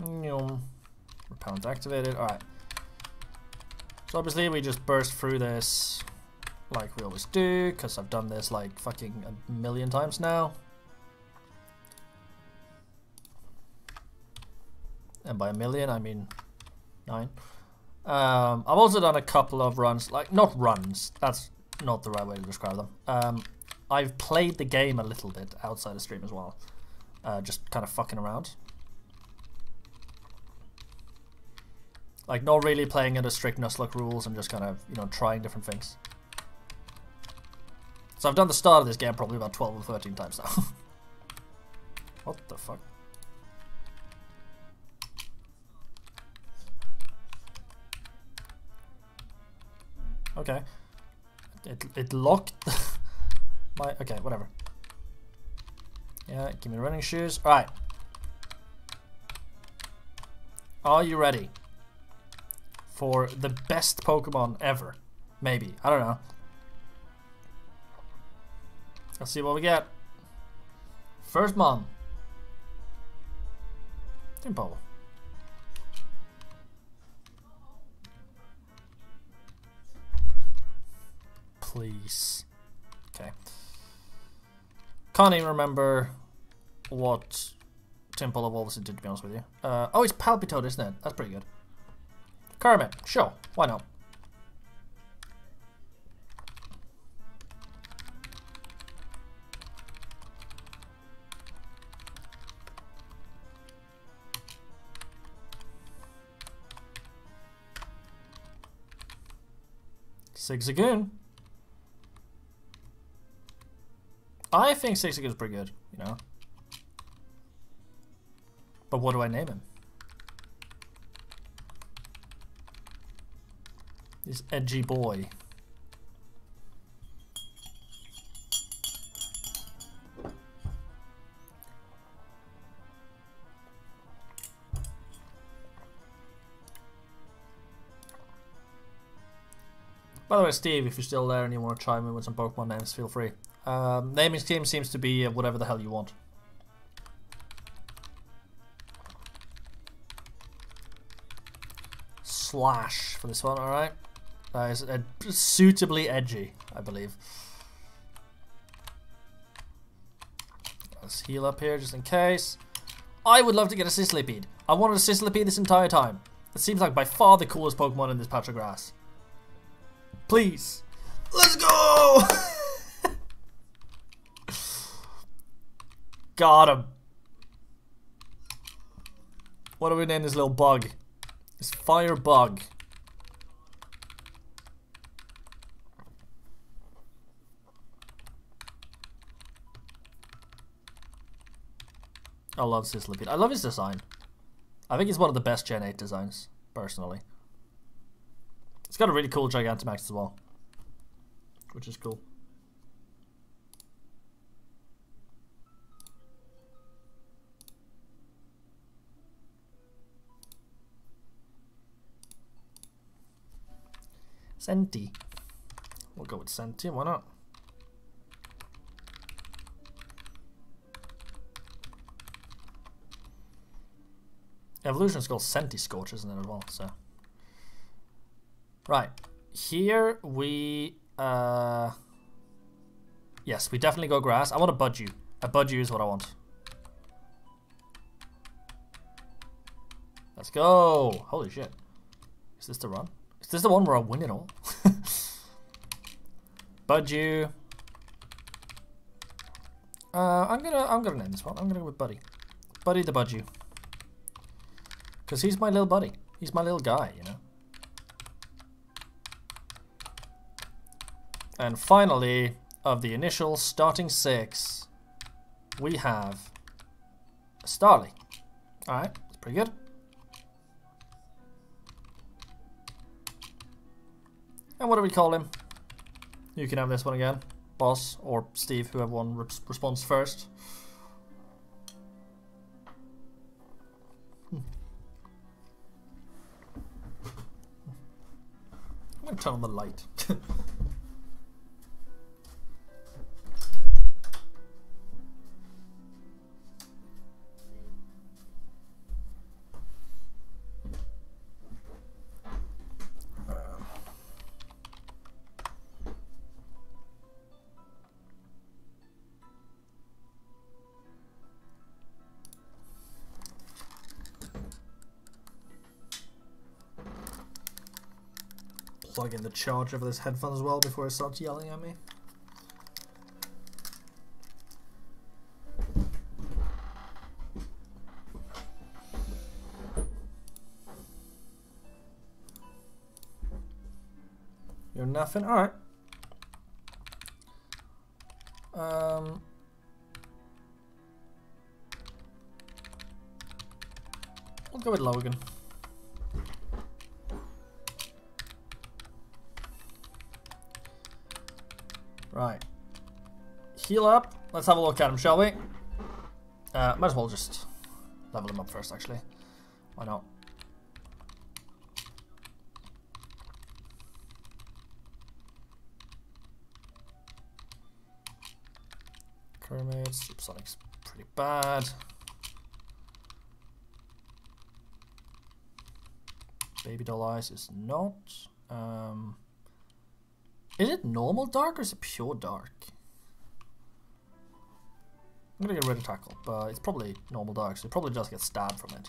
Nyum. Repellent activated. Alright. So obviously we just burst through this like we always do, because I've done this like fucking a million times now. And by a million, I mean nine. Um, I've also done a couple of runs, like not runs. That's not the right way to describe them. Um, I've played the game a little bit outside the stream as well, uh, just kind of fucking around. Like not really playing under strict Nuzlocke rules and just kind of you know trying different things. So I've done the start of this game probably about 12 or 13 times now. what the fuck? Okay. It, it locked my... Okay, whatever. Yeah, give me running shoes. Alright. Are you ready? For the best Pokemon ever. Maybe. I don't know. Let's see what we get. First mom. Tympole. Please. Okay. Can't even remember what Tympole evolves into, to be honest with you. Uh, oh, it's Palpitoad, isn't it? That's pretty good. Kermit, sure. Why not? Zigzagoon. I think Zigzagoon's pretty good, you know. But what do I name him? This edgy boy. The way, Steve, if you're still there and you want to chime in with some Pokemon names, feel free. Um, naming scheme seems to be whatever the hell you want. Slash for this one, alright? That is uh, suitably edgy, I believe. Let's heal up here just in case. I would love to get a Sizzlipede. I wanted a Sizzlipede this entire time. It seems like by far the coolest Pokemon in this patch of grass. Please. Let's go! Got him. What do we name this little bug? This fire bug. I love Sizzlipede. I love his design. I think it's one of the best Gen 8 designs, personally got a really cool Gigantamax as well, which is cool. Senti. We'll go with Senti, why not? Evolution is called Centiskorch, isn't it, as well, so... Right. Here we... Uh, yes, we definitely go grass. I want a Budgie. A Budgie is what I want. Let's go! Holy shit. Is this the run? Is this the one where I win it all? Budgie. Uh, I'm gonna I'm gonna name this one. I'm gonna go with Buddy. Buddy the Budgie. Cause he's my little buddy. He's my little guy, you know. And finally, of the initial starting six, we have Starly. Alright, that's pretty good. And what do we call him? You can have this one again. Boss or Steve, whoever one re responds first. Hmm. I'm gonna turn on the light. the charger for this headphone as well before it starts yelling at me. You're nothing? Alright. Um... We'll go with Logan. Heal up. Let's have a look at him, shall we? Uh, might as well just level him up first, actually. Why not? Kermit, Supersonic's pretty bad. Baby Doll Eyes is not. Um, is it normal dark or is it pure dark? I'm gonna get rid of tackle, but it's probably normal dark, so it probably just get stabbed from it.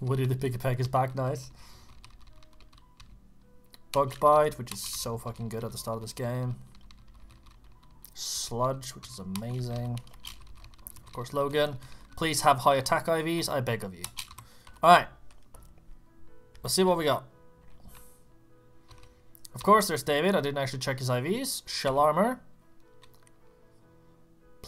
Woody the Peg is back, nice. Bug Bite, which is so fucking good at the start of this game. Sludge, which is amazing. Of course, Logan. Please have high attack IVs, I beg of you. Alright. Let's see what we got. Of course, there's David. I didn't actually check his IVs. Shell armor.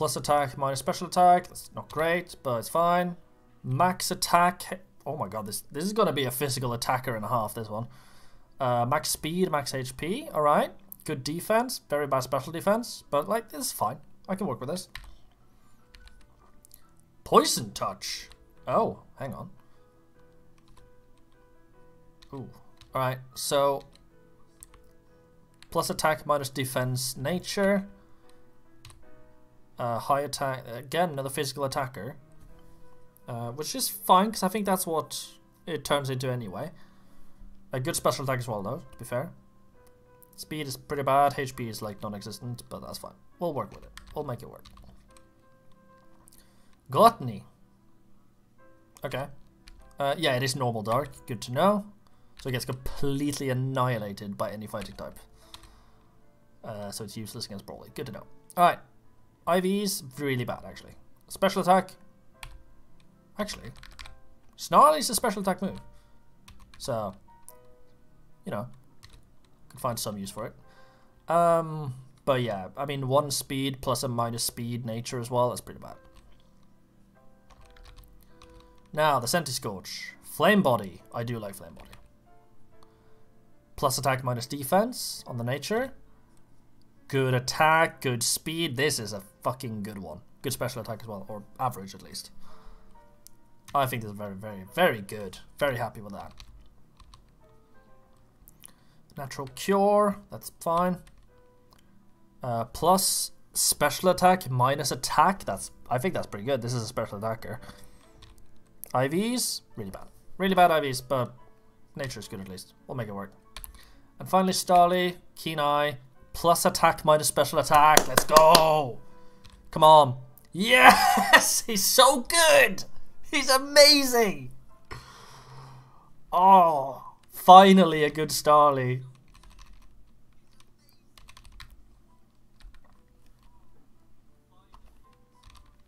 Plus attack, minus special attack. That's not great, but it's fine. Max attack. Oh my god, this this is gonna be a physical attacker and a half. This one. Uh, max speed, max HP. All right. Good defense. Very bad special defense, but like this is fine. I can work with this. Poison touch. Oh, hang on. Ooh. All right. So Plus attack, minus defense, nature. Uh, high attack, again, another physical attacker. Uh, which is fine, because I think that's what it turns into anyway. A good special attack as well, though, to be fair. Speed is pretty bad, HP is like non-existent, but that's fine. We'll work with it. We'll make it work. Gluttony. Okay. Uh, yeah, it is normal dark. Good to know. So it gets completely annihilated by any fighting type. Uh, so it's useless against Brawly. Good to know. Alright. IV's really bad, actually. Special attack. Actually. Snarly's a special attack move. So, you know, could find some use for it. Um, but yeah, I mean, one speed plus a minus speed nature as well, that's pretty bad. Now, the Centiskorch. Flame Body. I do like Flame Body. Plus attack minus defense on the nature. Good attack, good speed. This is a fucking good one. Good special attack as well, or average at least. I think this is very, very, very good. Very happy with that. Natural Cure, that's fine. Uh, plus special attack minus attack. That's I think that's pretty good. This is a special attacker. IVs, really bad. Really bad IVs, but nature is good at least. We'll make it work. And finally, Starly, Keen Eye, plus attack minus special attack. Let's go! Come on. Yes! He's so good! He's amazing! Oh, finally a good Starly.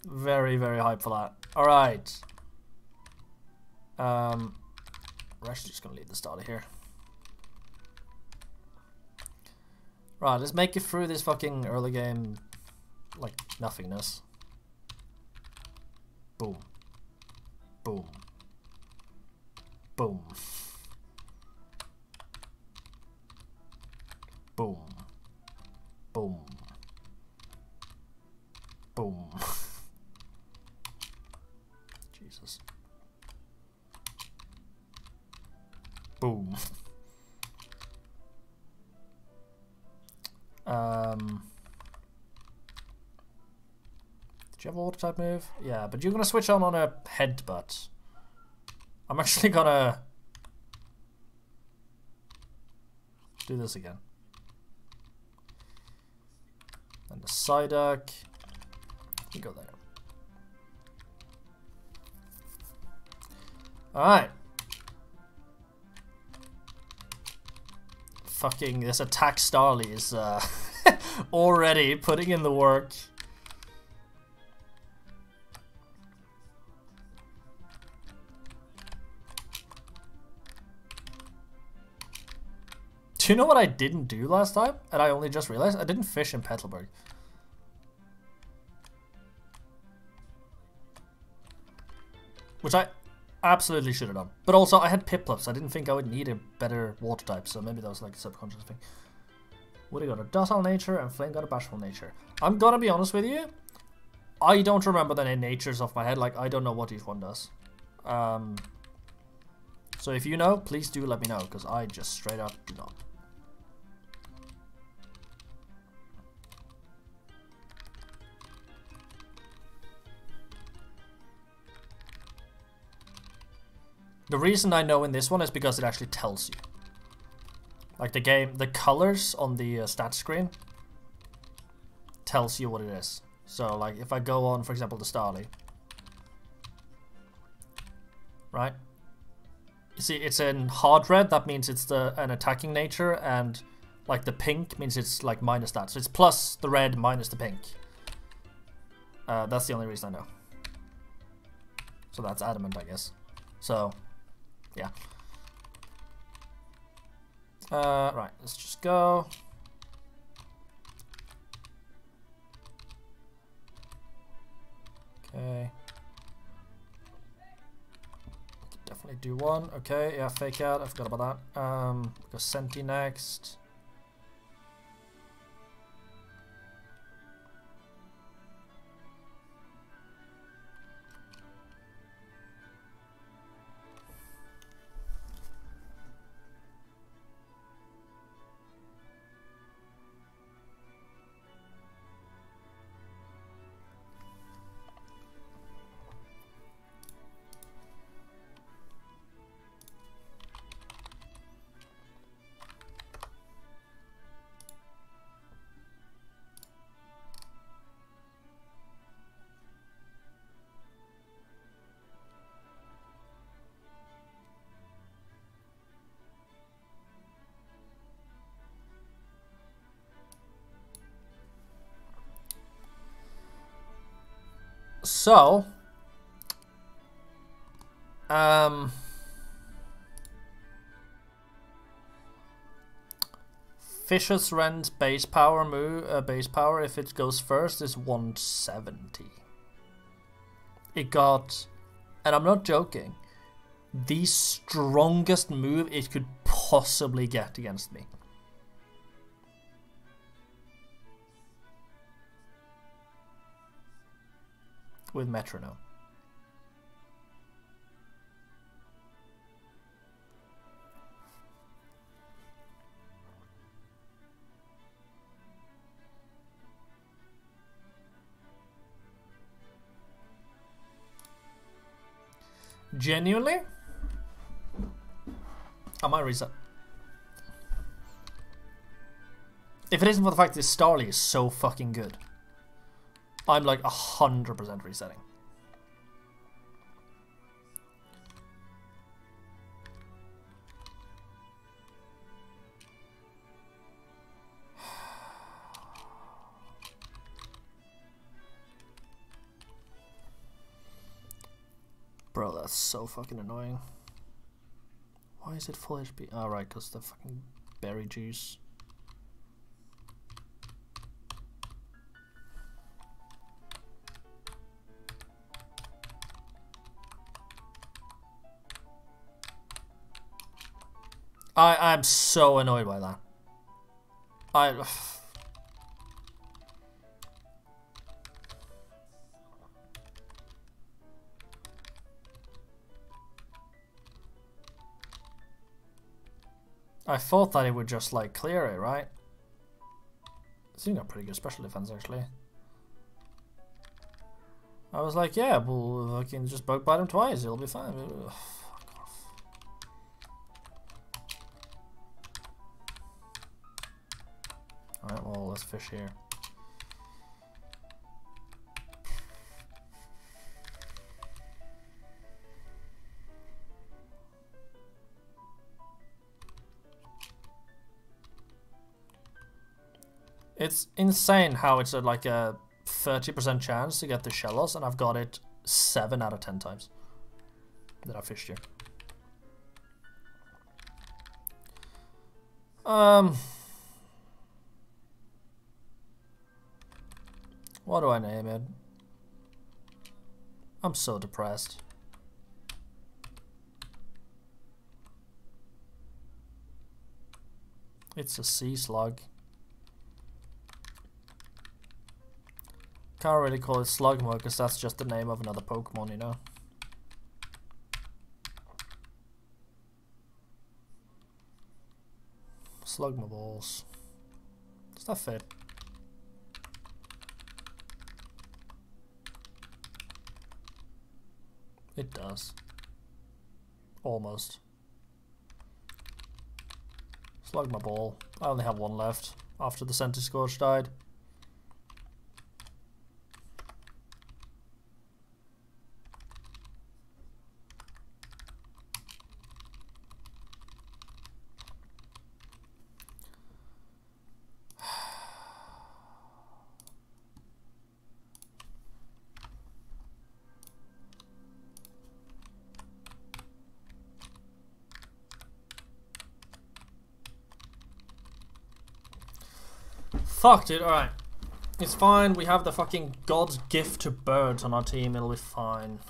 Very, very hype for that. Alright. Um, we're actually just going to leave the Starly here. Right, let's make it through this fucking early game, like, nothingness. Boom. Boom. Boom. Boom. Boom. Boom. Jesus. Boom. Um. Did you have a water type move? Yeah, but you're gonna switch on on a headbutt. I'm actually gonna do this again. And the Psyduck. We go there. Alright. Fucking this attack Starly is uh, already putting in the work. Do you know what I didn't do last time? And I only just realized? I didn't fish in Petalburg. Which I absolutely should have done. But also, I had Piplups. I didn't think I would need a better water type, so maybe that was like a subconscious thing. Woody got a docile nature and Flame got a bashful nature. I'm gonna be honest with you. I don't remember the natures off my head. Like, I don't know what each one does. Um, so if you know, please do let me know, because I just straight up do not. The reason I know in this one is because it actually tells you. Like the game, the colors on the uh, stat screen tells you what it is. So like if I go on, for example, the Starly, right? You see, it's in hard red. That means it's the an attacking nature, and like the pink means it's like minus that. So it's plus the red minus the pink. Uh, that's the only reason I know. So that's adamant, I guess. So yeah. Uh, right, let's just go. Okay. Definitely do one. Okay, yeah, fake out. I forgot about that. Um, go Senti next. So, um, Fishious Rend base power move uh, base power if it goes first is 170. It got, and I'm not joking, the strongest move it could possibly get against me. With metronome. genuinely, I might reset. If it isn't for the fact that Starly is so fucking good, I'm like a hundred percent resetting. Bro, that's so fucking annoying. Why is it full HP? Oh, right, because the fucking berry juice. I I'm so annoyed by that. I I thought that it would just like clear it, right? It's got pretty good special defense actually. I was like, yeah, well, I can just bug bite him twice, it'll be fine. Let's fish here. It's insane how it's like a 30% chance to get the Shellos, and I've got it 7 out of 10 times that I fished here. Um, what do I name it? I'm so depressed. It's a sea slug. Can't really call it Slugma because that's just the name of another Pokemon, you know. Slugma balls. Does that It does. Almost. Slug my ball. I only have one left after the Centiskorch died. Fuck, dude. Alright. It's fine. We have the fucking God's gift to birds on our team. It'll be fine.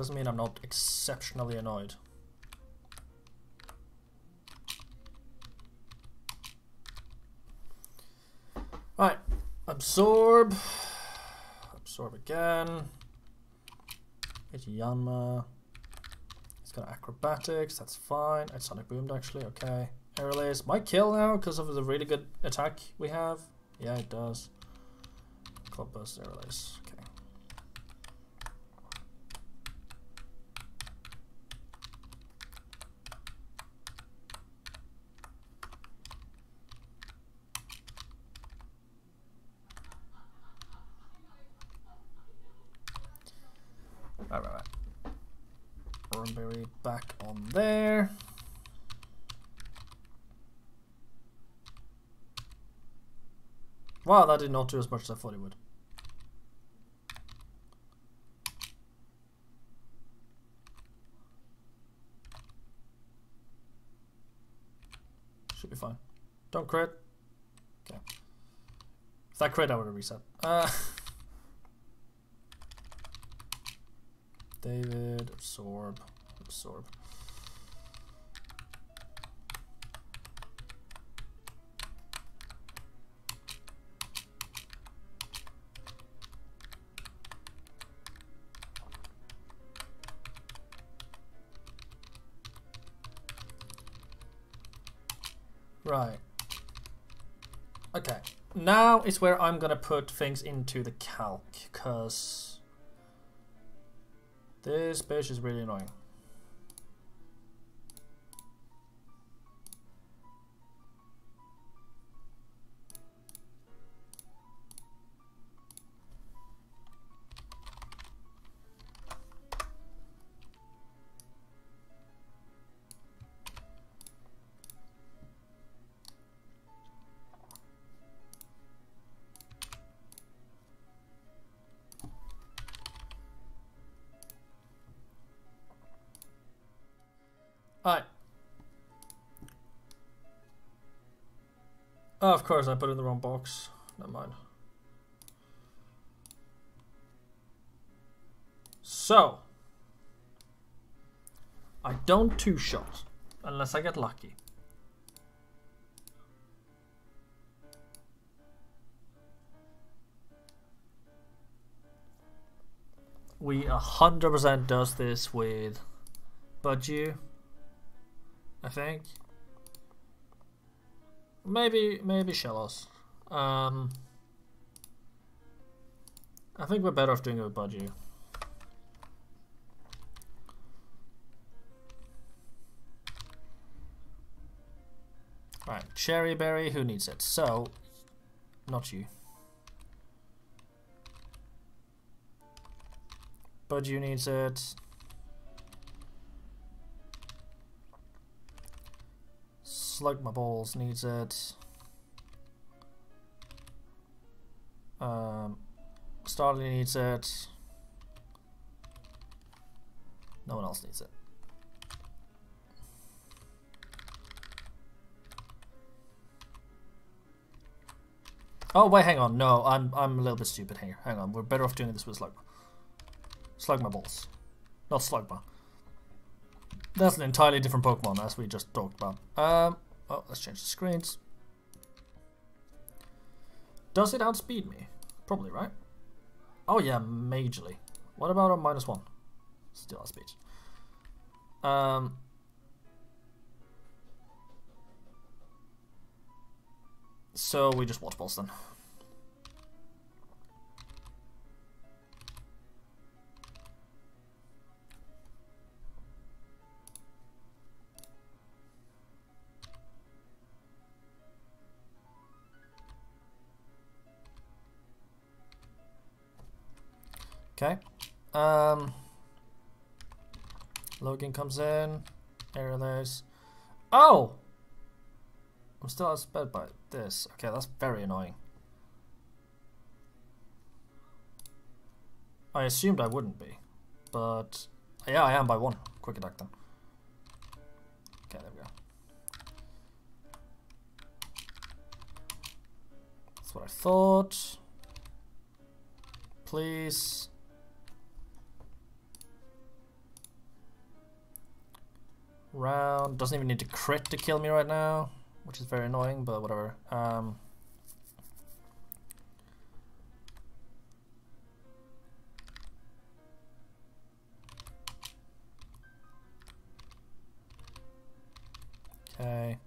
Doesn't mean I'm not exceptionally annoyed. Alright, absorb. Absorb again. It's Yanma. He's got acrobatics, that's fine. It's Sonic Boomed actually, okay. Aerial Ace might kill now because of the really good attack we have. Yeah, it does. Club Burst. Okay. Right, right, right. Runberry back on there. Wow, that did not do as much as I thought it would. Should be fine. Don't crit. Okay. If that crit, I would have reset. Uh, David, absorb, absorb. Right. Okay. Now is where I'm gonna put things into the calc, because this bitch is really annoying. Course, I put it in the wrong box. Never mind. So, I don't two shot unless I get lucky. We a hundred percent does this with Budgie. I think. Maybe, maybe Shellos. Um, I think we're better off doing it with Budgie. Right, Cheri Berry, who needs it? So, not you. Budgie needs it. Slug my balls needs it. Um, Starly needs it. No one else needs it. Oh wait, hang on. No, I'm I'm a little bit stupid here. Hang on, we're better off doing this with Slugma. Slugma balls, not Slugma. That's an entirely different Pokemon, as we just talked about. Um, oh, let's change the screens. Does it outspeed me? Probably, right? Oh yeah, majorly. What about a minus one? Still outspeeds. Um. So we just watch balls then. Okay. Um, Logan comes in. Area those. Oh! I'm still outsped by this. Okay, that's very annoying. I assumed I wouldn't be. But, yeah, I am by one. Quick attack then. Okay, there we go. That's what I thought. Please. Round. Doesn't even need to crit to kill me right now, which is very annoying, but whatever. Um, okay.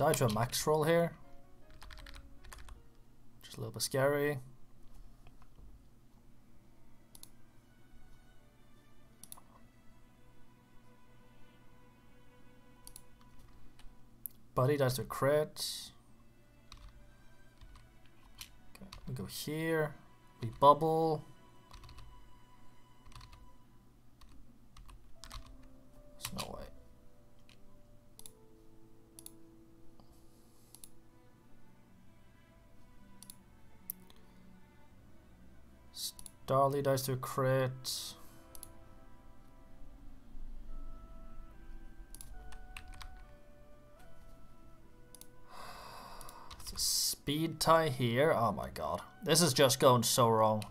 I died to a max roll here. Just a little bit scary. Buddy dies to a crit. Okay, we go here. We bubble. Darley dies to a crit. It's a speed tie here. Oh my god. This is just going so wrong.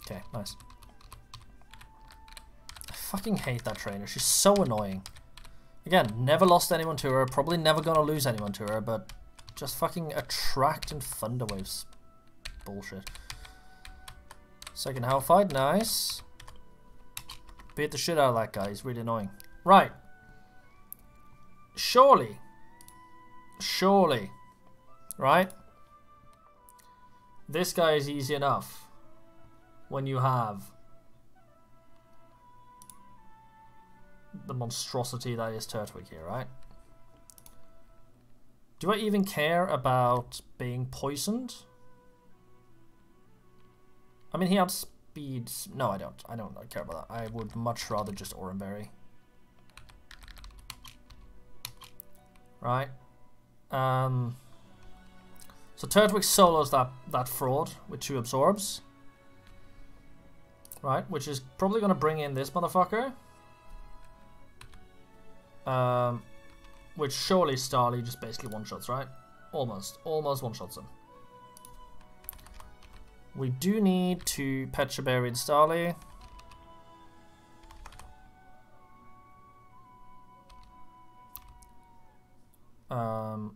Okay, nice. I fucking hate that trainer. She's so annoying. Again, never lost anyone to her, probably never gonna lose anyone to her, but just fucking attract and thunder waves. Bullshit. Second hell fight, nice. Beat the shit out of that guy, he's really annoying. Right. Surely. Surely. Right? This guy is easy enough. When you have the monstrosity that is Turtwig here, right? Do I even care about being poisoned? I mean, he outspeeds... No, I don't. I don't care about that. I would much rather just Oran Berry. Right? Um... So Turtwig solos that, that fraud with two absorbs. Right, which is probably going to bring in this motherfucker. Um, which surely Starly just basically one-shots, right? Almost. Almost one-shots him. We do need to Pecha Berry and Starly. Um,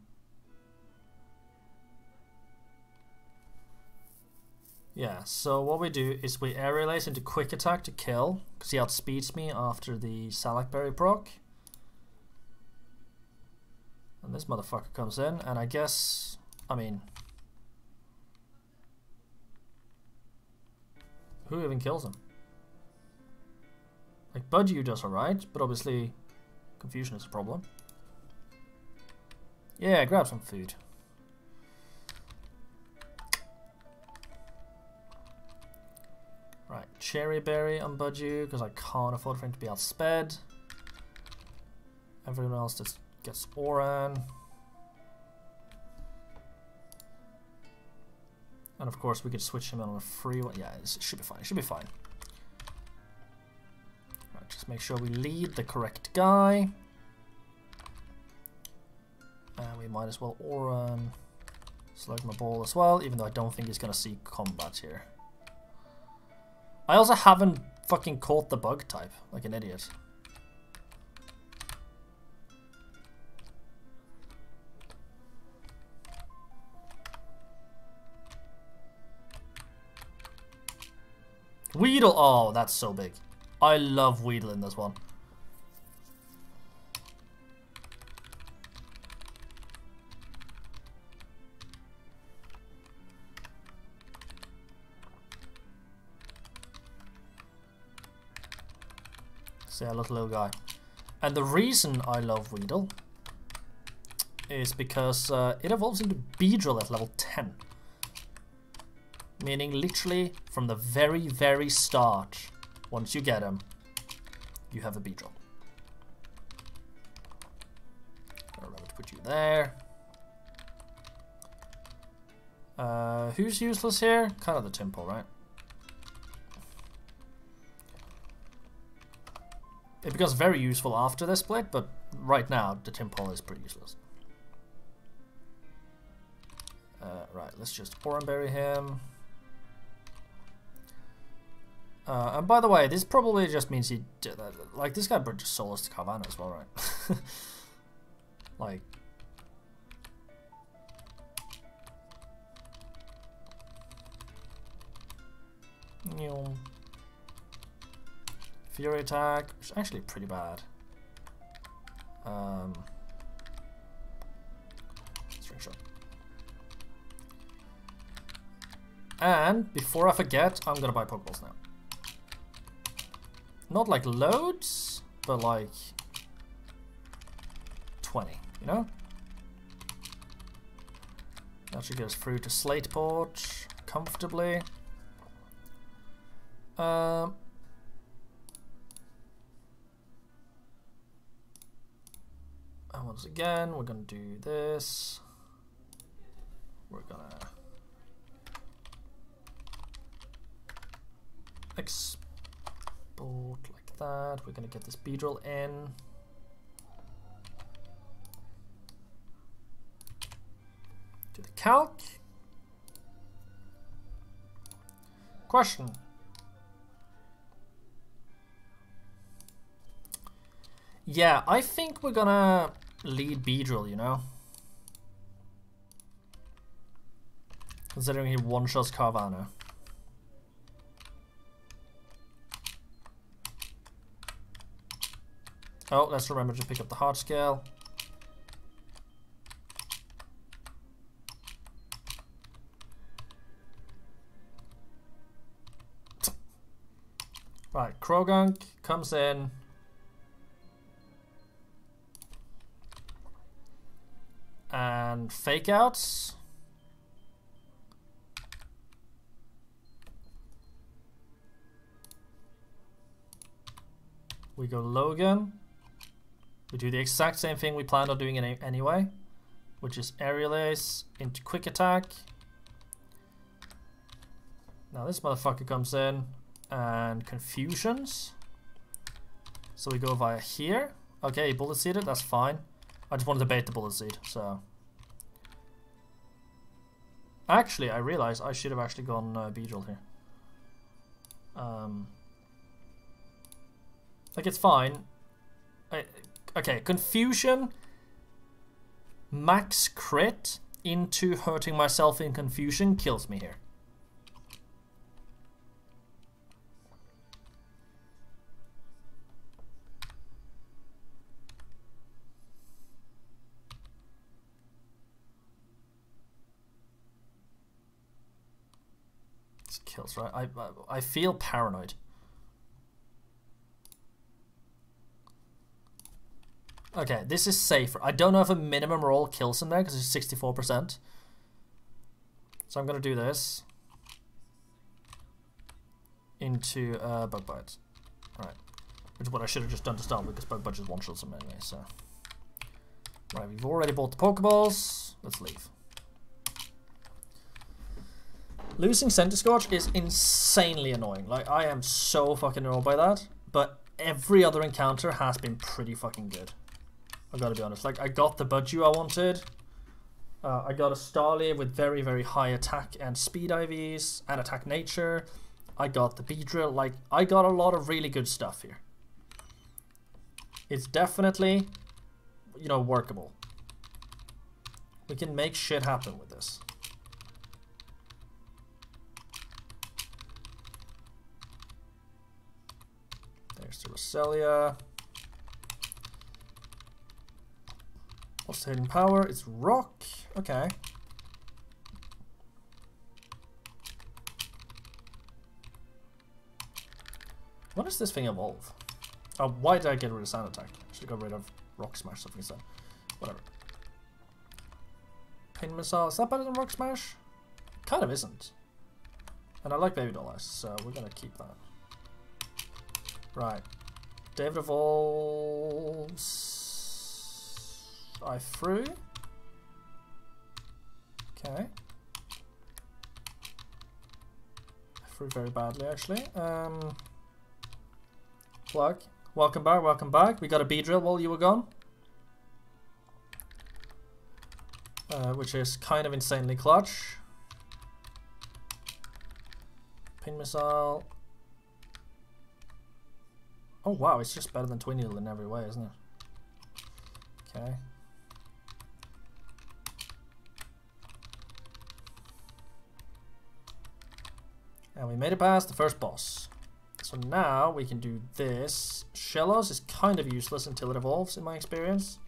yeah, so what we do is we aerial ace into quick attack to kill, because he outspeeds me after the Salac Berry proc. And this motherfucker comes in, and I guess, I mean, who even kills him? Like, Budgie does alright, but obviously confusion is a problem. Yeah, grab some food. Right, Cheri Berry on Budgie, because I can't afford for him to be outsped. Everyone else just gets Oran. And of course we could switch him in on a free one. Yeah, it should be fine. It should be fine. Right, just make sure we lead the correct guy. And we might as well Oran select my ball as well, even though I don't think he's gonna see combat here. I also haven't fucking caught the bug type, like an idiot. Weedle! Oh, that's so big. I love Weedle in this one. Say hello to little guy. And the reason I love Weedle is because uh, it evolves into Beedrill at level 10 meaning literally from the very, very start, once you get him, you have a Beedrill. Remember to put you there. Uh, who's useless here? Kind of the Tympole, right? It becomes very useful after this split, but right now the Tympole is pretty useless. Uh, right, let's just Oran Berry him. Uh, and by the way, this probably just means he did that. Like, this guy brought Solas to Carvanha as well, right? like... Fury attack, which is actually pretty bad. Um, string shot. And before I forget, I'm gonna buy Pokeballs now. Not like loads, but like 20, you know? That should get us through to Slateport comfortably. Um, and once again, we're going to do this. We're going to like that. We're gonna get this Beedrill in. Do the calc. Question. Yeah, I think we're gonna lead Beedrill, you know? Considering he one-shots Carvanha. Oh, let's remember to pick up the heart scale. Right, Croagunk comes in. And fake outs. We go Logan. We do the exact same thing we planned on doing anyway, which is Aerial Ace into Quick Attack. Now this motherfucker comes in and Confusions. So we go via here. Okay, Bullet Seeded, that's fine. I just wanted to bait the Bullet Seed, so... Actually, I realized I should have actually gone uh, Beedrill here. Um, like, it's fine. I, okay, Confusion, max crit into hurting myself in Confusion kills me here. It's kills, right? I, I, I feel paranoid. Okay, this is safer. I don't know if a minimum roll kills him there because it's 64%. So I'm going to do this. Into uh, Bug Bite. Alright. Which is what I should have just done to start with because Bug Bite just one-shots him anyway, so... Right, we've already bought the Pokeballs. Let's leave. Losing Center Scorch is insanely annoying. Like, I am so fucking annoyed by that. But every other encounter has been pretty fucking good. I gotta be honest. Like, I got the Budgie I wanted. Uh, I got a Starly with very, very high attack and speed IVs and attack nature. I got the Beedrill. Like, I got a lot of really good stuff here. It's definitely, you know, workable. We can make shit happen with this. There's the Roselia. Hidden power? It's rock. Okay. What does this thing evolve? Oh, why did I get rid of Sand Attack? Should have got rid of Rock Smash something instead. Whatever. Pin Missile. Is that better than Rock Smash? Kind of isn't. And I like Baby Doll so we're gonna keep that. Right. David evolves. I threw. Okay. I threw very badly actually. Um. Plug. Welcome back, welcome back. We got a Beedrill while you were gone. Uh, which is kind of insanely clutch. Pin missile. Oh wow, it's just better than Twin Needle in every way, isn't it? Okay. And we made it past the first boss. So now we can do this. Shellos is kind of useless until it evolves, in my experience.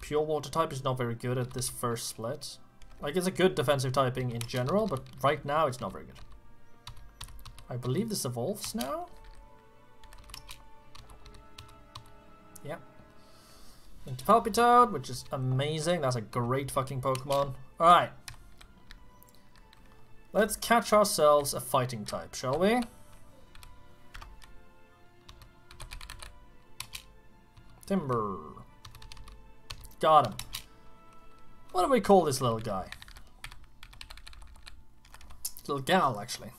Pure Water type is not very good at this first split. Like, it's a good defensive typing in general, but right now it's not very good. I believe this evolves now? Yep. Into Palpitoad, which is amazing. That's a great fucking Pokemon. Alright. Let's catch ourselves a fighting type, shall we? Timburr. Got him. What do we call this little guy? Little gal, actually.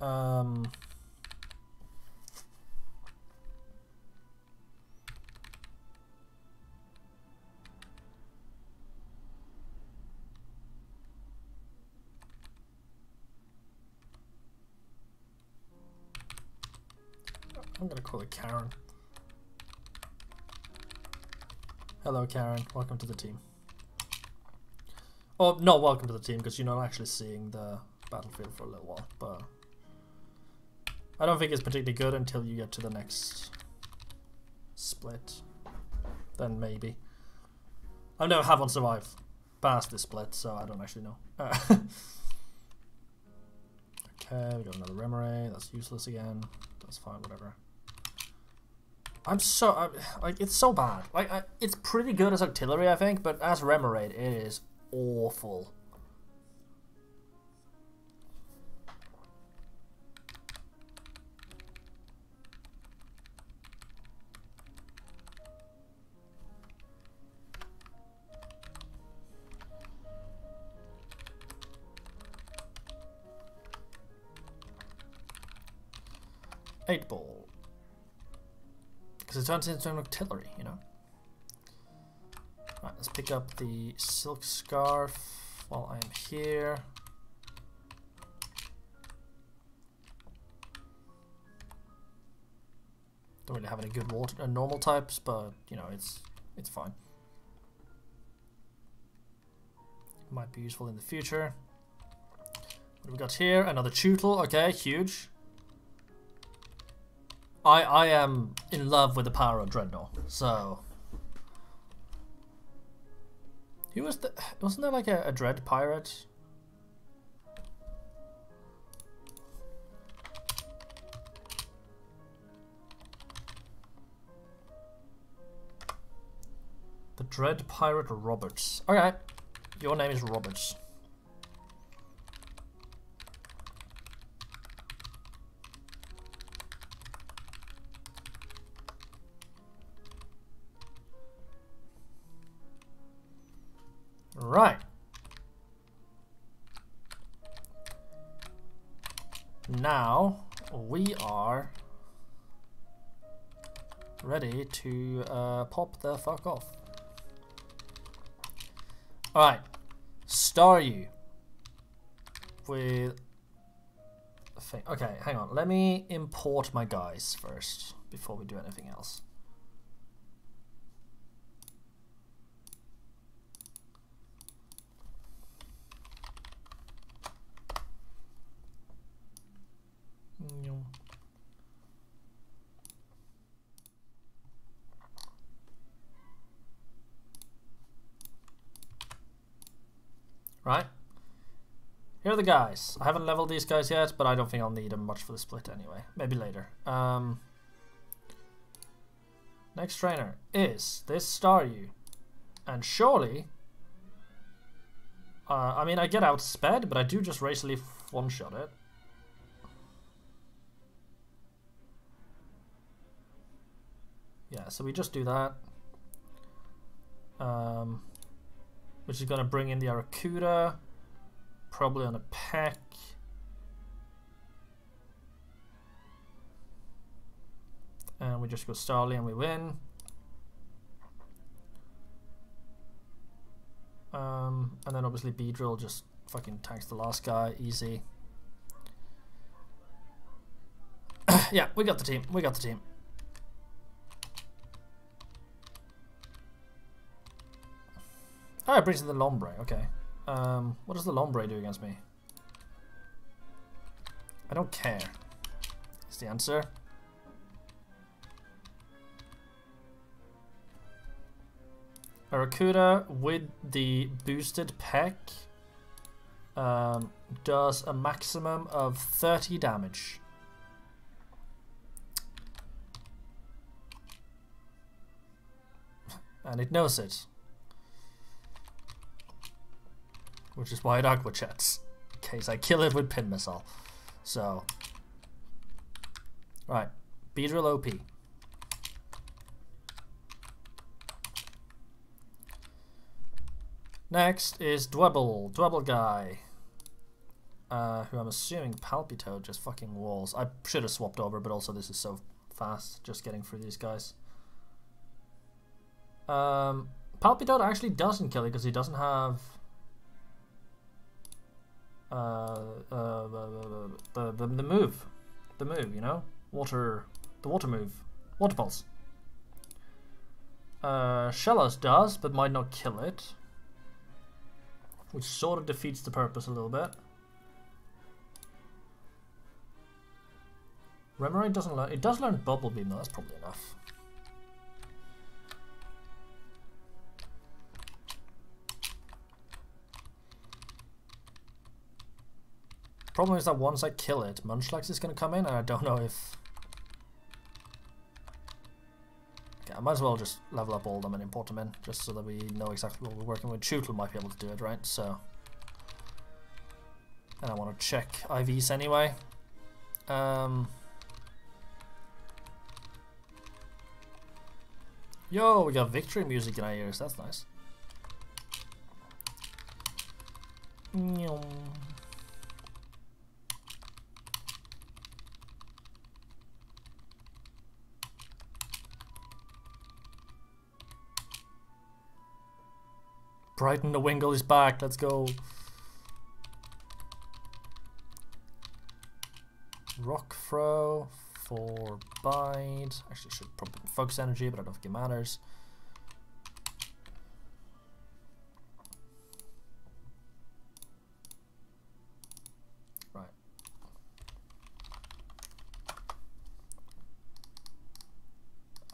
Um... I'm gonna call it Karen. Hello, Karen. Welcome to the team. Oh, no, welcome to the team because you're not actually seeing the battlefield for a little while. But I don't think it's particularly good until you get to the next split. Then maybe. I've never had one survive past this split, so I don't actually know. Okay, we got another Remoraid. That's useless again. That's fine, whatever. I'm so I, like it's so bad. Like I, it's pretty good as Octillery, I think, but as Remoraid, it is awful. An Octillery, you know? Let's pick up the silk scarf while I'm here. Don't really have any good water uh, normal types, but you know it's it's fine. Might be useful in the future. What do we got here? Another Chewtle. Okay, huge. I I am in love with the power of Dreadnought, so who was the? Wasn't there like a, a Dread pirate? The Dread Pirate Roberts. Okay, your name is Roberts. Now we are ready to uh, pop the fuck off. Alright. Star you with thing. Okay, hang on. Let me import my guys first before we do anything else. Right? Here are the guys. I haven't leveled these guys yet, but I don't think I'll need them much for the split anyway. Maybe later. Um, next trainer is this Staryu. And surely... Uh, I mean, I get outsped, but I do just racily one-shot it. Yeah, so we just do that. Um, which is going to bring in the Arrokuda, probably on a pack. And we just go Starly and we win. Um, and then obviously Beedrill just fucking tanks the last guy, easy. yeah, we got the team, we got the team. Oh, it brings in the Lombre, okay. Um, what does the Lombre do against me? I don't care. Is the answer. Arrokuda with the boosted peck um, does a maximum of 30 damage. And it knows it. Which is why it Aqua Jets. In case I kill it with pin missile. So, right, Beedrill OP. Next is Dwebble, Dwebble guy. Uh, who I'm assuming Palpitoad just fucking walls. I should have swapped over, but also this is so fast just getting through these guys. Um, Palpitoad actually doesn't kill it because he doesn't have uh, uh, the, the, the move. The move, you know? Water the water move. Water pulse. Uh, Shellos does, but might not kill it. Which sort of defeats the purpose a little bit. Remoraid doesn't learn. It does learn Bubble Beam, though. That's probably enough. Problem is that once I kill it, Munchlax is going to come in, and I don't know if... Okay, I might as well just level up all of them and import them in, just so that we know exactly what we're working with. Chewtle might be able to do it, right? So... And I want to check IVs anyway. Um... Yo, we got victory music in our ears. That's nice. Nyum. Brighton the Wingle is back. Let's go. Rock throw for bite. Actually, should probably focus energy, but I don't think it matters. Right.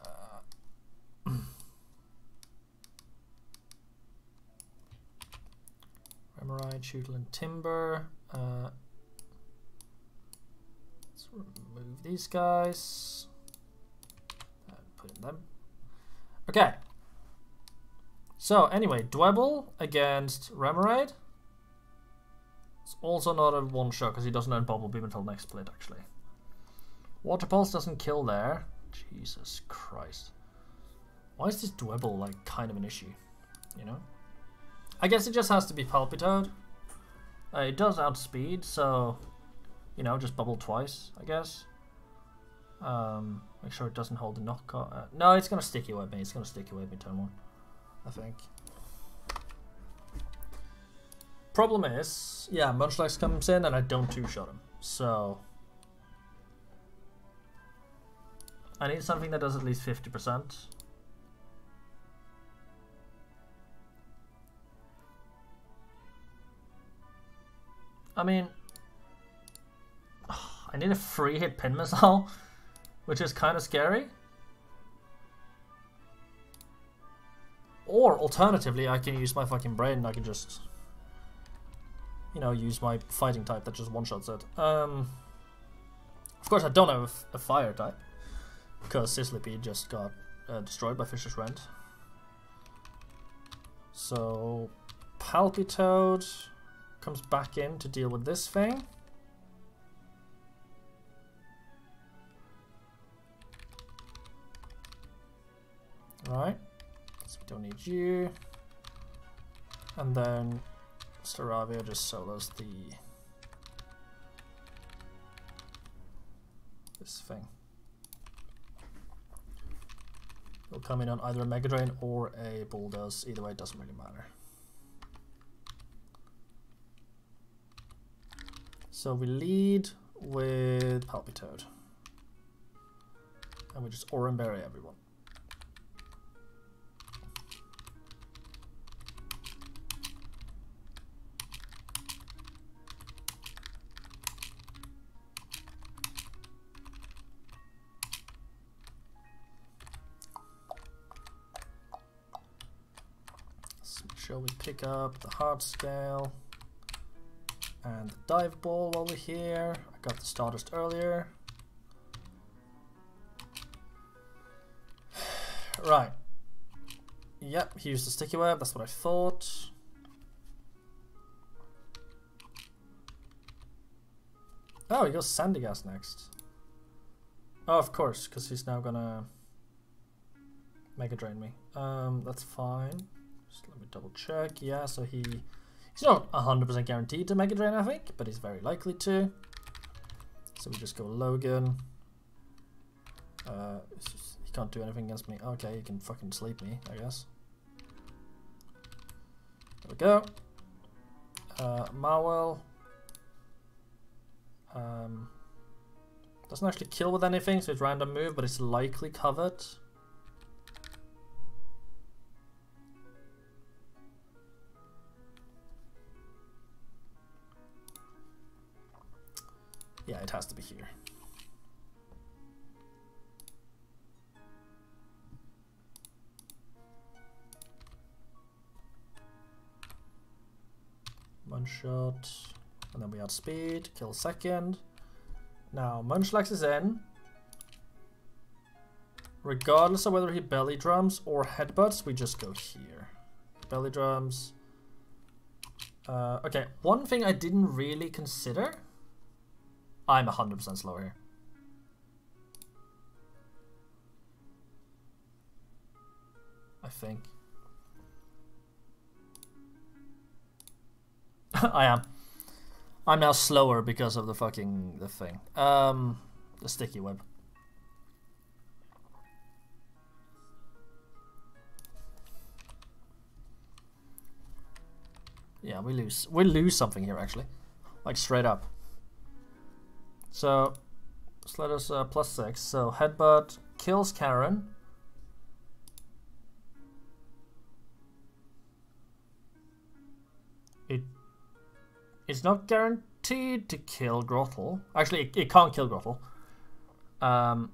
Uh, Remoraid, and Timburr. Uh, let's remove these guys. And put in them. Okay. So, anyway, Dwebble against Remoraid. It's also not a one shot because he doesn't earn Bubble Beam until next split, actually. Water Pulse doesn't kill there. Jesus Christ. Why is this Dwebble like kind of an issue? You know? I guess it just has to be Palpitoad. Uh, it does outspeed, so, you know, just bubble twice, I guess. Um, make sure it doesn't hold the knock. Uh, no, it's going to sticky web me. It's going to sticky web me turn one, I think. Problem is, yeah, Munchlax comes in and I don't two-shot him, so... I need something that does at least 50%. I mean, I need a free hit pin missile, which is kind of scary. Or alternatively, I can use my fucking brain and I can just, you know, use my fighting type that just one-shots it. Um, of course, I don't have a fire type because Sizzlipede just got uh, destroyed by Fisher's Rent. So, Palpitoad comes back in to deal with this thing. Right, so we don't need you. And then Staravia just solos the this thing. It'll come in on either a Mega Drain or a Bulldoze. Either way, it doesn't really matter. So we lead with Palpitoad. And we just Oran Berry everyone. Shall we pick up the hard scale and the dive ball while we're here? I got the Stardust earlier. right. Yep, here's the sticky web, that's what I thought. Oh, he goes Sandygast next. Oh, of course, because he's now gonna Mega Drain me. Um, that's fine. Just let me double check. Yeah, so he he's not 100% guaranteed to Mega Drain, I think, but he's very likely to. So we just go Logan. Uh, just, he can't do anything against me. Okay, he can fucking sleep me, I guess. There we go. Uh, Marwell. Um, Doesn't actually kill with anything, so it's random move, but it's likely covered. Shot, and then we add speed, kill second. Now, Munchlax is in. Regardless of whether he belly drums or headbutts, we just go here. Belly drums. Uh, okay, one thing I didn't really consider. I'm 100% slower here. I think. I am. I'm now slower because of the fucking the thing. Um, the sticky web. Yeah, we lose. We lose something here actually, like straight up. So, let's uh, plus six. So headbutt kills Karen. It's not guaranteed to kill Grotle. Actually, it, it can't kill Grotle. Um,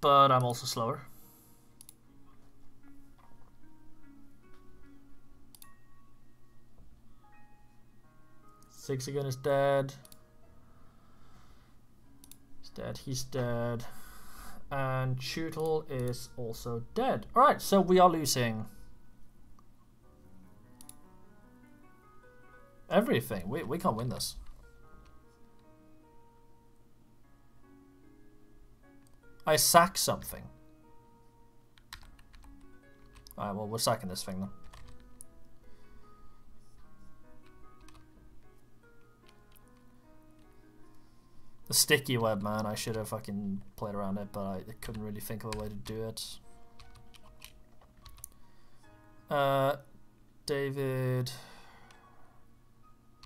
but I'm also slower. Zigzagoon is dead. He's dead, he's dead. And Chewtle is also dead. Alright, so we are losing everything. We, we can't win this. I sack something. Alright, well, we're sacking this thing then. The sticky web, man. I should have fucking played around it, but I couldn't really think of a way to do it. Uh, David...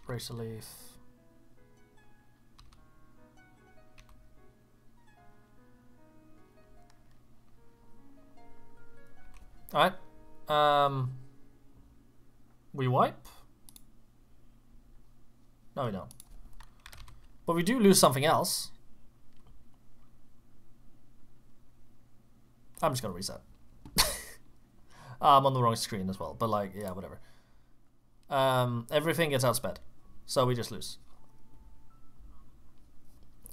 Bracer leaf. Alright. Um, we wipe? No, we don't. But we do lose something else. I'm just gonna reset. I'm on the wrong screen as well, but like, yeah, whatever. Um, everything gets outsped, so we just lose.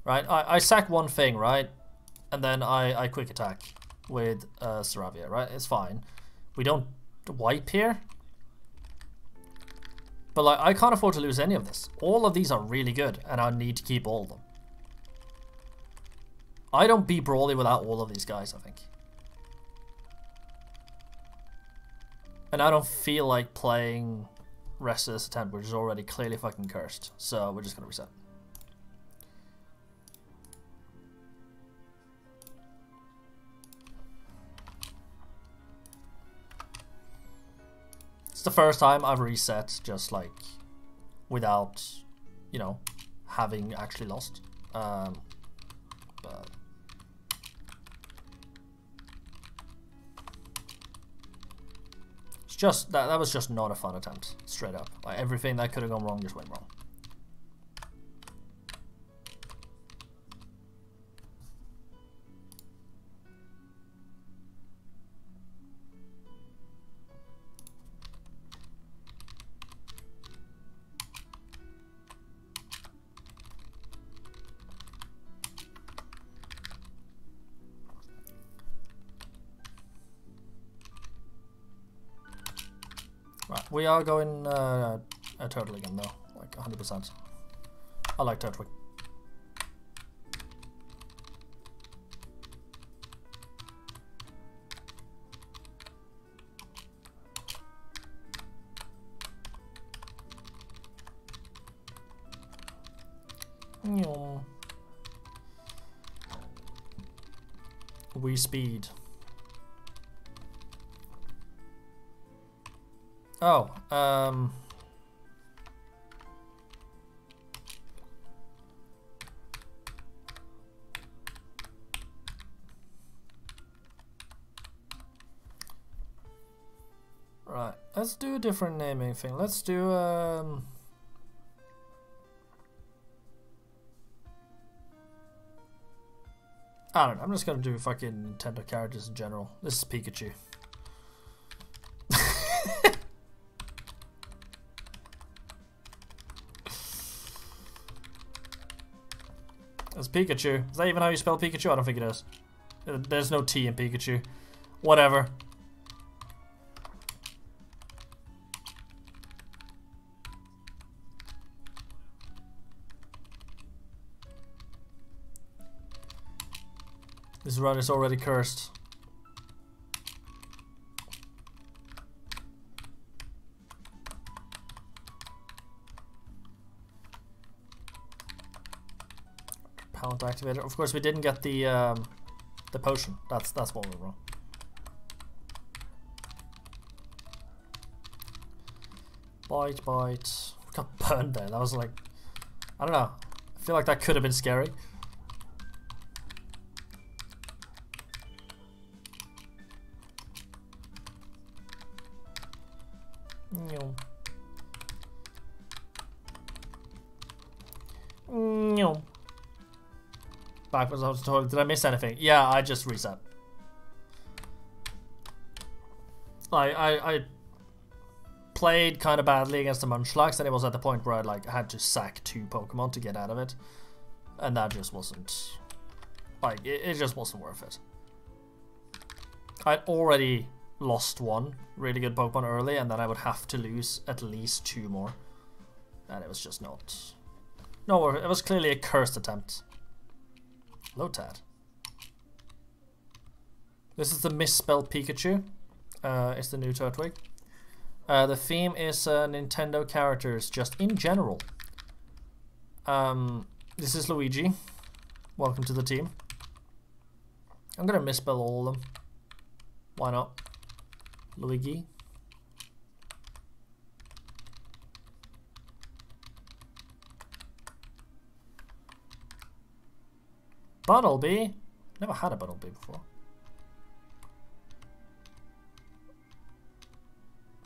Right, I, I sack one thing, right? And then I, I quick attack with uh, Staravia, right? It's fine. We don't wipe here. But like, I can't afford to lose any of this. All of these are really good, and I need to keep all of them. I don't beat Brawly without all of these guys, I think. And I don't feel like playing rest of this attempt, which is already clearly fucking cursed. So we're just gonna reset. It's the first time I've reset just like without, you know, having actually lost. Um, but just that that was just not a fun attempt, straight up. Like everything that could have gone wrong just went wrong. We are going uh, a turtle again though, like 100%. I like. Nyom. We speed. Oh, um... Right, let's do a different naming thing. Let's do, um... I don't know, I'm just gonna do fucking Nintendo characters in general. This is Pikachu. Pikachu. Is that even how you spell Pikachu? I don't think it is. Uh, There's no T in Pikachu. Whatever. This run is already cursed. Activator. Of course, we didn't get the um, the potion. That's that's what we're wrong. Bite, bite. Got burned there. That was like, I don't know. I feel like that could have been scary. The toilet. Did I miss anything? Yeah, I just reset. I I, I played kind of badly against the Munchlax, and it was at the point where I like had to sack two Pokemon to get out of it, and that just wasn't like it, it just wasn't worth it. I'd already lost one really good Pokemon early, and then I would have to lose at least two more, and it was just not. No, it was clearly a cursed attempt. Lotad. This is the misspelled Pikachu. Uh, it's the new Turtwig. Uh, the theme is uh, Nintendo characters, just in general. Um, this is Luigi. Welcome to the team. I'm gonna misspell all of them. Why not? Luigi. Bunnelby? Never had a Bunnelby before.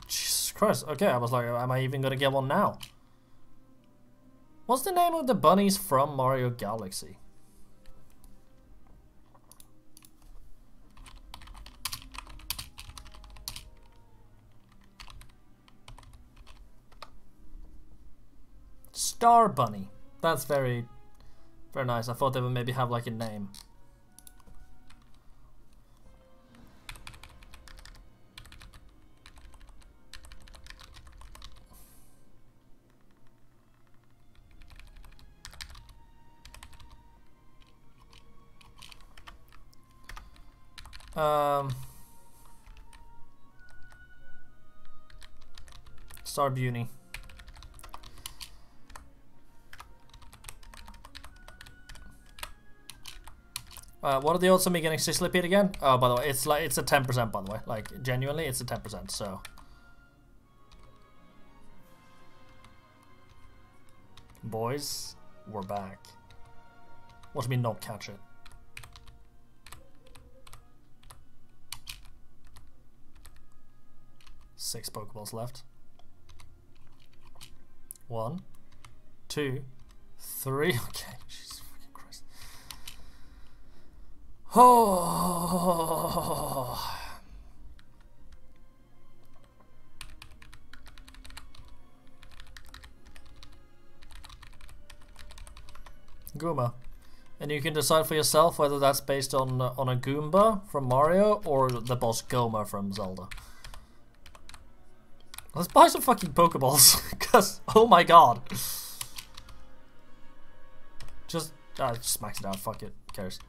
Jesus Christ. Okay, I was like, am I even gonna get one now? What's the name of the bunnies from Mario Galaxy? Star Bunny. That's very, very nice. I thought they would maybe have like a name. Um, Star Beauty. Uh, what are the odds of me getting Sizzlipede again? Oh, by the way, it's like it's a ten percent. By the way, like genuinely, it's a ten percent. So, boys, we're back. What do you mean not catch it? Six Pokeballs left. One, two, three. Okay, Jesus fucking Christ. Oh. Goomba. And you can decide for yourself whether that's based on uh, on a Goomba from Mario or the boss Gohma from Zelda. Let's buy some fucking Pokeballs, because, oh my god. Just, uh, just max it out, fuck it, cares.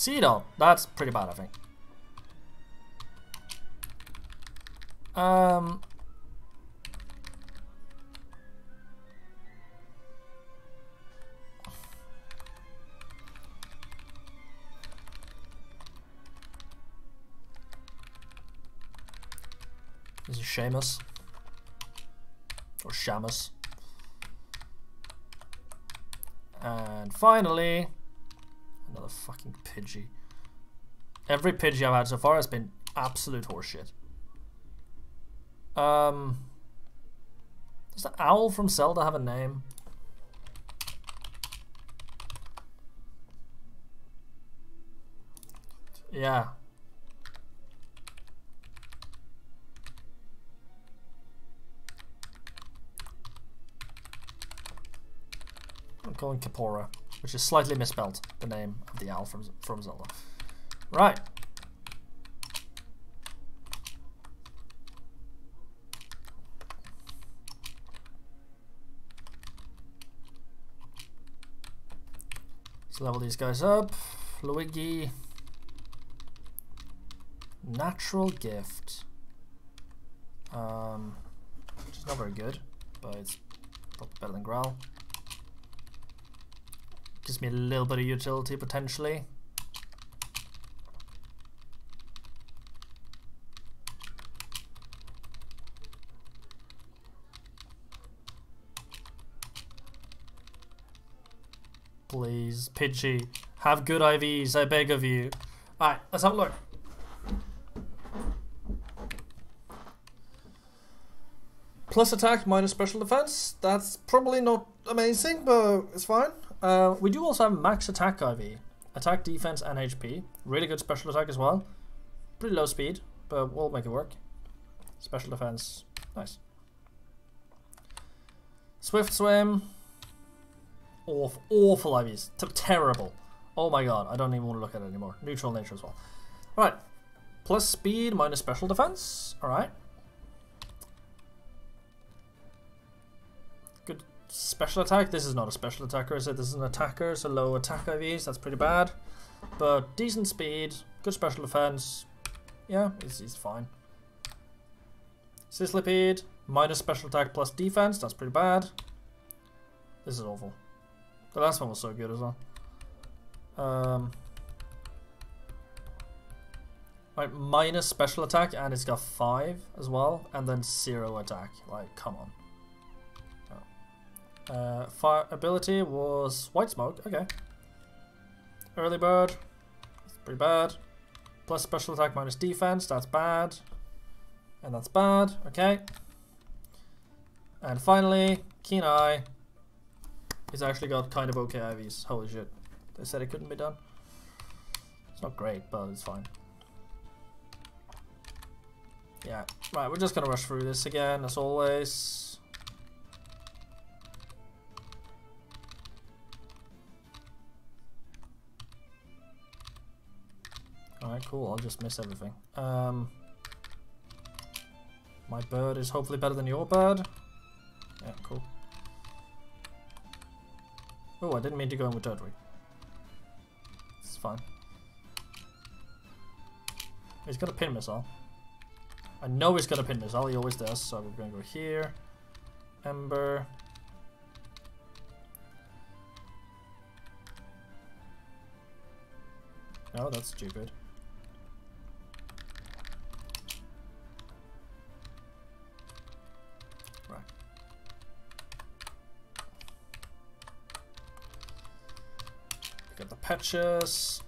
Cedo, that's pretty bad, I think. Um... This is Seamus. Or Shamus. And finally, another fucking Pidgey. Every Pidgey I've had so far has been absolute horseshit. Um, does the owl from Zelda have a name? Yeah. I'm calling Kapora, which is slightly misspelled, the name of the owl from, from Zelda. Right. Let's level these guys up. Luigi. Natural gift. Um, which is not very good, but it's better than Growl. Gives me a little bit of utility potentially. Please, Pidgey, have good IVs, I beg of you. Alright, let's have a look. Plus attack, minus special defense. That's probably not amazing, but it's fine. Uh, we do also have max attack IV. Attack, defense, and HP. Really good special attack as well. Pretty low speed, but we'll make it work. Special defense, nice. Swift swim. Awful, awful IVs. T terrible. Oh my god, I don't even want to look at it anymore. Neutral nature as well. Alright. Plus speed, minus special defense. Alright. Special attack. This is not a special attacker, is it? This is an attacker, so low attack IVs. That's pretty bad. But decent speed, good special defense. Yeah, he's, fine. Sizzlipede, minus special attack plus defense. That's pretty bad. This is awful. The last one was so good as well. Um, right, minus special attack, and it's got five as well, and then zero attack. Like, come on. Uh, fire ability was white smoke. Okay. Early bird, pretty bad. Plus special attack minus defense. That's bad, and that's bad. Okay. And finally, keen eye. He's actually got kind of okay IVs. Holy shit. They said it couldn't be done. It's not great, but it's fine. Yeah, right, we're just gonna rush through this again, as always. Alright, cool, I'll just miss everything. Um, my bird is hopefully better than your bird. Yeah, cool. Oh, I didn't mean to go in with Dudley. It's fine. He's got a pin missile. I know he's got a pin missile, he always does, so we're gonna go here. Ember. No, that's stupid. Patches.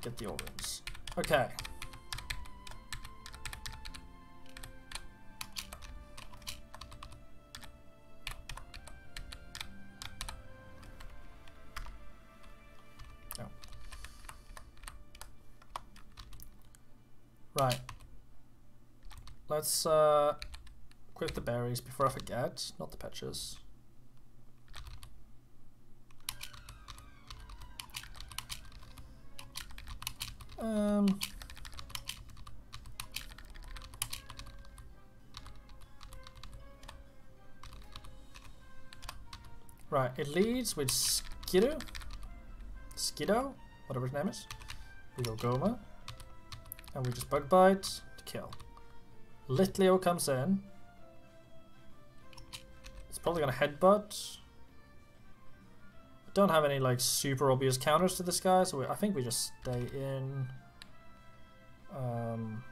Get the organs. Okay. Oh. Right. Let's uh, equip the berries before I forget. Not the patches. Um, right, it leads with Skiddo, Skiddo, whatever his name is. We go Goma, and we just Bug Bite to kill. Litleo comes in. It's probably gonna headbutt. Don't have any like super obvious counters to this guy, so we, I think we just stay in. Um,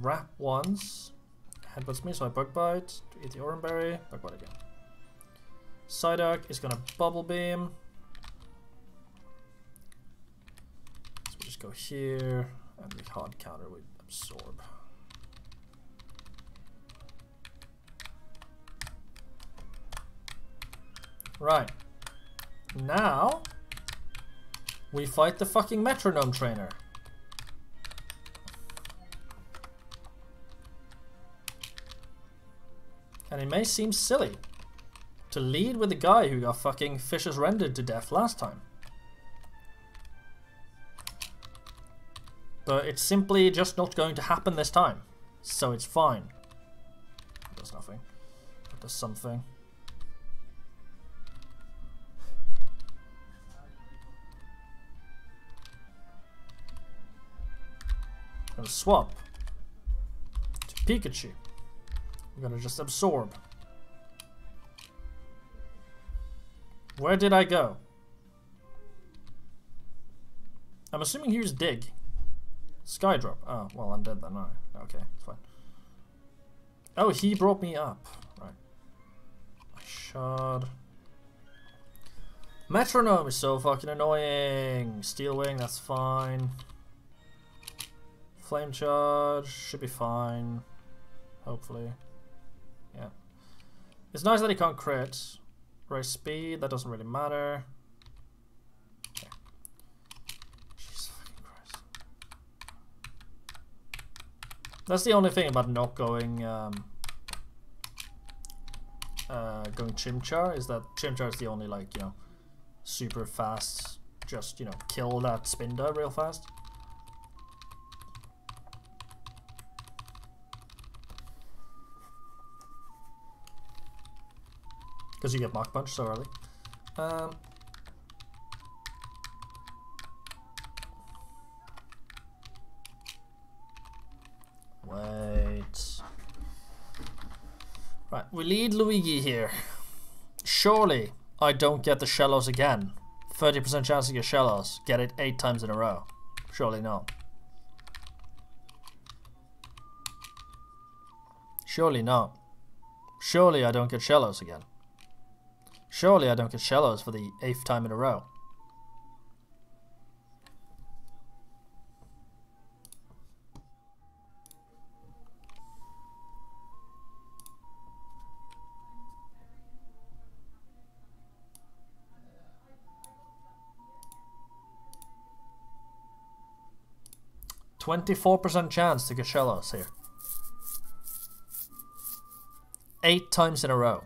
wrap once, headbutts me, so I bug bite. to Eat the Oran berry, bug bite again. Psyduck is gonna bubble beam. So we just go here and the hard counter with absorb. Right. Now we fight the fucking metronome trainer. And it may seem silly to lead with the guy who got fucking Fishious Rended to death last time. But it's simply just not going to happen this time. So it's fine. That does nothing. That does something. Gonna swap to Pikachu. I'm gonna just absorb. Where did I go? I'm assuming here's dig. Skydrop. Oh, well, I'm dead then. No. Okay, it's fine. Oh, he brought me up. Right. I should. Metronome is so fucking annoying. Steel Wing, that's fine. Flame Charge should be fine. Hopefully. It's nice that he can't crit. Race speed, that doesn't really matter. That's the only thing about not going um, uh, going Chimchar is that Chimchar is the only like you know super fast just you know kill that Spinda real fast. Because you get Mach Punch so early. Um, wait. Right, we lead Luigi here. Surely I don't get the Shellos again. 30% chance to get Shellos. Get it 8 times in a row. Surely not. Surely not. Surely I don't get Shellos again. Surely I don't get Shellos for the eighth time in a row. Twenty-four percent chance to get Shellos here. Eight times in a row.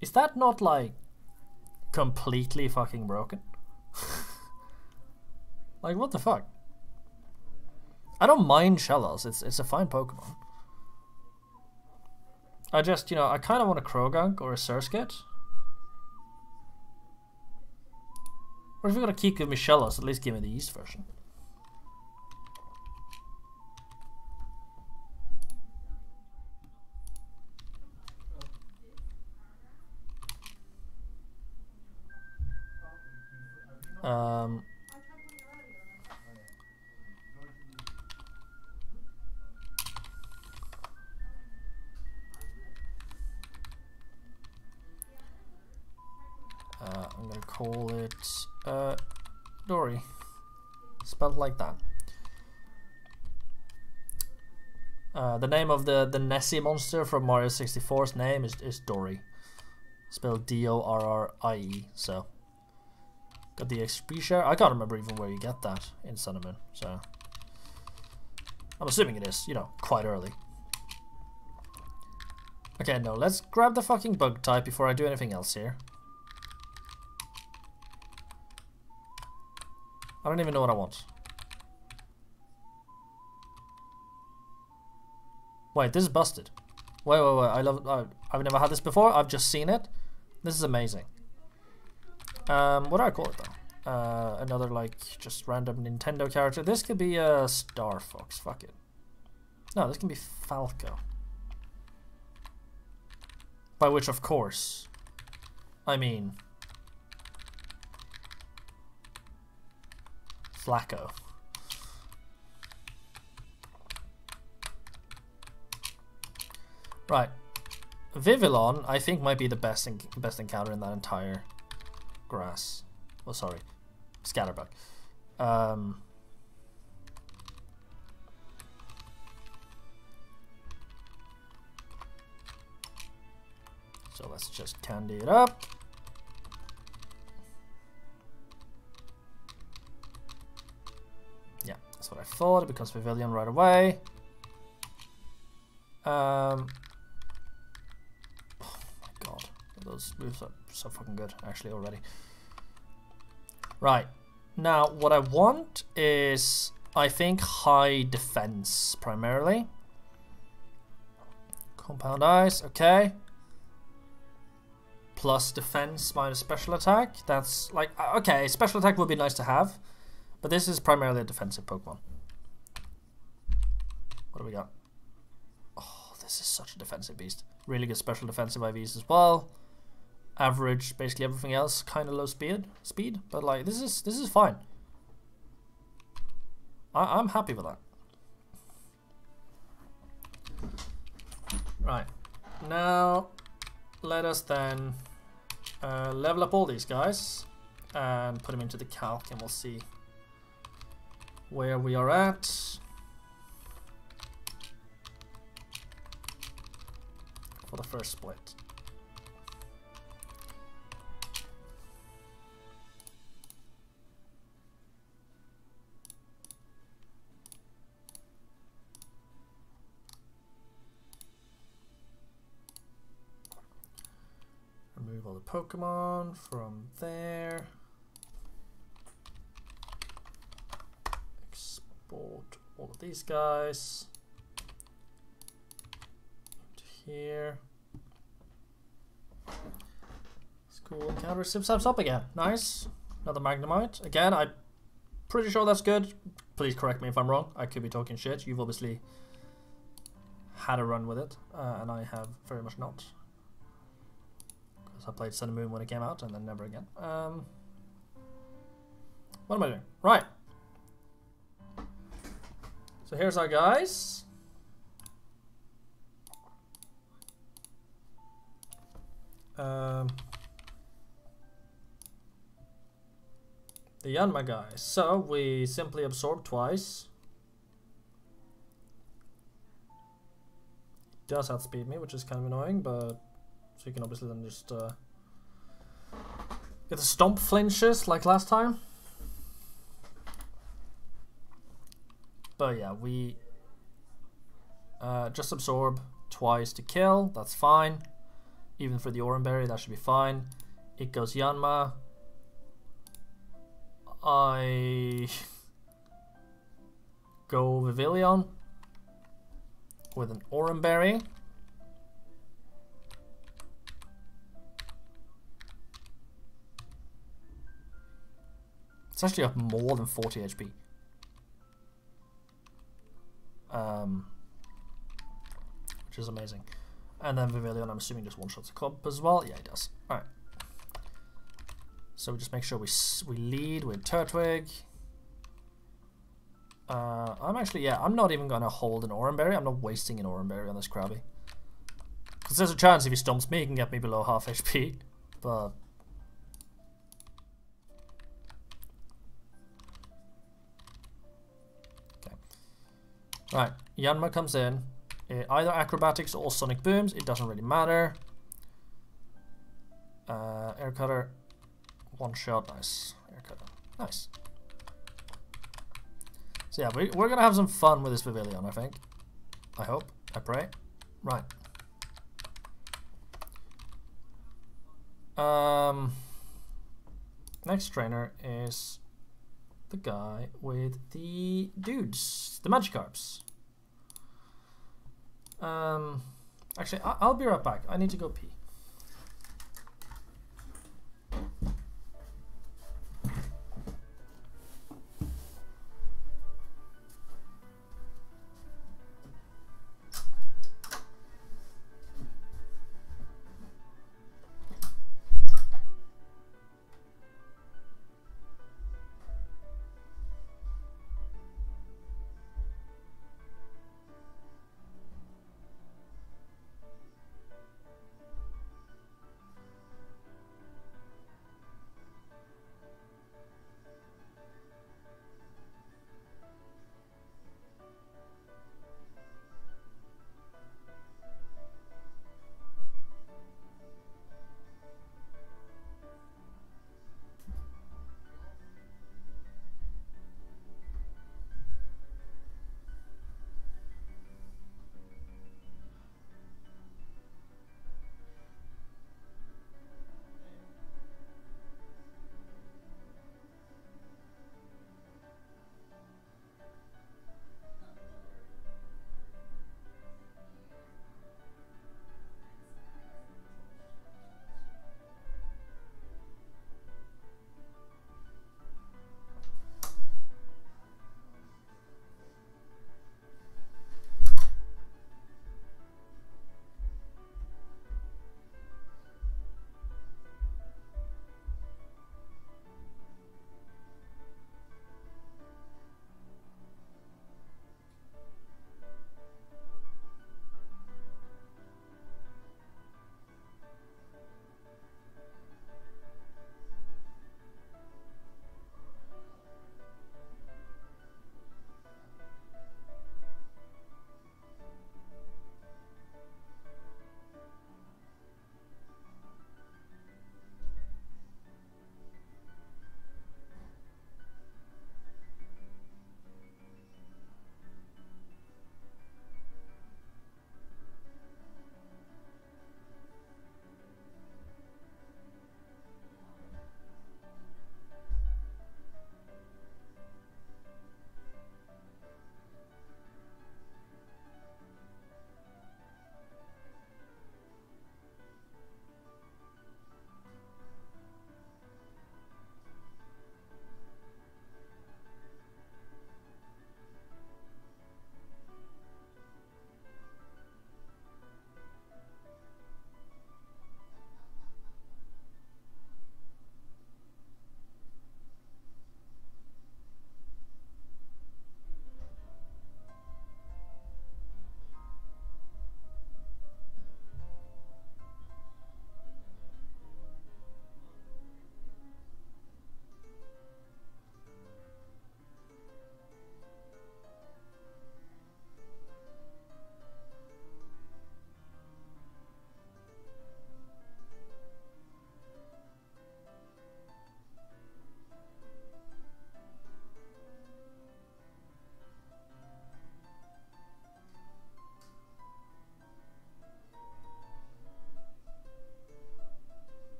Is that not like completely fucking broken? like what the fuck? I don't mind Shellos, it's it's a fine Pokemon. I just, you know, I kind of want a Croagunk or a Surskit. Or if you're gonna keep Shellos, at least give me the East version. Um, uh, I'm gonna call it uh, Dorrie. Spelled like that. Uh, the name of the, the Nessie monster from Mario 64's name is, is Dorrie. Spelled D-O-R-R-I-E, so... Got the XP share. I can't remember even where you get that in Moon, so... I'm assuming it is, you know, quite early. Okay, no, let's grab the fucking bug type before I do anything else here. I don't even know what I want. Wait, this is busted. Wait, wait, wait. I love. Uh, I've never had this before. I've just seen it. This is amazing. Um, what do I call it though? Uh, another like just random Nintendo character. This could be a uh, Star Fox. Fuck it. No, this can be Falco. By which, of course, I mean Flacco. Right. Vivillon, I think, might be the best best encounter in that entire grass. Oh, sorry, Scatterbug. Um, so let's just candy it up. Yeah, that's what I thought. It becomes Pavilion right away. Um, oh my god, those moves are so fucking good actually already. Right, now what I want is, I think, high defense primarily. Compound Eyes, okay. Plus defense minus special attack. That's like, uh, okay, special attack would be nice to have. But this is primarily a defensive Pokemon. What do we got? Oh, this is such a defensive beast. Really good special defensive IVs as well. Average, basically everything else, kind of low speed, speed, but like this is this is fine. I, I'm happy with that. Right, now let us then uh, level up all these guys and put them into the calc, and we'll see where we are at. For the first split. The Pokemon from there. Export all of these guys here. School encounter Simsaps up again. Nice. Another Magnemite. Again, I'm pretty sure that's good. Please correct me if I'm wrong. I could be talking shit. You've obviously had a run with it, uh, and I have very much not. I played Sun and Moon when it came out, and then never again. Um, what am I doing? Right. So here's our guys. Um, the Yanma guys. So we simply absorb twice. Does outspeed me, which is kind of annoying, but so you can obviously then just uh, get the stomp flinches like last time. But yeah, we uh, just absorb twice to kill. That's fine. Even for the Oran Berry, that should be fine. It goes Yanma. I go Vivillon with an Oran It's actually up more than 40 HP. Um, which is amazing. And then Vivillon, I'm assuming just one-shots a club as well. Yeah, he does. Alright. So we just make sure we we lead with Turtwig. Uh, I'm actually, yeah, I'm not even going to hold an Oran Berry. I'm not wasting an Oran Berry on this Krabby. Because there's a chance if he stumps me, he can get me below half HP. But... Right, Yanma comes in. Uh, either Acrobatics or Sonic Booms. It doesn't really matter. Uh, air Cutter. One shot. Nice. Air Cutter. Nice. So yeah, we, we're going to have some fun with this Pavilion, I think. I hope. I pray. Right. Um, next trainer is the guy with the dudes, the Magikarps. Um, actually, I I'll be right back. I need to go pee.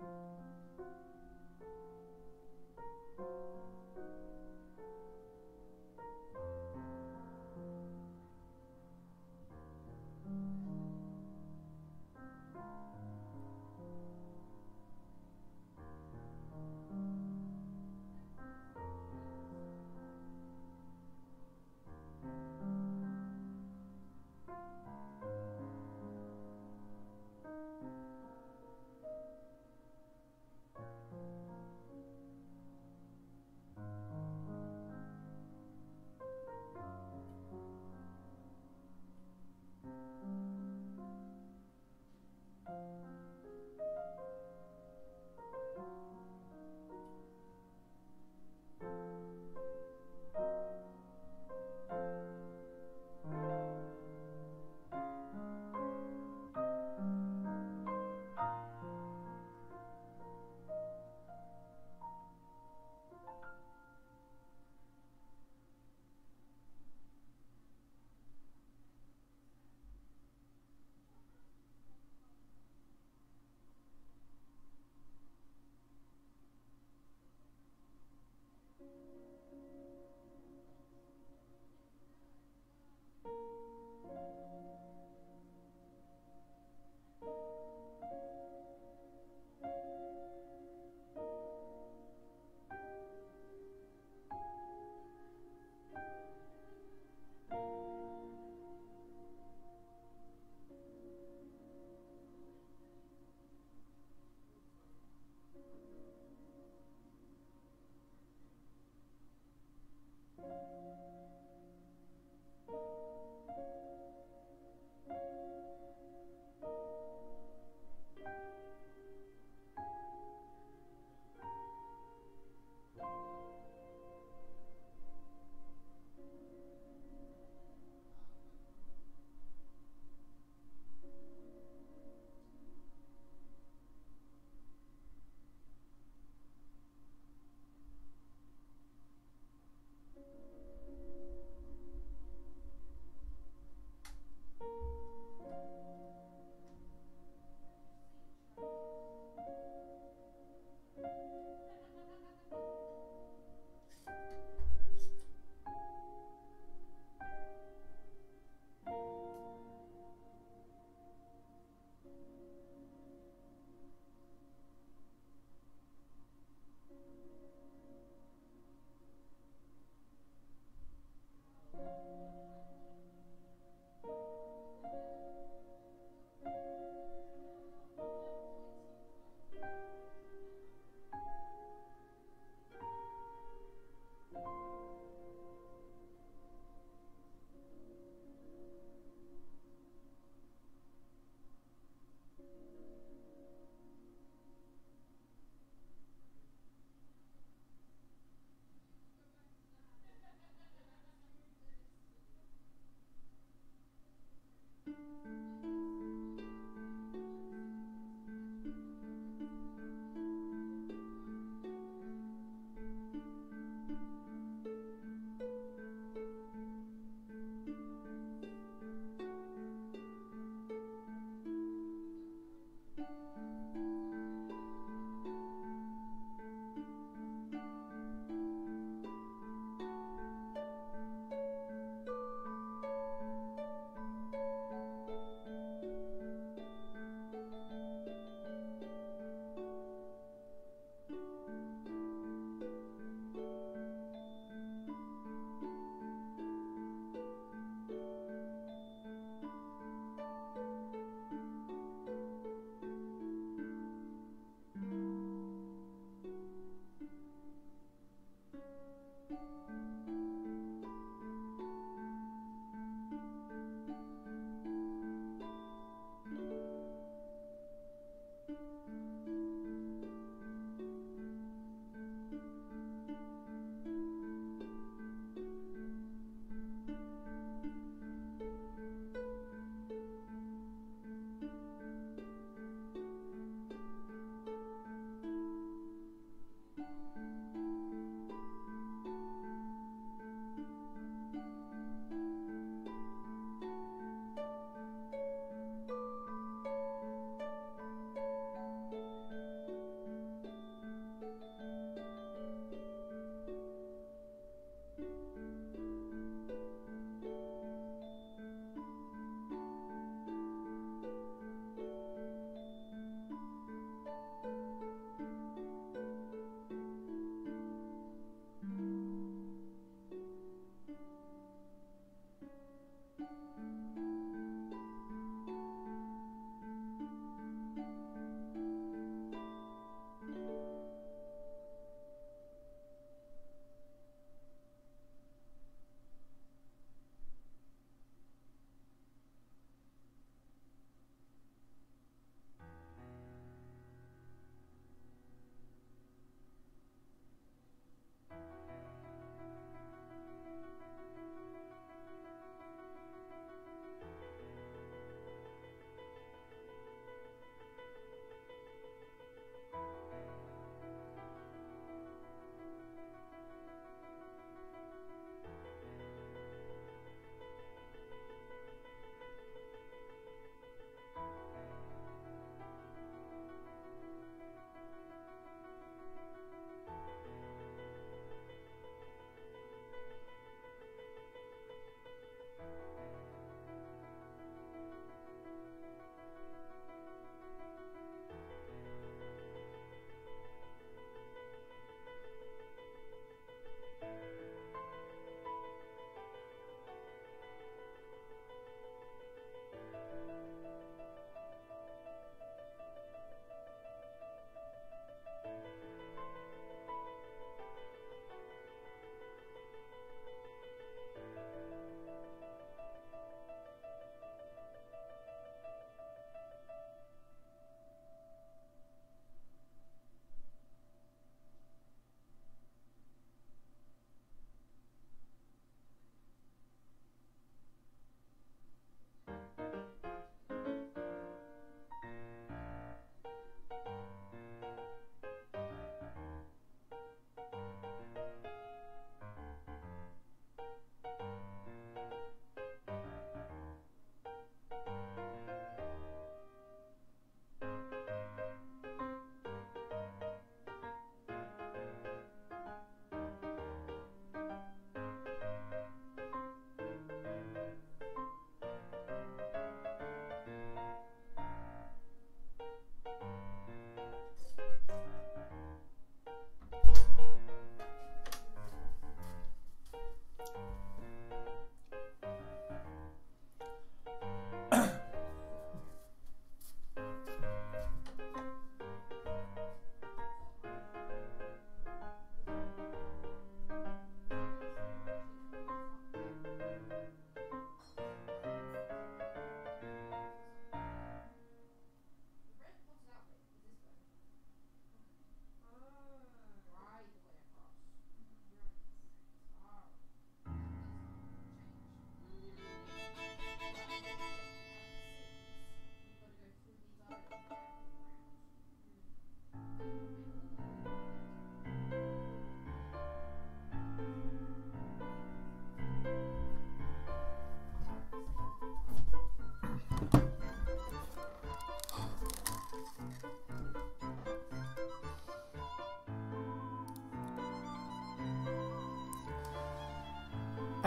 Thank you.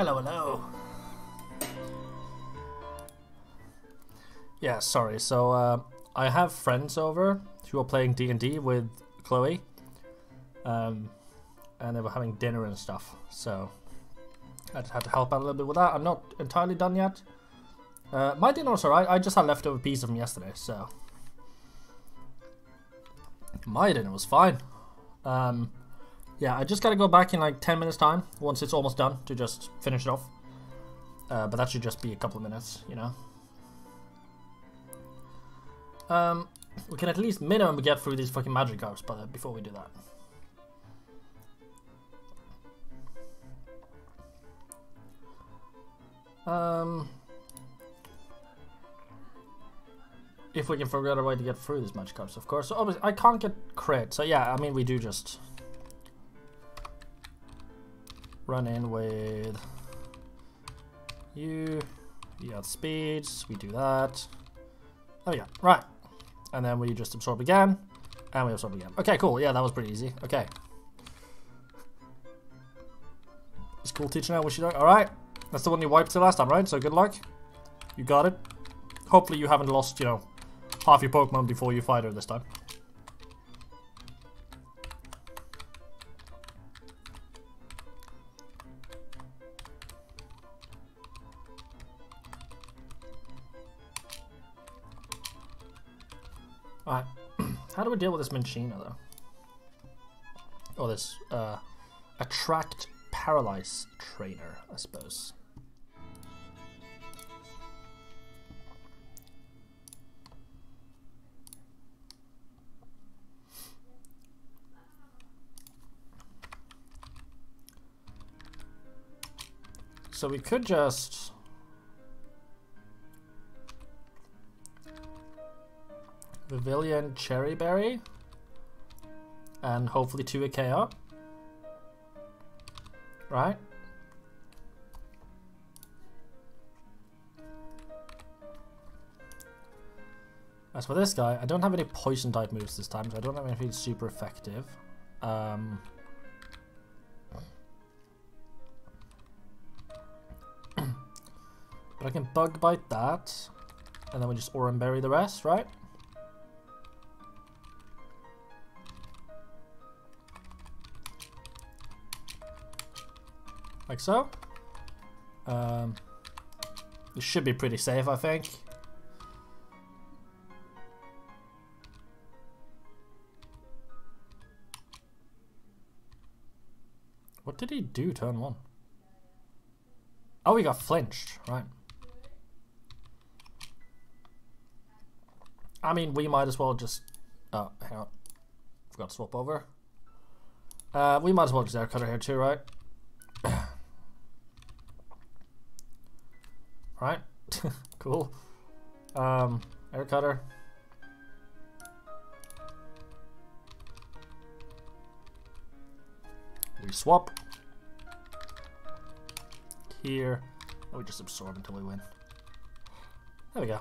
Hello, hello. Yeah, sorry. So uh, I have friends over who are playing D and D with Chloe, um, and they were having dinner and stuff. So I just had to help out a little bit with that. I'm not entirely done yet. Uh, my dinner was alright. I just had leftover pizza from yesterday, so my dinner was fine. Um, yeah, I just gotta go back in like 10 minutes time once it's almost done to just finish it off. Uh, but that should just be a couple of minutes, you know. Um, we can at least minimum get through these fucking magic cards but uh, before we do that. Um, if we can figure out a way to get through these magic cards, of course. So obviously, I can't get crit, so yeah, I mean, we do just run in with you. You got speeds, we do that. There we go, right. And then we just absorb again, and we absorb again. Okay, cool, yeah, that was pretty easy. Okay. School teacher now, wish you luck. Alright, that's the one you wiped the last time, right? So good luck. You got it. Hopefully you haven't lost, you know, half your Pokemon before you fight her this time. Deal with this Minccino, though? Or this, uh, Attract Paralyze Trainer, I suppose. So we could just... Vivillon Cheri Berry. And hopefully two KO. Right? As for this guy, I don't have any poison type moves this time, so I don't have anything super effective. Um, but I can bug bite that, and then we just Oran Berry the rest, right? Like so. Um, this should be pretty safe, I think. What did he do turn one? Oh, he got flinched, right. I mean, we might as well just... Oh, hang on. Forgot to swap over. Uh, we might as well just air cutter here too, right? Right? cool. Um, air cutter. We swap. Here. And we just absorb until we win. There we go.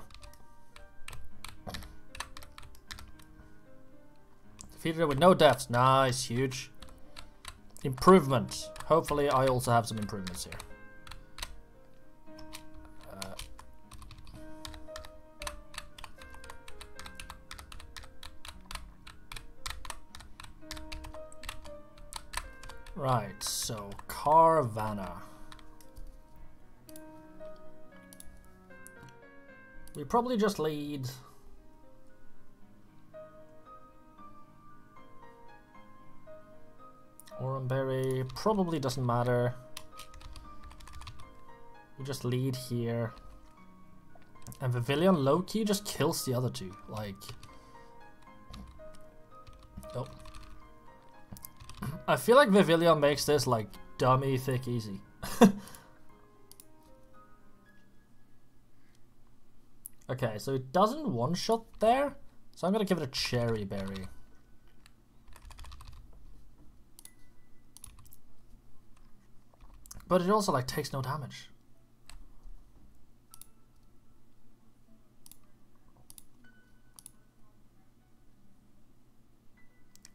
Defeated it with no deaths. Nice, huge. Improvement. Hopefully I also have some improvements here. Right, so Carvanha. We probably just lead Oran Berry probably doesn't matter. We just lead here. And Vivillon low-key just kills the other two. Like... I feel like Vivillon makes this like dummy thick easy. okay, so it doesn't one-shot there. So I'm gonna give it a Cheri Berry. But it also like takes no damage.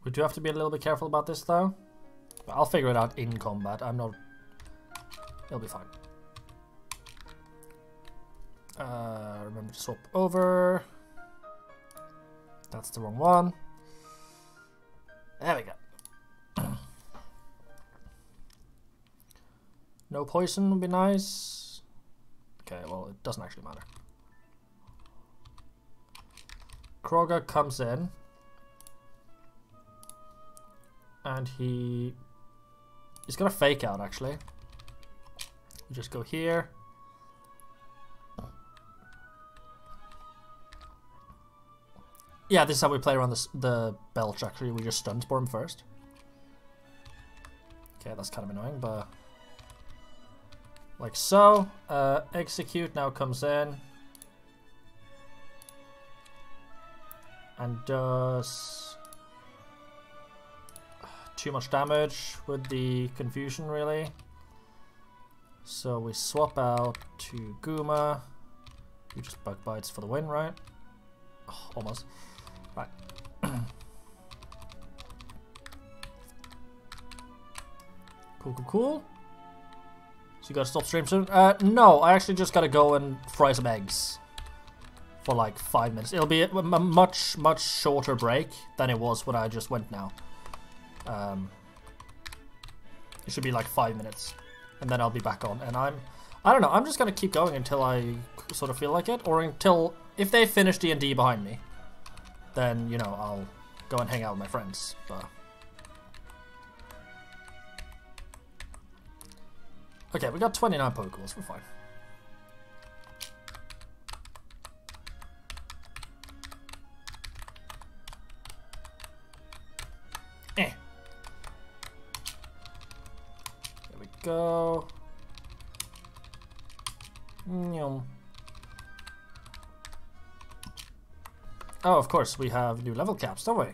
We do have to be a little bit careful about this though. But I'll figure it out in combat. I'm not... It'll be fine. Uh, remember to swap over. That's the wrong one. There we go. no poison would be nice. Okay, well, it doesn't actually matter. Kroger comes in. And he... He's gonna fake out, actually. We just go here. Yeah, this is how we play around the, the belch, actually. We just stun spore him first. Okay, that's kind of annoying, but... Like so. Uh, Exeggcute now comes in. And does... Too much damage with the confusion, really. So we swap out to Guma. You just bug bites for the win, right? Oh, almost. Right. cool, cool, cool. So you gotta stop stream soon? Uh, no, I actually just gotta go and fry some eggs. For like five minutes. It'll be a, a much, much shorter break than it was when I just went now. Um, it should be like five minutes. And then I'll be back on. And I'm... I don't know, I'm just gonna keep going until I sort of feel like it. Or until... If they finish D&D behind me then, you know, I'll go and hang out with my friends. But... Okay, we got 29 Pokeballs, we're fine. Go. Nyum. Oh, of course, we have new level caps, don't we?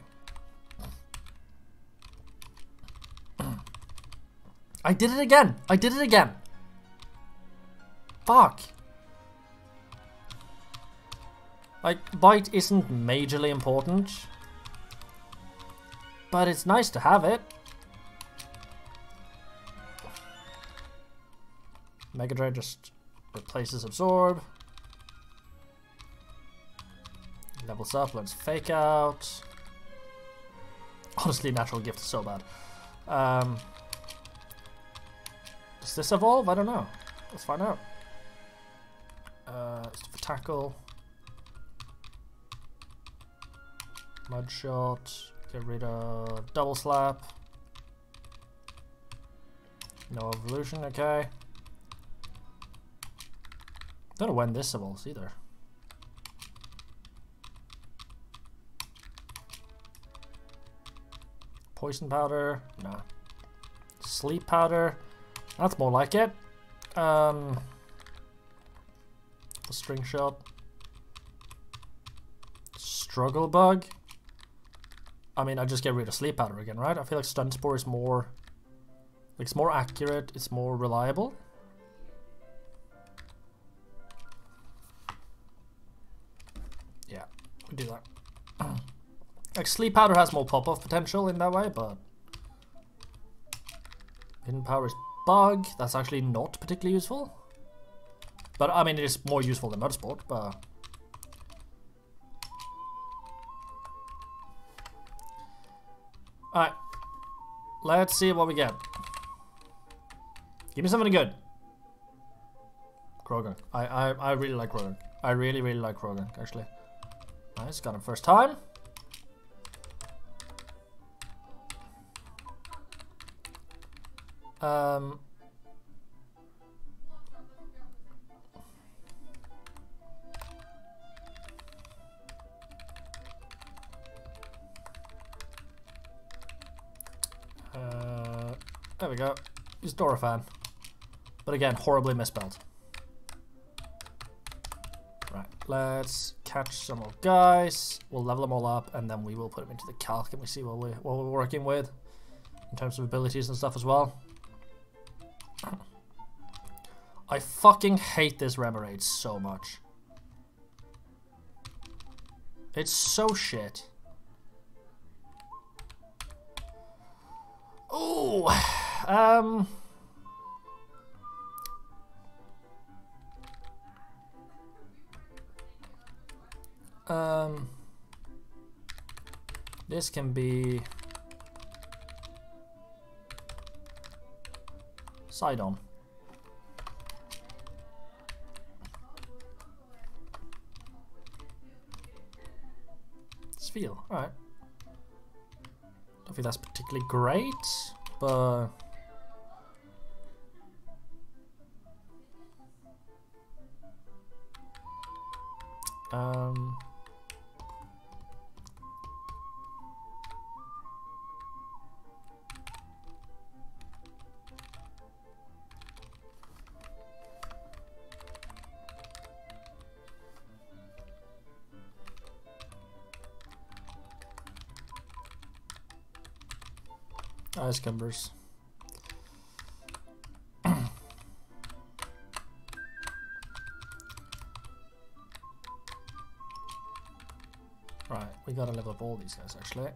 I did it again! I did it again! Fuck! Like, bite isn't majorly important. But it's nice to have it. Mega Drain just replaces Absorb. Levels up, learns Fake Out. Honestly, Natural Gift is so bad. Um, does this evolve? I don't know. Let's find out. Uh, tackle. Mud shot. Get rid of double slap. No evolution, okay. Don't know when this evolves either. Poison powder, no. Sleep powder, that's more like it. Um, string shot. Struggle bug. I mean, I just get rid of sleep powder again, right? I feel like stun spore is more, like, it's more accurate, it's more reliable. Do that. like, sleep powder has more pop-off potential in that way, but hidden power is bug. That's actually not particularly useful. But, I mean, it is more useful than Mudsport, but... Alright. Let's see what we get. Give me something good. Krogan. I, I, I really like Krogan. I really, really like Krogan, actually. Nice, got him first time. Um, uh, there we go. He's Dorephan. But again, horribly misspelled. Let's catch some more guys. We'll level them all up, and then we will put them into the calc, and we see what, we, what we're working with in terms of abilities and stuff as well. I fucking hate this Remoraid so much. It's so shit. Oh, um... Um, this can be Sidon. Sphere, alright. Don't think that's particularly great, but um Ice cumbers. right, we gotta level up all these guys actually.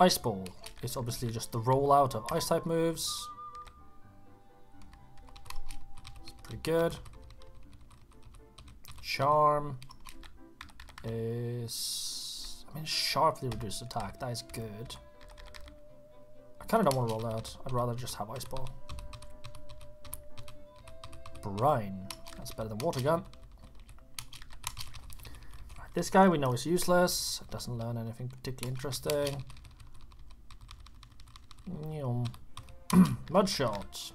Ice Ball is obviously just the rollout of ice type moves. It's pretty good. Charm is. I mean, sharply reduced attack. That is good. I kind of don't want to roll out. I'd rather just have Ice Ball. Brine. That's better than Water Gun. This guy we know is useless. Doesn't learn anything particularly interesting. Mud shot.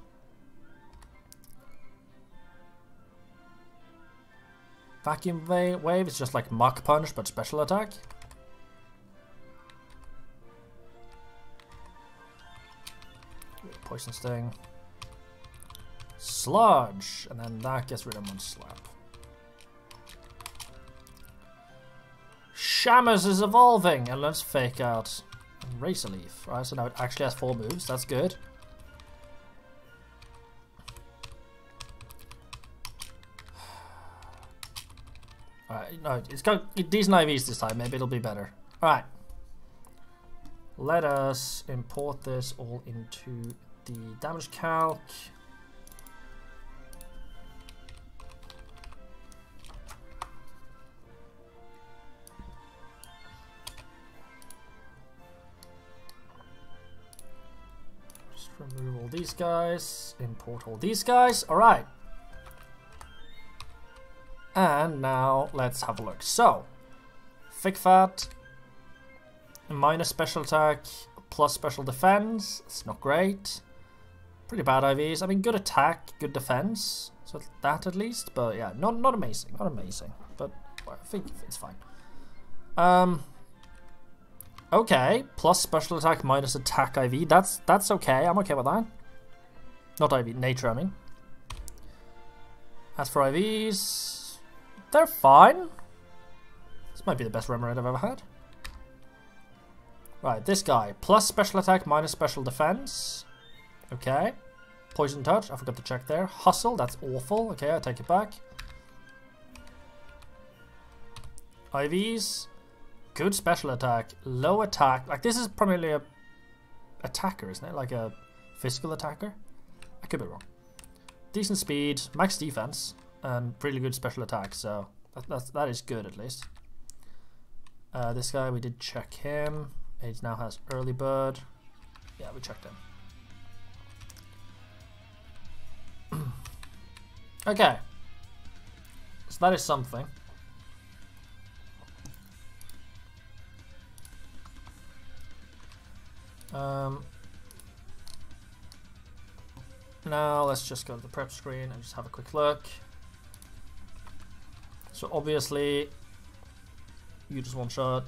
Vacuum wa- wave is just like Mach punch but special attack. Poison sting. Sludge, and then that gets rid of Mud slap. Shamus is evolving, and let's fake out Razor Leaf. Alright, so now it actually has four moves, that's good. No, it's got decent IVs this time, maybe it'll be better. Alright. Let us import this all into the damage calc. Just remove all these guys, import all these guys. All right. And now let's have a look. So, thick fat, minus special attack, plus special defense. It's not great. Pretty bad IVs. I mean, good attack, good defense. So that at least. But yeah, not not amazing. Not amazing. But I think it's fine. Um. Okay, plus special attack minus attack IV. That's that's okay. I'm okay with that. Not IV, nature. I mean. As for IVs, they're fine. This might be the best Remoraid I've ever had. Right, this guy plus special attack minus special defense. Okay. Poison touch. I forgot to check there. Hustle. That's awful. Okay, I take it back. IVs. Good special attack, low attack. Like this is primarily a attacker, isn't it? Like a physical attacker. I could be wrong. Decent speed, max defense, and really good special attack. So that that's, that is good at least. Uh, this guy we did check him. He now has early bird. Yeah, we checked him. okay. So that is something. Um, now let's just go to the prep screen and just have a quick look. So obviously, you just one shot.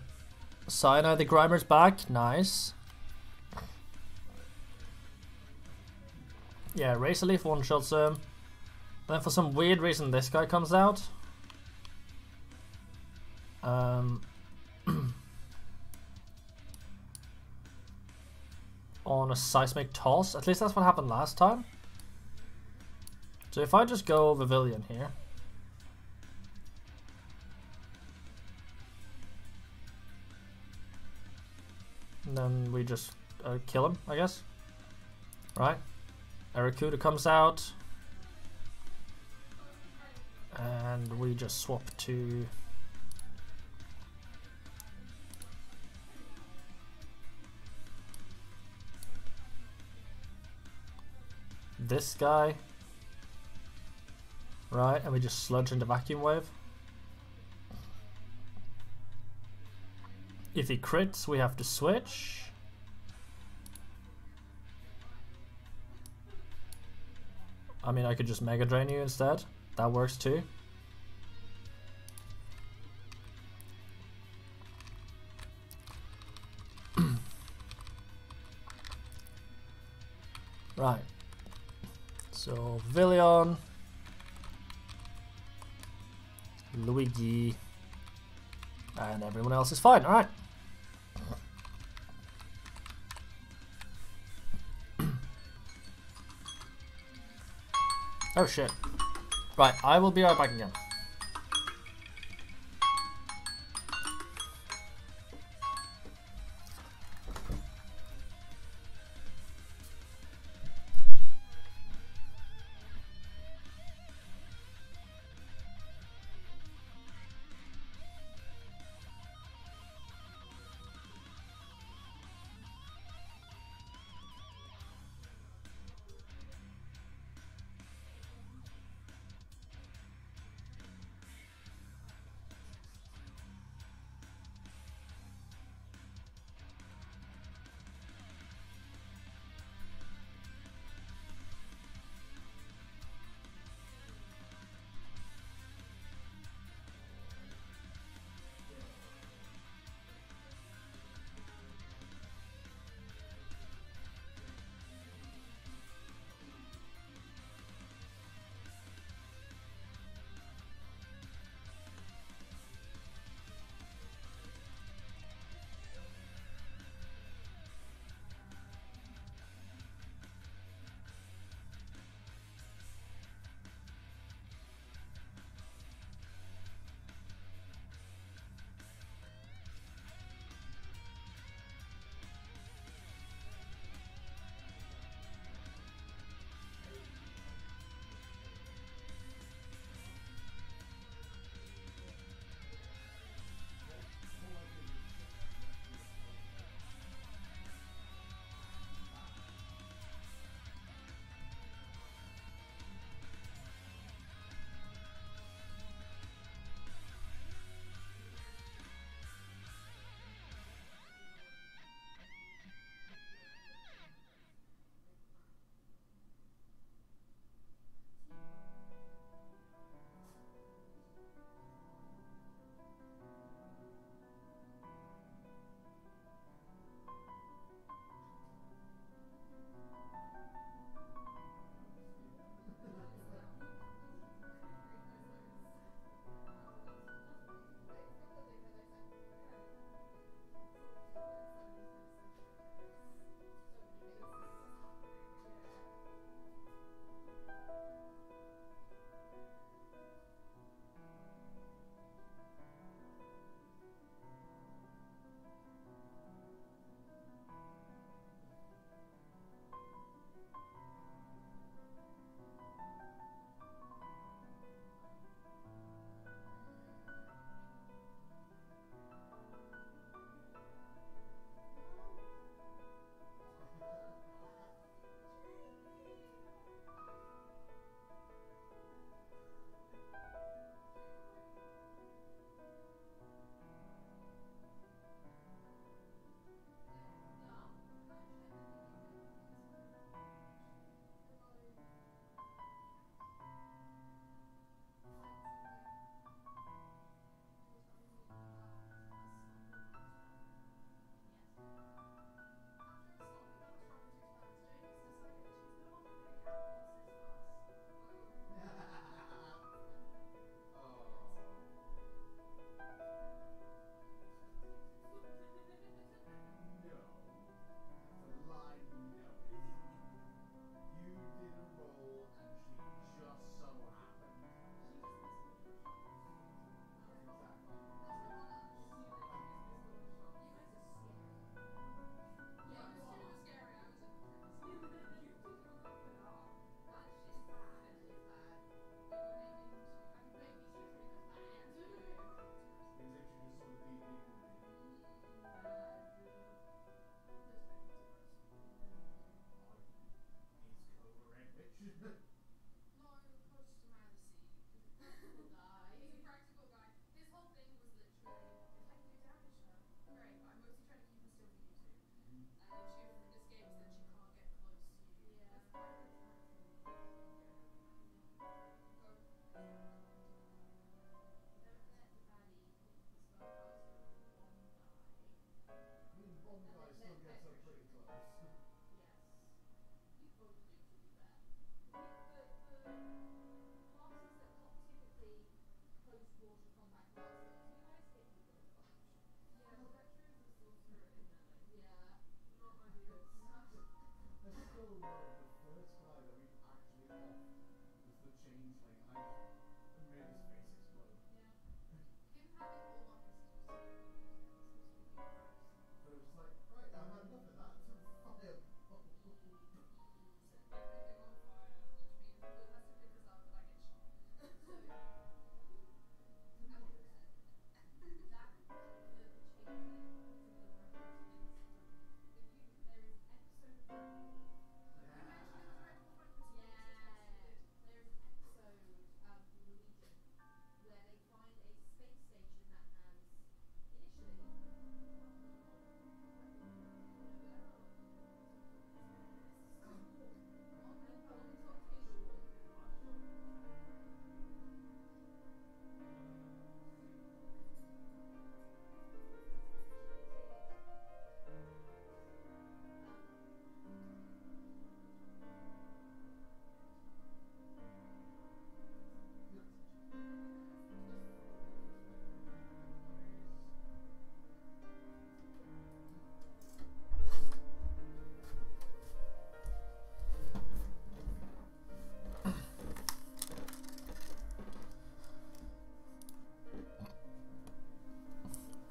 Cyanide the Grimer's back, nice. Yeah, Razor Leaf one shots him. Then for some weird reason this guy comes out. Um, on a seismic toss. At least that's what happened last time. So if I just go Vivillon here. And then we just uh, kill him, I guess. Right? Arrokuda comes out. And we just swap to... This guy. Right, and we just sludge into Vacuum Wave. If he crits, we have to switch. I mean, I could just Mega Drain you instead. That works too. right. So, Villion. Luigi. And everyone else is fine. Alright. Oh shit. Right, I will be right back again.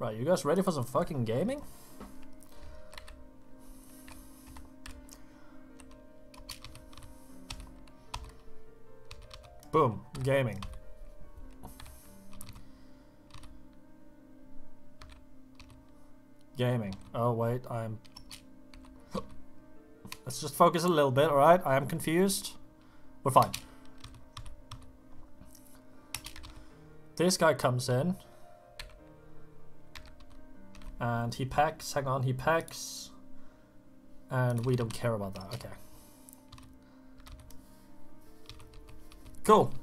Right, you guys ready for some fucking gaming? Boom, gaming. Gaming. Oh wait, I'm... Let's just focus a little bit, alright? I am confused. We're fine. This guy comes in. He packs, hang on, he packs. And we don't care about that, okay. Cool.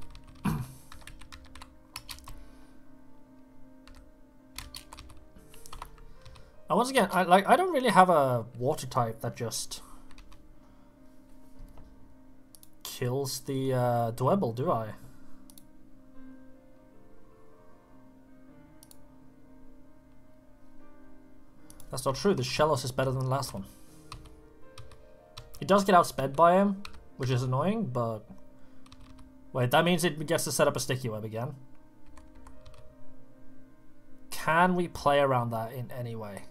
Now once again, I like I don't really have a water type that just kills the uh, Dwebble, do I? That's not true. The Shellos is better than the last one. It does get outsped by him, which is annoying, but... Wait, that means it gets to set up a sticky web again. Can we play around that in any way?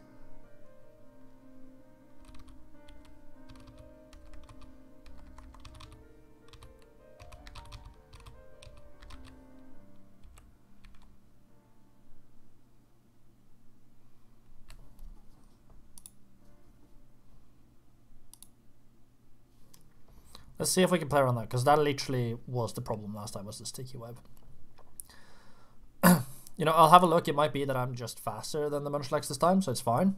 Let's see if we can play around that, because that literally was the problem last time, was the sticky web. you know, I'll have a look. It might be that I'm just faster than the Munchlax this time, so it's fine.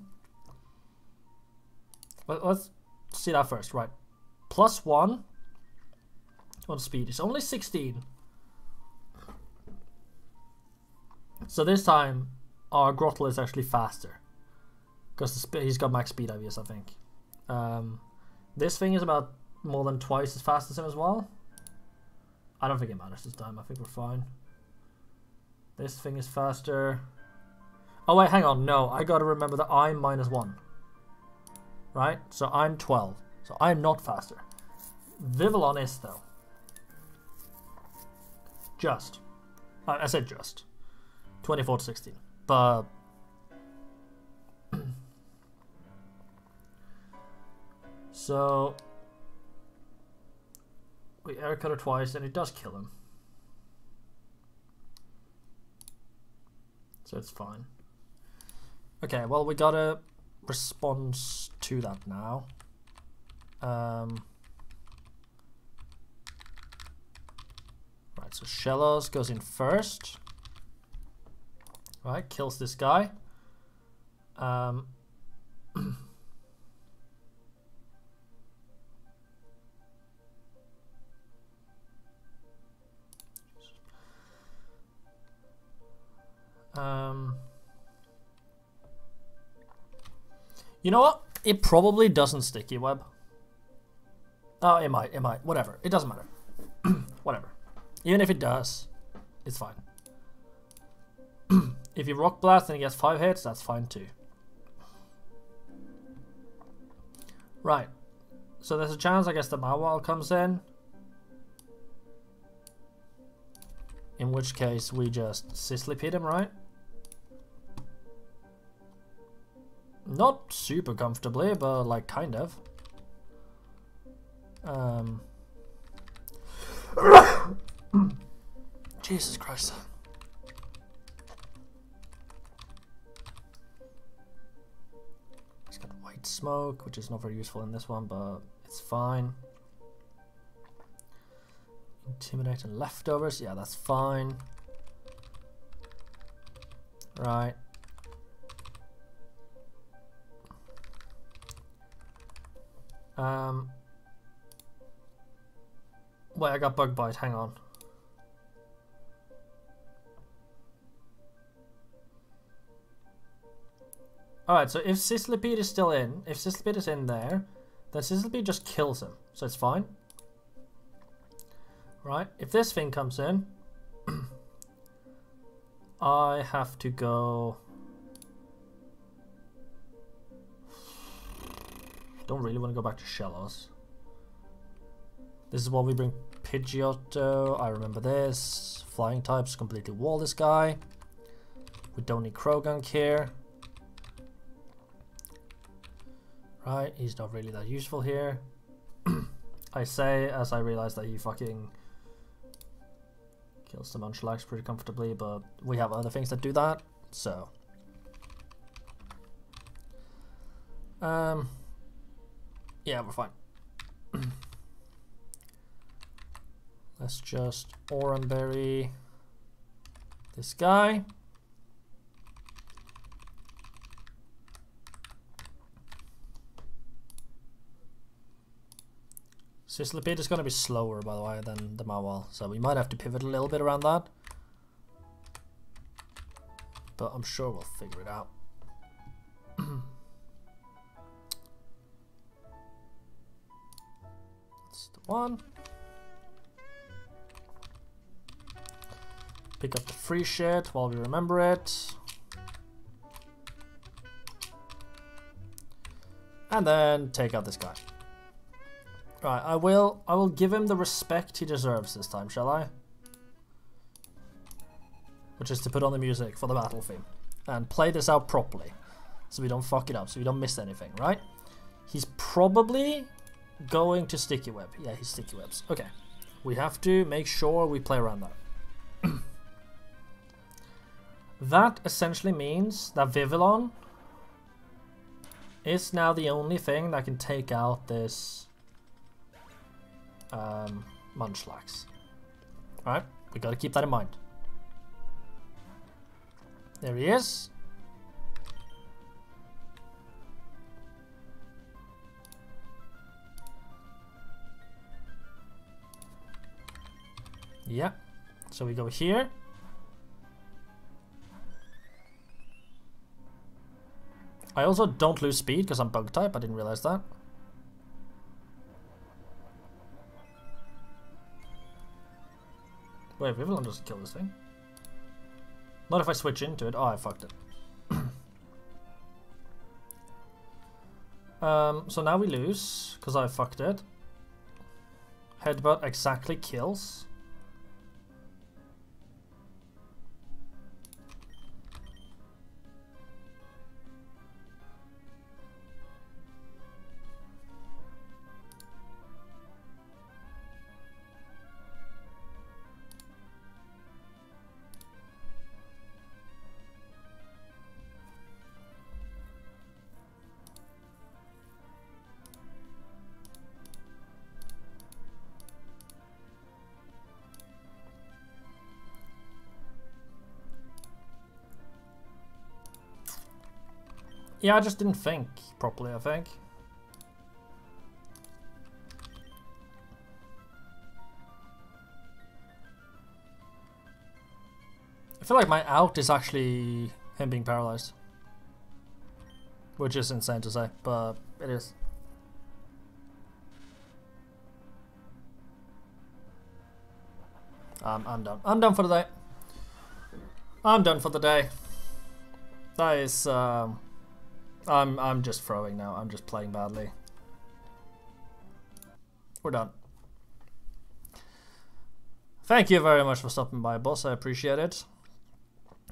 But let's see that first. Right. Plus one on speed. It's only 16. So this time, our Grottle is actually faster. Because he's got max speed, obvious, I think. Um, this thing is about more than twice as fast as him as well. I don't think it matters this time. I think we're fine. This thing is faster. Oh wait, hang on. No, I gotta remember that I'm minus one. Right? So I'm 12. So I'm not faster. Vivillon is though. Just. I said just. 24 to 16. But... so... We air cutter twice and it does kill him. So it's fine. Okay, well we got a response to that now. Um, right, so Shellos goes in first. Right, kills this guy. Um, Um, you know what? It probably doesn't sticky web. Oh, it might, it might. Whatever. It doesn't matter. Whatever. Even if it does, it's fine. if you rock blast and he gets five hits, that's fine too. Right. So there's a chance, I guess, that my Mawile comes in. In which case, we just pit him, right? Not super comfortably, but like kind of. Um. Jesus Christ. He's got white smoke, which is not very useful in this one, but it's fine. Intimidating leftovers, yeah, that's fine. Right. Um. Wait, I got bug bite. Hang on. Alright, so if Sizzlipede is still in, if Sizzlipede is in there, then Sizzlipede just kills him. So it's fine. Right, if this thing comes in, I have to go... Don't really want to go back to Shellos. This is what we bring Pidgeotto. I remember this. Flying types completely wall this guy. We don't need Croagunk here. Right, he's not really that useful here. I say as I realize that he fucking kills the Munchlax pretty comfortably, but we have other things that do that, so. Um, yeah, we're fine. Let's just Oran Berry this guy. Sizzlipede is going to be slower, by the way, than the Mawile, so we might have to pivot a little bit around that. But I'm sure we'll figure it out. One. Pick up the free shit while we remember it. And then take out this guy. Right, I will I will give him the respect he deserves this time, shall I? Which is to put on the music for the battle theme. And play this out properly. So we don't fuck it up, so we don't miss anything, right? He's probably going to sticky web. Yeah, he's sticky webs. Okay. We have to make sure we play around that. that essentially means that Vivillon is now the only thing that can take out this um, Munchlax. Alright, we gotta keep that in mind. There he is. Yeah, so we go here. I also don't lose speed because I'm bug type, I didn't realize that. Wait, Vivillon doesn't kill this thing. Not if I switch into it. Oh, I fucked it. um, so now we lose, because I fucked it. Headbutt exactly kills. Yeah, I just didn't think properly, I think. I feel like my out is actually him being paralyzed. Which is insane to say, but it is. Um, I'm done. I'm done for the day. I'm done for the day. That is, um, I'm I'm just throwing now. I'm just playing badly. we're done. Thank you very much for stopping by, boss. I appreciate it.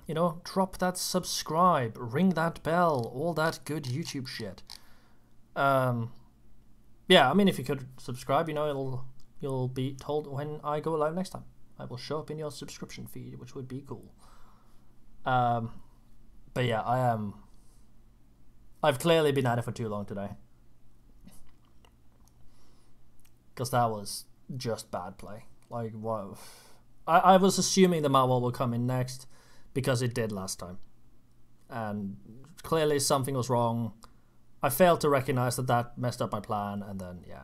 You know, drop that subscribe, ring that bell, all that good YouTube shit. Um, yeah, I mean, if you could subscribe, you know, it'll you'll be told when I go live next time. I will show up in your subscription feed, which would be cool. Um, but yeah, I am. I've clearly been at it for too long today. Because that was just bad play. Like, what? I, I was assuming the Mawile will come in next because it did last time. And clearly something was wrong. I failed to recognize that that messed up my plan, and then, yeah.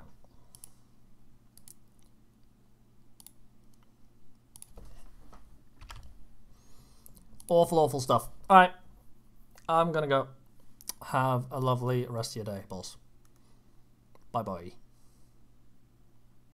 Awful, awful stuff. Alright. I'm gonna go. Have a lovely rest of your day, boss. Bye bye.